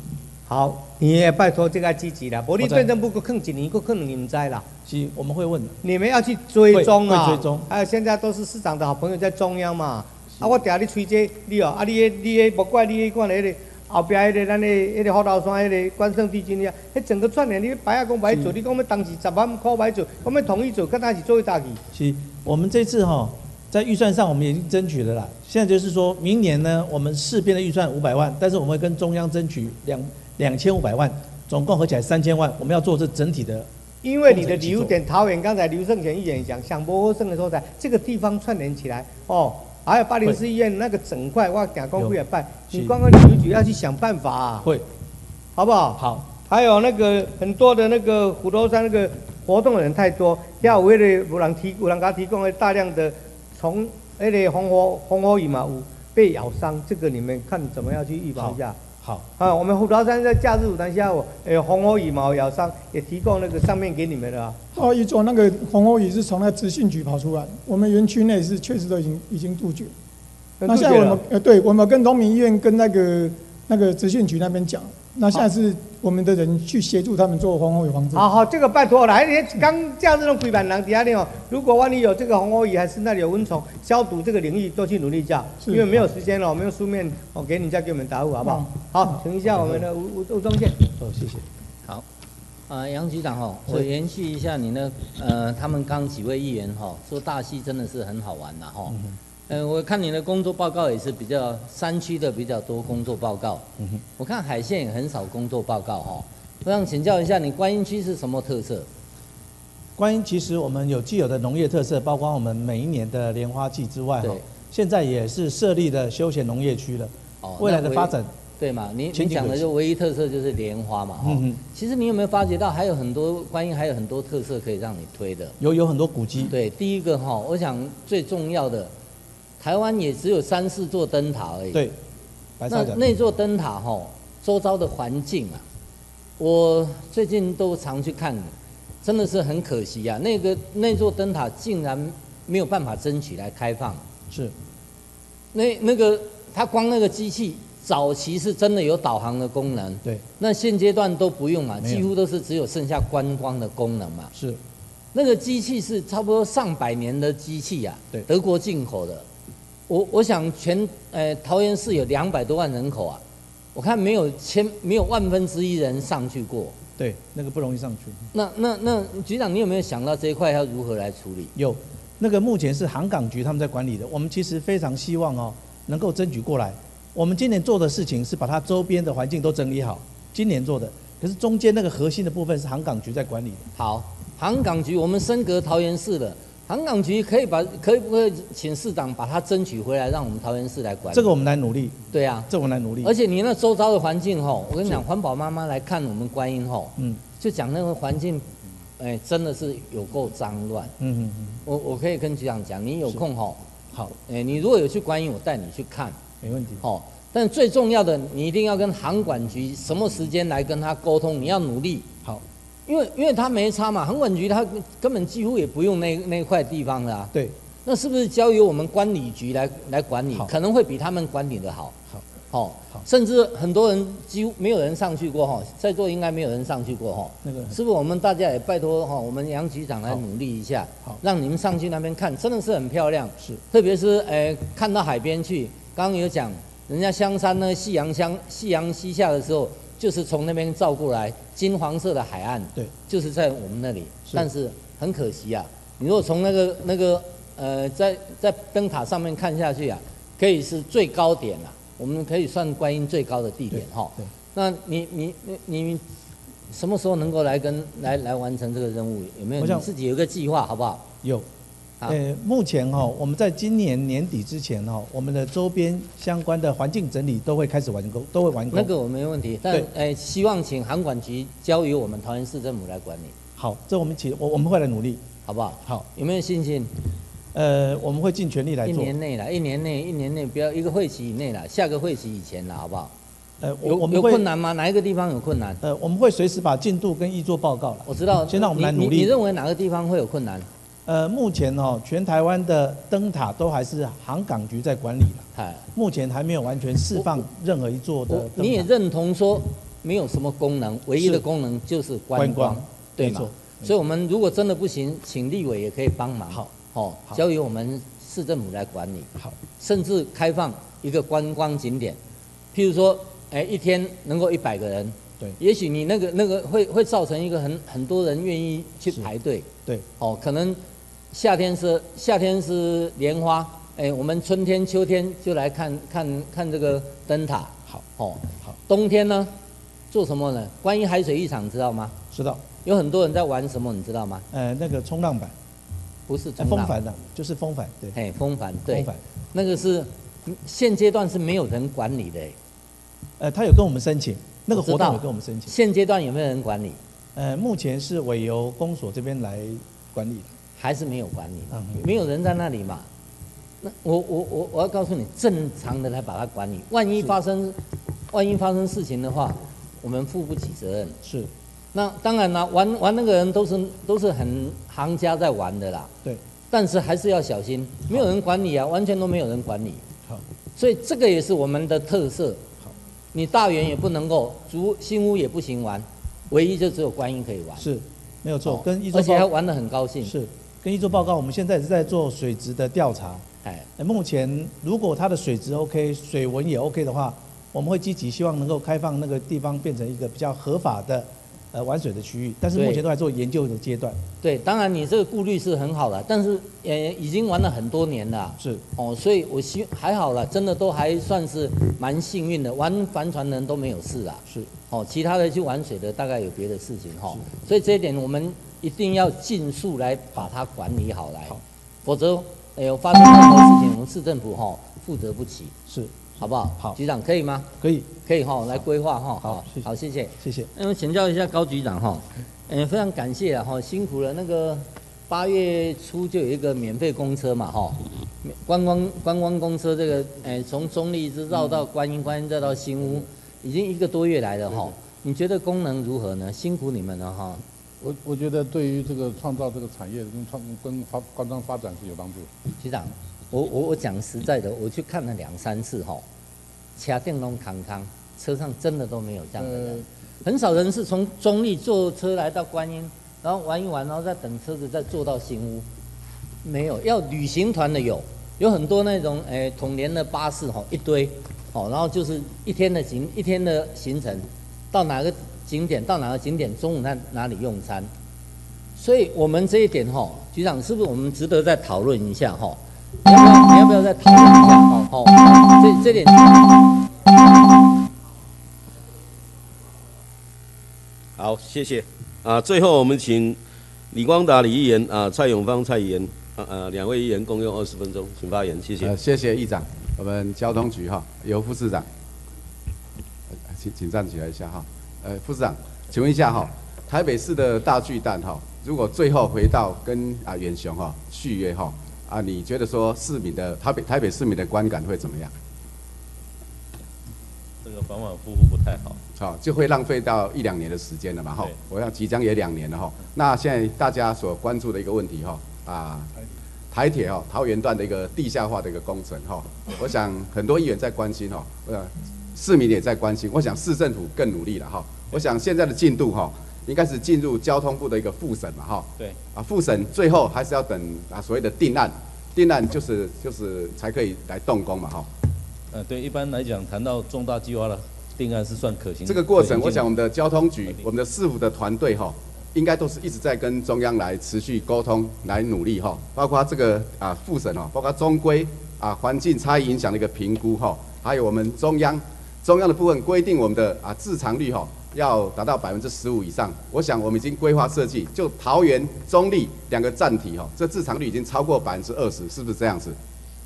好，你也拜托这个积极啦，无你我知内政部搁坑一年，搁坑两年唔知啦。是，我们会问的。你们要去追踪啊，追踪。还有现在都是市长的好朋友在中央嘛。啊，我定你吹这你哦，啊你迄你迄，莫怪你迄款迄个后壁迄个咱的迄个虎头山迄个关圣帝君遐，迄整个串联你白啊讲白做，你讲要当时十万块白做，我们统一做，跟他是做一大去。是，我们这次哈、在预算上我们已经争取了啦。现在就是说明年呢，我们市编的预算五百万，但是我们会跟中央争取两两千五百万，总共合起来三千万，我们要做这整体的。因为你的旅游点桃园，刚才刘胜贤议员讲，想波胜的时候在，这个地方串联起来哦，还有八零四医院那个整块，我讲公会也办，你是光光旅游局要去想办法啊，会，好不好？好。还有那个很多的那个虎头山那个活动的人太多，要有那个有人提有人给他提供了大量的从那个红火红火蚁嘛有被咬伤，这个你们看怎么样去预防一下？好，啊，我们虎头山在假日舞台下午，呃，红火羽毛咬伤也提供那个上面给你们的啊。哦，一种那个红欧蚁是从那资讯局跑出来，我们园区内是确实都已经已经杜绝。那现在我们呃，对，我们跟农民医院跟那个那个资讯局那边讲，那下次我们的人去协助他们做红火蚁防治。好好，这个拜托了，哎，刚假日那种规板人底下那种，如果万一有这个红火蚁，还是那里有蚊虫，消毒这个领域都去努力一下，是因为没有时间了，我们用书面哦给你再给我们答复好不好？好，请一下我们的吴吴吴宗宪。哦，谢谢。好，呃，杨局长哈，我延续一下你那呃，他们刚几位议员哈说大溪真的是很好玩的哈。嗯呃，我看你的工作报告也是比较山区的比较多工作报告，嗯哼，我看海线也很少工作报告哈。我想请教一下，你观音区是什么特色？观音其实我们有既有的农业特色，包括我们每一年的莲花季之外哈对，现在也是设立的休闲农业区了。哦未来的发展，对嘛？你你讲的就唯一特色就是莲花嘛哈。嗯哼其实你有没有发觉到还有很多观音还有很多特色可以让你推的？有有很多古迹。对，第一个哈，我想最重要的，台湾也只有三四座灯塔而已。对，白那那座灯塔哈，周遭的环境啊，我最近都常去看，真的是很可惜啊。那个那座灯塔竟然没有办法争取来开放。是。那那个它光那个机器早期是真的有导航的功能，对，那现阶段都不用嘛，几乎都是只有剩下观光的功能嘛。是。那个机器是差不多上百年的机器啊，对德国进口的。我我想全呃桃园市有两百多万人口啊，我看没有千没有万分之一人上去过。对，那个不容易上去。那那那局长，你有没有想到这一块要如何来处理？有，那个目前是航港局他们在管理的，我们其实非常希望哦能够争取过来。我们今年做的事情是把它周边的环境都整理好，今年做的，可是中间那个核心的部分是航港局在管理的。好，航港局我们升格桃园市的航港局可以把可以不可以请市长把它争取回来，让我们桃园市来管理？这个我们来努力。对啊，这我们来努力。而且你那周遭的环境吼，我跟你讲，环保妈妈来看我们观音吼，嗯，就讲那个环境，哎，真的是有够脏乱。嗯嗯嗯，我我可以跟局长讲，你有空吼，好，哎，你如果有去观音，我带你去看，没问题。哦，但最重要的，你一定要跟航管局什么时间来跟他沟通，你要努力。好，因为因为他没差嘛，恒管局他根本几乎也不用那那块地方的、啊。对。那是不是交由我们管理局来来管理？可能会比他们管理的好。好。哦，甚至很多人几乎没有人上去过哈，在座应该没有人上去过哈。那个是不是我们大家也拜托哈，我们杨局长来努力一下，好，让你们上去那边看，真的是很漂亮。是，特别是诶、看到海边去，刚刚有讲，人家香山呢，夕阳香夕阳西下的时候，就是从那边照过来，金黄色的海岸，对，就是在我们那里。是但是很可惜啊，你如果从那个那个呃，在在灯塔上面看下去啊，可以是最高点啊，我们可以算观音最高的地点哈。那你你你你什么时候能够来跟来来完成这个任务？有没有你自己有一个计划，好不好？有。好呃，目前哈、我们在今年年底之前哈、我们的周边相关的环境整理都会开始完工，都会完工。那个我没问题，但对诶、希望请航管局交由我们桃园市政府来管理，好，这我们起我我们会来努力，好不好？好，有没有信心？呃，我们会尽全力来做一。年内啦，一年内，一年内不要一个会期以内啦，下个会期以前啦，好不好？呃，我有有我们会困难吗？哪一个地方有困难？呃，我们会随时把进度跟议做报告了。我知道，先让我们来努力。你认为哪个地方会有困难？呃，目前哦，全台湾的灯塔都还是航港局在管理了。哎，目前还没有完全释放任何一座的塔。你也认同说没有什么功能，唯一的功能就是观观光，光对吗？所以，我们如果真的不行，请立委也可以帮忙。好，哦，好交由我们市政府来管理。好，甚至开放一个观光景点，譬如说，哎，一天能够一百个人。对，也许你那个那个会会造成一个很很多人愿意去排队。对，哦，可能夏天是夏天是莲花，哎，我们春天秋天就来看看看这个灯塔。好，哦，好。冬天呢，做什么呢？关于海水浴场知道吗？知道。有很多人在玩什么，你知道吗？呃，那个冲浪板，不是呃冲浪风帆的，就是风帆，对。哎，风帆，对风帆，那个是现阶段是没有人管理的。哎呃，他有跟我们申请，那个活动有跟我们申请。现阶段有没有人管理？呃，目前是委由公所这边来管理的。还是没有管理没有人在那里嘛。那我我我我要告诉你，正常的来把它管理，万一发生万一发生事情的话，我们负不起责任。是。那当然啦，玩玩那个人都是都是很行家在玩的啦。对。但是还是要小心，没有人管理啊，完全都没有人管理。好。所以这个也是我们的特色。好。你大园也不能够，竹新屋也不行玩，唯一就只有观音可以玩。是，没有错。哦跟一周而且还玩得很高兴。是，跟一周报告，我们现在也是在做水质的调查。哎，呃目前如果它的水质 OK，水文也 OK 的话，我们会积极希望能够开放那个地方变成一个比较合法的呃玩水的区域，但是目前都在做研究的阶段。对，当然你这个顾虑是很好的，但是呃已经玩了很多年了。是。哦，所以我希还好了，真的都还算是蛮幸运的，玩帆船的人都没有事啊。是。哦，其他的去玩水的大概有别的事情哈、所以这一点我们一定要尽速来把它管理好来，否则哎呦发生任何事情，我们市政府哈、负责不起。是。好不好？好，局长可以吗？可以，可以哈，来规划哈。好，好，谢谢，谢谢。那我请教一下高局长哈，嗯，非常感谢啊哈，辛苦了。那个八月初就有一个免费公车嘛哈，观光观光公车这个，哎，从中立一直绕到观音，观音再到新屋，已经一个多月来了哈。你觉得功能如何呢？辛苦你们了哈。我我觉得对于这个创造这个产业跟创跟发观光发展是有帮助。局长，我我我讲实在的，我去看了两三次哈，掐电动康康，车上真的都没有这样的人，很少人是从中立坐车来到观音，然后玩一玩，然后再等车子再坐到新屋，没有。要旅行团的有，有很多那种诶统联的巴士哈一堆，哦，然后就是一天的行一天的行程，到哪个景点到哪个景点，中午在哪里用餐。所以我们这一点哈，局长是不是我们值得再讨论一下哈？你要不要你要不要再讨论一下？哦，这这点。好，谢谢。啊，最后我们请李光达李议员啊，蔡永芳蔡议员啊呃两位议员共用二十分钟，请发言，谢谢。呃，谢谢议长，我们交通局哈，由副市长，呃请请站起来一下哈。呃，副市长，请问一下哈，台北市的大巨蛋哈，如果最后回到跟啊远雄哈续约哈啊，你觉得说市民的台北台北市民的观感会怎么样？这个反反复复不太好。好，就会浪费到一两年的时间了嘛哈。我想即将也两年了哈。那现在大家所关注的一个问题哈啊，台铁哈桃园段的一个地下化的一个工程哈，我想很多议员在关心哈，呃，市民也在关心。我想市政府更努力了哈。我想现在的进度哈，应该是进入交通部的一个复审嘛哈。对。啊，复审最后还是要等啊所谓的定案，定案就是就是才可以来动工嘛哈。呃，对，一般来讲，谈到重大计划了，定案是算可行。这个过程，我想我们的交通局、我们的市府的团队哈，应该都是一直在跟中央来持续沟通，来努力哈。包括这个啊复审哦，包括中规啊环境差异影响的一个评估哈，还有我们中央中央的部分规定我们的啊自偿率哈要达到百分之十五以上。我想我们已经规划设计，就桃园、中立两个站体哈，这自偿率已经超过百分之二十，是不是这样子？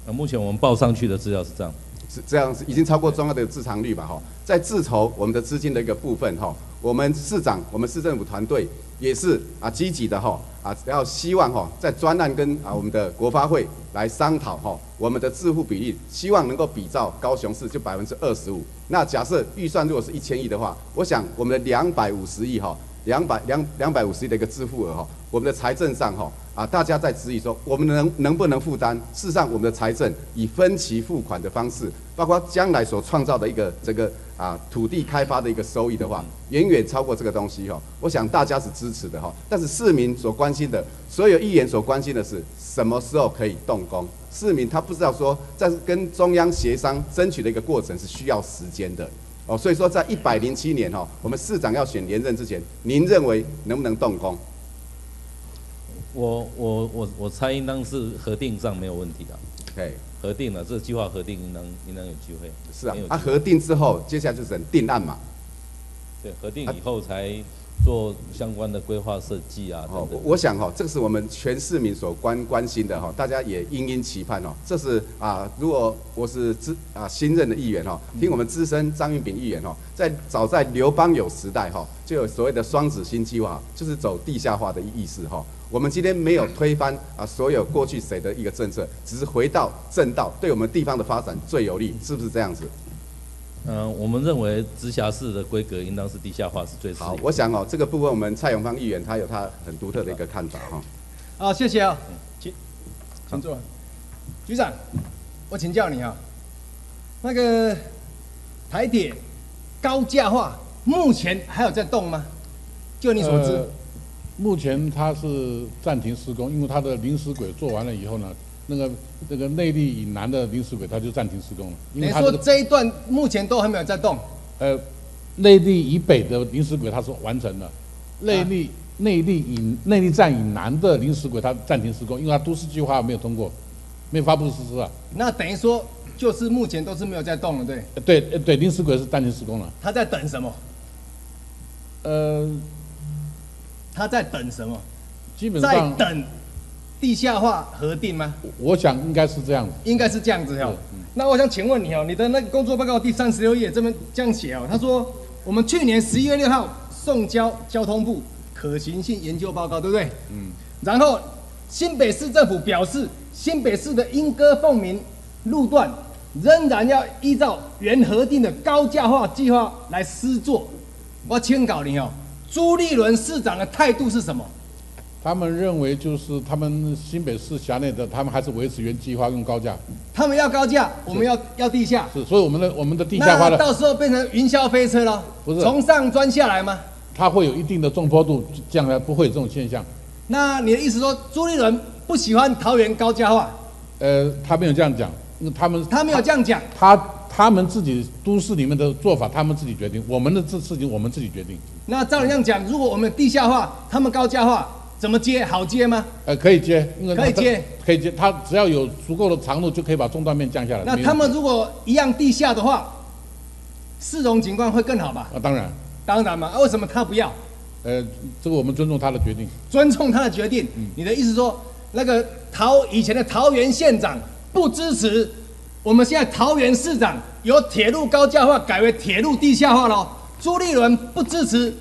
那，目前我们报上去的资料是这样。是这样子，已经超过中央的自偿率吧哈。在自筹我们的资金的一个部分哈，我们市长、我们市政府团队也是啊积极的哈啊，要希望哈在专案跟啊我们的国发会来商讨哈我们的自付比例，希望能够比照高雄市就百分之二十五。那假设预算如果是一千亿的话，我想我们的两百五十亿哈。两百两两百五十亿的一个支付额哈，我们的财政上哈啊，大家在质疑说我们能能不能负担？事实上，我们的财政以分期付款的方式，包括将来所创造的一个这个啊土地开发的一个收益的话，远远超过这个东西哈。我想大家是支持的哈，但是市民所关心的，所有议员所关心的是什么时候可以动工？市民他不知道说在跟中央协商争取的一个过程是需要时间的。哦，所以说在一百零七年哈，我们市长要选连任之前，您认为能不能动工？我我我我猜应当是核定上没有问题的。对，核定了，这计划核定应当应当有机会。是啊，啊核定之后，接下来就等定案嘛。对，核定以后才。做相关的规划设计啊，哦，我想哈，这个是我们全市民所关关心的哈，大家也殷殷期盼哦。这是啊，如果我是资啊新任的议员哈，听我们资深张玉炳议员哈，在早在刘邦有时代哈，就有所谓的双子星计划，就是走地下化的意思哈。我们今天没有推翻啊所有过去谁的一个政策，只是回到正道，对我们地方的发展最有利，是不是这样子？嗯，我们认为直辖市的规格应当是地下化是最好。我想哦，这个部分我们蔡永芳议员他有他很独特的一个看法哈。啊，谢谢啊，请请坐。局长，我请教你啊，那个台铁高架化目前还有在动吗？就你所知，目前它是暂停施工，因为它的临时轨做完了以后呢。那个那个内地以南的临时轨，它就暂停施工了。你说这一段目前都还没有在动？呃，内地以北的临时轨它是完成了，内力内地以内地站以南的临时轨它暂停施工，因为它都市计划没有通过，没有发布实施啊。那等于说就是目前都是没有在动了，对？对对，临时轨是暂停施工了。他在等什么？呃，他在等什么？基本上在等。地下化核定吗？我想应该是这样子。应该是这样子哦。那我想请问你哦，你的那个工作报告第三十六页这边这样写哦，他说我们去年十一月六号送交交通部可行性研究报告，对不对？嗯。然后新北市政府表示，新北市的莺歌凤鸣路段仍然要依照原核定的高架化计划来施作。我请教你哦，朱立伦市长的态度是什么？他们认为就是他们新北市辖内的，他们还是维持原计划用高架。他们要高架，我们要要地下。是，所以我们的我们的地下化的。到时候变成云霄飞车了？不是，从上钻下来吗？它会有一定的重坡度，将来不会有这种现象。那你的意思说，朱立伦不喜欢桃园高架化？呃，他没有这样讲，因为他们他没有这样讲。他他们自己都市里面的做法，他们自己决定。我们的这事情，我们自己决定。那照你这样讲，如果我们地下化，他们高价化？怎么接？好接吗？呃，可以接，可以接，可以接。它只要有足够的长度，就可以把中断面降下来。那他们如果一样地下的话，市容景观会更好吧？啊，当然，当然嘛。为什么他不要？呃，这个我们尊重他的决定。尊重他的决定。嗯。你的意思说，那个桃以前的桃园县长不支持，我们现在桃园市长由铁路高架化改为铁路地下化了？朱立伦不支持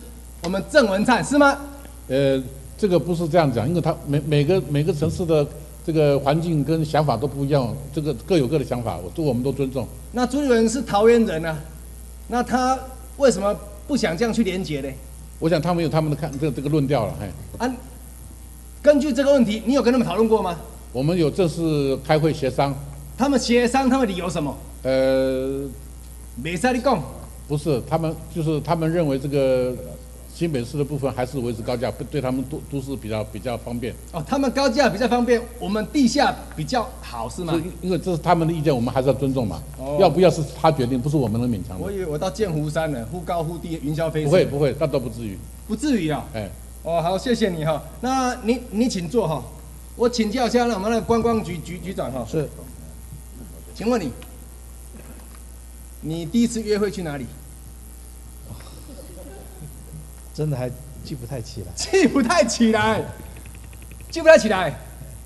我们郑文灿是吗？呃。这个不是这样讲，因为他每每个每个城市的这个环境跟想法都不一样，这个各有各的想法，我都我们都尊重。那朱立伦是桃园人呢，那他为什么不想这样去连接呢？我想他们有他们的看这个这个论调了，嘿。啊，根据这个问题，你有跟他们讨论过吗？我们有正式开会协商。他们协商，他们理由什么？呃，没啥你讲。不是，他们就是他们认为这个。新北市的部分还是维持高价，不对他们都都是比较比较方便。哦，他们高价比较方便，我们地下比较好，是吗？因为这是他们的意见，我们还是要尊重嘛。哦。要不要是他决定，不是我们能勉强的。我以为我到剑湖山了，忽高忽低，云霄飞。不会不会，那都不至于。不至于啊。哎。哦，好，谢谢你哈。那你你请坐哈。我请教一下我们的观光局局局长哈。是。请问你，你第一次约会去哪里？真的还记不太起来，记不太起来，记不太起来。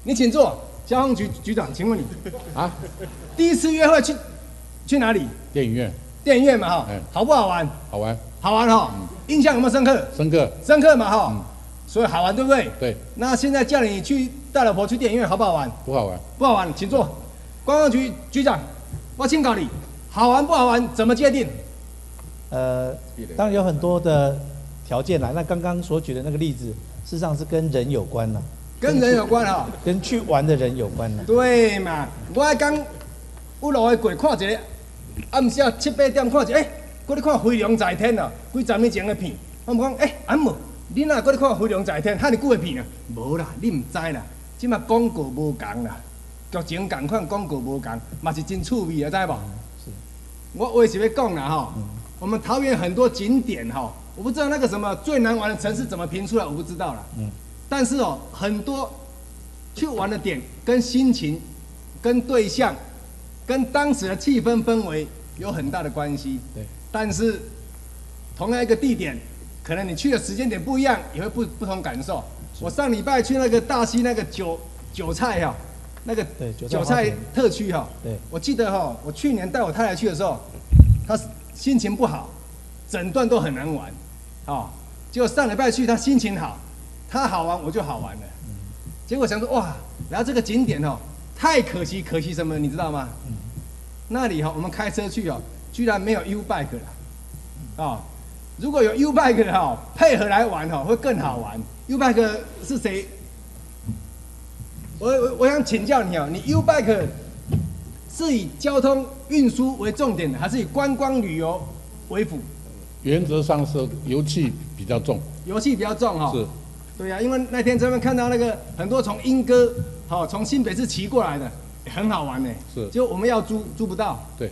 你请坐，交通局局长，请问你啊，第一次约会去去哪里？电影院电影院嘛哈哎，好不好玩？好玩，好玩哈，印象有没有深刻？深刻，深刻嘛哈，所以好玩对不对？对，那现在叫你去带老婆去电影院，好不好玩？不好玩。不好玩，请坐。观光局局长，我请教你，好玩不好玩怎么界定？呃，当然有很多的条件啦。那刚刚所举的那个例子，事实上是跟人有关啦，跟人有关哈、跟去玩的人有关啦。对嘛？我还刚有路的过看一个，暗时啊七八点看一个，诶、我咧看飞龙在天啊，几十年前的片。我们讲，诶、阿姆，你哪过咧看飞龙在天？哈尼久的片啊？无啦，你唔知啦，即嘛广告无共啦，剧情共款，广告无共，嘛是真趣味啊，知无？我我也是要讲啦吼，我们桃园很多景点哈，我不知道那个什么最难玩的城市怎么评出来，我不知道啦。嗯。但是哦，很多去玩的点跟心情、跟对象、跟当时的气氛氛围有很大的关系。对。但是同样一个地点，可能你去的时间点不一样，也会不不同感受。我上礼拜去那个大溪那个韭韭菜哈、那个韭菜特区哈、对我记得哈、我去年带我太太去的时候，她心情不好，整段都很难玩，啊、结果上礼拜去她心情好，她好玩我就好玩了，结果想说哇，然后这个景点哦，太可惜，可惜什么你知道吗？那里哈、我们开车去哦，居然没有 U bike 了，啊、如果有 U bike 的哈、配合来玩哈、会更好玩。U bike 是谁？我我我想请教你哦，你 U bike 是以交通运输为重点的，还是以观光旅游为辅？原则上是油气比较重，油气比较重哈、是。对呀、因为那天咱们看到那个很多从英歌，好、从新北市骑过来的，很好玩呢。是。就我们要租租不到，对，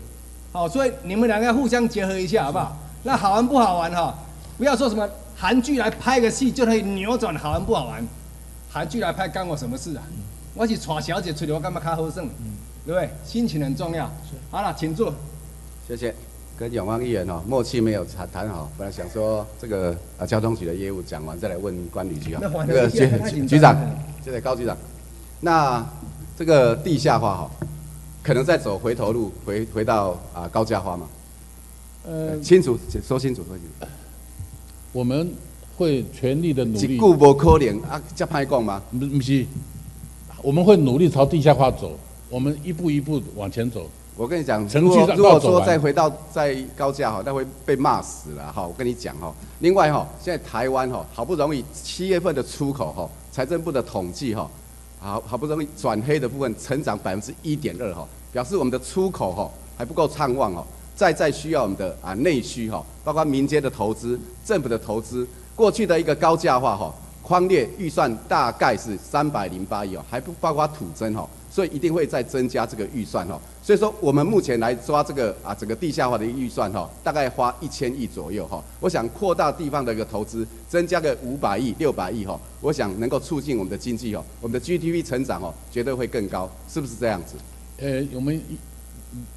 好、所以你们两个要互相结合一下，好不好？那好玩不好玩哈、不要说什么韩剧来拍个戏就可以扭转好玩不好玩，韩剧来拍干我什么事啊？我是蔡小姐出去，我干嘛卡好胜？对不对？心情很重要。好了，请坐。谢谢。跟永旺议员哦，默契没有谈谈好。本来想说这个呃交通局的业务讲完再来问管理局啊。那个局局长了，谢谢高局长。那这个地下化哈，可能再走回头路，回回到啊高架化嘛？呃，清楚说清楚说清楚。我们会全力的努力。一句无可能啊，这歹讲吗？不不是，我们会努力朝地下化走，我们一步一步往前走。我跟你讲，程序如果说再回到在高价哈，那会被骂死了哈。我跟你讲哈，另外哈，现在台湾哈好不容易七月份的出口哈，财政部的统计哈，好好不容易转黑的部分成长百分之一点二哈，表示我们的出口哈还不够畅旺哦，再再需要我们的啊内需哈，包括民间的投资、政府的投资，过去的一个高价化哈，框列预算大概是三百零八亿哦，还不包括土增哈，所以一定会再增加这个预算哈。所以说我们目前来抓这个啊整个地下化的一个预算哈，大概花一千亿左右哈。我想扩大地方的一个投资，增加个五百亿、六百亿哈，我想能够促进我们的经济哦，我们的 GDP 成长哦，绝对会更高，是不是这样子？呃，我们一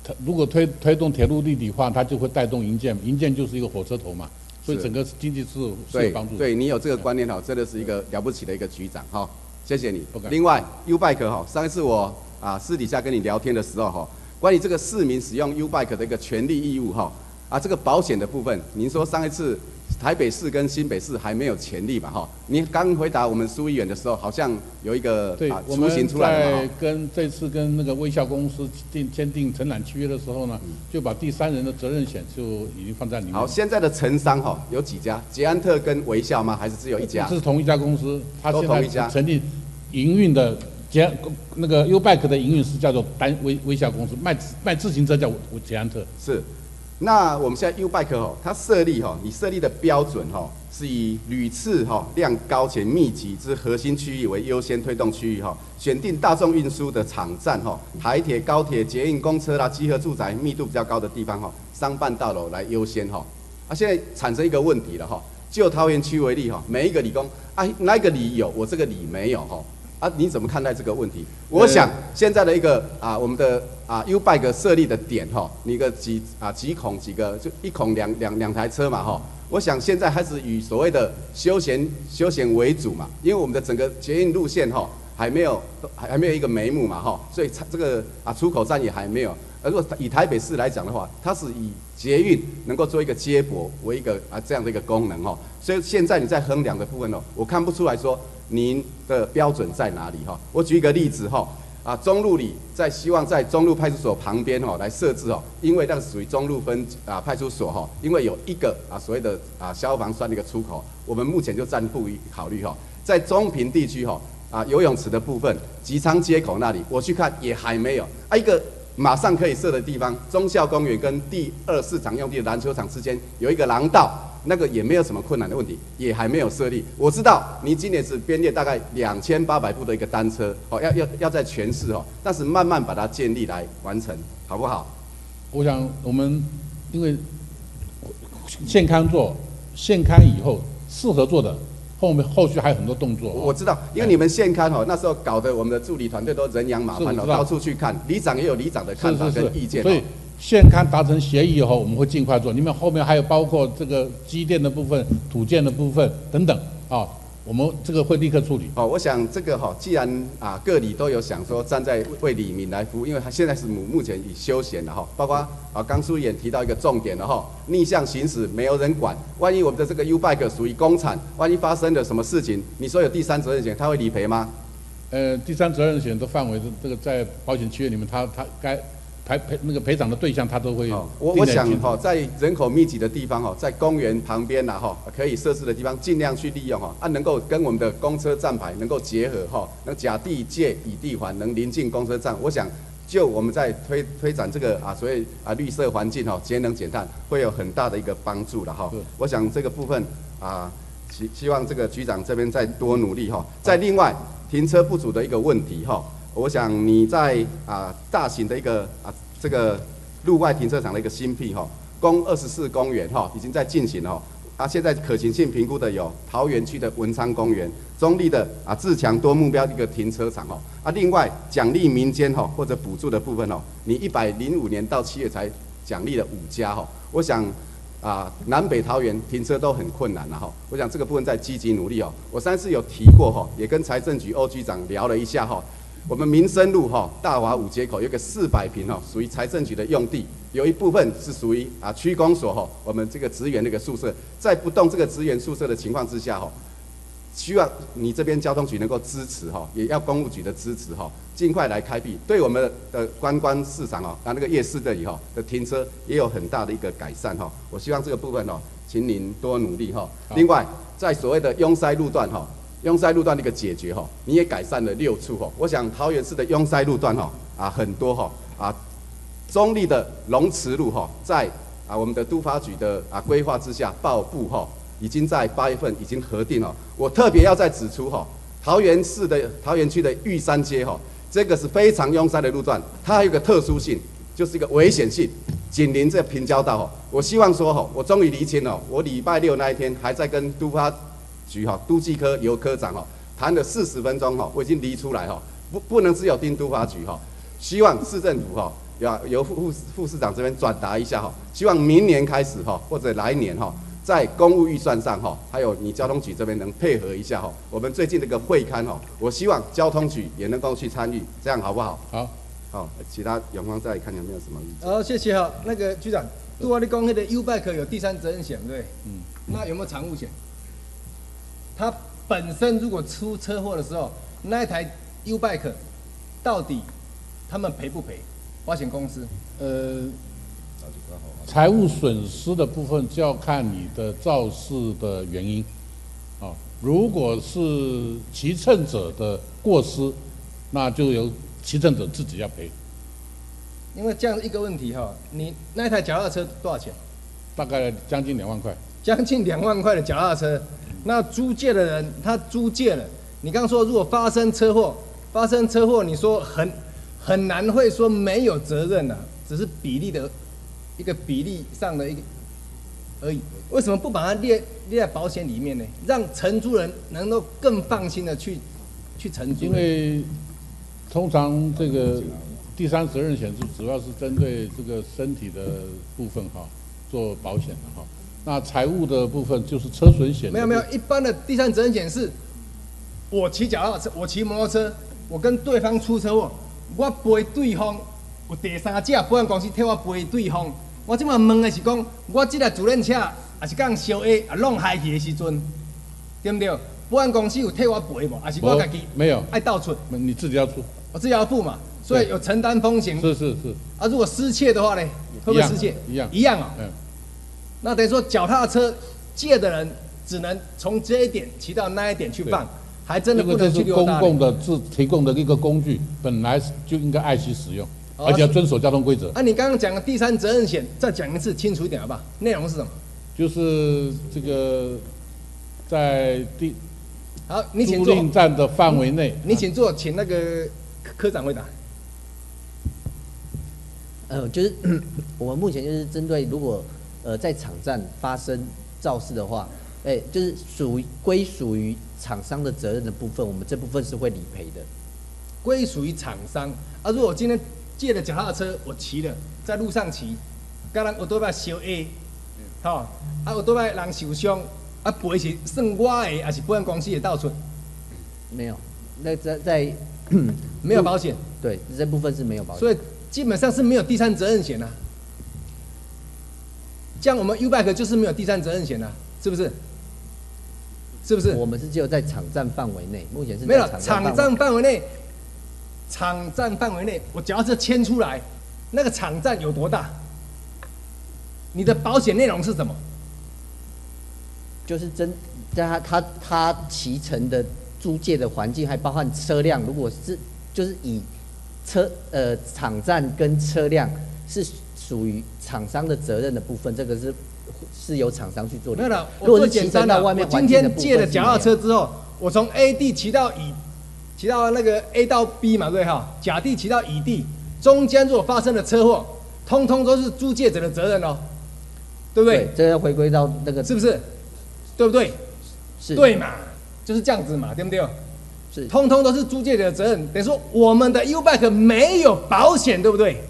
它如果推推动铁路立体化，它就会带动营建，营建就是一个火车头嘛，所以整个经济是有是对有帮助的。对你有这个观念哈，真的是一个了不起的一个局长哈，谢谢你。另外，U Bike 哈，上一次我啊私底下跟你聊天的时候哈，关于这个市民使用 U Bike 的一个权利义务哈，啊这个保险的部分，您说上一次台北市跟新北市还没有潜力嘛哈？你刚回答我们苏议员的时候，好像有一个对啊，雏形出来。跟这次跟那个微笑公司订签订承揽契约的时候呢，就把第三人的责任险就已经放在里面。好，现在的承商哈有几家？捷安特跟微笑吗？还是只有一家？是同一家公司，它现在都同一家成立营运的捷那个 U Bike 的营运是叫做单微微笑公司，卖卖自行车叫捷安特。是，那我们现在 U Bike 哦，它设立哈，你设立的标准哈，是以屡次哈量高且密集之核心区域为优先推动区域哈，选定大众运输的场站哈，台铁、高铁、捷运、公车啦、集合住宅密度比较高的地方哈，商办大楼来优先哈。啊，现在产生一个问题了哈，就桃园区为例哈，每一个理工啊，那个里有，我这个里没有哈。啊，你怎么看待这个问题？我想现在的一个啊，我们的啊 U Bike 设立的点哈，你个几啊几孔几个，就一孔两两两台车嘛哈。我想现在还是以所谓的休闲休闲为主嘛，因为我们的整个捷运路线哈还没有还还没有一个眉目嘛哈，所以这个啊出口站也还没有而如果以台北市来讲的话，它是以捷运能够做一个接驳为一个啊这样的一个功能哦，所以现在你在衡量的部分哦，我看不出来说您的标准在哪里哈。我举一个例子哈，啊中路里在希望在中路派出所旁边哈来设置哦，因为那个属于中路分啊派出所哈，因为有一个啊所谓的啊消防栓的一个出口，我们目前就暂不予考虑哈。在中平地区哈啊游泳池的部分，吉昌街口那里我去看也还没有啊一个。马上可以设的地方，忠孝公园跟第二市场用地的篮球场之间有一个廊道，那个也没有什么困难的问题，也还没有设立。我知道你今年是编列大概两千八百部的一个单车，哦，要要要在全市哦，但是慢慢把它建立来完成，好不好？我想我们因为现刊做，现刊以后适合做的。后面后续还有很多动作，我知道，因为你们现刊哦，那时候搞得我们的助理团队都人仰马翻了，到处去看，里长也有里长的看法跟意见。所以现刊达成协议以后，我们会尽快做。你们后面还有包括这个机电的部分、土建的部分等等啊。我们这个会立刻处理。哦，我想这个哈，既然啊各里都有想说站在为李民来服务，因为他现在是目目前已休闲的哈，包括啊刚叔也提到一个重点的哈，逆向行驶没有人管，万一我们的这个 U bike 属于公产，万一发生了什么事情，你说有第三责任险，他会理赔吗？呃，第三责任险的范围，这个在保险契约里面，他他该。赔赔那个赔偿的对象，他都会。我我想哈，在人口密集的地方哈，在公园旁边呐哈，可以设置的地方，尽量去利用哈，啊，能够跟我们的公车站牌能够结合哈，能甲地借乙地还，能临近公车站。我想，就我们在推推展这个啊，所谓啊绿色环境哈，节能减碳，会有很大的一个帮助的哈。我想这个部分啊，希希望这个局长这边再多努力哈。在另外停车不足的一个问题哈。我想你在啊大型的一个啊这个路外停车场的一个新辟哈，公二十四公园哈已经在进行了，啊现在可行性评估的有桃园区的文昌公园，中立的啊自强多目标一个停车场哦，啊另外奖励民间哈或者补助的部分哦，你一百零五年到七月才奖励了五家哈，我想啊南北桃园停车都很困难了哈，我想这个部分在积极努力哦，我上次有提过哈，也跟财政局欧局长聊了一下哈。我们民生路哈大华五街口有个四百平哈，属于财政局的用地，有一部分是属于啊区公所哈，我们这个职员那个宿舍，在不动这个职员宿舍的情况之下哈，希望你这边交通局能够支持哈，也要公务局的支持哈，尽快来开辟，对我们的观光市场哦，啊那个夜市这里哈的停车也有很大的一个改善哈，我希望这个部分哦，请您多努力哈。另外，在所谓的拥塞路段哈。拥塞路段的一个解决哈，你也改善了六处哈。我想桃园市的拥塞路段哈啊很多哈啊，中立的龙池路哈，在啊我们的都发局的啊规划之下报布哈，已经在八月份已经核定了。我特别要再指出哈，桃园市的桃园区的玉山街哈，这个是非常拥塞的路段，它还有个特殊性，就是一个危险性，紧邻这平交道哈。我希望说哈，我终于厘清了，我礼拜六那一天还在跟都发。局哈，都计科由科长哈谈了四十分钟哈，我已经离出来哈，不不能只有盯都发局哈，希望市政府哈要由副副副市长这边转达一下哈，希望明年开始哈或者来年哈，在公务预算上哈，还有你交通局这边能配合一下哈，我们最近这个会刊哈，我希望交通局也能够去参与，这样好不好？好，好，其他永光再看有没有什么意见？好，谢谢哈，那个局长，杜华利公那的 U bike 有第三责任险对？嗯，那有没有常务险？它本身如果出车祸的时候，那一台 U bike 到底他们赔不赔？保险公司？呃，财务损失的部分就要看你的肇事的原因。啊，如果是骑乘者的过失，那就由骑乘者自己要赔。因为这样一个问题哈，你那台脚踏车多少钱？大概将近两万块。将近两万块的脚踏车。那租借的人，他租借了。你刚说如果发生车祸，发生车祸，你说很很难会说没有责任呐，只是比例的一个比例上的一个而已。为什么不把它列列在保险里面呢？让承租人能够更放心的去去承租。因为通常这个第三责任险是主要是针对这个身体的部分哈做保险的哈。那财务的部分就是车损险。没有没有，一般的第三责任险是，我骑脚踏车，我骑摩托车，我跟对方出车祸，我赔对方有第三者保险公司替我赔对方。我即马问的是讲，我即台自轮车也是讲烧 A 啊弄坏去的时阵，对不对？保险公司有替我赔无？还是我家己没有，爱倒出？你自己要出。我自己要付嘛，所以有承担风险。是是是。啊，如果失窃的话呢，会不会失窃？一样。一样啊。嗯。那等于说，脚踏车借的人只能从这一点骑到那一点去放，还真的不能去溜达。这是公共的自提供的一个工具，本来就应该爱惜使用，而且要遵守交通规则。啊，你刚刚讲的第三责任险，再讲一次清楚一点好不好？内容是什么？就是这个在第好，你请坐。租赁站的范围内，你请坐，请那个科科长回答。呃，就是 *coughs* 我们目前就是针对如果呃在场站发生肇事的话，哎，就是属于归属于厂商的责任的部分，我们这部分是会理赔的。归属于厂商啊，如果我今天借了脚踏车，我骑了在路上骑，刚刚我都把小 A，好，啊我都把人受伤，啊赔是算我的，还是保险公司的倒出？没有，那在在没有保险，对，这部分是没有保险，所以基本上是没有第三责任险啊。这样我们 U bike 就是没有第三责任险啊，是不是？是不是？我们是只有在场站范围内，目前是没有场站范围内，场站范围内，我只要是牵出来，那个场站有多大？你的保险内容是什么？就是真，在他他他骑乘的租借的环境，还包含车辆，如果是就是以车呃场站跟车辆是属于厂商的责任的部分，这个是是由厂商去做的。没有了，如果是简单的，我今天借了脚踏车之后，我从 A 地骑到乙，骑到那个 A 到 B 嘛，对哈？甲地骑到乙地，中间如果发生了车祸，通通都是租借者的责任哦，对不对？这要回归到那个是不是？对不对？是对嘛？就是这样子嘛，对不对？是，通通都是租借者的责任。等于说我们的 U bike 没有保险，对不对？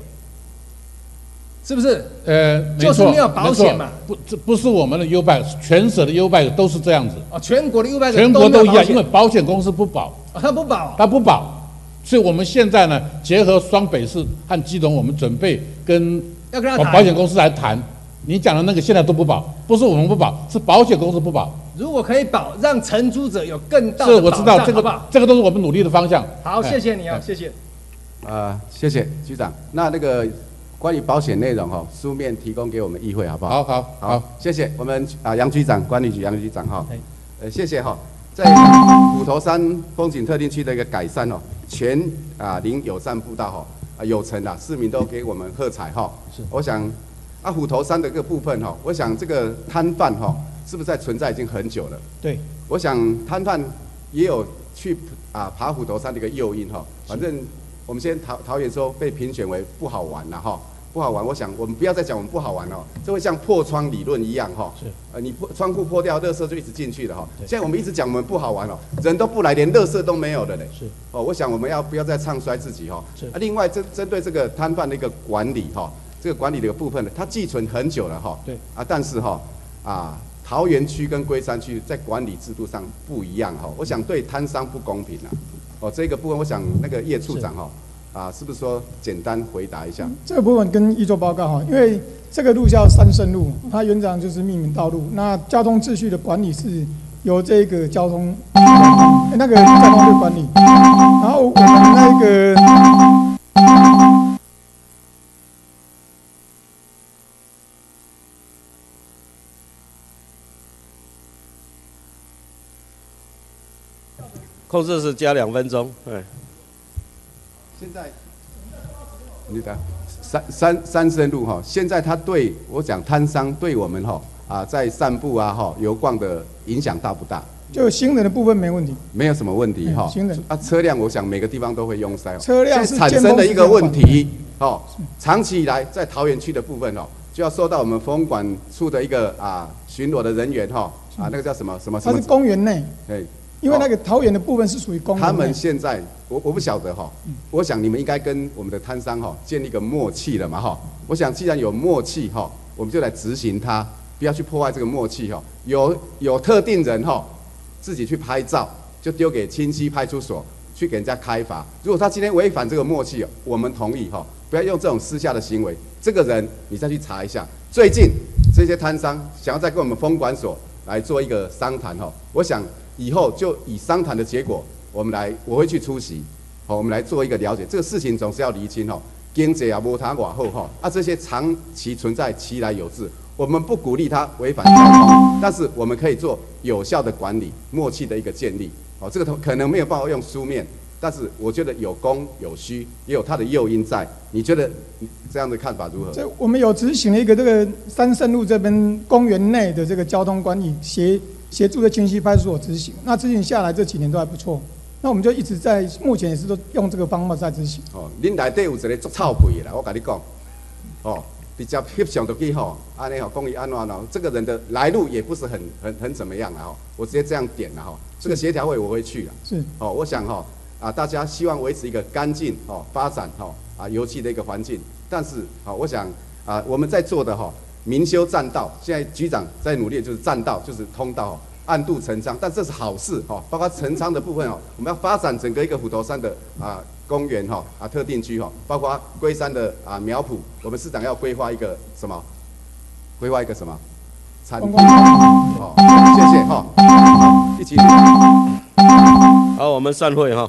是不是？呃，就是没有保险嘛。不，这不是我们的 U bike，全省的 U bike 都是这样子。哦，全国的 U bike 全国都一样，因为保险公司不保。啊，他不保。他不保，所以我们现在呢，结合双北市和基隆，我们准备跟要跟他保险公司来谈。你讲的那个现在都不保，不是我们不保，是保险公司不保。如果可以保，让承租者有更大是的保障，我知道这好好个，这个都是我们努力的方向。好，哎谢谢你啊哎，谢谢。呃，谢谢局长。那那个关于保险内容哈，书面提供给我们议会好不好？好好好，谢谢我们啊杨局长，管理局杨局长哈。呃，谢谢哈。在虎头山风景特定区的一个改善哦，全啊零友善步道哈啊有成啦，市民都给我们喝彩哈。是，我想啊虎头山的一个部分哈，我想这个摊贩哈是不是在存在已经很久了？对，我想摊贩也有去啊爬虎头山的一个诱因哈，反正我们先桃桃园说被评选为不好玩了哈，不好玩。我想我们不要再讲我们不好玩哦，这会像破窗理论一样哈。是。呃，你破窗户破掉，垃圾就一直进去了哈。现在我们一直讲我们不好玩哦，人都不来，连垃圾都没有了嘞。是。哦，我想我们要不要再唱衰自己哈？是啊，另外针针对这个摊贩的一个管理哈，这个管理的一个部分呢，它寄存很久了哈。对。啊，但是哈啊。桃园区跟龟山区在管理制度上不一样哈，我想对摊商不公平啊。哦，这个部分我想那个叶处长哈，啊，是不是说简单回答一下？这个部分跟一周报告哈，因为这个路叫三圣路，它原长就是命名道路，那交通秩序的管理是由这个交通那个交通队管理，然后我们那个。控制是加两分钟，对。现在，你等三三三圣路哈，现在他对我讲摊商对我们哈啊在散步啊哈游逛的影响大不大？就行人的部分没问题，没有什么问题哈。行人啊，车辆我想每个地方都会拥塞哦。车辆是产生的一个问题哦，长期以来在桃园区的部分哦，就要受到我们风管处的一个啊巡逻的人员哈啊那个叫什么什么什么它是？公园内，对。因为那个桃园的部分是属于公园。他们现在，我我不晓得哈，我想你们应该跟我们的摊商哈建立一个默契了嘛哈。我想既然有默契哈，我们就来执行它，不要去破坏这个默契哈。有有特定人哈，自己去拍照，就丢给清溪派出所去给人家开罚。如果他今天违反这个默契，我们同意哈，不要用这种私下的行为。这个人你再去查一下，最近这些摊商想要再跟我们风管所来做一个商谈哈，我想以后就以商谈的结果，我们来我会去出席，好，我们来做一个了解。这个事情总是要厘清哈，经济啊无他往后哈，啊这些长期存在，其来有自。我们不鼓励他违反交通，但是我们可以做有效的管理、默契的一个建立。哦，这个可能没有办法用书面，但是我觉得有功有需，也有它的诱因在。你觉得这样的看法如何？这我们有执行了一个这个三圣路这边公园内的这个交通管理协协助的清溪派出所执行，那执行下来这几年都还不错。那我们就一直在目前也是都用这个方法在执行。哦，恁内底有一个足臭屁的啦，我跟你讲，哦。比较翕相都可吼，安尼吼，公益安安哦，这个人的来路也不是很很很怎么样啊吼，我直接这样点了哈，这个协调会我会去了，是。哦，我想哈啊，大家希望维持一个干净哦发展哈啊油气的一个环境，但是啊，我想啊我们在做的哈明修栈道，现在局长在努力就是栈道就是通道，暗度陈仓，但这是好事哈，包括陈仓的部分哦，我们要发展整个一个虎头山的啊。公园哈啊，特定区哈，包括龟山的啊苗圃，我们市长要规划一个什么？规划一个什么？餐厅。好，谢谢哈，一起。好，我们散会哈。